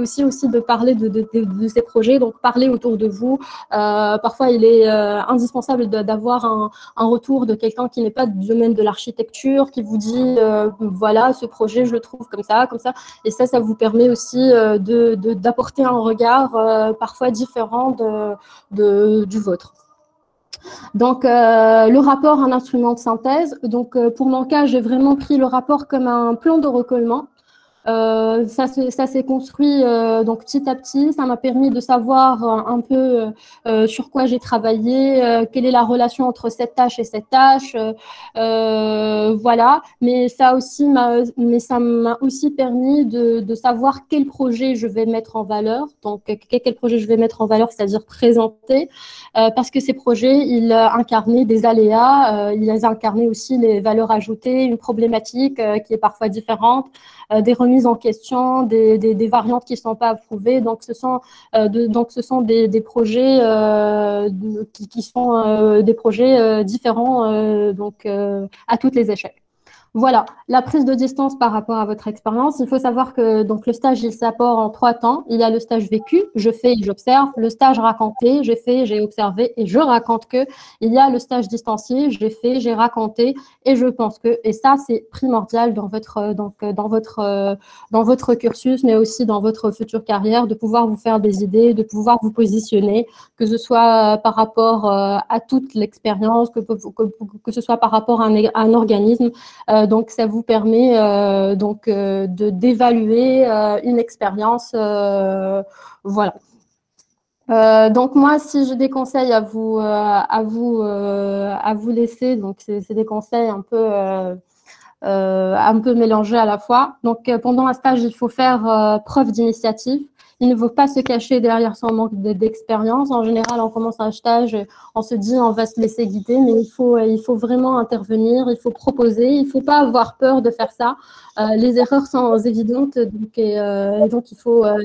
aussi, aussi de parler de, de, ces projets, donc parler autour de vous. Parfois, il est indispensable d'avoir un, un, retour de quelqu'un qui n'est pas du de l'architecture, qui vous dit, euh, voilà, ce projet, je le trouve comme ça, comme ça. Et ça, ça vous permet aussi d'apporter un regard parfois différent de, du vôtre. Donc, euh, le rapport, un instrument de synthèse. Donc, euh, pour mon cas, j'ai vraiment pris le rapport comme un plan de recollement. Euh, ça, s'est construit euh, donc petit à petit. Ça m'a permis de savoir euh, un peu sur quoi j'ai travaillé, quelle est la relation entre cette tâche et cette tâche, voilà. Mais ça aussi, mais ça m'a aussi permis de, savoir quel projet je vais mettre en valeur. Donc quel, projet je vais mettre en valeur, c'est-à-dire présenter, parce que ces projets, ils incarnaient des aléas, ils incarnaient aussi les valeurs ajoutées, une problématique qui est parfois différente. Euh, des remises en question, des, des, variantes qui ne sont pas approuvées. Donc, ce sont, euh, donc, ce sont des, des projets euh, qui, qui, sont des projets différents donc, à toutes les échelles. Voilà, la prise de distance par rapport à votre expérience. Il faut savoir que donc le stage, il s'apporte en trois temps. Il y a le stage vécu, je fais et j'observe. Le stage raconté, j'ai fait, j'ai observé et je raconte que. Il y a le stage distancié, j'ai fait, j'ai raconté et je pense que. Et ça, c'est primordial dans votre, donc, dans, votre, dans votre cursus, mais aussi dans votre future carrière, de pouvoir vous faire des idées, de pouvoir vous positionner, que ce soit par rapport à toute l'expérience, que, que, que, ce soit par rapport à un, à un organisme. Euh, donc, ça vous permet euh, donc euh, de d'évaluer euh, une expérience. voilà. donc moi, si j'ai des conseils à vous à vous à vous laisser, donc c'est des conseils un peu un peu mélangés à la fois. Donc pendant un stage, il faut faire preuve d'initiative. Il ne faut pas se cacher derrière son manque d'expérience. En général, on commence un stage, on se dit on va se laisser guider, mais il faut, il faut vraiment intervenir, il faut proposer, il ne faut pas avoir peur de faire ça. Euh, les erreurs sont évidentes, donc, et, euh, donc il faut, euh,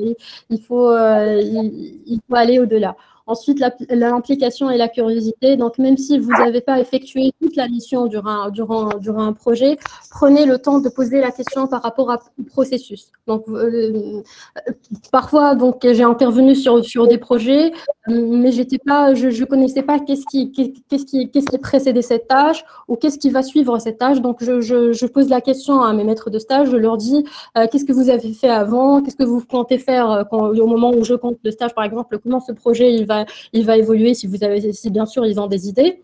il, faut, il, il, faut aller au-delà. Ensuite, l'implication et la curiosité. Donc, même si vous n'avez pas effectué toute la mission durant, durant, durant un projet, prenez le temps de poser la question par rapport au processus. Donc, euh, parfois, donc, j'ai intervenu sur, sur des projets, mais j'étais pas, je ne connaissais pas qu'est-ce qui, qu'est-ce qui, qu'est-ce qui précédait cette tâche ou qu'est-ce qui va suivre cette tâche. Donc, je, je, pose la question à mes maîtres de stage, je leur dis euh, qu'est-ce que vous avez fait avant, qu'est-ce que vous comptez faire euh, au moment où je compte le stage, par exemple, comment ce projet il va, il va évoluer si vous avez, si bien sûr ils ont des idées.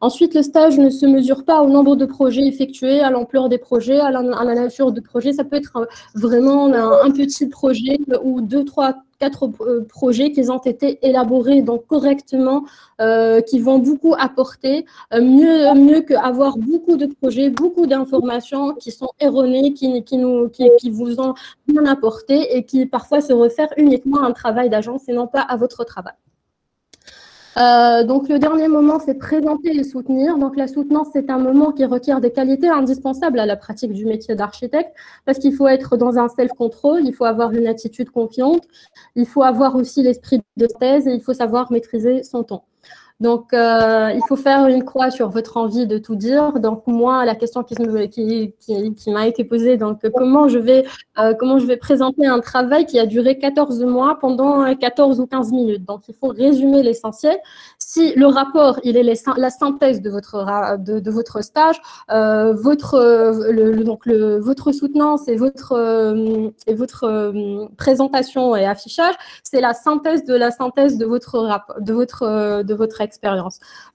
Ensuite, le stage ne se mesure pas au nombre de projets effectués, à l'ampleur des projets, à la, nature de projet. Ça peut être vraiment un, petit projet ou deux, trois, quatre euh, projets qui ont été élaborés donc correctement, euh, qui vont beaucoup apporter, euh, mieux, qu'avoir beaucoup de projets, beaucoup d'informations qui sont erronées, qui, nous, qui vous ont bien apporté et qui parfois se réfèrent uniquement à un travail d'agence et non pas à votre travail. Euh, donc le dernier moment, c'est présenter et soutenir. Donc la soutenance, c'est un moment qui requiert des qualités indispensables à la pratique du métier d'architecte, parce qu'il faut être dans un self-control, il faut avoir une attitude confiante, il faut avoir aussi l'esprit de thèse et il faut savoir maîtriser son temps. Donc, euh, il faut faire une croix sur votre envie de tout dire. Donc, moi, la question qui, m'a été posée, donc comment je, vais, euh, comment je vais présenter un travail qui a duré 14 mois pendant 14 ou 15 minutes? Donc, il faut résumer l'essentiel. Si le rapport, il est la synthèse de votre, de, votre stage, euh, votre, donc votre soutenance et votre, euh, et votre euh, présentation et affichage, c'est la synthèse de la synthèse de votre, de votre, de votre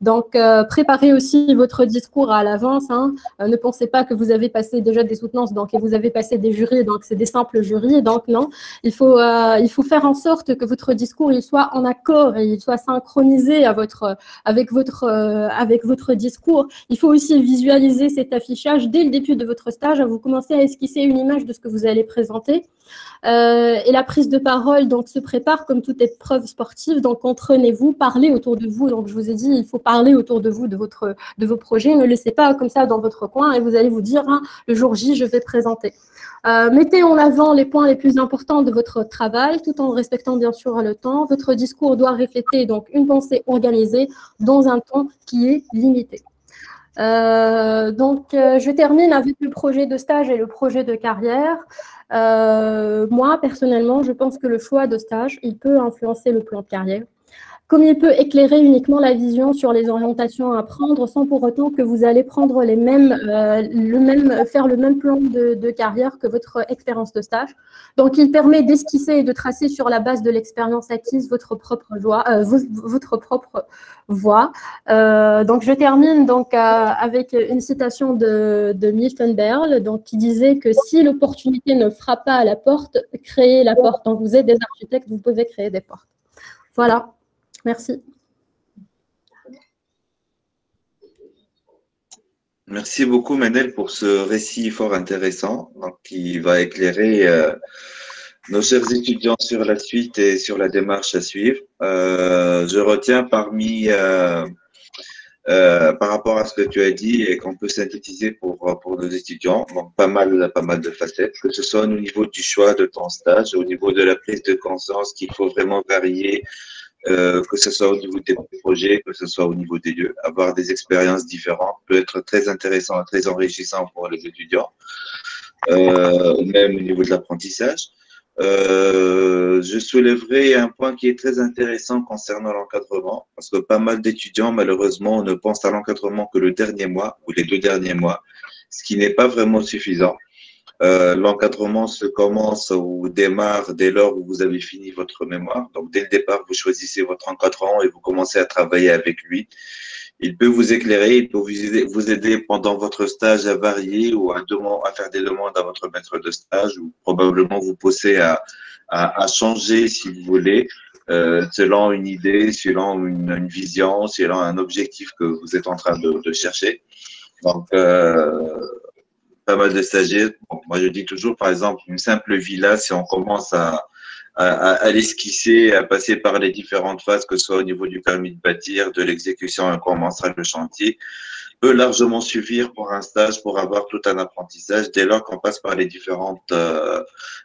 Donc, euh, préparez aussi votre discours à l'avance. Hein. Euh, ne pensez pas que vous avez passé déjà des soutenances donc, et vous avez passé des jurys, donc c'est des simples jurys. Donc, non, il faut, euh, il faut faire en sorte que votre discours il soit en accord et il soit synchronisé à votre, avec, votre, avec votre discours. Il faut aussi visualiser cet affichage dès le début de votre stage. Vous commencez à esquisser une image de ce que vous allez présenter. Et la prise de parole donc, se prépare comme toute épreuve sportive. Donc, entraînez-vous, parlez autour de vous donc, je vous ai dit, il faut parler autour de vous, de, votre, de vos projets. Ne laissez pas comme ça dans votre coin et vous allez vous dire, hein, le jour J, je vais présenter. Euh, mettez en avant les points les plus importants de votre travail, tout en respectant bien sûr le temps. Votre discours doit refléter donc une pensée organisée dans un temps qui est limité. Euh, donc, euh, je termine avec le projet de stage et le projet de carrière. moi, personnellement, je pense que le choix de stage, il peut influencer le plan de carrière comme il peut éclairer uniquement la vision sur les orientations à prendre sans pour autant que vous allez prendre les mêmes, euh, le même, faire le même plan de, carrière que votre expérience de stage. Donc, il permet d'esquisser et de tracer sur la base de l'expérience acquise votre propre voie. Euh, votre propre voie. Euh, donc, je termine donc avec une citation de, Milton Berle, donc qui disait que si l'opportunité ne frappe pas à la porte, créez la porte. Donc, vous êtes des architectes, vous pouvez créer des portes. Voilà. Merci. Merci beaucoup, Manel, pour ce récit fort intéressant qui va éclairer euh, nos chers étudiants sur la suite et sur la démarche à suivre. Euh, je retiens parmi, euh, par rapport à ce que tu as dit et qu'on peut synthétiser pour, pour nos étudiants, donc pas mal, pas mal de facettes, que ce soit au niveau du choix de ton stage, au niveau de la prise de conscience qu'il faut vraiment varier euh, que ce soit au niveau des projets, que ce soit au niveau des lieux. Avoir des expériences différentes peut être très intéressant, très enrichissant pour les étudiants, euh, même au niveau de l'apprentissage. Euh, je soulèverai un point qui est très intéressant concernant l'encadrement, parce que pas mal d'étudiants, malheureusement, ne pensent à l'encadrement que le dernier mois ou les deux derniers mois, ce qui n'est pas vraiment suffisant. Euh, l'encadrement se commence ou démarre dès lors où vous avez fini votre mémoire. Donc, dès le départ, vous choisissez votre encadrant et vous commencez à travailler avec lui. Il peut vous éclairer, il peut vous aider, pendant votre stage à varier ou à, à, faire des demandes à votre maître de stage ou probablement vous pousser à, à, à changer si vous voulez, euh, selon une idée, selon une, une, vision, selon un objectif que vous êtes en train de, de chercher. Donc, euh, pas mal de stagiaires. moi, je dis toujours, par exemple, une simple villa, si on commence à, à, l'esquisser, à passer par les différentes phases, que ce soit au niveau du permis de bâtir, de l'exécution, on commencera le chantier, peut largement suffire pour un stage, pour avoir tout un apprentissage, dès lors qu'on passe par les différentes, euh,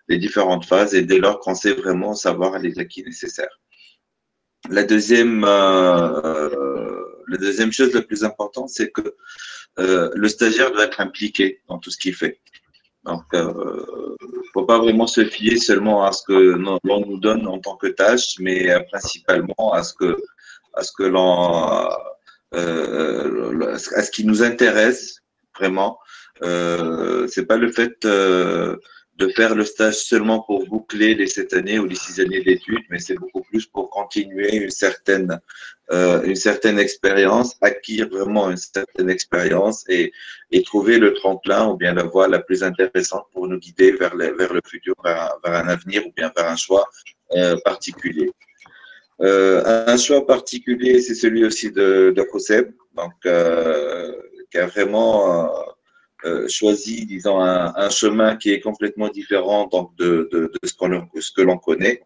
les différentes phases et dès lors qu'on sait vraiment savoir les acquis nécessaires. la deuxième, euh, la deuxième chose la plus importante, c'est que euh, le stagiaire doit être impliqué dans tout ce qu'il fait. Donc, il euh, ne faut pas vraiment se fier seulement à ce que l'on nous donne en tant que tâche, mais principalement à ce que, à ce que l'on, à ce qui nous intéresse vraiment. Euh, c'est pas le fait de faire le stage seulement pour boucler les sept années ou les six années d'études, mais c'est beaucoup plus pour continuer une certaine, euh, une certaine expérience, acquérir vraiment une certaine expérience et, et trouver le tremplin ou bien la voie la plus intéressante pour nous guider vers, le, vers le futur, vers, vers, un avenir ou bien vers un choix euh, particulier. Euh, un choix particulier, c'est celui aussi de, de donc, euh, qui a vraiment euh, choisi, disons, un, chemin qui est complètement différent donc, de, de, ce, que l'on connaît.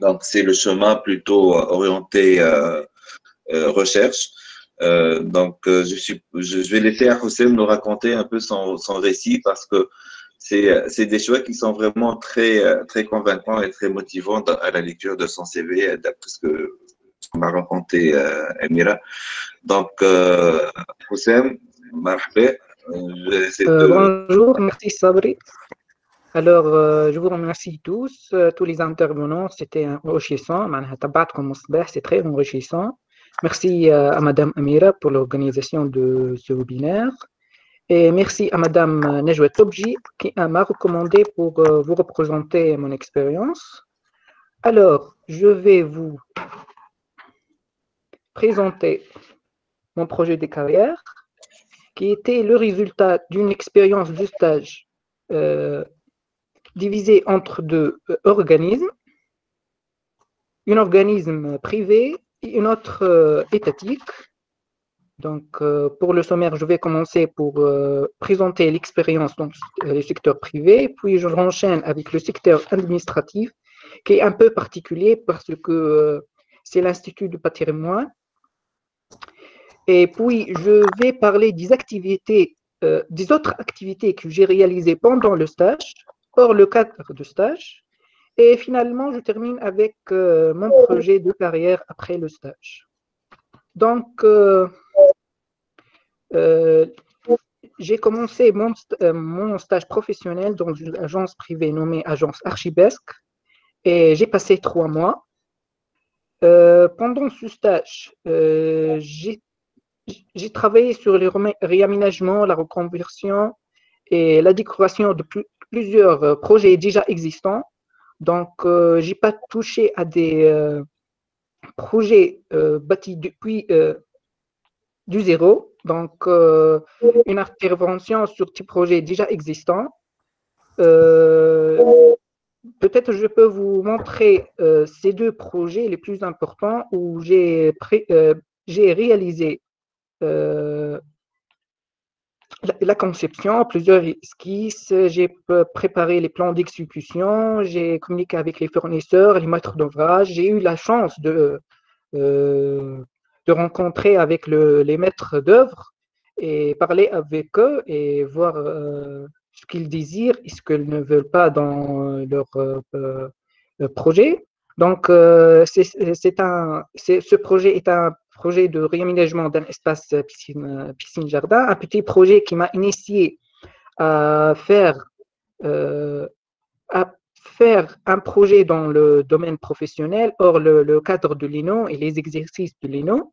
Donc, c'est le chemin plutôt orienté euh, euh, recherche. Donc, je, suis, je, vais laisser Hossein nous raconter un peu son, son récit parce que c'est des choix qui sont vraiment très, très convaincants et très motivants à la lecture de son CV, d'après ce que m'a raconté Emira. Donc, Hossein, marhaba. Euh, bonjour, merci Sabri. Alors, euh, je vous remercie tous, euh, tous les intervenants, c'était enrichissant. C'est très enrichissant. Merci à Madame Amira pour l'organisation de ce webinaire. Et merci à Madame Nejwa Tobji qui m'a recommandé pour vous représenter mon expérience. Alors, je vais vous présenter mon projet de carrière qui était le résultat d'une expérience de stage euh, divisée entre deux euh, organismes, un organisme privé et un autre euh, étatique. Donc, pour le sommaire, je vais commencer pour présenter l'expérience dans le secteur privé, puis je renchaîne avec le secteur administratif, qui est un peu particulier parce que c'est l'Institut du patrimoine et puis, je vais parler des activités, euh, des autres activités que j'ai réalisées pendant le stage, hors le cadre de stage. Et finalement, je termine avec euh, mon projet de carrière après le stage. Donc, euh, j'ai commencé mon, mon, stage professionnel dans une agence privée nommée Agence Archibesque et j'ai passé trois mois. Pendant ce stage, j'ai j'ai travaillé sur le réaménagement, la reconversion et la décoration de plus, plusieurs euh, projets déjà existants. Donc, euh, je n'ai pas touché à des euh, projets bâtis depuis du zéro. Donc, une intervention sur des projets déjà existants. Peut-être je peux vous montrer ces deux projets les plus importants où j'ai réalisé la, la, conception, plusieurs esquisses, j'ai préparé les plans d'exécution, j'ai communiqué avec les fournisseurs, les maîtres d'ouvrage, j'ai eu la chance de, euh, de rencontrer avec le, les maîtres d'œuvre et parler avec eux et voir euh, ce qu'ils désirent et ce qu'ils ne veulent pas dans leur euh, projet. Donc, euh, un, ce projet est un projet de réaménagement d'un espace piscine-jardin, piscine un petit projet qui m'a initié à faire, euh, à faire un projet dans le domaine professionnel, hors le, cadre de l'ENO et les exercices de l'ENO.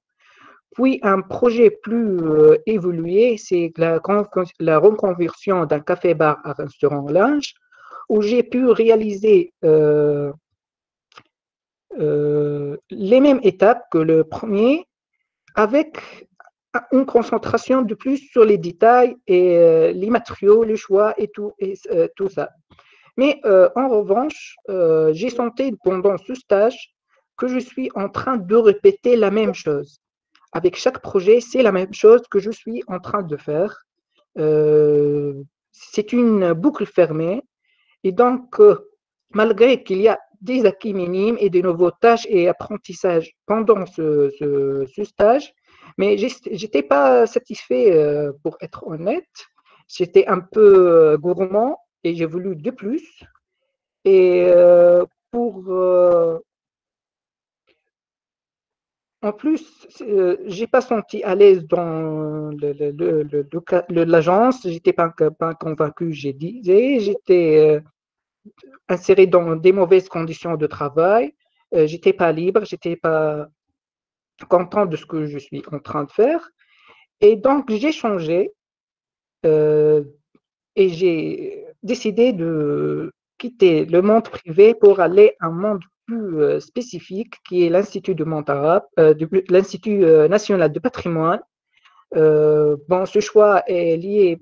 Puis un projet plus euh, évolué, c'est la, la, reconversion d'un café-bar à restaurant-linge, où j'ai pu réaliser euh, euh, les mêmes étapes que le premier, avec une concentration de plus sur les détails et euh, les matériaux, les choix et tout, euh, ça. Mais euh, en revanche, j'ai senti pendant ce stage que je suis en train de répéter la même chose. Avec chaque projet, c'est la même chose que je suis en train de faire. C'est une boucle fermée. Et donc, malgré qu'il y a des acquis minimes et de nouveaux tâches et apprentissages pendant ce, stage. Mais j'étais pas satisfait euh, pour être honnête. J'étais un peu euh, gourmand et j'ai voulu de plus. Et euh, pour en plus, euh, j'ai pas senti à l'aise dans le, le, le, l'agence, j'étais pas, pas convaincu, j'ai dit, j'étais inséré dans des mauvaises conditions de travail, euh, j'étais pas libre, j'étais pas content de ce que je suis en train de faire, et donc j'ai changé euh, et j'ai décidé de quitter le monde privé pour aller à un monde plus euh, spécifique qui est l'Institut du monde arabe, de- l'Institut national de patrimoine. Bon, ce choix est lié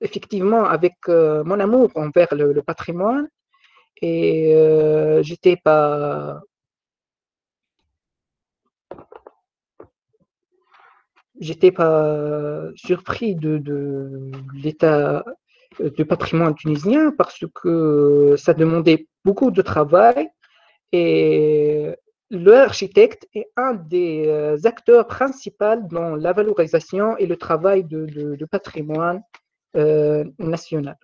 effectivement avec euh, mon amour envers le, patrimoine. Et euh, j'étais pas j'étais pas surpris de, de l'état du patrimoine tunisien parce que ça demandait beaucoup de travail. Et l'architecte est un des euh, acteurs principaux dans la valorisation et le travail de- de patrimoine euh, national.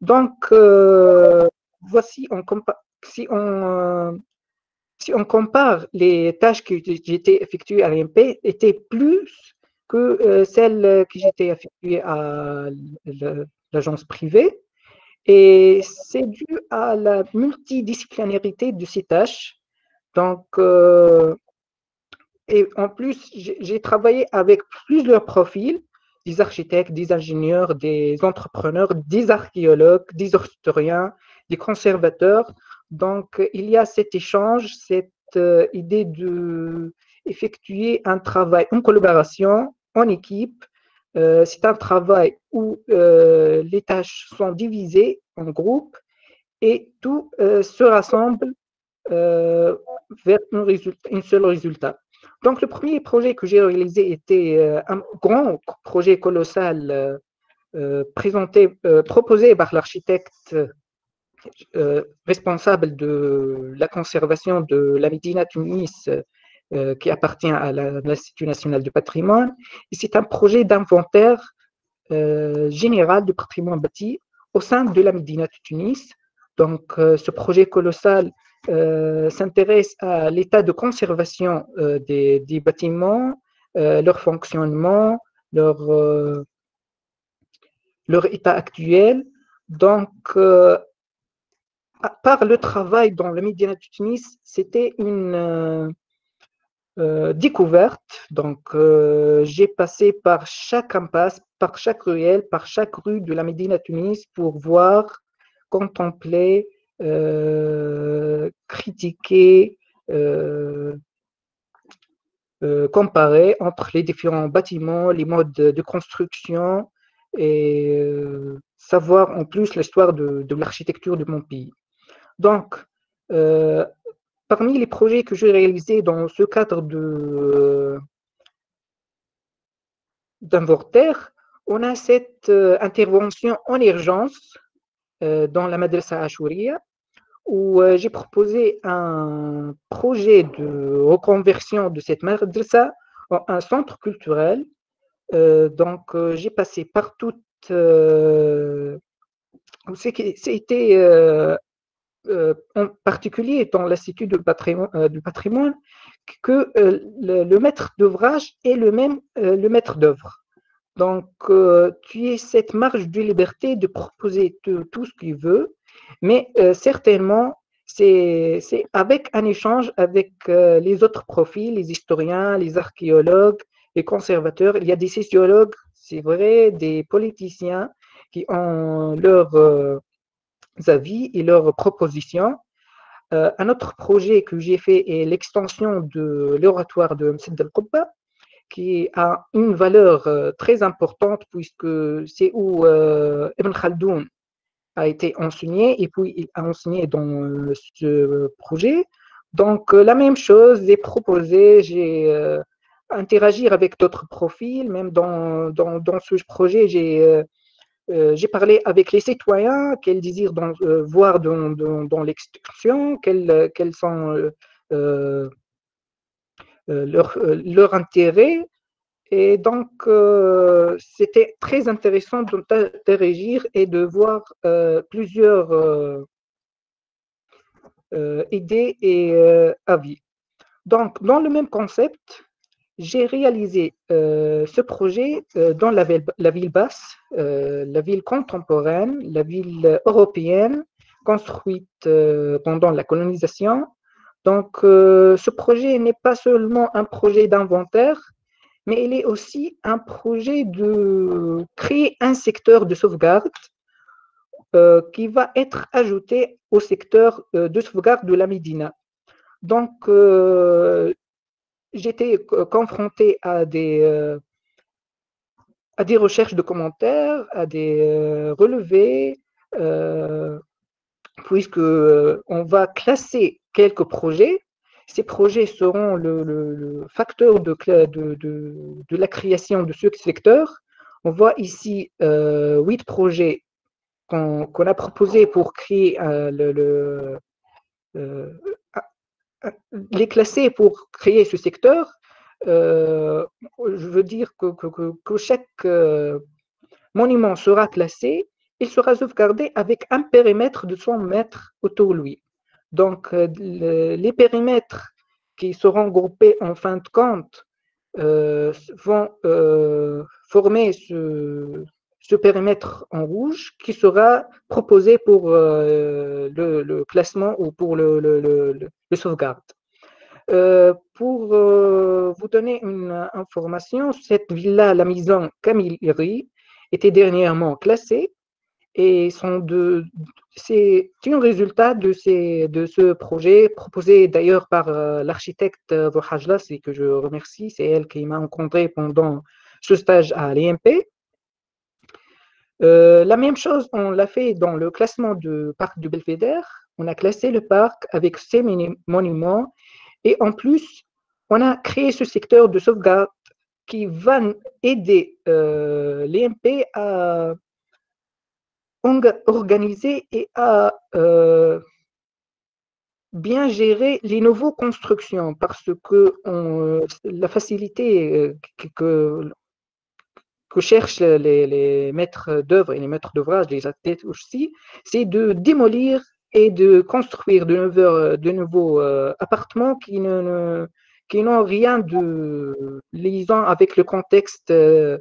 Donc, euh, voici, si, on, euh, si on compare les tâches que j'étais effectuées à l'IMP, étaient plus que celles que j'étais effectuées à l'agence privée. Et c'est dû à la multidisciplinarité de ces tâches. Donc, et en plus, j'ai travaillé avec plusieurs profils, des architectes, des ingénieurs, des entrepreneurs, des archéologues, des historiens, des conservateurs. Donc, il y a cet échange, cette euh, idée de un travail en collaboration, en équipe. Euh, c'est un travail où euh, les tâches sont divisées en groupes et tout se rassemble vers un seul résultat. Donc, le premier projet que j'ai réalisé était euh, un grand projet colossal euh, euh, présenté, proposé par l'architecte responsable de la conservation de la Médina Tunis, qui appartient à l'Institut national du patrimoine. C'est un projet d'inventaire général du patrimoine bâti au sein de la Médina de Tunis. Donc, ce projet colossal s'intéresse à l'état de conservation euh, des, bâtiments, euh, leur fonctionnement, leur, euh, état actuel. Donc, euh, par le travail dans le Médina de Tunis, c'était une euh, euh, découverte. Donc, euh, j'ai passé par chaque impasse, par chaque ruelle, par chaque rue de la Médina de Tunis pour voir, contempler, euh, critiquer, euh, euh, comparer entre les différents bâtiments, les modes de, construction et euh, savoir en plus l'histoire de, l'architecture de mon pays. Donc, euh, parmi les projets que j'ai réalisés dans ce cadre de d'inventaire, on a cette euh, intervention en urgence euh, dans la Madrasa Ashouria où euh, j'ai proposé un projet de reconversion de cette madrasa en un centre culturel. Euh, donc, euh, j'ai passé par toute. Euh, C'était en particulier dans l'Institut du patrimoine, que le, maître d'ouvrage est le même le maître d'œuvre. Donc, tu as cette marge de liberté de proposer tout ce qu'il veut, mais euh, certainement, c'est avec un échange avec euh, les autres profils, les historiens, les archéologues, les conservateurs. Il y a des sociologues, c'est vrai, des politiciens qui ont leurs euh, avis et leurs propositions. Un autre projet que j'ai fait est l'extension de l'oratoire de Msed al-Qubba, qui a une valeur très importante puisque c'est où Ibn Khaldoun a été enseigné et puis il a enseigné dans euh, ce projet. Donc la même chose, j'ai proposé, j'ai interagi avec d'autres profils, même dans, dans, dans ce projet, j'ai euh, j'ai parlé avec les citoyens, quels désirent dans, euh, voir dans, dans, l'extension, quels, quels sont euh, leurs leur intérêts. Et donc, c'était très intéressant d'interagir et de voir plusieurs idées et avis. Donc, dans le même concept, j'ai réalisé euh, ce projet euh, dans la ville, basse, euh, la ville contemporaine, la ville européenne, construite euh, pendant la colonisation. Donc, euh, ce projet n'est pas seulement un projet d'inventaire, mais il est aussi un projet de créer un secteur de sauvegarde euh, qui va être ajouté au secteur euh, de sauvegarde de la Médina. Donc, euh, j'étais co- confronté à des, à des recherches de commentaires, à des relevés, puisque on va classer quelques projets. Ces projets seront le, facteur de, la création de ce secteur. On voit ici euh, huit projets qu'on a proposés pour créer euh, euh, euh, les classer pour créer ce secteur. Je veux dire que, que- que- que chaque monument sera classé, il sera sauvegardé avec un périmètre de 100 mètres autour de lui. Donc, euh, le- les périmètres qui seront groupés en fin de compte euh, vont euh, former ce, périmètre en rouge qui sera proposé pour le, classement ou pour le, sauvegarde. Pour vous donner une information, cette villa, la maison Camillerie, était dernièrement classée et sont de, c'est un résultat de, ce projet proposé d'ailleurs par euh, l'architecte euh, Vohajlas et que je remercie. C'est elle qui m'a rencontré pendant ce stage à l'EMP. Euh, la même chose, on l'a fait dans le classement du parc du Belvédère. On a classé le parc avec ses monuments et en plus, on a créé ce secteur de sauvegarde qui va aider euh, l'EMP à organiser et à euh, bien gérer les nouvelles constructions parce que la facilité euh, que, que- cherchent les, les maîtres d'œuvre et les maîtres d'ouvrage, les architectes aussi, c'est de démolir et de construire de nouveaux, de nouveaux euh, appartements qui ne- qui n'ont rien de liaison avec le contexte euh,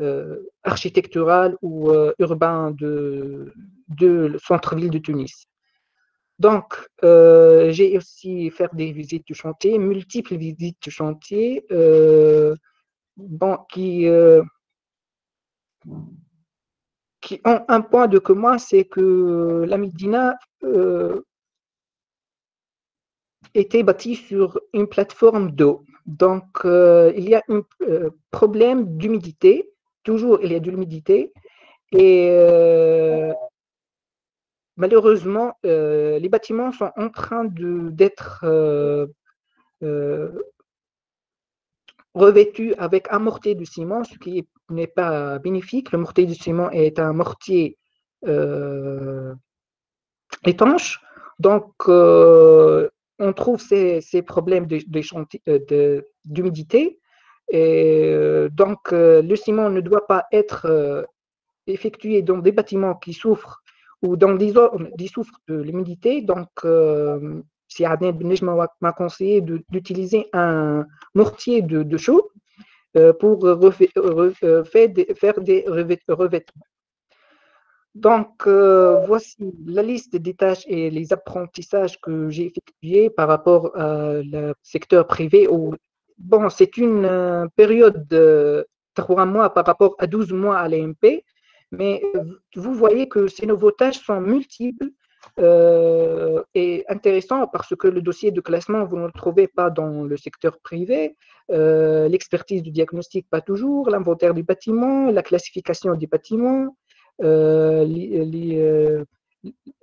euh, architectural ou euh, urbain de, de centre-ville de Tunis. Donc, j'ai aussi fait des visites du chantier, multiples visites du chantier, qui, ont un point de commun, c'est que la Médina était bâtie sur une plateforme d'eau. Donc, euh, il y a un euh, problème d'humidité. Toujours, il y a de l'humidité. Et euh, malheureusement, les bâtiments sont en train d'être revêtus avec un mortier de ciment, ce qui n'est pas bénéfique. Le mortier de ciment est un mortier étanche. Donc, on trouve ces, problèmes de- de euh, de- d'humidité. Et euh, donc, euh, le ciment ne doit pas être effectué dans des bâtiments qui souffrent ou dans des zones qui souffrent de l'humidité. Donc, si Adnan Ben Nejma m'a- conseillé de- d'utiliser un mortier de, de chaux pour faire des, revêtements. Donc, euh, voici la liste des tâches et les apprentissages que j'ai effectués par rapport au secteur privé. Bon, c'est une euh, période de trois mois par rapport à 12 mois à l'EMP, mais euh, vous voyez que ces nouveaux tâches sont multiples et intéressants parce que le dossier de classement, vous ne le trouvez pas dans le secteur privé, l'expertise du diagnostic, pas toujours, l'inventaire du bâtiment, la classification des bâtiments, les, euh,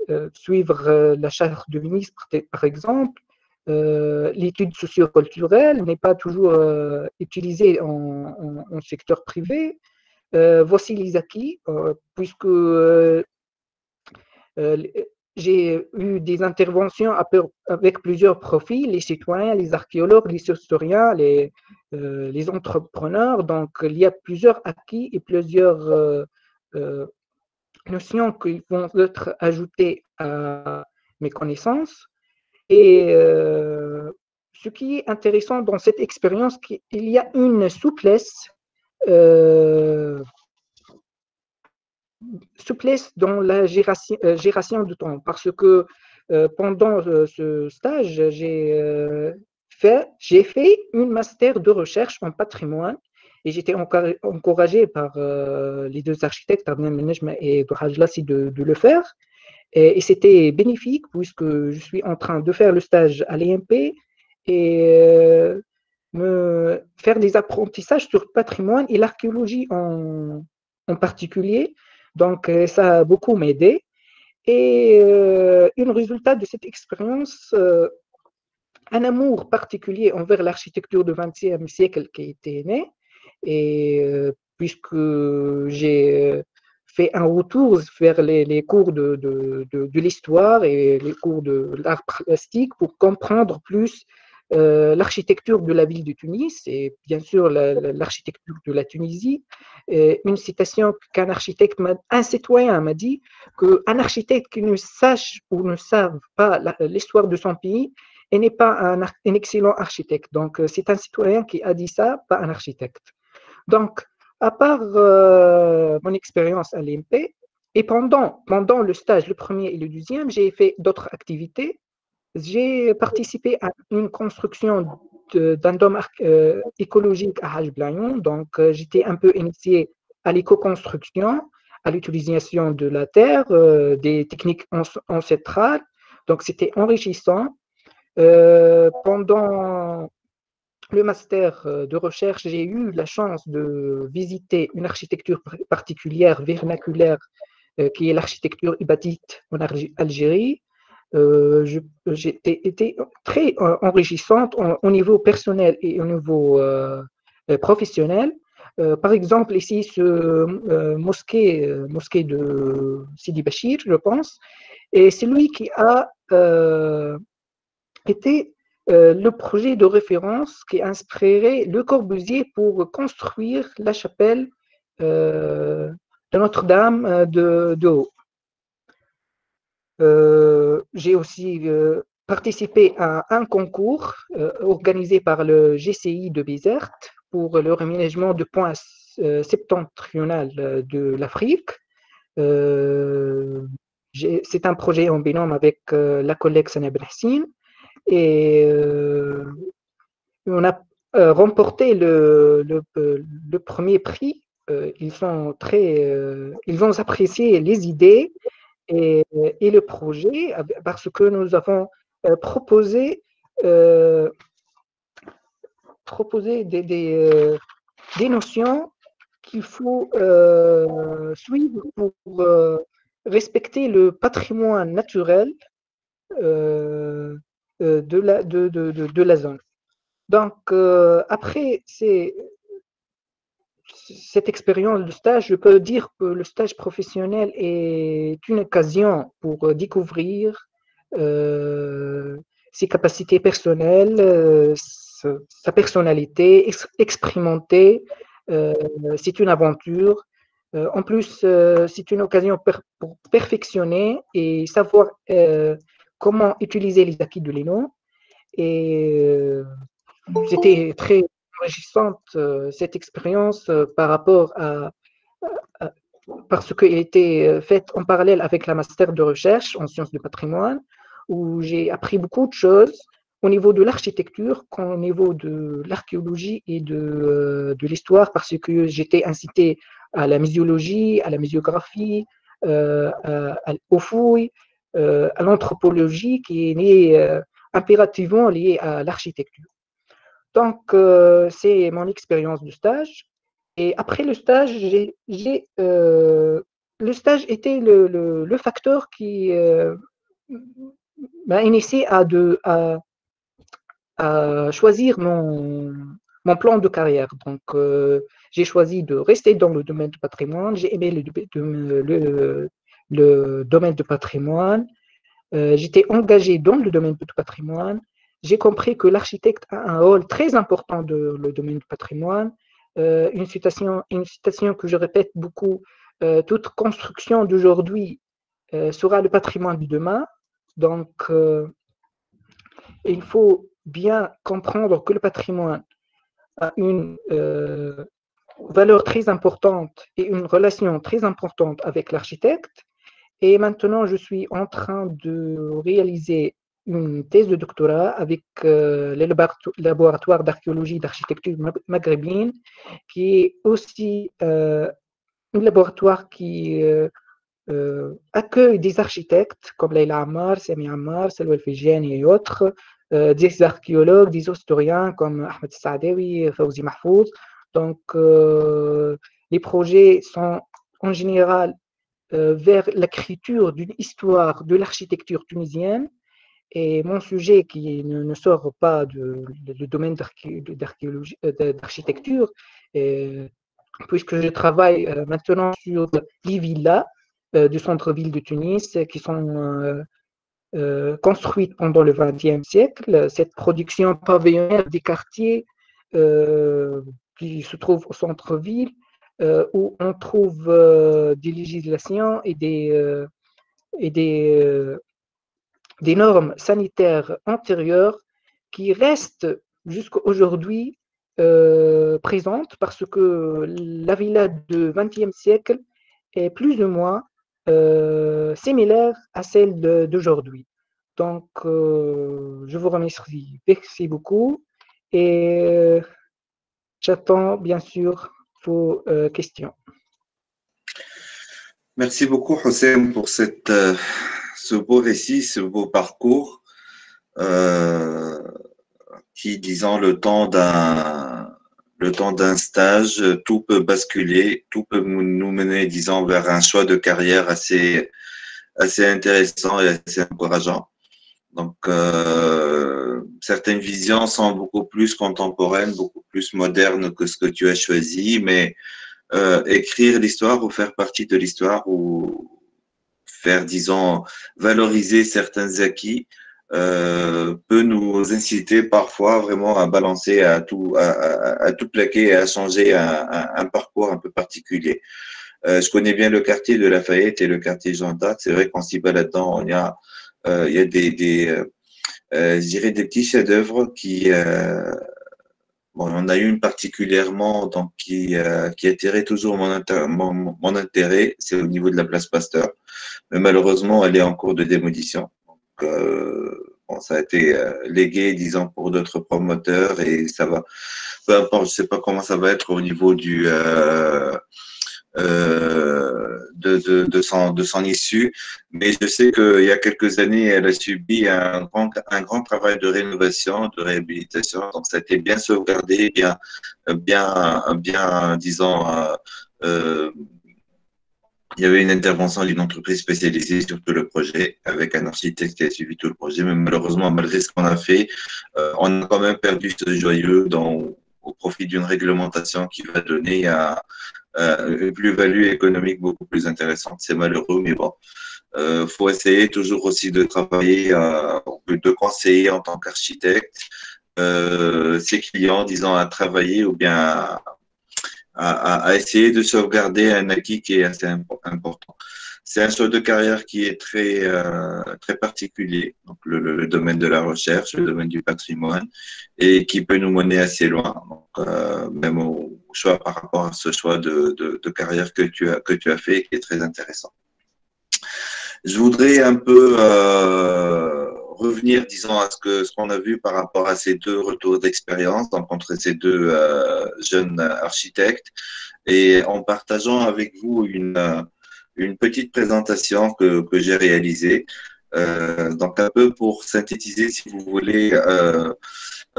euh, suivre euh, la charte du ministre, par exemple. Euh, L'étude socio-culturelle n'est pas toujours euh, utilisée en, secteur privé. Euh, voici les acquis, euh, puisque euh, euh, j'ai eu des interventions avec plusieurs profils, les citoyens, les archéologues, les historiens, les, euh, entrepreneurs. Donc, il y a plusieurs acquis et plusieurs euh, euh, notions qui vont être ajoutées à mes connaissances. Et euh, ce qui est intéressant dans cette expérience, il y a une souplesse, euh, dans la euh, gération du temps, parce que pendant ce stage, j'ai fait, j'ai fait une master de recherche en patrimoine et j'étais encouragé par les deux architectes, Arnaud et Lassi, de, le faire. Et, c'était bénéfique puisque je suis en train de faire le stage à l'EMP et euh, me faire des apprentissages sur le patrimoine et l'archéologie en, particulier. Donc, euh, ça a beaucoup m'aidé. Et euh, un résultat de cette expérience, euh, un amour particulier envers l'architecture du XXe siècle qui était né. Et puisque j'ai fait un retour vers les, cours de, de, de, l'histoire et les cours de l'art plastique pour comprendre plus euh, l'architecture de la ville de Tunis et bien sûr l'architecture de la Tunisie. Une citation qu'un architecte, un citoyen m'a dit qu'un architecte qui ne sache ou ne savent pas l'histoire de son pays n'est pas un, un, excellent architecte. Donc euh, c'est un citoyen qui a dit ça, pas un architecte. Donc à part euh, mon expérience à l'IMP, et pendant, pendant le stage, le premier et le deuxième, j'ai fait d'autres activités. J'ai participé à une construction d'un dôme euh, écologique à Hajblayon. Donc, euh, j'étais un peu initié à l'éco-construction, à l'utilisation de la terre, euh, des techniques ancestrales. Donc, c'était enrichissant. Pendant le master euh, de recherche, j'ai eu la chance de visiter une architecture particulière, vernaculaire, euh, qui est l'architecture ibadite en Algérie. Euh, j'ai été très enrichissante au niveau personnel et au niveau euh, professionnel. Euh, par exemple, ici, ce mosquée, mosquée de Sidi Bachir, je pense, et c'est lui qui a été euh, le projet de référence qui inspirerait Le Corbusier pour construire la chapelle euh, de Notre-Dame euh, de, de, Haut. J'ai aussi participé à un concours organisé par le GCI de Bizerte pour le réménagement du point septentrional de l'Afrique. C'est un projet en binôme avec la collègue Sana Hassine et euh, on a euh, remporté le, le, le, premier prix. Euh, ils sont très, ils ont les idées et, le projet parce que nous avons proposé, proposé des, des, notions qu'il faut suivre pour respecter le patrimoine naturel euh, euh, de, la, de, la zone. Donc, euh, après cette expérience de stage, je peux dire que le stage professionnel est une occasion pour découvrir euh, ses capacités personnelles, euh, sa, personnalité, ex expérimenter. Euh, c'est une aventure. en plus, c'est une occasion pour perfectionner et savoir comment utiliser les acquis de l'ENO. Et euh, c'était très enrichissante euh, cette expérience euh, par rapport à, à parce qu'elle était faite en parallèle avec la master de recherche en sciences du patrimoine, où j'ai appris beaucoup de choses au niveau de l'architecture qu'au niveau de l'archéologie et de, de l'histoire, parce que j'étais incité à la muséologie, à la muséographie, aux fouilles, à l'anthropologie qui est liée, euh, impérativement liée à l'architecture. Donc, euh, c'est mon expérience de stage. Et après le stage, le stage était le, facteur qui m'a initié à, choisir mon, plan de carrière. Donc, euh, j'ai choisi de rester dans le domaine du patrimoine. J'ai aimé le domaine du patrimoine. Euh, J'étais engagé dans le domaine du patrimoine. J'ai compris que l'architecte a un rôle très important dans le domaine du patrimoine. Euh, une, citation, une citation que je répète beaucoup, euh, toute construction d'aujourd'hui sera le patrimoine de demain. Donc, il faut bien comprendre que le patrimoine a une valeur très importante et une relation très importante avec l'architecte. Et maintenant, je suis en train de réaliser une thèse de doctorat avec euh, le laboratoire d'archéologie d'architecture maghrébine, qui est aussi euh, un laboratoire qui euh, accueille des architectes comme Leila Ammar, Sami Ammar, Salwa El et autres, des archéologues, des historiens comme Ahmed Saadewi, Fawzi Mahfouz. Donc, les projets sont en général vers l'écriture d'une histoire de l'architecture tunisienne. Et mon sujet, qui ne, sort pas du domaine d'architecture, puisque je travaille maintenant sur les villas, euh, du centre-ville de Tunis qui sont euh, euh, construites pendant le XXe siècle. Cette production pavillonnaire des quartiers qui se trouvent au centre-ville, où on trouve des législations et des, et des, des normes sanitaires antérieures qui restent jusqu'à aujourd'hui présentes parce que la villa du XXe siècle est plus ou moins euh, similaire à celle d'aujourd'hui. Donc, euh, je vous remercie. Merci beaucoup et euh, j'attends bien sûr vos questions. Merci beaucoup, Hossein, pour cette, ce beau récit, ce beau parcours qui, disons, le temps d'un le temps d'un stage, tout peut basculer, tout peut nous mener, disons, vers un choix de carrière assez, assez intéressant et assez encourageant. Donc, euh, certaines visions sont beaucoup plus contemporaines, beaucoup plus modernes que ce que tu as choisi, mais euh, écrire l'histoire ou faire partie de l'histoire ou faire, disons, valoriser certains acquis, euh, peut nous inciter parfois vraiment à balancer, à tout, à, tout plaquer et à changer un, un, parcours un peu particulier. Euh, je connais bien le quartier de Lafayette et le quartier Jean d'Arc. C'est vrai qu'en s'y il y a, il y a des, euh, euh, je dirais des petits chefs-d'œuvre qui, bon, on a une particulièrement donc qui, qui attirait toujours mon, intérêt, c'est au niveau de la place Pasteur. Mais malheureusement, elle est en cours de démolition. Euh, bon, ça a été euh, légué, disons, pour d'autres promoteurs et ça va, peu importe, je sais pas comment ça va être au niveau du, euh, euh, de, de, son, de son issue, mais je sais qu'il y a quelques années, elle a subi un grand, un grand travail de rénovation, de réhabilitation, donc ça a été bien sauvegardé, bien, bien, bien, disons, euh, il y avait une intervention d'une entreprise spécialisée sur tout le projet, avec un architecte qui a suivi tout le projet. Mais malheureusement, malgré ce qu'on a fait, euh, on a quand même perdu ce joyeux dans, au profit d'une réglementation qui va donner à, une plus-value économique beaucoup plus intéressante. C'est malheureux, mais bon. Euh, faut essayer toujours aussi de travailler, euh, de conseiller en tant qu'architecte euh, ses clients, disant à travailler ou bien à, essayer de sauvegarder un acquis qui est assez important. C'est un choix de carrière qui est très, euh, très particulier, donc le, domaine de la recherche, le domaine du patrimoine, et qui peut nous mener assez loin, donc, euh, même au choix par rapport à ce choix de, de, de, carrière que tu, as, que tu as fait, qui est très intéressant. Je voudrais un peu euh, revenir, disons, à ce que ce qu'on a vu par rapport à ces deux retours d'expérience, donc entre ces deux euh, jeunes architectes, et en partageant avec vous une, une petite présentation que, que j'ai réalisée. Euh, donc un peu pour synthétiser, si vous voulez, euh,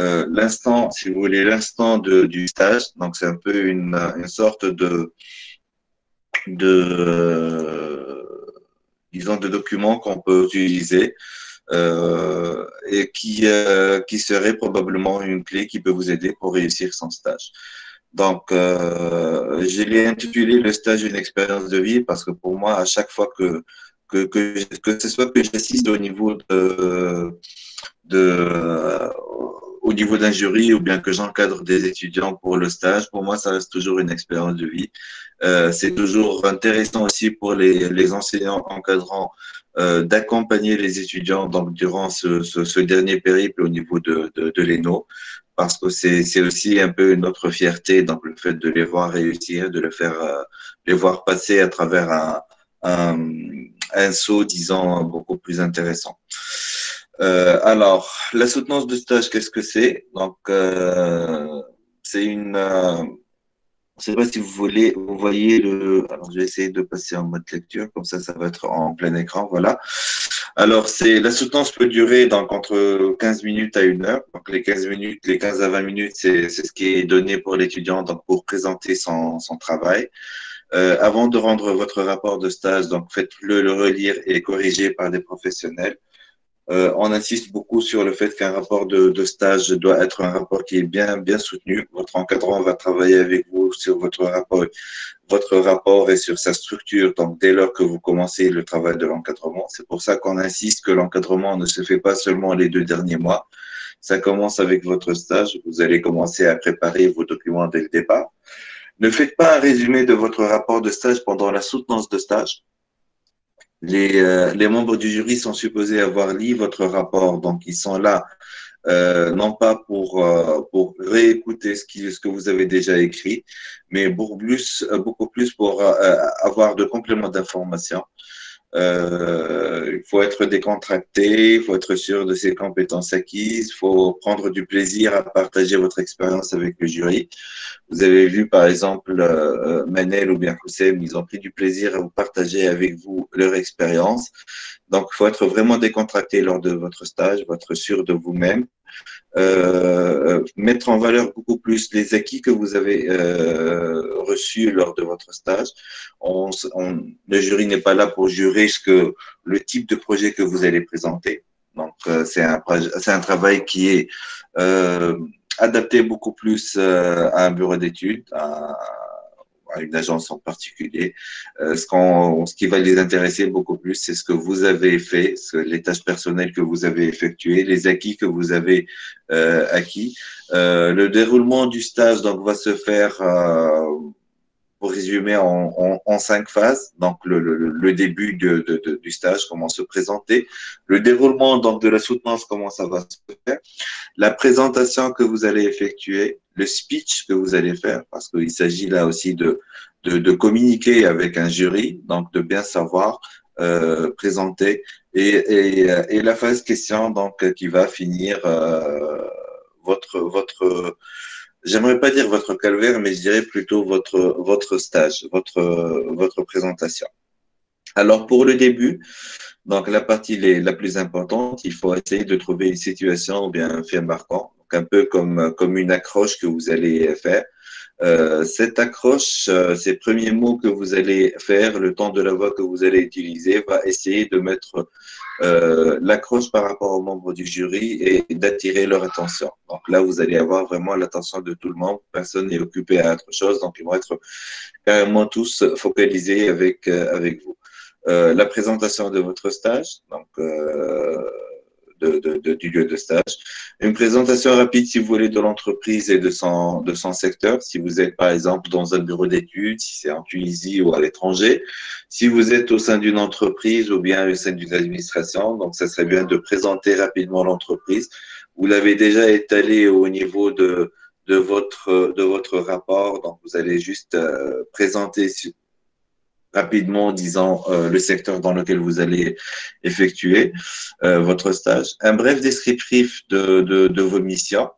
euh, l'instant, si vous voulez, l'instant du stage. Donc c'est un peu une, une sorte de de documents qu'on peut utiliser et qui, qui serait probablement une clé qui peut vous aider pour réussir son stage. Donc, euh, je l'ai intitulé le stage d'une expérience de vie parce que pour moi, à chaque fois que que, que, que ce soit que j'assiste au niveau de, de au niveau d'un jury ou bien que j'encadre des étudiants pour le stage, pour moi, ça reste toujours une expérience de vie. Euh, c'est toujours intéressant aussi pour les, les enseignants encadrants d'accompagner les étudiants donc, durant ce, ce, ce, dernier périple au niveau de, de, de l'ENO, parce que c'est aussi un peu notre fierté, donc le fait de les voir réussir, de le faire, euh, les voir passer à travers un, un, un saut, disons, beaucoup plus intéressant. Euh, alors, la soutenance de stage, qu'est-ce que c'est? Donc, euh, c'est une. Je ne sais pas si vous voulez, vous voyez le. Alors, je vais essayer de passer en mode lecture, comme ça, ça va être en plein écran. Voilà. Alors, c'est la soutenance peut durer donc entre 15 minutes à une heure. Donc, les 15 minutes, les 15 à 20 minutes, c'est ce qui est donné pour l'étudiant donc pour présenter son, son travail. Euh, avant de rendre votre rapport de stage, donc faites-le le relire et corriger par des professionnels. Euh, on insiste beaucoup sur le fait qu'un rapport de, de, stage doit être un rapport qui est bien, bien soutenu. Votre encadrant va travailler avec vous sur votre rapport, votre rapport et sur sa structure. Donc, dès lors que vous commencez le travail de l'encadrement, c'est pour ça qu'on insiste que l'encadrement ne se fait pas seulement les deux derniers mois. Ça commence avec votre stage. Vous allez commencer à préparer vos documents dès le départ. Ne faites pas un résumé de votre rapport de stage pendant la soutenance de stage les, euh, les, membres du jury sont supposés avoir lu votre rapport, donc ils sont là euh, non pas pour, euh, pour réécouter ce, qui, ce que vous avez déjà écrit, mais beaucoup plus, beaucoup plus pour euh, avoir de compléments d'information. Euh, il faut être décontracté, il faut être sûr de ses compétences acquises, il faut prendre du plaisir à partager votre expérience avec le jury. Vous avez vu par exemple euh, Manel ou bien Houssem, ils ont pris du plaisir à vous partager avec vous leur expérience. Donc, il faut être vraiment décontracté lors de votre stage, être sûr de vous-même, euh, mettre en valeur beaucoup plus les acquis que vous avez euh, reçus lors de votre stage. On, on, le jury n'est pas là pour jurer ce que le type de projet que vous allez présenter. Donc, euh, c'est un, un travail qui est euh, adapté beaucoup plus euh, à un bureau d'études, à, à une agence en particulier. Euh, ce, qu ce qui va les intéresser beaucoup plus, c'est ce que vous avez fait, les tâches personnelles que vous avez effectuées, les acquis que vous avez euh, acquis. Euh, le déroulement du stage donc va se faire euh, pour résumer en, en, en, cinq phases. Donc le, le, le début de, de, de, du stage, comment se présenter, le déroulement donc de la soutenance, comment ça va se faire, la présentation que vous allez effectuer, le speech que vous allez faire, parce qu'il s'agit là aussi de, de, communiquer avec un jury, donc de bien savoir euh, présenter, et, et, et, la phase question donc qui va finir euh, votre votre j'aimerais pas dire votre calvaire, mais je dirais plutôt votre, votre stage, votre, votre présentation. Alors, pour le début, donc la partie la plus importante, il faut essayer de trouver une situation ou bien un fait marquant, un peu comme, comme une accroche que vous allez faire. Euh, cette accroche, euh, ces premiers mots que vous allez faire, le temps de la voix que vous allez utiliser, va essayer de mettre euh, l'accroche par rapport aux membres du jury et d'attirer leur attention. Donc là, vous allez avoir vraiment l'attention de tout le monde. Personne n'est occupé à autre chose, donc ils vont être carrément tous focalisés avec avec vous. la présentation de votre stage, donc de, de, du lieu de stage. Une présentation rapide, si vous voulez, de l'entreprise et de son, de son secteur. Si vous êtes, par exemple, dans un bureau d'études, si c'est en Tunisie ou à l'étranger. Si vous êtes au sein d'une entreprise ou bien au sein d'une administration, donc ça serait bien de présenter rapidement l'entreprise. Vous l'avez déjà étalé au niveau de, de votre, de votre rapport. Donc, vous allez juste euh, présenter rapidement en disant euh, le secteur dans lequel vous allez effectuer euh, votre stage. Un bref descriptif de, de, de vos missions.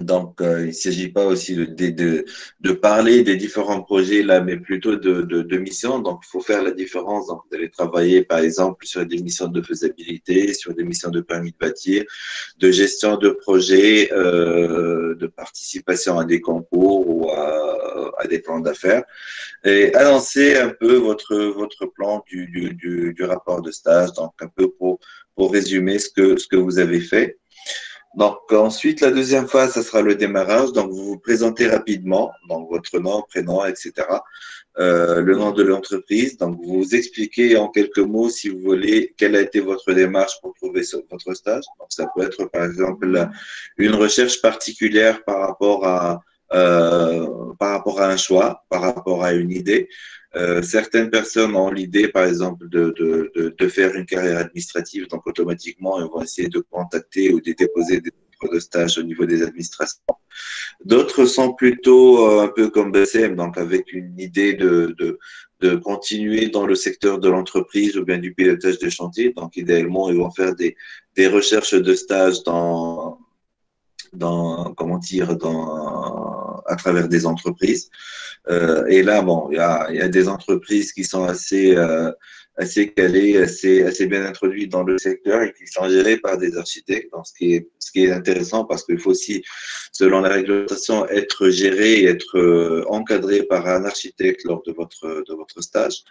Donc, euh, il ne s'agit pas aussi de, de, de, parler des différents projets là, mais plutôt de, de, de missions. Donc, il faut faire la différence. Donc, vous allez travailler, par exemple, sur des missions de faisabilité, sur des missions de permis de bâtir, de gestion de projets, euh, de participation à des concours ou à, à des plans d'affaires. Et annoncer un peu votre, votre plan du, du, du, du rapport de stage. Donc, un peu pour, pour résumer ce que, ce que vous avez fait. Donc ensuite, la deuxième phase, ça sera le démarrage. Donc vous vous présentez rapidement, donc votre nom, prénom, etc. Euh, le nom de l'entreprise. Donc vous vous expliquez en quelques mots, si vous voulez, quelle a été votre démarche pour trouver votre stage. Donc ça peut être par exemple une recherche particulière par rapport à par rapport à un choix, par rapport à une idée. Certaines personnes ont l'idée, par exemple, de, de, de, faire une carrière administrative, donc automatiquement, ils vont essayer de contacter ou de déposer des de stage au niveau des administrations. D'autres sont plutôt euh, un peu comme BCM, donc avec une idée de, de, de continuer dans le secteur de l'entreprise ou bien du pilotage de chantier. Donc, idéalement, ils vont faire des, des recherches de stage dans, dans, comment dire, dans, à travers des entreprises. Euh, et là, bon, il y a, y a, des entreprises qui sont assez, euh, assez calés, assez, assez bien introduits dans le secteur et qui sont gérés par des architectes. Donc, ce qui est, ce qui est intéressant parce qu'il faut aussi, selon la réglementation, être géré être euh, encadré par un architecte lors de votre, de votre stage.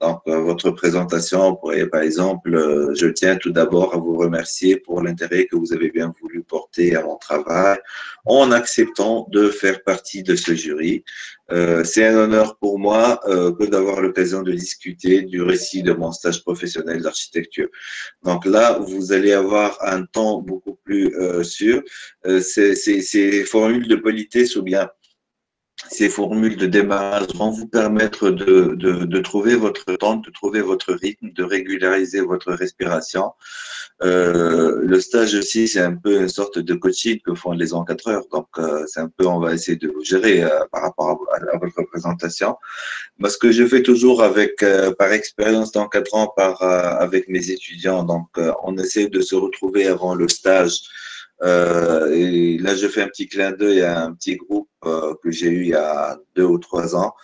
Donc, euh, votre présentation, pourriez, par exemple, euh, je tiens tout d'abord à vous remercier pour l'intérêt que vous avez bien voulu porter à mon travail en acceptant de faire partie de ce jury. Euh, c'est un honneur pour moi euh, que d'avoir l'occasion de discuter du récit de mon stage professionnel d'architecture. Donc là, vous allez avoir un temps beaucoup plus euh, sûr. Euh, ces formules de politesse ou bien ces formules de démarrage vont vous permettre de, de, de, trouver votre temps, de trouver votre rythme, de régulariser votre respiration. Euh, le stage aussi, c'est un peu une sorte de coaching que font les encadreurs. Donc, euh, c'est un peu, on va essayer de vous gérer euh, par rapport à, votre présentation. Moi, ce que je fais toujours avec, euh, par expérience d'encadrant, par euh, avec mes étudiants, donc, on essaie de se retrouver avant le stage euh, et là, je fais un petit clin d'œil à un petit groupe euh, que j'ai eu il y a deux ou trois ans.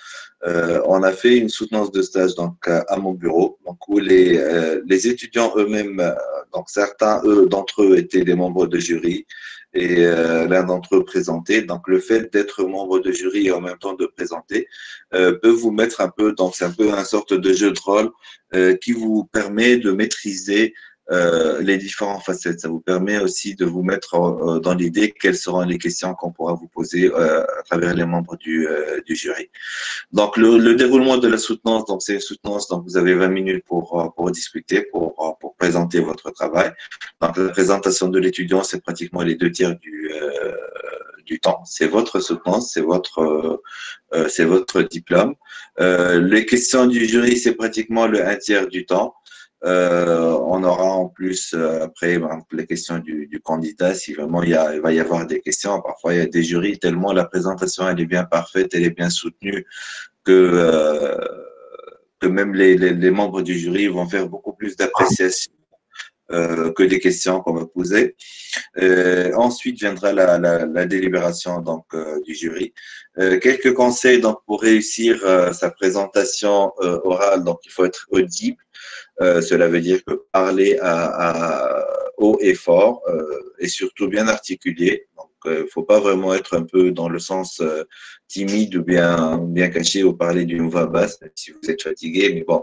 Euh, on a fait une soutenance de stage donc à mon bureau, donc où les, euh, les étudiants eux-mêmes, euh, donc certains eux d'entre eux étaient des membres de jury et euh, l'un d'entre eux présentait. Donc le fait d'être membre de jury et en même temps de présenter peut vous mettre un peu, donc c'est un peu une sorte de jeu de rôle qui vous permet de maîtriser euh, les différentes facettes. Ça vous permet aussi de vous mettre euh, dans l'idée quelles seront les questions qu'on pourra vous poser euh, à travers les membres du, du jury. Donc, le, le, déroulement de la soutenance, donc c'est une soutenance, donc vous avez 20 minutes pour, pour discuter, pour, pour présenter votre travail. Donc, la présentation de l'étudiant, c'est pratiquement les deux tiers du, du temps. C'est votre soutenance, c'est votre, euh, c'est votre diplôme. Euh, les questions du jury, c'est pratiquement le un tiers du temps. Euh, on aura en plus euh, après ben, les questions du, du, candidat, si vraiment il, y a, il, va y avoir des questions. Parfois, il y a des jurys tellement la présentation elle est bien parfaite, elle est bien soutenue que, euh, que même les, les, les, membres du jury vont faire beaucoup plus d'appréciation euh, que des questions qu'on va poser. Euh, ensuite viendra la, la, la délibération donc euh, du jury. quelques conseils donc pour réussir sa présentation orale. Donc il faut être audible. Euh, cela veut dire que parler à, à haut et fort euh, et surtout bien articulé. Donc, il euh, ne faut pas vraiment être un peu dans le sens euh, timide ou bien, bien caché ou parler d'une voix basse, même si vous êtes fatigué. Mais bon,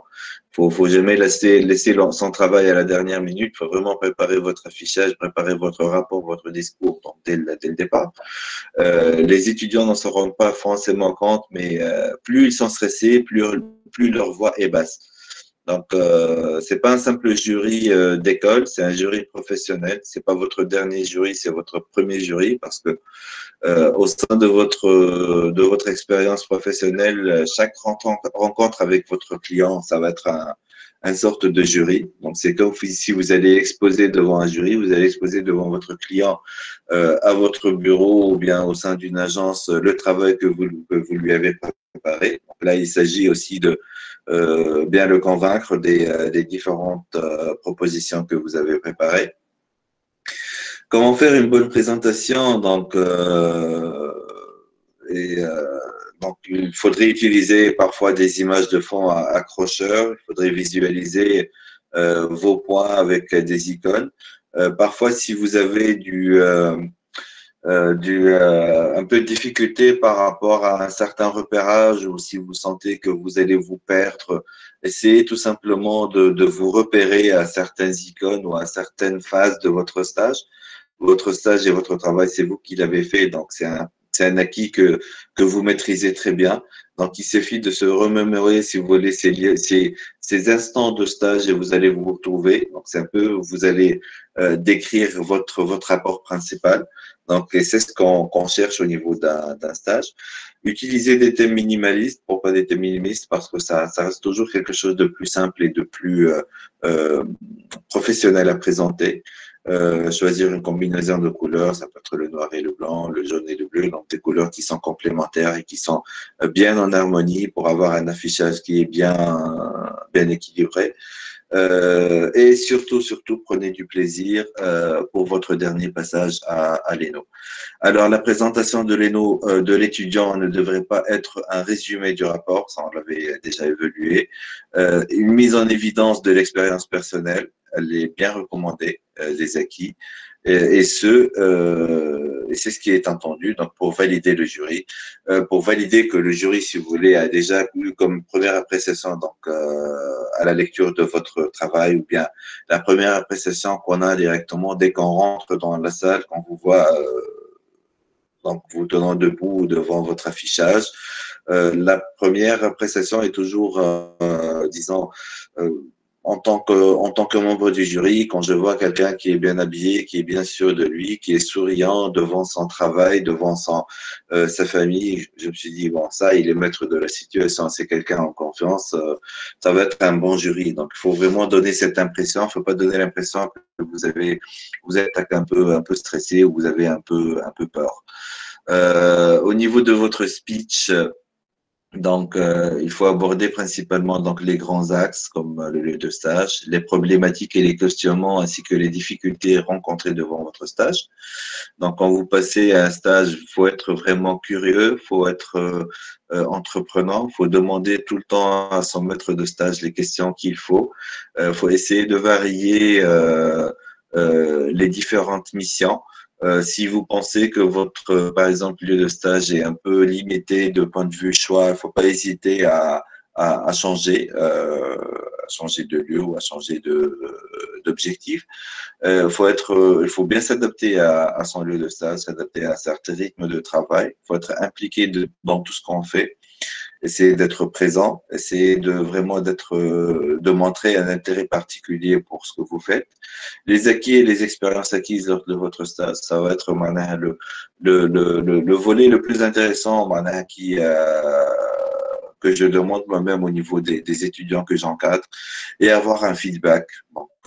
faut, faut jamais laisser, laisser son travail à la dernière minute. Faut vraiment préparer votre affichage, préparer votre rapport, votre discours donc, dès, le, dès le départ. Euh, les étudiants n'en se rendent pas forcément compte, mais euh, plus ils sont stressés, plus, plus leur voix est basse. Donc, euh, c'est pas un simple jury euh, d'école, c'est un jury professionnel. C'est pas votre dernier jury, c'est votre premier jury parce que euh, au sein de votre de votre expérience professionnelle, chaque rencontre avec votre client, ça va être un, un sorte de jury. Donc, c'est comme si vous allez exposer devant un jury, vous allez exposer devant votre client euh, à votre bureau ou bien au sein d'une agence le travail que vous, que vous lui avez préparé. Donc là, il s'agit aussi de euh, bien le convaincre des, euh, des différentes euh, propositions que vous avez préparées. Comment faire une bonne présentation? Donc, et, donc, il faudrait utiliser parfois des images de fond accrocheurs. Il faudrait visualiser euh, vos points avec des icônes. Euh, parfois, si vous avez du, euh, euh, du, euh, un peu de difficulté par rapport à un certain repérage ou si vous sentez que vous allez vous perdre, essayez tout simplement de, de vous repérer à certaines icônes ou à certaines phases de votre stage. Votre stage et votre travail, c'est vous qui l'avez fait, donc c'est un c'est un acquis que, que vous maîtrisez très bien. Donc, il suffit de se remémorer, si vous voulez, ces, ces, ces instants de stage et vous allez vous retrouver. Donc, c'est un peu, vous allez euh, décrire votre, votre rapport principal. Donc, et c'est ce qu'on cherche au niveau d'un stage. Utiliser des thèmes minimalistes. Pourquoi des thèmes minimalistes? Parce que ça, ça reste toujours quelque chose de plus simple et de plus euh, euh, professionnel à présenter. Euh, choisir une combinaison de couleurs, ça peut être le noir et le blanc, le jaune et le bleu, donc des couleurs qui sont complémentaires et qui sont euh, bien en harmonie pour avoir un affichage qui est bien, bien équilibré. Euh, et surtout, surtout, prenez du plaisir pour votre dernier passage à, à l'ENO. Alors, la présentation de l'ENO de l'étudiant ne devrait pas être un résumé du rapport, ça on l'avait déjà évalué. Euh, une mise en évidence de l'expérience personnelle, elle est bien recommandée, des acquis et, ce, euh, c'est ce qui est entendu, donc pour valider le jury, euh, pour valider que le jury, si vous voulez, a déjà eu comme première appréciation donc euh, à la lecture de votre travail, ou bien la première appréciation qu'on a directement dès qu'on rentre dans la salle, qu'on vous voit donc vous tenant debout devant votre affichage. la première appréciation est toujours, disons, en tant que en tant que membre du jury, quand je vois quelqu'un qui est bien habillé, qui est bien sûr de lui, qui est souriant devant son travail, devant son euh, sa famille, je me suis dit bon ça, il est maître de la situation, c'est quelqu'un en confiance, euh, ça va être un bon jury. Donc il faut vraiment donner cette impression, il faut pas donner l'impression que vous avez vous êtes un peu un peu stressé ou vous avez un peu un peu peur. Euh, au niveau de votre speech, donc, euh, il faut aborder principalement donc les grands axes comme euh, le lieu de stage, les problématiques et les questionnements ainsi que les difficultés rencontrées devant votre stage. Donc, quand vous passez à un stage, il faut être vraiment curieux, il faut être euh, entreprenant, il faut demander tout le temps à son maître de stage les questions qu'il faut. Il faut essayer de varier les différentes missions. Euh, si vous pensez que votre, euh, par exemple, lieu de stage est un peu limité de point de vue choix, il ne faut pas hésiter à, à, à changer, euh, à changer de lieu ou à changer de, d'objectif. Euh, faut être, il faut bien s'adapter à, à, son lieu de stage, s'adapter à un certain rythme de travail. Il faut être impliqué dans tout ce qu'on fait essayer d'être présent, essayer de vraiment d'être, euh, de montrer un intérêt particulier pour ce que vous faites. Les acquis et les expériences acquises lors de votre stage, ça va être le, le, le, le, volet le plus intéressant qui, euh, que je demande moi-même au niveau des, des étudiants que j'encadre et avoir un feedback,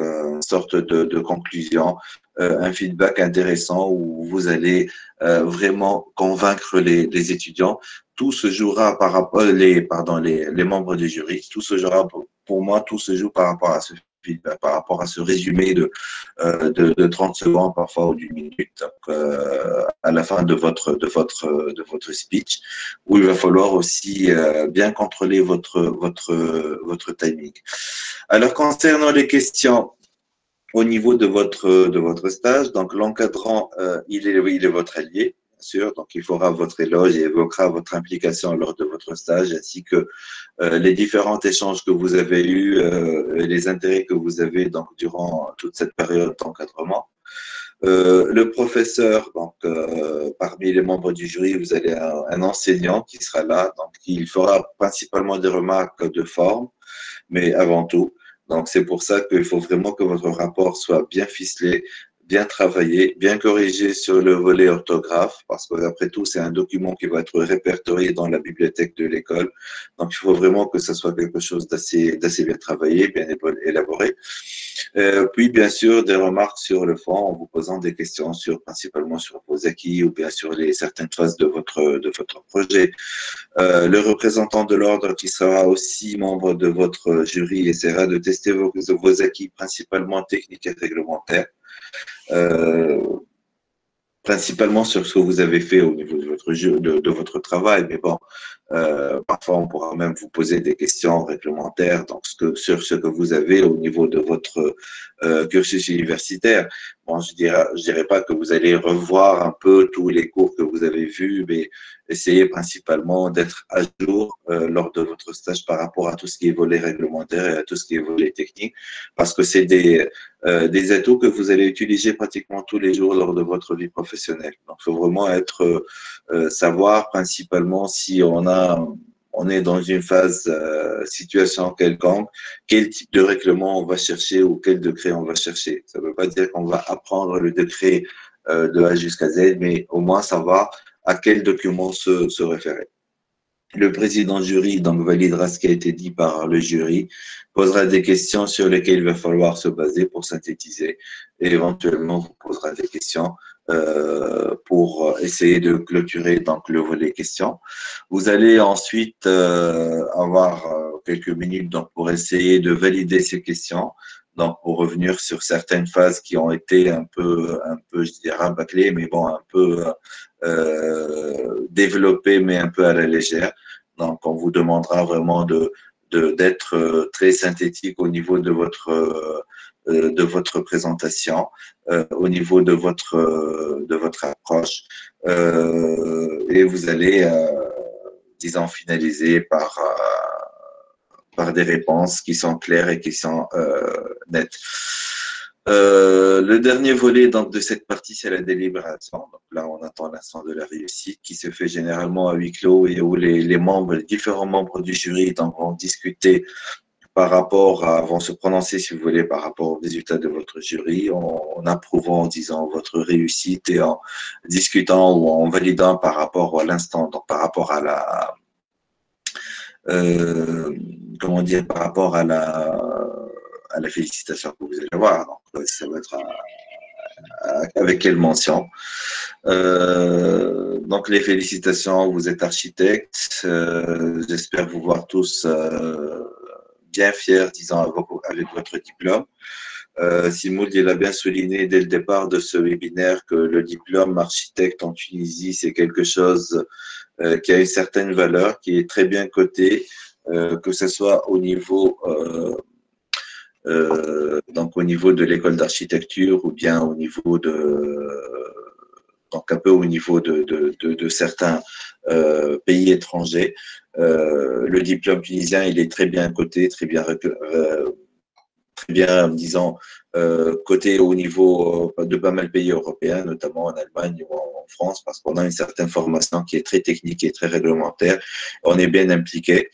une sorte de, conclusion, euh, un feedback intéressant où vous allez euh, vraiment convaincre les, étudiants. Tout se jouera par rapport les pardon les, les membres du jury. Tout se jouera pour, moi tout se joue par rapport à ce par rapport à ce résumé de, euh, de, de, 30 secondes parfois ou d'une minute euh, à la fin de votre speech où il va falloir aussi euh, bien contrôler votre timing. Alors concernant les questions au niveau de votre stage donc l'encadrant euh, il est il est votre allié sûr. Donc, il fera votre éloge et évoquera votre implication lors de votre stage, ainsi que euh, les différents échanges que vous avez eus euh, et les intérêts que vous avez donc, durant toute cette période d'encadrement. Euh, le professeur, donc parmi les membres du jury, vous avez un, un, enseignant qui sera là, donc il fera principalement des remarques de forme, mais avant tout. Donc c'est pour ça qu'il faut vraiment que votre rapport soit bien ficelé, bien travaillé, bien corrigé sur le volet orthographe, parce qu'après tout, c'est un document qui va être répertorié dans la bibliothèque de l'école. Donc, il faut vraiment que ce soit quelque chose d'assez, bien travaillé, bien élaboré. Euh, puis, bien sûr, des remarques sur le fond en vous posant des questions sur, principalement sur vos acquis ou bien sur les certaines phases de votre, de votre projet. Euh, le représentant de l'ordre qui sera aussi membre de votre jury essaiera de tester vos acquis principalement techniques et réglementaires euh, principalement sur ce que vous avez fait au niveau de votre de votre travail. Mais bon, Euh, parfois, on pourra même vous poser des questions réglementaires donc ce que, sur ce que vous avez au niveau de votre euh, cursus universitaire. Bon, je dirais, je dirais pas que vous allez revoir un peu tous les cours que vous avez vus, mais essayez principalement d'être à jour euh, lors de votre stage par rapport à tout ce qui est volet réglementaire et à tout ce qui est volet technique, parce que c'est des, euh, des atouts que vous allez utiliser pratiquement tous les jours lors de votre vie professionnelle. Donc, il faut vraiment être, euh, savoir principalement si on a on est dans une phase euh, situation quelconque, quel type de règlement on va chercher ou quel décret on va chercher? Ça ne veut pas dire qu'on va apprendre le décret euh, de A jusqu'à Z, mais au moins savoir à quel document se, référer. Le président jury donc validera ce qui a été dit par le jury, posera des questions sur lesquelles il va falloir se baser pour synthétiser et éventuellement posera des questions euh, pour essayer de clôturer donc le volet questions. Vous allez ensuite euh, avoir euh, quelques minutes donc pour essayer de valider ces questions. Donc pour revenir sur certaines phases qui ont été un peu, un peu, je dirais, bâclées, mais bon, un peu développées, mais un peu à la légère. Donc on vous demandera vraiment de d'être très synthétique au niveau de votre de votre présentation, euh, au niveau de votre, euh, de votre approche. et vous allez, disons, finaliser par, par des réponses qui sont claires et qui sont nettes. le dernier volet donc, de cette partie, c'est la délibération. Donc là, on attend l'instant de la réussite qui se fait généralement à huis clos et où les, les membres, les différents membres du jury donc, vont discuter par rapport à, vont se prononcer, si vous voulez, par rapport aux résultats de votre jury, en, approuvant, en disant votre réussite et en discutant ou en validant par rapport à l'instant, donc par rapport à la, euh, comment dire, par rapport à la, à la félicitation que vous allez avoir. Donc, ça va être avec quelle mention. Euh, donc les félicitations, vous êtes architecte. Euh, j'espère vous voir tous bien fier, disons, avec votre diplôme. Euh, Simoud, il a bien souligné dès le départ de ce webinaire que le diplôme architecte en Tunisie, c'est quelque chose euh, qui a une certaine valeur, qui est très bien coté, euh, que ce soit au niveau, donc au niveau de l'école d'architecture ou bien au niveau de, donc un peu au niveau de, certains euh, pays étrangers. Euh, le diplôme tunisien, il est très bien coté, très bien, euh, très bien, disons, euh, côté au niveau de pas mal de pays européens, notamment en Allemagne ou en France, parce qu'on a une certaine formation qui est très technique et très réglementaire. On est bien impliqué.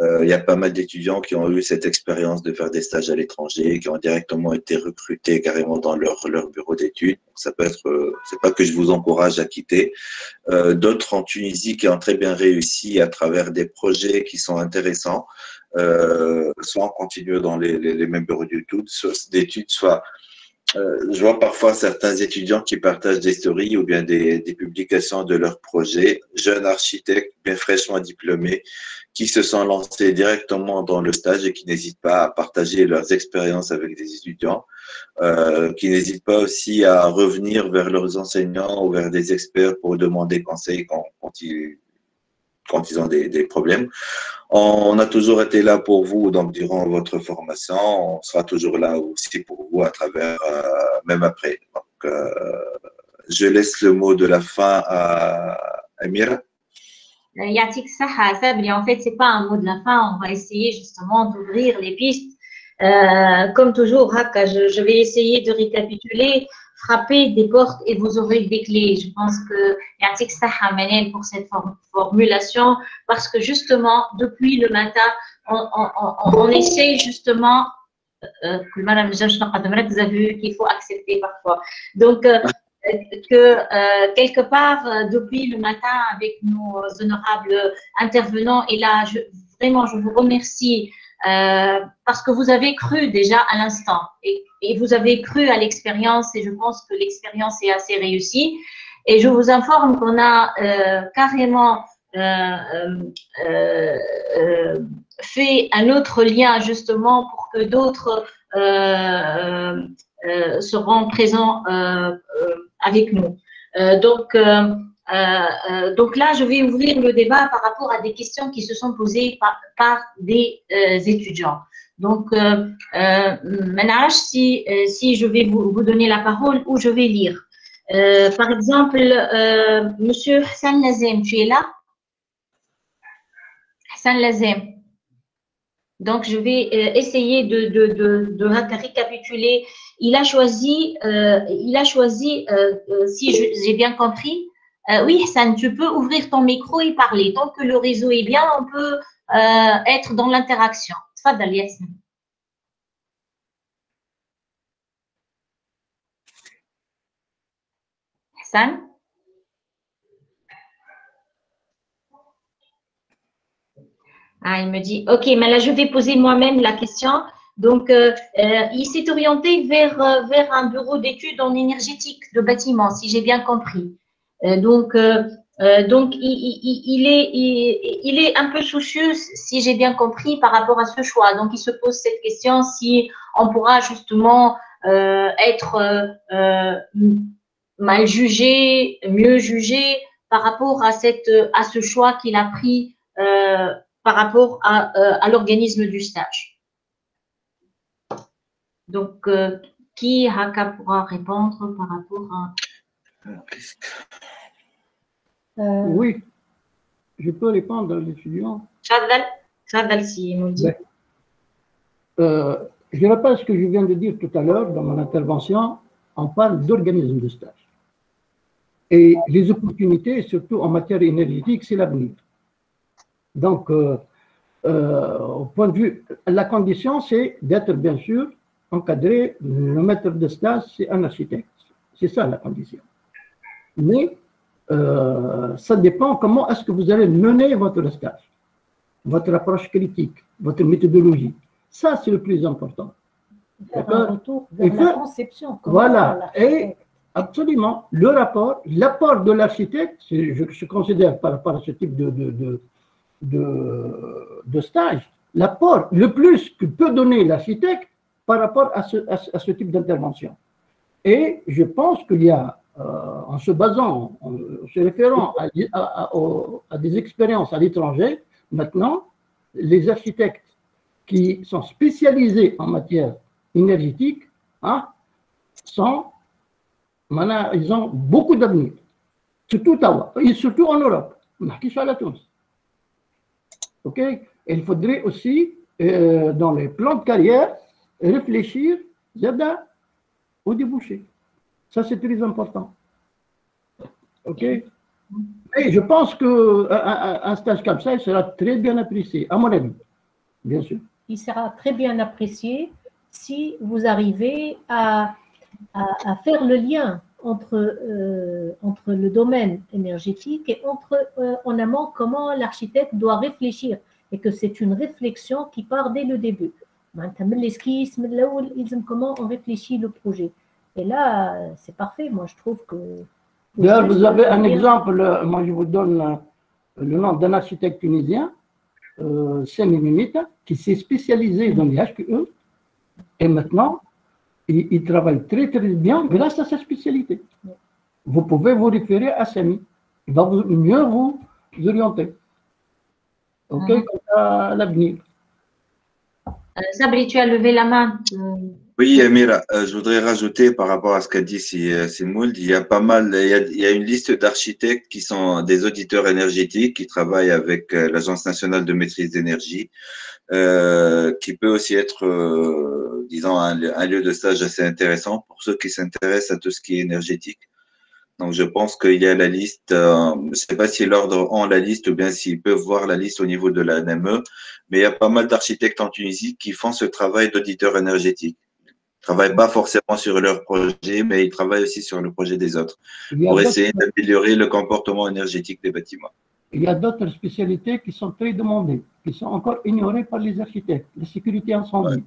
Euh, il y a pas mal d'étudiants qui ont eu cette expérience de faire des stages à l'étranger, qui ont directement été recrutés carrément dans leur, leur bureau d'études. Ça peut être, euh, c'est pas que je vous encourage à quitter. Euh, D'autres en Tunisie qui ont très bien réussi à travers des projets qui sont intéressants euh, soit on continue dans les, mêmes bureaux d'études, soit euh, je vois parfois certains étudiants qui partagent des stories ou bien des, des, publications de leurs projets, jeunes architectes bien fraîchement diplômés, qui se sont lancés directement dans le stage et qui n'hésitent pas à partager leurs expériences avec des étudiants, euh, qui n'hésitent pas aussi à revenir vers leurs enseignants ou vers des experts pour demander conseil quand, quand ils quand ils ont des, des, problèmes. On a toujours été là pour vous, donc durant votre formation, on sera toujours là aussi pour vous à travers, euh, même après. Euh, je laisse le mot de la fin à Amira. Yatik Saha, Sabri, en fait, c'est pas un mot de la fin, on va essayer justement d'ouvrir les pistes. Euh, comme toujours, je, vais essayer de récapituler frappez des portes et vous aurez des clés. Je pense que Yatik Saha pour cette formulation parce que justement, depuis le matin, on, on, on, on essaye justement euh, Madame vous avez vu qu'il faut accepter parfois. Donc, euh, que euh, quelque part, euh, depuis le matin, avec nos honorables intervenants, et là, vraiment, je vous remercie euh, parce que vous avez cru déjà à l'instant et, vous avez cru à l'expérience et je pense que l'expérience est assez réussie. Et je vous informe qu'on a euh, carrément euh fait un autre lien justement pour que d'autres seront présents avec nous. donc, euh, donc là, je vais ouvrir le débat par rapport à des questions qui se sont posées par, des étudiants. Donc, maintenant, si, si je vais vous, donner la parole ou je vais lire. par exemple, Monsieur Hassan Lazem, tu es là? Hassan Lazem. Donc, je vais essayer de, récapituler. Il a choisi, il a choisi si j'ai bien compris, oui, Hassan, tu peux ouvrir ton micro et parler. Tant que le réseau est bien, on peut être dans l'interaction. Tfadal, Yasmin. Hassan? Ah, il me dit, OK, mais là, je vais poser moi-même la question. Donc, euh, euh, il s'est orienté vers, euh, vers un bureau d'études en énergétique de bâtiment, si j'ai bien compris. Donc, il, est, un peu soucieux, si j'ai bien compris, par rapport à ce choix. Donc, il se pose cette question si on pourra justement être mal jugé, mieux jugé par rapport à, ce choix qu'il a pris par rapport à, euh, l'organisme du stage. Donc, euh, qui Haka pourra répondre par rapport à... Euh, oui, je peux répondre à l'étudiant. Chadal, Chadal si nous dit. Euh, je rappelle ce que je viens de dire tout à l'heure dans mon intervention. On parle d'organisme de stage. Et les opportunités, surtout en matière énergétique, c'est l'avenir. Donc, euh, euh, au point de vue, la condition, c'est d'être bien sûr encadré. Le maître de stage, c'est un architecte. C'est ça la condition. Mais euh, ça dépend comment est-ce que vous allez mener votre stage, votre approche critique, votre méthodologie. Ça, c'est le plus important. Retour vers la conception. Voilà. Et absolument, le rapport, l'apport de l'architecte, je, je, considère par rapport à ce type de, de, de de, de stage, l'apport le plus que peut donner l'architecte par rapport à ce, à, ce type d'intervention. Et je pense qu'il y a, en se basant, en se référant à, des expériences à l'étranger, maintenant, les architectes qui sont spécialisés en matière énergétique hein, sont, ils ont beaucoup d'avenir, surtout, surtout en Europe. OK? Il faudrait aussi, euh, dans les plans de carrière, réfléchir au débouché. Ça, c'est très important. OK? Et je pense qu'un stage comme ça, il sera très bien apprécié, à mon avis, bien sûr. Il sera très bien apprécié si vous arrivez à, à, à faire le lien entre, euh, entre le domaine énergétique et entre euh, en amont comment l'architecte doit réfléchir et que c'est une réflexion qui part dès le début. L'esquisse, comment on réfléchit le projet. Et là, c'est parfait. Moi, je trouve que. D'ailleurs, vous avez un exemple. Moi, je vous donne euh, le nom d'un architecte tunisien, euh, qui s'est spécialisé dans les HQE. Et maintenant, il, travaille très très bien grâce à sa spécialité. Vous pouvez vous référer à Sami. Il va mieux vous orienter. OK mhm. à l'avenir. Euh, Sabri, tu as levé la main. Oui, Amira, euh, je voudrais rajouter par rapport à ce qu'a dit euh, Simould, il y a pas mal, il y a, une liste d'architectes qui sont des auditeurs énergétiques qui travaillent avec l'Agence nationale de maîtrise d'énergie, euh, qui peut aussi être, euh, disons, un, lieu de stage assez intéressant pour ceux qui s'intéressent à tout ce qui est énergétique. Donc, je pense qu'il y a la liste, euh, je ne sais pas si l'ordre ont la liste ou bien s'ils peuvent voir la liste au niveau de la NME, mais il y a pas mal d'architectes en Tunisie qui font ce travail d'auditeur énergétique. Ils ne travaillent pas forcément sur leur projet, mais ils travaillent aussi sur le projet des autres pour essayer d'améliorer le comportement énergétique des bâtiments. Il y a d'autres spécialités qui sont très demandées, qui sont encore ignorées par les architectes. La sécurité incendie.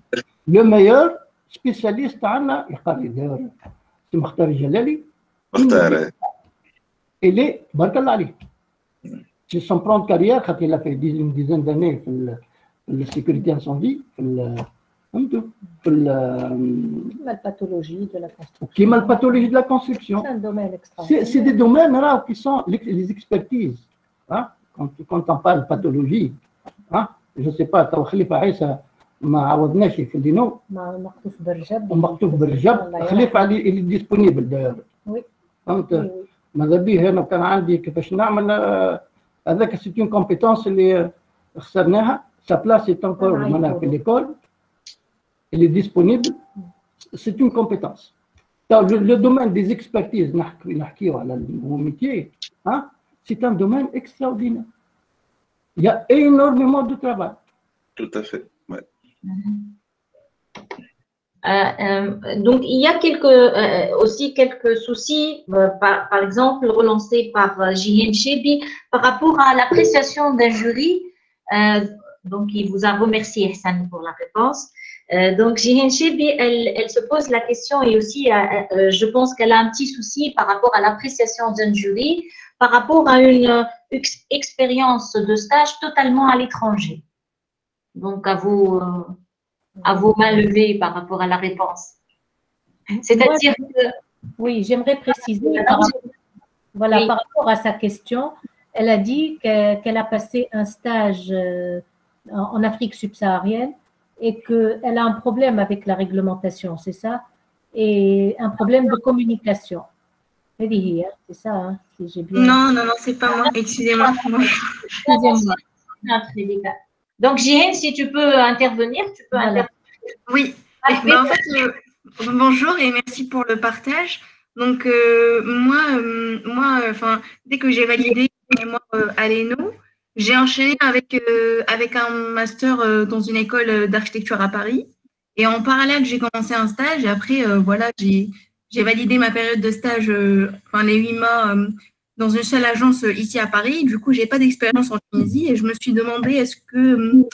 Le meilleur spécialiste, c'est Mokhtar Jalali. Mokhtar. Il est, Ali. C'est son plan de carrière, quand il a fait une dizaine d'années pour la sécurité incendie, فهمتوا في ال- La pathologie de la construction. كيما الباثولوجي de la construction C'est un domaine C'est extraordinaire. c'est des domaines là, qui sont les, les expertises. Hein? Quand, quand on parle pathologie, hein? je ne sais pas, تو خليفة عيسى ما عوضناش في اللينو مع- مكتوب بالرجب ومكتوب بالرجب خليفة علي اللي ديسبونيبل داير Oui. فهمت Oui, oui. ماذا بيه انا كان عندي كيفاش نعمل آه، هذاك سيت اون كومبيتونس اللي خسرناها سا بلاس سي انكور Ah, معناها il في faut. ليكول اللي ديسبونيبل سي اون كومبيتونس لو دومين ديز اكسبرتيز نحكي نحكيو على الميتيي ها سي ان دومين اكستراوردينير Il y a énormément de travail. Tout à fait. Ouais. Euh, euh, donc, il y a quelques, euh, aussi quelques soucis, euh, par, exemple, relancés par euh, Jihen Chebi par rapport à l'appréciation d'un jury. Euh, donc, il vous a remercié, Hassan, pour la réponse. Euh, donc, Jihen Chebi, elle, se pose la question et aussi, euh, euh, je pense qu'elle a un petit souci par rapport à l'appréciation d'un jury, par rapport à une euh, ex- expérience de stage totalement à l'étranger. Donc, à vous, euh, à vos mains levées par rapport à la réponse. C'est-à-dire que Oui, j'aimerais préciser par rapport, voilà, Oui. par rapport à sa question, elle a dit que- qu'elle a passé un stage euh, en Afrique subsaharienne et qu'elle a un problème avec la réglementation, c'est ça? Et un problème de communication. Hier, c'est ça, hein, si j'ai bien. Non, non, non, c'est pas moi. Excusez-moi. Moi, Excusez-moi. Donc, Jihen, si tu peux intervenir, tu peux Voilà. intervenir. Oui. Parfait. Ben, en fait, euh, bonjour et merci pour le partage. Donc, euh, moi, euh, moi, euh, enfin, dès que j'ai validé mémoire euh, à l'ENO, j'ai enchaîné avec, euh, avec un master euh, dans une école d'architecture à Paris. Et en parallèle, j'ai commencé un stage. Et après, euh, voilà, j'ai j'ai validé ma période de stage, euh, enfin, les huit mois euh, dans une seule agence euh, ici à Paris. Du coup, j'ai pas d'expérience en Tunisie et je me suis demandé est-ce que, euh,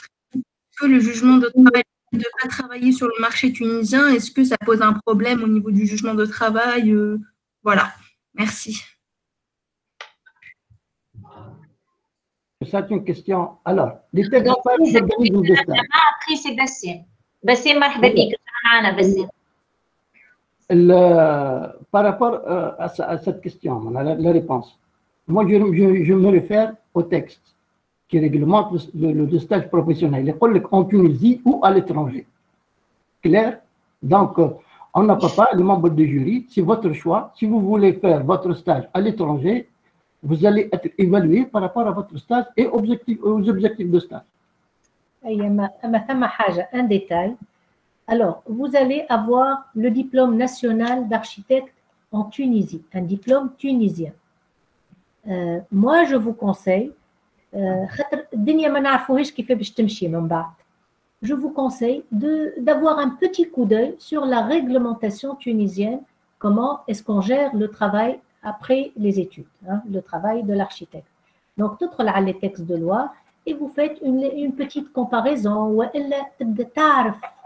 que le jugement de travail de ne pas travailler sur le marché tunisien, est-ce que ça pose un problème au niveau du jugement de travail euh, Voilà, merci. C'est une question. Alors, les technophages s'organisent de stage. Après, c'est Bassim. Bassim, مرحبا بك. معنا باسم. par rapport à, cette question, la, réponse, moi je, me réfère au texte qui réglemente le, le, le stage professionnel, les en Tunisie ou à l'étranger. Clair Donc, on n'a pas les membres du jury, c'est votre choix. Si vous voulez faire votre stage à l'étranger, vous allez être évalué par rapport à votre stage et aux objectifs de stage. un détail. Alors, vous allez avoir le diplôme national d'architecte en Tunisie, un diplôme tunisien. Euh, moi, je vous conseille, euh, je vous conseille d'avoir un petit coup d'œil sur la réglementation tunisienne, comment est-ce qu'on gère le travail après les études, hein, le travail de l'architecte. Donc, d'autres là, les textes de loi, et vous faites une, une petite comparaison,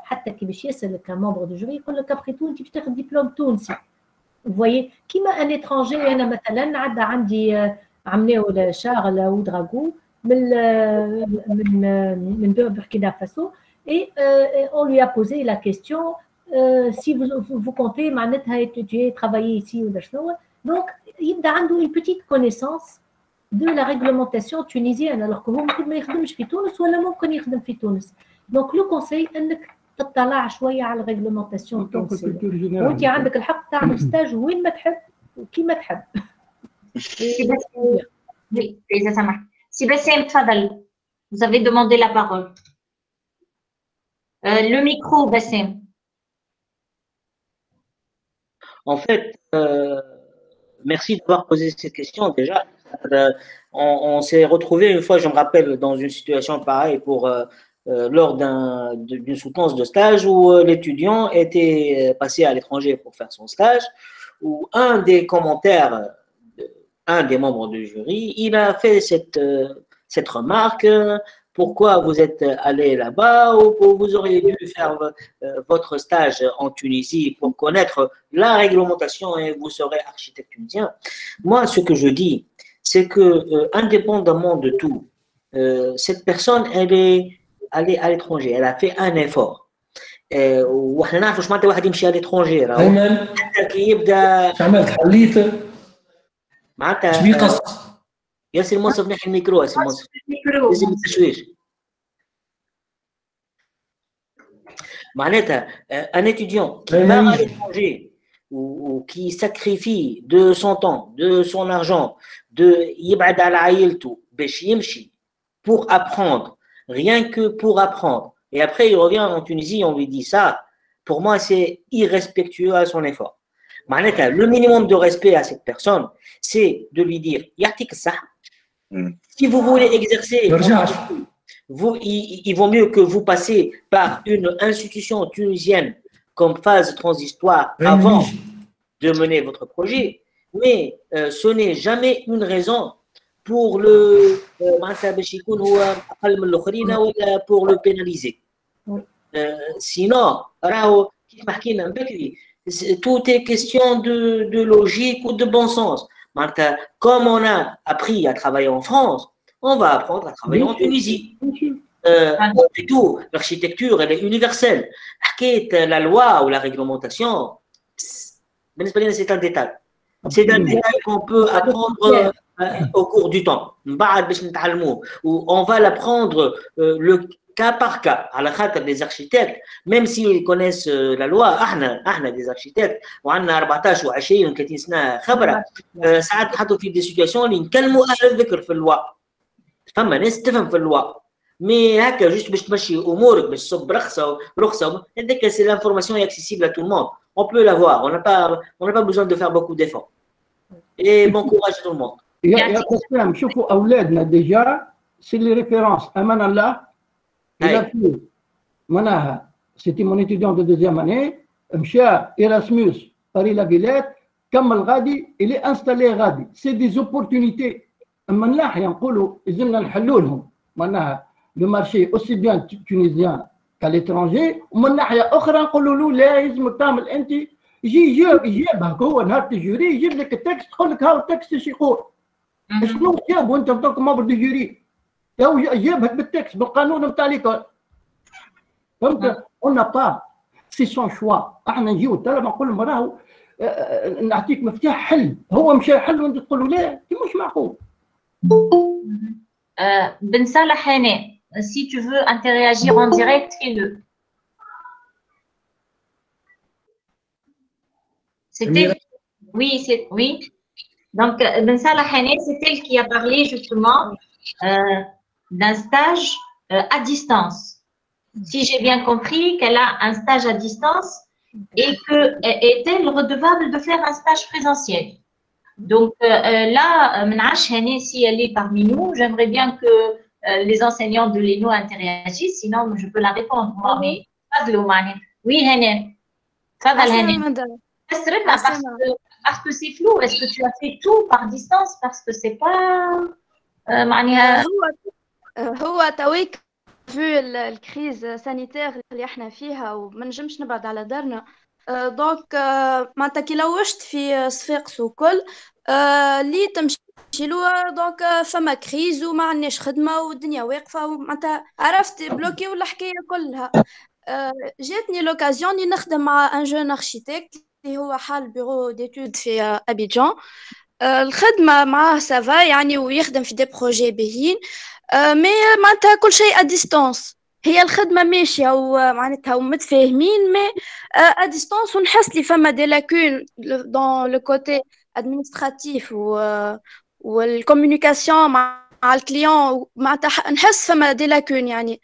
حتى كي باش يسالك مومبر دو جوري يقول لك أبخي تونسي باش تاخذ دبلوم تونسي. فوي كيما ان اترانجي أنا مثلا عدى عندي عمناه ولا شارل أو دراغو من آه، من آه، من بوركينا فاسو اي اون لي بوزي لا كيستيون سي فو كونتي معناتها تي ترافايي ici ولا شنو دونك يبدا عنده اون بيتيت كونيسونس دو لا ريغلومونتاسيون تونيزيان الوغ هو ممكن ما يخدمش في تونس ولا ممكن يخدم في تونس. دونك لو كونسي إنك تطلع شويه على الريغلومونتاسيون En tant que التونسيه culture générale. وانت عندك الحق تعمل ستاج وين ما تحب وكيما تحب Si Bassim- Oui, إذا سمحت. Si Bassim, تفضل. Vous avez demandé la parole. Euh, le micro, Bassim. En fait, euh, merci d'avoir posé cette question déjà. Euh, on on s'est retrouvé une fois, je me rappelle, dans une situation pareille pour euh, lors d'une soutenance de stage où euh, l'étudiant était euh, passé à l'étranger pour faire son stage, où un des commentaires, un des membres du jury, il a fait cette, cette remarque. pourquoi vous êtes allé là-bas ou ou vous auriez dû faire votre stage en Tunisie pour connaître la réglementation et vous serez architecte tunisien. Moi, ce que je dis, c'est que indépendamment de tout, cette personne, elle est allée à l'étranger, elle a fait un effort. آه، واحنا نعرفوا ايش معناتها واحد يمشي على ليترونجي راهو ايمن حتى كي يبدا ايش عملت حليت ايش معناتها بيه قصد ياسر منصف نحي الميكرو ياسر منصف الميكرو لازم التشويش معناتها ان étudiant qui أيوة. part à l'étranger ou, ou qui sacrifie de son temps, de son argent, de يبعد على عائلته باش يمشي pour apprendre, rien que pour apprendre. Et après, il revient en Tunisie, on lui dit ça. Pour moi, c'est irrespectueux à son effort. Le minimum de respect à cette personne, c'est de lui dire Yartik ça. Hmm. Si vous voulez exercer, vous, il, il, vaut mieux que vous passez par une institution tunisienne comme phase transitoire avant de mener votre projet. Mais euh, ce n'est jamais une raison pour le euh, euh, euh, pour le pénaliser. Sinon tout est question de, logique ou de bon sens. Comme on a appris à travailler en France on va apprendre à travailler en Tunisie. Euh, tout l'architecture elle est universelle. La loi ou la réglementation c'est un détail. C'est un détail qu'on peut apprendre au cours du temps. من بعد باش نتعلموه. Ou On va l'apprendre euh, le cas par cas. على خاطر les architectes, même s'ils connaissent euh, la loi, احنا احنا des architectes وعندنا 14 و20 و30 سنة خبرة آه، ساعات نحطوا في دي سيتواسيون اللي نكلموا اهل الذكر في اللوا. فما ناس تفهم في اللوا. مي هكا جوست باش تمشي امورك باش تصب رخصه رخصه هذاك سي لانفورماسيون accessible à tout le monde. On peut l'avoir. On n'a pas on n'a pas besoin de faire beaucoup d'efforts. Et bon courage à tout le monde. يا يا قسام شوفوا أولادنا ديجا سي لي ريفيرونس أمان الله إلى معناها سيتي مون ايتيديون دو دوزيام اني مشى ايراسموس باري لا فيلات كمل غادي الي انستالي غادي. سي دي زوبورتونيتي أما من ناحيه نقولوا لازمنا نحلوا لهم. معناها لو مارشي اوسي بيان تونيزيان كاليترونجي ومن ناحية أخرى نقولوا له لا لازمك تعمل أنت. يجي يجيب يجيبك هو نهار الجوري يجيب لك التكست يقول لك هاو التكست إيش يقول؟ شنو جاب وانت بطاك مبر دي جوري هو جابك بالتكست بالقانون نتاع ليكول فهمت اون با سي سون شوا. إحنا نجيو الطلبة نقول لهم راهو آه، آه، نعطيك مفتاح حل. هو مشى حل وأنت تقول له لا دي مش معقول. Euh, Ben Salah Hane, si tu veux interagir en direct, fais-le. C'était. Oui, c'est oui. Donc, euh, Ben Salah c'est elle qui a parlé justement euh, d'un stage euh, à distance. Si j'ai bien compris qu'elle a un stage à distance et que est-elle redevable de faire un stage présentiel. Donc euh, là, Hane, si elle est parmi nous, j'aimerais bien que les enseignants de l'ENO interagissent, sinon je peux la répondre moi, mais pas de l'Oumane. Oui. Reste-le là, parce que, parce que c'est flou. Est-ce que tu as fait tout par distance Parce que c'est pas. euh, معناها- هو هو تويك في ال- الكريز سانيتير اللي احنا فيها وما نجمش نبعد على دارنا آه، دونك آه، معناتها كي لوجت في صفاقس وكل آه، اللي تمشي له دونك آه، فما كريز وما عندناش خدمة والدنيا واقفة ومعناتها عرفت بلوكي والحكاية كلها آه، جاتني لوكازيون اني نخدم مع ان جون اركيتكت اللي هو حال بيرو ديتود في آه، ابيجان آه، الخدمة معاه سافا يعني ويخدم في دي بروجي باهيين آه، مي معناتها كل شيء اديستونس هي الخدمة ماشية ومعناتها ومتفاهمين مي اديستونس ونحس لي فما دي لاكون دون لو كوتي ادمنستراتيف و والكوميونيكاسيون مع مع الكليون معناتها ح- نحس فما دي لاكون يعني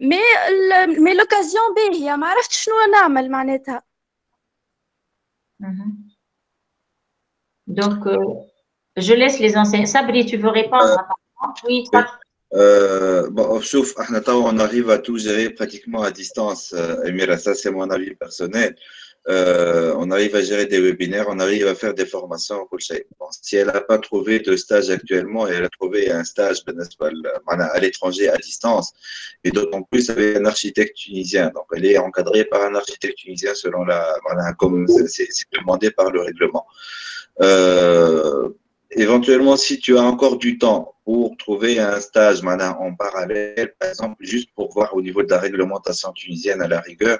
مي ال- مي لوكازيون باهية ما عرفت شنو نعمل معناتها Mhm. Donc, euh, je laisse les enseignants. Sabri, tu veux répondre euh, Oui, euh, bon, sauf, on arrive à tout gérer pratiquement à distance, euh, Emira, ça c'est mon avis personnel. Euh, on arrive à gérer des webinaires, on arrive à faire des formations en bon, Si elle n'a pas trouvé de stage actuellement elle a trouvé un stage ben, à l'étranger à distance, et d'autant plus avec un architecte tunisien. Donc elle est encadrée par un architecte tunisien selon la, comme c'est demandé par le règlement. Euh, éventuellement, si tu as encore du temps pour trouver un stage maintenant en parallèle, par exemple, juste pour voir au niveau de la réglementation tunisienne à la rigueur,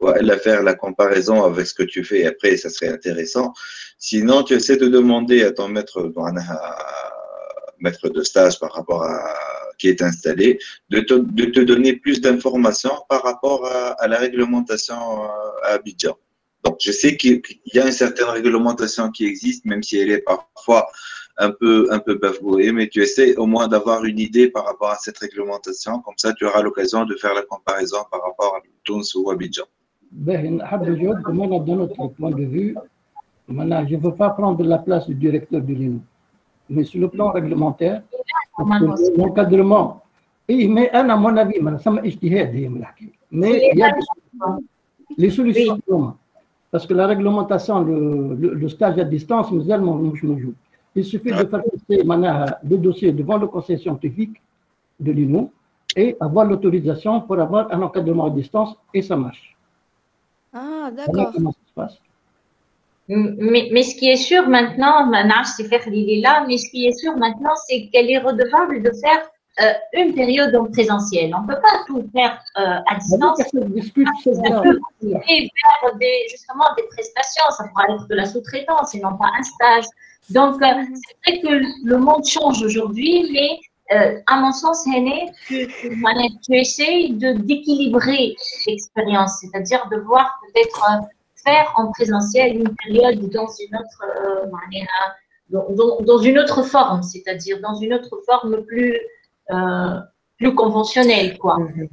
ou à faire la comparaison avec ce que tu fais après, ça serait intéressant. Sinon, tu essaies de demander à ton maître, maître de stage par rapport à qui est installé, de te, de te donner plus d'informations par rapport à, à, la réglementation euh, à Abidjan. Donc, je sais qu'il y a une certaine réglementation qui existe, même si elle est parfois un peu, un peu bafouée, mais tu essaies au moins d'avoir une idée par rapport à cette réglementation. Comme ça, tu auras l'occasion de faire la comparaison par rapport à Tunis ou Abidjan. Ben, de notre point de vue, je ne veux pas prendre la place du directeur de l'INU. Mais sur le plan réglementaire, l'encadrement, et, mais à mon avis, mais il y a les solutions. Parce que la réglementation, le, le, le stage à distance, il suffit de faire passer le dossier devant le conseil scientifique de l'INU et avoir l'autorisation pour avoir un encadrement à distance et ça marche. Ah, d'accord. Comment ça se passe mais, mais, ce qui est sûr maintenant, c'est faire là, mais ce qui est sûr maintenant, c'est qu'elle est redevable de faire euh, une période en présentiel. On ne peut pas tout faire euh, à distance. Et faire des, justement des prestations, ça pourra être de la sous-traitance et non pas un stage. Donc, euh, c'est vrai que le monde change aujourd'hui, mais euh, à mon sens, Henné, tu, tu, tu essayes d'équilibrer l'expérience, c'est-à-dire de voir peut-être faire en présentiel une période dans une autre euh, dans, dans, une autre forme, c'est-à-dire dans une autre forme plus euh, plus conventionnelle. Quoi. Mm-hmm.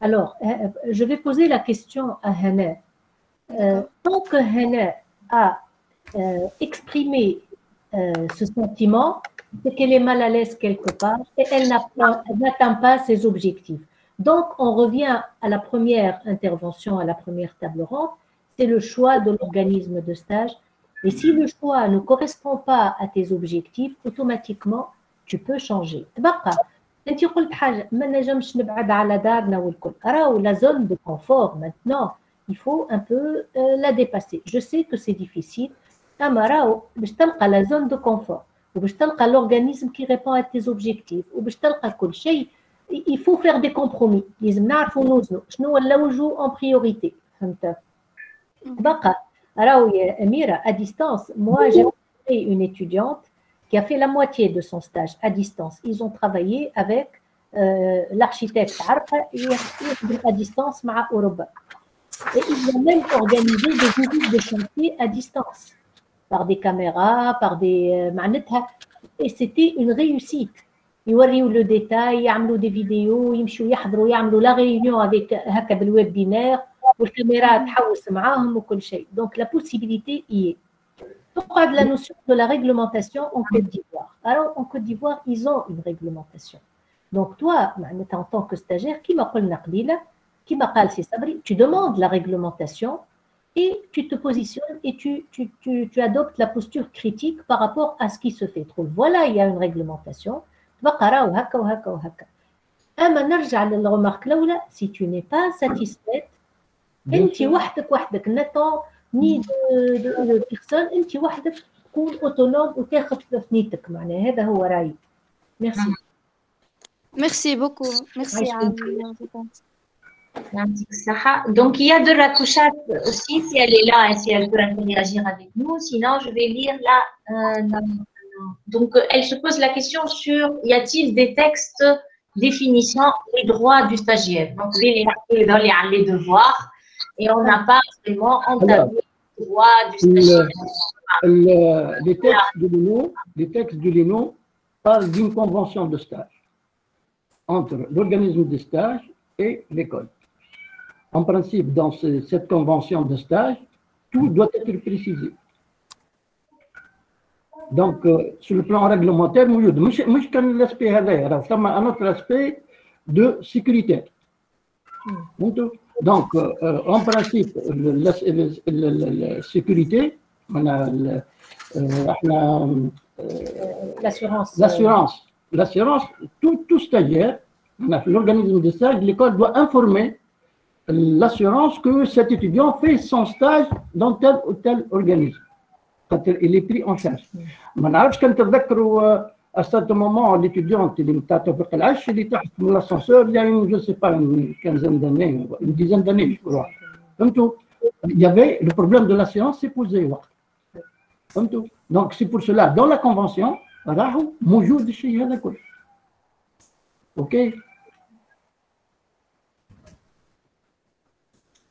Alors, euh, euh, je vais poser la question à Hana. Euh, tant que Hana a exprimé ce sentiment, c'est qu'elle est mal à l'aise quelque part et elle n'atteint pas ses objectifs. Donc, on revient à la première intervention, à la première table ronde, c'est le choix de l'organisme de stage Et si le choix ne correspond pas à tes objectifs, automatiquement, tu peux changer. انت قلت حاجه ما نجمش نبعد على دارنا والكل راهو la zone de confort maintenant il faut un peu euh, la dépasser je sais que c'est difficile اما راهو باش تلقى la zone de confort وباش تلقى l'organisme qui répond à tes objectifs وباش تلقى كل شيء il faut faire des compromis لازم نعرفوا نوزنوا شنو نلوجوا en priorité فهمت بقى راهو يا اميره à distance moi j'ai une étudiante qui a fait la moitié de son stage à distance. Ils ont travaillé avec euh, l'architecte à distance à Europa. Et ils ont même organisé des visites de chantier à distance, par des caméras, par des euh, Et c'était une réussite. Ils ont le détail, ils ont des vidéos, ils ont la réunion avec donc la possibilité y est. On de la notion de la réglementation en Côte d'Ivoire? Alors, en Côte d'Ivoire, ils ont une réglementation. Donc, toi, en tant que stagiaire, qui m'appelle Naqdila, qui m'appelle Sabri, tu demandes la réglementation et tu te positionnes et tu, tu, tu, tu, adoptes la posture critique par rapport à ce qui se fait. Voilà, il y a une réglementation. Si tu n'es pas satisfaite, انت وحدك وحدك n'attends ni de, de, de personne انت وحدك تكون اوتونوم وتاخذ ثنيتك معناها هذا هو رايي ميرسي Merci beaucoup. Merci à Donc, il y a de Rakouchat aussi, si elle est là et si elle peut interagir avec nous. Sinon, je vais lire là. Euh, donc, elle se pose la question sur y a-t-il des textes définissant les droits du stagiaire Donc, les, les devoirs et on n'a pas vraiment entamé le droit du le, les, textes de l'UNO, les textes de parlent d'une convention de stage entre l'organisme de stage et l'école. En principe, dans cette convention de stage, tout doit être précisé. Donc, euh, sur le plan réglementaire, je connais l'aspect, un autre aspect de sécurité. Hmm. Donc, euh, euh, en principe, la, sécurité, on a euh, l'assurance. l'assurance. L'assurance, tout, stagiaire, l'organisme de stage, l'école doit informer l'assurance que cet étudiant fait son stage dans tel ou tel organisme. Quand il est pris en charge. Mm ما نعرفش كان تتذكروا à certain moment l'étudiante اللي نتاع توفيق العش اللي تحت من l'ascenseur il y a une je sais pas une quinzaine d'années une dizaine d'années je crois فهمتوا il y avait le problème de la séance s'est posé وقت فهمتوا donc c'est pour cela dans la convention راهو موجود الشيء هذا كله اوكي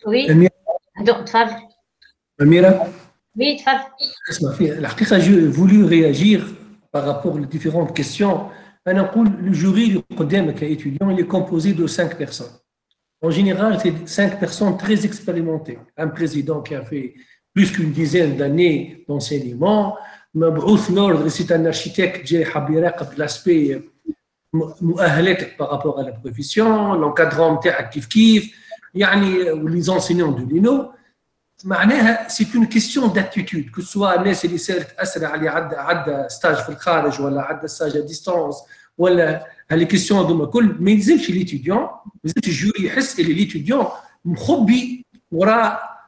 Oui, أميرة donc, تفضل. أميرة Oui, تفضل. اسمع في الحقيقة j'ai voulu réagir par rapport aux différentes questions. Le jury étudiant, il est composé de cinq personnes. En général, c'est cinq personnes très expérimentées. Un président qui a fait plus qu'une dizaine d'années d'enseignement. Mabrouf Nord, c'est un architecte, Jay Habiraq, l'aspect euh, par rapport à la profession, l'encadrant actif kiff, euh, les enseignants de l'INO معناها سي اون كيستيون داتيتود كو سوا الناس اللي سالت اسرع اللي عدى عدى ستاج في الخارج ولا عدى ستاج ديستونس ولا هالي كيستيون هذوما كل ما يلزمش ليتيديون ما يلزمش الجوري يحس اللي ليتيديون مخبي وراء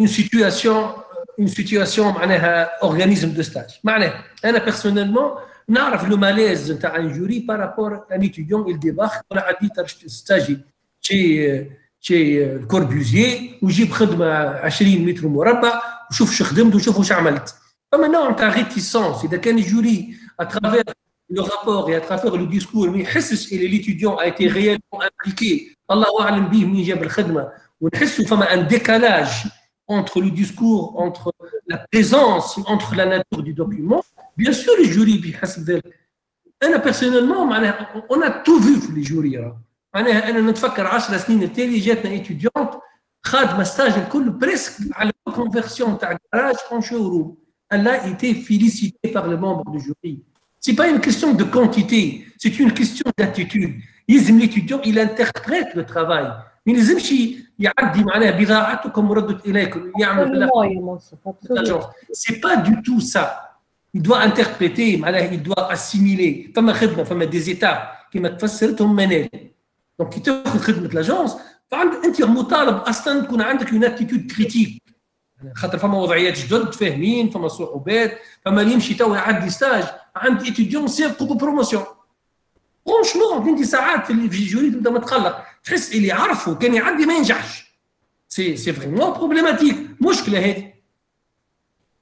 اون سيتياسيون اون سيتياسيون معناها اورغانيزم دو ستاج معناها انا بيرسونيلمون نعرف لو ماليز نتاع ان جوري بارابور ان ايتيديون il débarque ولا عديت ستاجي شي شي كوربوزيي ويجيب خدمه 20 متر مربع وشوف شو خدمت وشوف واش عملت فما نوع نتاع ريتيسونس اذا كان الجوري اترافير لو رابور اي اترافير لو ديسكور ما يحسش اللي ليتيديون ا ايتي ريالمون امبليكي الله اعلم به من جاب الخدمه ونحسوا فما ان ديكالاج entre le discours, entre la présence, entre la nature du document, bien sûr le jury بيحسب ذلك. انا بيرسونيلمون معناها on a tout vu في les jurys معناها انا نتفكر 10 سنين التالي جاتنا ايتيديونت خادمه ستاج الكل بريسك على كونفرسيون تاع جراج اون شوروم Elle a été félicitée par les membres du jury. Ce n'est pas une question de quantité, c'est une question d'attitude. يلزم l'étudiant il interprète le travail. ما يلزمش يعدي معناها بضاعتكم ردت اليكم يعمل C'est pas du tout ça. Il doit interpréter معناها il doit assimiler. فما خدمه فما des étapes كما تفسرتهم منال. دونك كي تاخذ خدمه لاجونس فعندك انت مطالب أصلا تكون عندك اون اتيتود كريتيك خاطر فما وضعيات جدد فاهمين فما صعوبات فما اللي يمشي تو يعدي ستاج عند ايتيديون سيرقوا بروموسيون فرونشمون انت ساعات في الجوري تبدا متقلق تحس اللي يعرفه كان يعدي ما ينجحش. سي سي فريمون بروبليماتيك مشكلة هذه.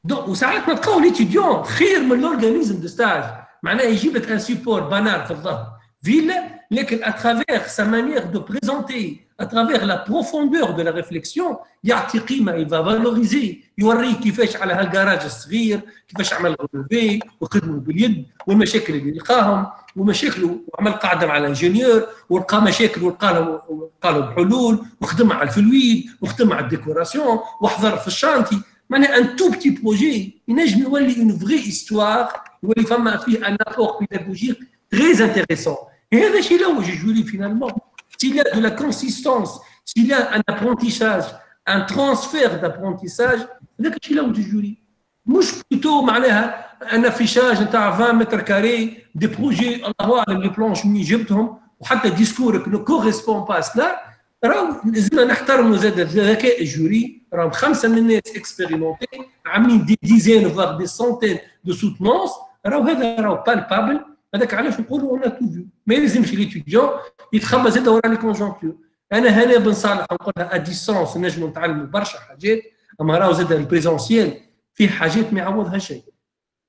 دونك وساعات نلقاو ليتيديون خير من لورغانيزم دو ستاج معناه يجيب لك ان سيبور بانال في الظهر. فيلا لكن à travers sa manière de présenter à travers la profondeur de la réflexion يعطي قيمه il va valoriser يوريك كيفاش على هالجراج الصغير كيفاش عمل غلوفي وخدموا باليد والمشاكل اللي لقاهم ومشاكله وعمل قاعده مع الانجينيور ولقى مشاكل ولقى لهم ولقى لهم حلول وخدم على الفلويد وخدم على الديكوراسيون وحضر في الشانتي معناها ان تو بتي بروجي ينجم يولي اون فغي استوار يولي فما فيه ان ابور بيداغوجيك très intéressant. Et c'est là où j'ai juré finalement. S'il y a de la consistance, s'il y a un apprentissage, un transfert d'apprentissage, c'est là où j'ai juré. مش بلوتو معناها ان افيشاج نتاع 20 متر كاري دي بروجي الله اعلم لي بلونش منين جبتهم وحتى ديسكورك نو كوريسبون باس لا راهو لازمنا نحترموا زاد ذكاء الجوري راهم خمسه من الناس اكسبيريمونتي عاملين دي ديزين فوار دي سونتين دو سوتنونس راهو هذا راهو بالبابل هذاك علاش نقولوا أنا تو فيو. ما يلزمش ليتيديون يتخبى زاد ورا لي كونجونكتور أنا هنا بن صالح نقولها اديسونس نجموا نتعلموا برشا حاجات اما راهو زاد البريزونسيال فيه حاجات ما يعوضها شيء.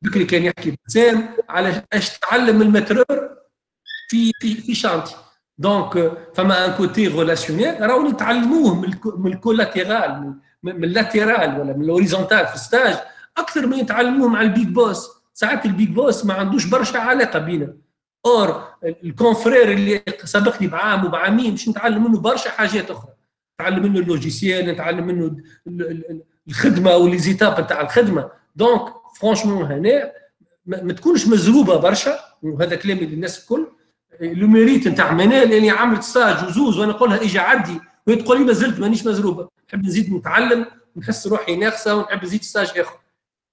بكري كان يحكي بسام على اش تعلم المترور في في في شانتي دونك فما ان كوتي ريلاسيونيل راهو نتعلموه من من الكولاتيرال من اللاتيرال ولا من الاوريزونتال في الستاج أكثر ما يتعلموه مع البيج بوس ساعات البيج بوس ما عندوش برشا علاقة بينا. أور الكونفرير اللي سبقني بعام وبعامين باش نتعلم منه برشا حاجات أخرى. نتعلم منه اللوجيسيال نتعلم منه الخدمة ولي زيتاب نتاع الخدمة. دونك فرونشمون هنا ما تكونش مزروبة برشا وهذا كلامي للناس الكل. لو ميريت نتاع منال اللي عملت ستاج وزوز وأنا نقولها أجي عدي وهي تقول لي ما زلت مانيش مزروبة. نحب نزيد نتعلم ونحس روحي ناقصة ونحب نزيد ستاج آخر.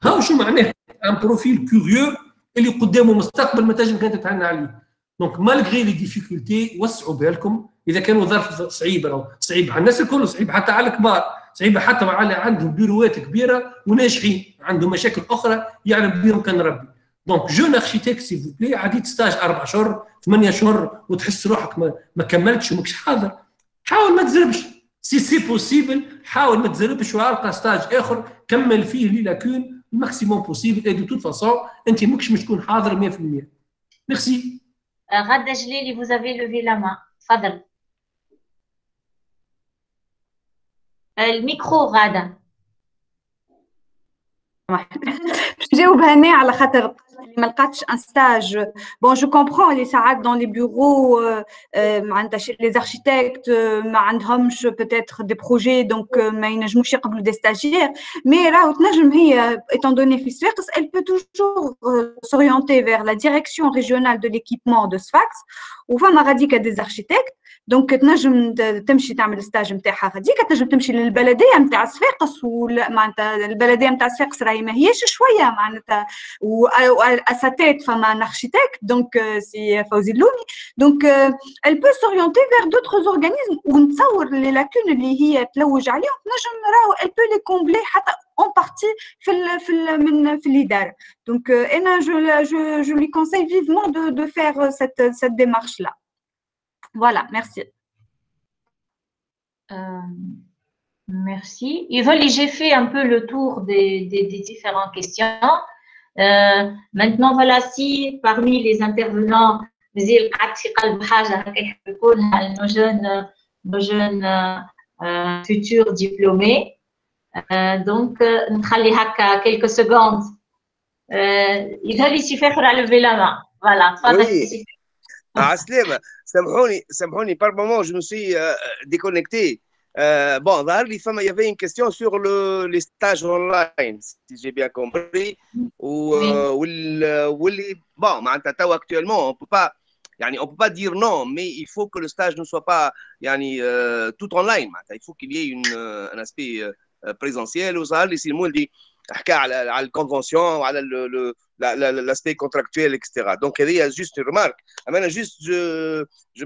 هاو شو معناه ان بروفيل كوريو اللي قدامه مستقبل ما تنجم كانت تتهنى عليه. دونك مالغري لي ديفيكولتي وسعوا بالكم. إذا كانوا ظرف صعيب صعيب على الناس الكل صعيب حتى على الكبار صعيبه حتى مع اللي عندهم بيروات كبيرة وناجحين عندهم مشاكل أخرى يعلم بهم كان ربي. دونك جون اركيتيك سي فو بلي عديت ستاج أربع شهور ثمانية شهور وتحس روحك ما, ما كملتش وماكش حاضر. حاول ما تزربش. سي سي بوسيبل حاول ما تزربش وألقى ستاج آخر كمل فيه لي لاكون. الماكسيموم بوسيبل اي دو توت فاسون انت ماكش مش تكون حاضر 100% ميرسي غاده جليلي avez levé la main. تفضل الميكرو غاده نجاوب هنا على خاطر ما لقاتش ان ستاج بون جو كومبرون اللي ساعات دون لي بيرو ما عندهاش لي اركيتكت ما عندهمش بوتيتر دي بروجي دونك ما ينجموش يقبلوا دي ستاجير مي راهو تنجم هي ايتون دوني في صفاقس elle peut toujours s'orienter vers la direction régionale de l'équipement de Sfax وفما غاديك دي اركيتكت دونك تنجم تمشي تعمل ستاج نتاعها غاديك تنجم تمشي للبلديه نتاع صفاقس معناتها البلديه نتاع صفاقس راهي ما هيش شويه معناتها واساتيت فما ان اركيتكت دونك سي فوزي اللومي دونك elle peut s'orienter vers d'autres organismes ونتصور لي لاكون اللي هي تلوج عليهم تنجم راهو elle peut les combler حتى en partie في ال في ال من في الاداره دونك انا je je je lui conseille vivement de de faire cette cette démarche là Voilà, merci. Euh, merci. Yvonne, j'ai fait un peu le tour des, des, des différentes questions. Euh, maintenant, voilà, si parmi les intervenants, nos jeunes, nos jeunes euh, futurs diplômés, donc, nous quelques secondes. Il suffit de lever la main. Voilà. Oui. Ah, سامحوني سامحوني par moment je me suis euh, déconnecté euh, bon ظهر لي فما il y avait une question sur le les stages online si j'ai bien compris ou euh, واللي bon معناتها توا actuellement on peut pas يعني on peut pas dire non mais il faut que le stage ne soit pas يعني euh, tout online معناتها il faut qu'il y ait une un aspect euh, présentiel وظهر لي سي المولدي حكى على على الكونفنسيون وعلى l'aspect contractuel, etc. Donc, il y a juste une remarque. Maintenant, juste, je, je,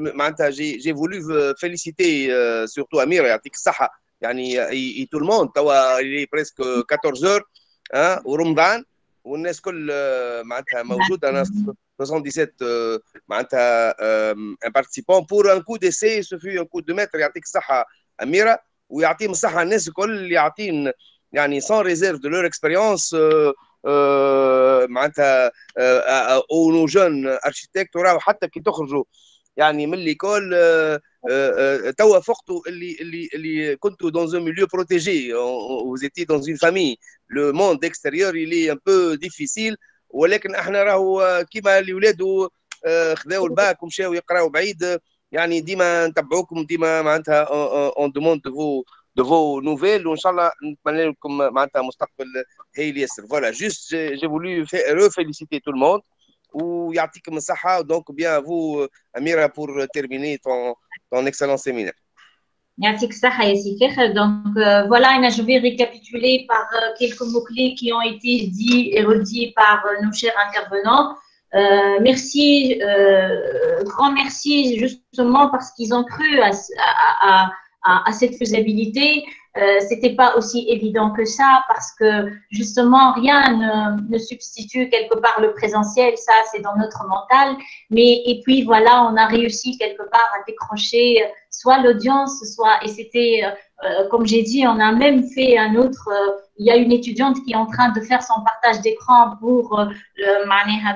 j'ai, j'ai voulu féliciter euh, surtout Amir et Atik Saha, يعني et, et tout le monde. il est presque 14 heures, hein, au Ramadan, والناس كل معناتها موجود انا 77 معناتها un participant pour un coup d'essai ce fut un coup de maître يعطيك الصحه اميره ويعطيهم الصحه الناس الكل اللي يعطين يعني sans réserve de leur expérience معناتها أو نو جون اركيتكت وراهو حتى كي تخرجوا. يعني من ليكول توا فقتوا اللي اللي اللي كنتوا dans un milieu protégé. Vous étiez dans le monde extérieur il est un peu difficile. ولكن إحنا راهو كيما اللي ولادوا خذاو الباك ومشاو يقراو بعيد. يعني ديما نتبعوكم ديما معناتها اون دوموند دو فو de vos nouvelles. Inch'Allah, comme Voilà, juste, j'ai voulu féliciter tout le monde. Ou Yatikum Saha, donc bien à vous, euh, Amira, pour terminer ton, ton excellent séminaire. Yatik Saha Donc euh, voilà, je vais récapituler par euh, quelques mots-clés qui ont été dits et redits par nos chers intervenants. Merci, grand merci justement parce qu'ils ont cru à à, à cette faisabilité. Euh, C'était pas aussi évident que ça parce que justement rien ne, ne substitue quelque part le présentiel. Ça, c'est dans notre mental. Mais et puis voilà, on a réussi quelque part à décrocher soit l'audience, soit et c'était euh, comme j'ai dit, on a même fait un autre. Euh, il y a une étudiante qui est en train de faire son partage d'écran pour euh,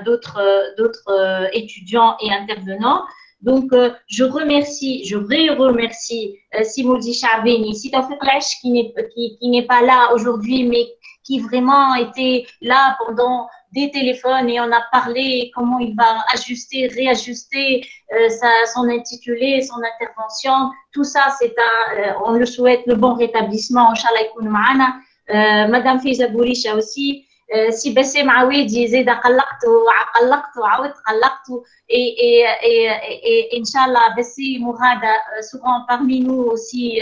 d'autres d'autres étudiants et intervenants. Donc, euh, je remercie, je remercie euh, Simoudi Chaveni, Sitofik qui n'est pas là aujourd'hui, mais qui vraiment était là pendant des téléphones et on a parlé comment il va ajuster, réajuster euh, son intitulé, son intervention. Tout ça, c'est un, euh, on le souhaite le bon rétablissement. Inch'Allah, Madame Fiza Bourisha aussi. سي باسم عويدي زيد قلقت وقلقت وعاودت قلقت et Inch'Allah Bassim Mourada seront parmi nous aussi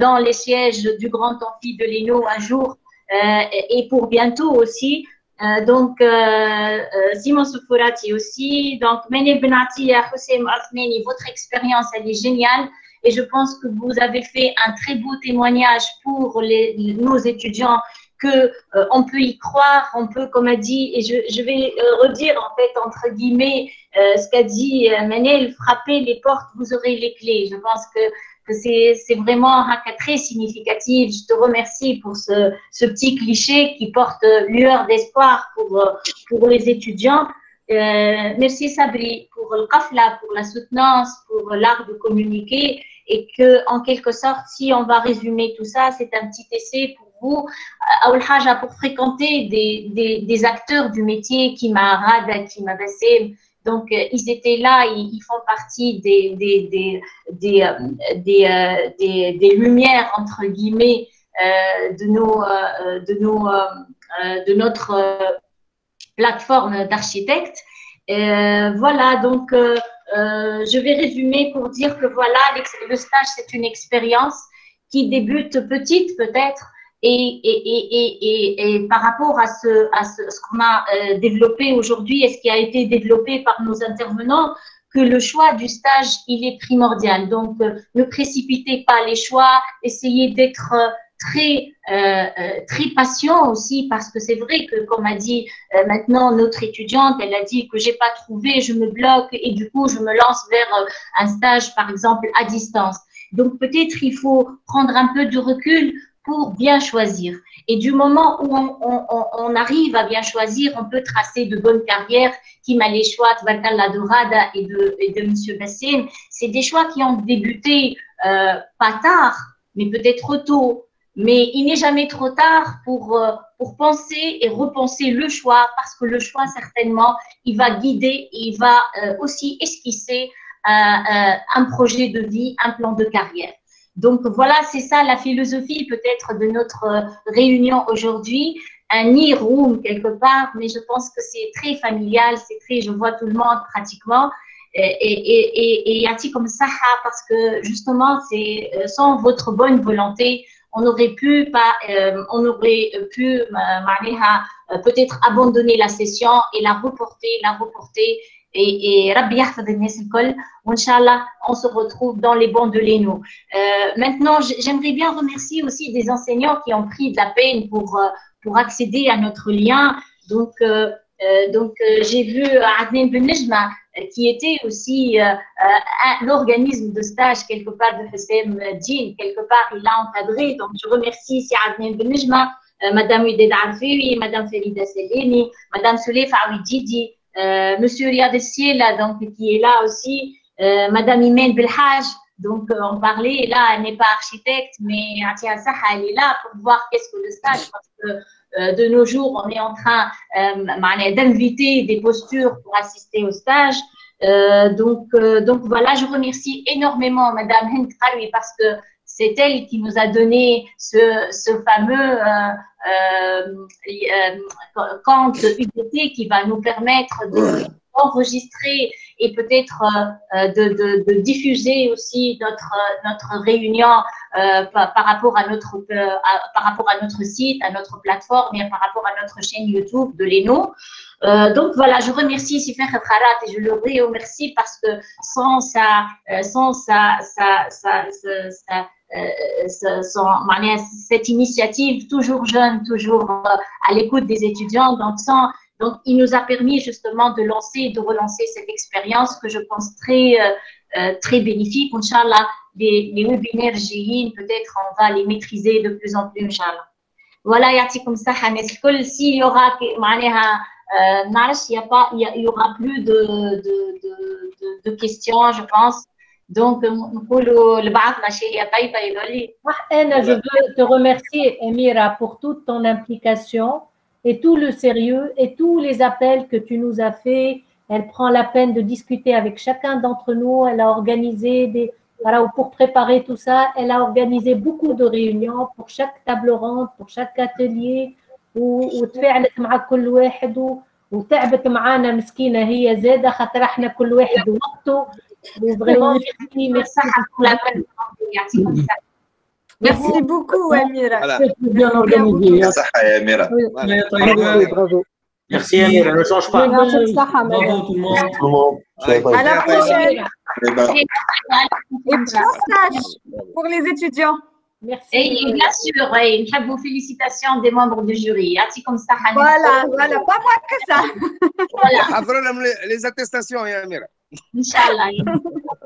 dans les sièges du grand amphi de l'ENO un jour et pour bientôt aussi donc Simon Soufourati aussi donc Mene Benati Hossein Othmani votre expérience elle est géniale et je pense que vous avez fait un très beau témoignage pour les, nos étudiants euh, on peut y croire, on peut, comme a dit, et je, vais euh, redire en fait entre guillemets euh, ce qu'a dit Manel, frappez les portes, vous aurez les clés. Je pense que, c'est vraiment un cas très significatif. Je te remercie pour ce, petit cliché qui porte lueur d'espoir pour, pour les étudiants. Merci Sabri pour le kafla, pour la soutenance, pour l'art de communiquer et que en quelque sorte, si on va résumer tout ça, c'est un petit essai pour ou euh, au haja pour fréquenter des, des, acteurs du métier qui m'a rad, qui m'a donc, euh, ils étaient là, ils, font partie des, des, des, des, euh, lumières, entre guillemets, de, nos, de, nos, de notre plateforme d'architectes. voilà, donc, je vais résumer pour dire que voilà, le stage, c'est une expérience qui débute petite peut-être, et, et, et, et, par rapport à ce, à ce, qu'on a euh, développé aujourd'hui et ce qui a été développé par nos intervenants, que le choix du stage, il est primordial. Donc, euh, ne précipitez pas les choix, essayez d'être euh, très, très patient aussi, parce que c'est vrai que, comme a dit maintenant notre étudiante, elle a dit que j'ai pas trouvé, je me bloque et du coup, je me lance vers un stage, par exemple, à distance. Donc, peut-être il faut prendre un peu de recul pour bien choisir. Et du moment où on, on- on- arrive à bien choisir, on peut tracer de bonnes carrières qui m'a les choix Tabarakallah, de Rada et de, et de M. Bassem. C'est des choix qui ont débuté euh, pas tard, mais peut-être tôt. Mais il n'est jamais trop tard pour, euh, pour penser et repenser le choix, parce que le choix, certainement, il va guider et il va euh, aussi esquisser euh, euh, un projet de vie, un plan de carrière. Donc voilà, c'est ça la philosophie peut-être de notre euh, réunion aujourd'hui. Un e-room quelque part, mais je pense que c'est très familial, c'est très, je vois tout le monde pratiquement. Et y a-t-il comme ça, ah, parce que justement, c'est euh, sans votre bonne volonté, on aurait pu pas, euh, on aurait pu euh, peut-être abandonner la session et la reporter, la reporter et, et Rabbi en Inch'Allah, on se retrouve dans les bancs de l'Eno. Euh, maintenant, j'aimerais bien remercier aussi des enseignants qui ont pris de la peine pour, euh, pour accéder à notre lien. Donc, euh, donc j'ai vu Adnan Benejma, qui était aussi l'organisme de stage quelque part de Hussein Djinn, quelque part il l'a encadré. Donc je remercie ici Adnan Benejma, Madame Uded Arfoui, Madame Ferida Selimi, Madame Souleif Aouidjidi, euh, Monsieur Riyad là, donc, qui est là aussi, euh, Madame Imen Belhaj, donc euh, on parlait, là, elle n'est pas architecte, mais Saha, elle est là pour voir qu'est-ce que le stage, parce que de nos jours, on est en train d'inviter des postures pour assister au stage. donc, donc voilà, je remercie énormément Madame Hind parce que c'est elle qui nous a donné ce, fameux euh, euh, euh, UDT qui va nous permettre de enregistrer et peut-être euh, euh, de, diffuser aussi notre, euh, notre réunion par, rapport à notre, par rapport à notre site, à notre plateforme et par rapport à notre chaîne YouTube de l'ENO. Donc voilà, je remercie Sifer Kharat et je le remercie parce que sans sa, sans sa, sa, sa, cette initiative toujours jeune, toujours à l'écoute des étudiants, donc sans donc, il nous a permis justement de lancer et de relancer cette expérience que je pense très, euh, euh, très bénéfique. Inch'Allah, les, les webinaires GIN, peut-être on va les maîtriser de plus en plus, Inch'Allah. Voilà, Yatikum Sahanes. S'il y aura, euh, il n'y aura plus de, de, de, de, questions, je pense. Donc, je veux te remercier, Emira, pour toute ton implication et tout le sérieux et tous les appels que tu nous as faits. Elle prend la peine de discuter avec chacun d'entre nous. Elle a organisé des, voilà, pour préparer tout ça, elle a organisé beaucoup de réunions pour chaque table ronde, pour chaque atelier. و- وتفاعلت مع كل واحد و- وتعبت معانا مسكينة هي زادة خاطر احنا كل واحد وقته وفريمون ميرسي ميرسي يعطيكم الصحة. Merci beaucoup, Amira. Voilà. Bien organisé. Merci Amira. Bravo. Merci, Amira. Ne change pas. Bravo tout le monde. Tout le monde. À la prochaine. Et bon stage pour les étudiants. Merci. Et bien sûr, et une félicitation des membres du jury. Hein, voilà, voilà, pas moins que ça. Voilà. les attestations, Amira. Inch'Allah.